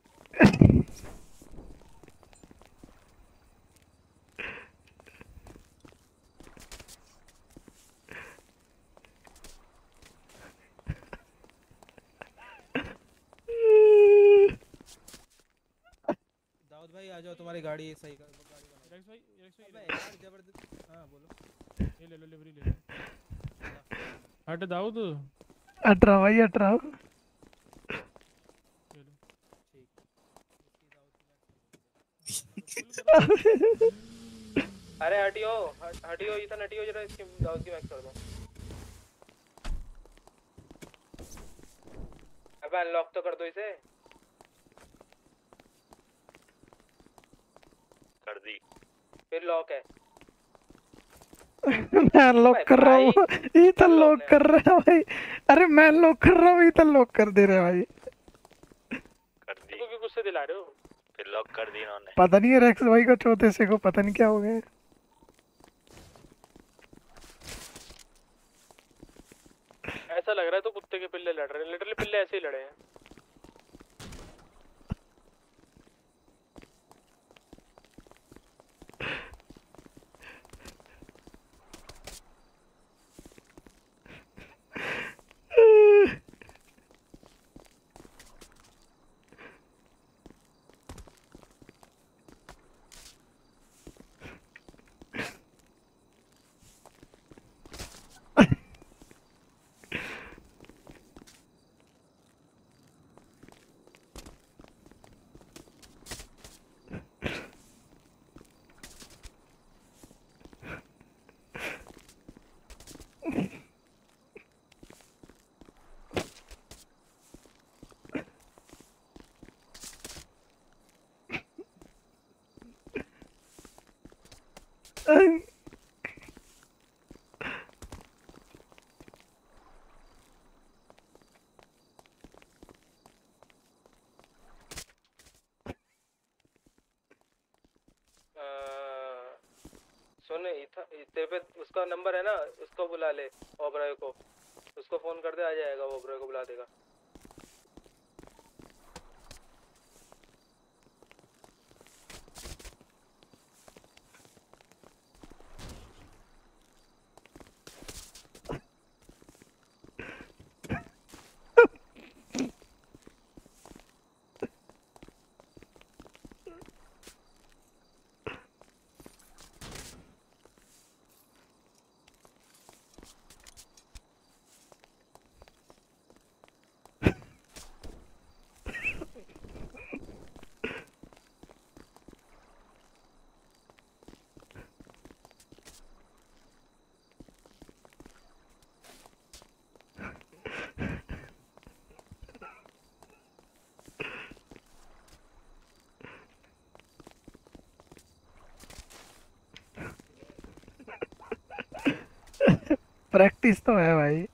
O: दाऊद भाई आ जाओ तुम्हारी गाड़ी सही कर गाड़ी बना
I: भाई भाई
O: अबे यार ज़बरदस्त हाँ बोलो।
I: ये ले लो लिवरी ले लो। हट दाऊद।
A: अठारह भाई अठारह।
O: अरे हटियो हट- हटियो इतना हटियो जरा इसकी दाऊद की मैक्स कर दो। अबे अनलॉक तो कर दो इसे।
R: कर दी।
O: फिर लॉक है।
A: मैं लॉक कर रहा हूँ। ये तो लॉक कर रहा है भाई। अरे मैं लॉक कर रहा हूँ ये तो लॉक कर दे रहे हैं भाई।
R: कर दी।
O: क्योंकि गुस्से दिला रहे हो?
R: फिर लॉक कर दी इन्होंने।
A: पता नहीं है रेक्स भाई को चौथे से को पता नहीं क्या हो गया।
O: ऐसा लग रहा है तो कुत्ते के पिल्ले लड़ रहे हैं। लिटरली पिल्ले ऐसे ही लड़े हैं। सुन तेरे पे उसका नंबर है ना, उसको बुला ले, ओबराय को। उसको फ़ोन कर दे, आ जाएगा, वो ओबराय को बुला देगा।
A: प्रैक्टिस तो है भाई।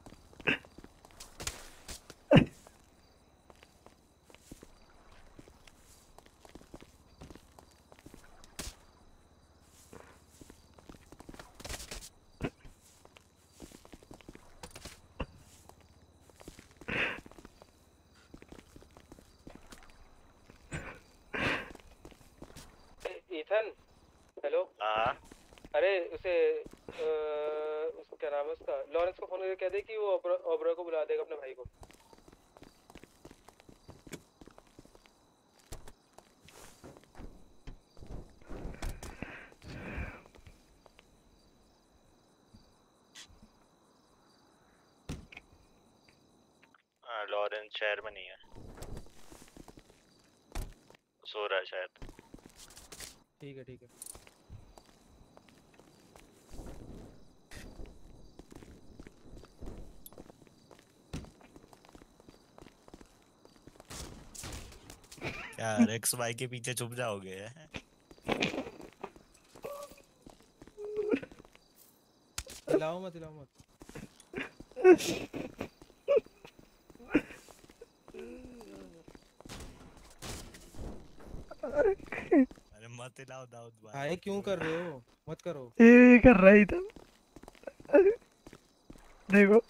N: ठीक है ठीक है।
E: यार एक्स भाई के पीछे छुप जाओगे
N: लाओ मत लाओ मत।
E: अरे लाओ दाऊद भाई
N: भाई क्यों कर रहे हो? मत करो।
A: ये कर रहा ही था देखो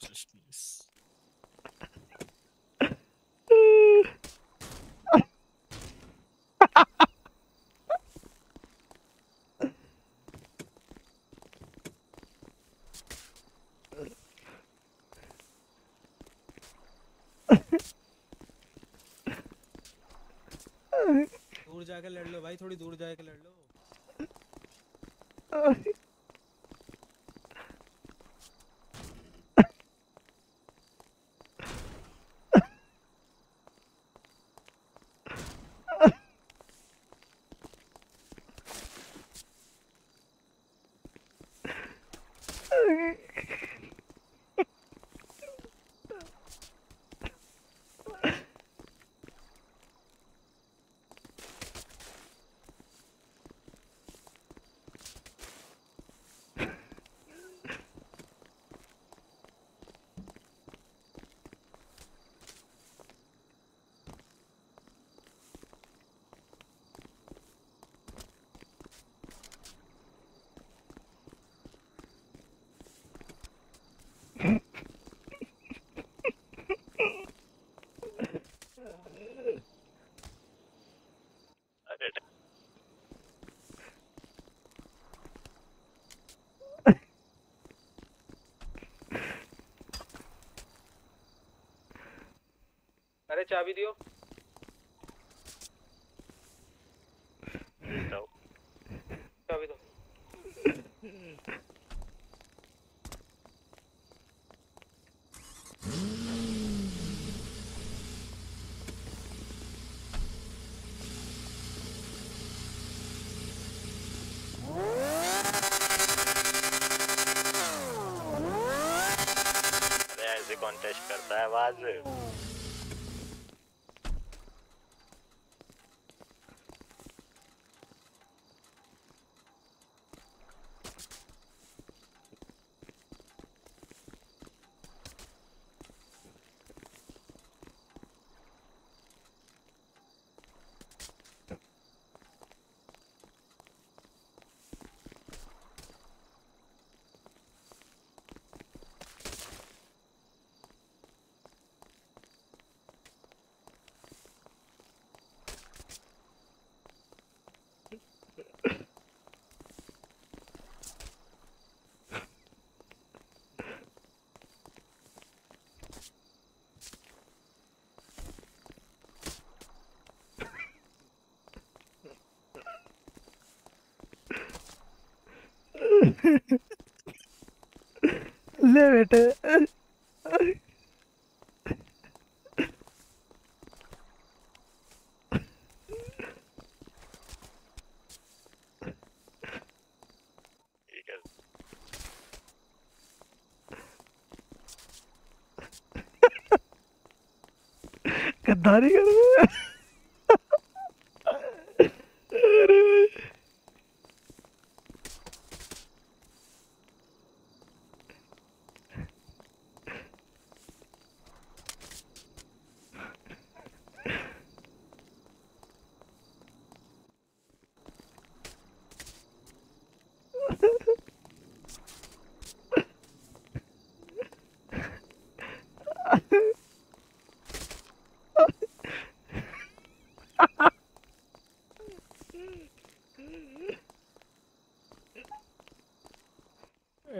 E: Just miss.
N: दूर जाके लड़ लो भाई थोड़ी दूर जाए के लड़ लो
R: अरे
O: अरे चाबी दियो। चाबी दो।
R: अरे ऐसे करता है आवाज़।
A: ले बेटे
R: ठीक है
A: गद्दारी कर रहे हैं। अरे भाई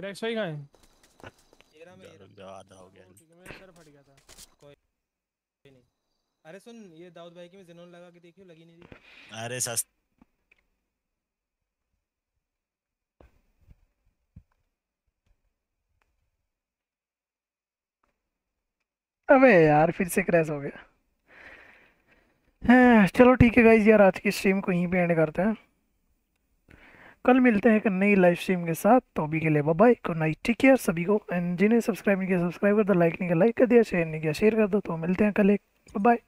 I: रेक्स भाई कहाँ? है
E: हो गया।
I: मेरा सर फट गया था।
N: कोई कोई नहीं। अरे सुन ये दाऊद भाई की में जिनोन लगा के देखियो लगी नहीं थी।
E: अरे सस
A: अबे यार फिर से क्रैश हो गया। हाँ, चलो ठीक है गाइज़ यार आज की स्ट्रीम को यहीं पे एंड करते हैं। कल मिलते हैं एक नई लाइव स्ट्रीम के साथ। तो अभी के लिए bye good night take care सभी को। एंड जिन्हें सब्सक्राइब नहीं किया सब्सक्राइब कर दो लाइक नहीं किया लाइक कर दिया शेयर नहीं किया शेयर कर दो। तो मिलते हैं कल एक बाय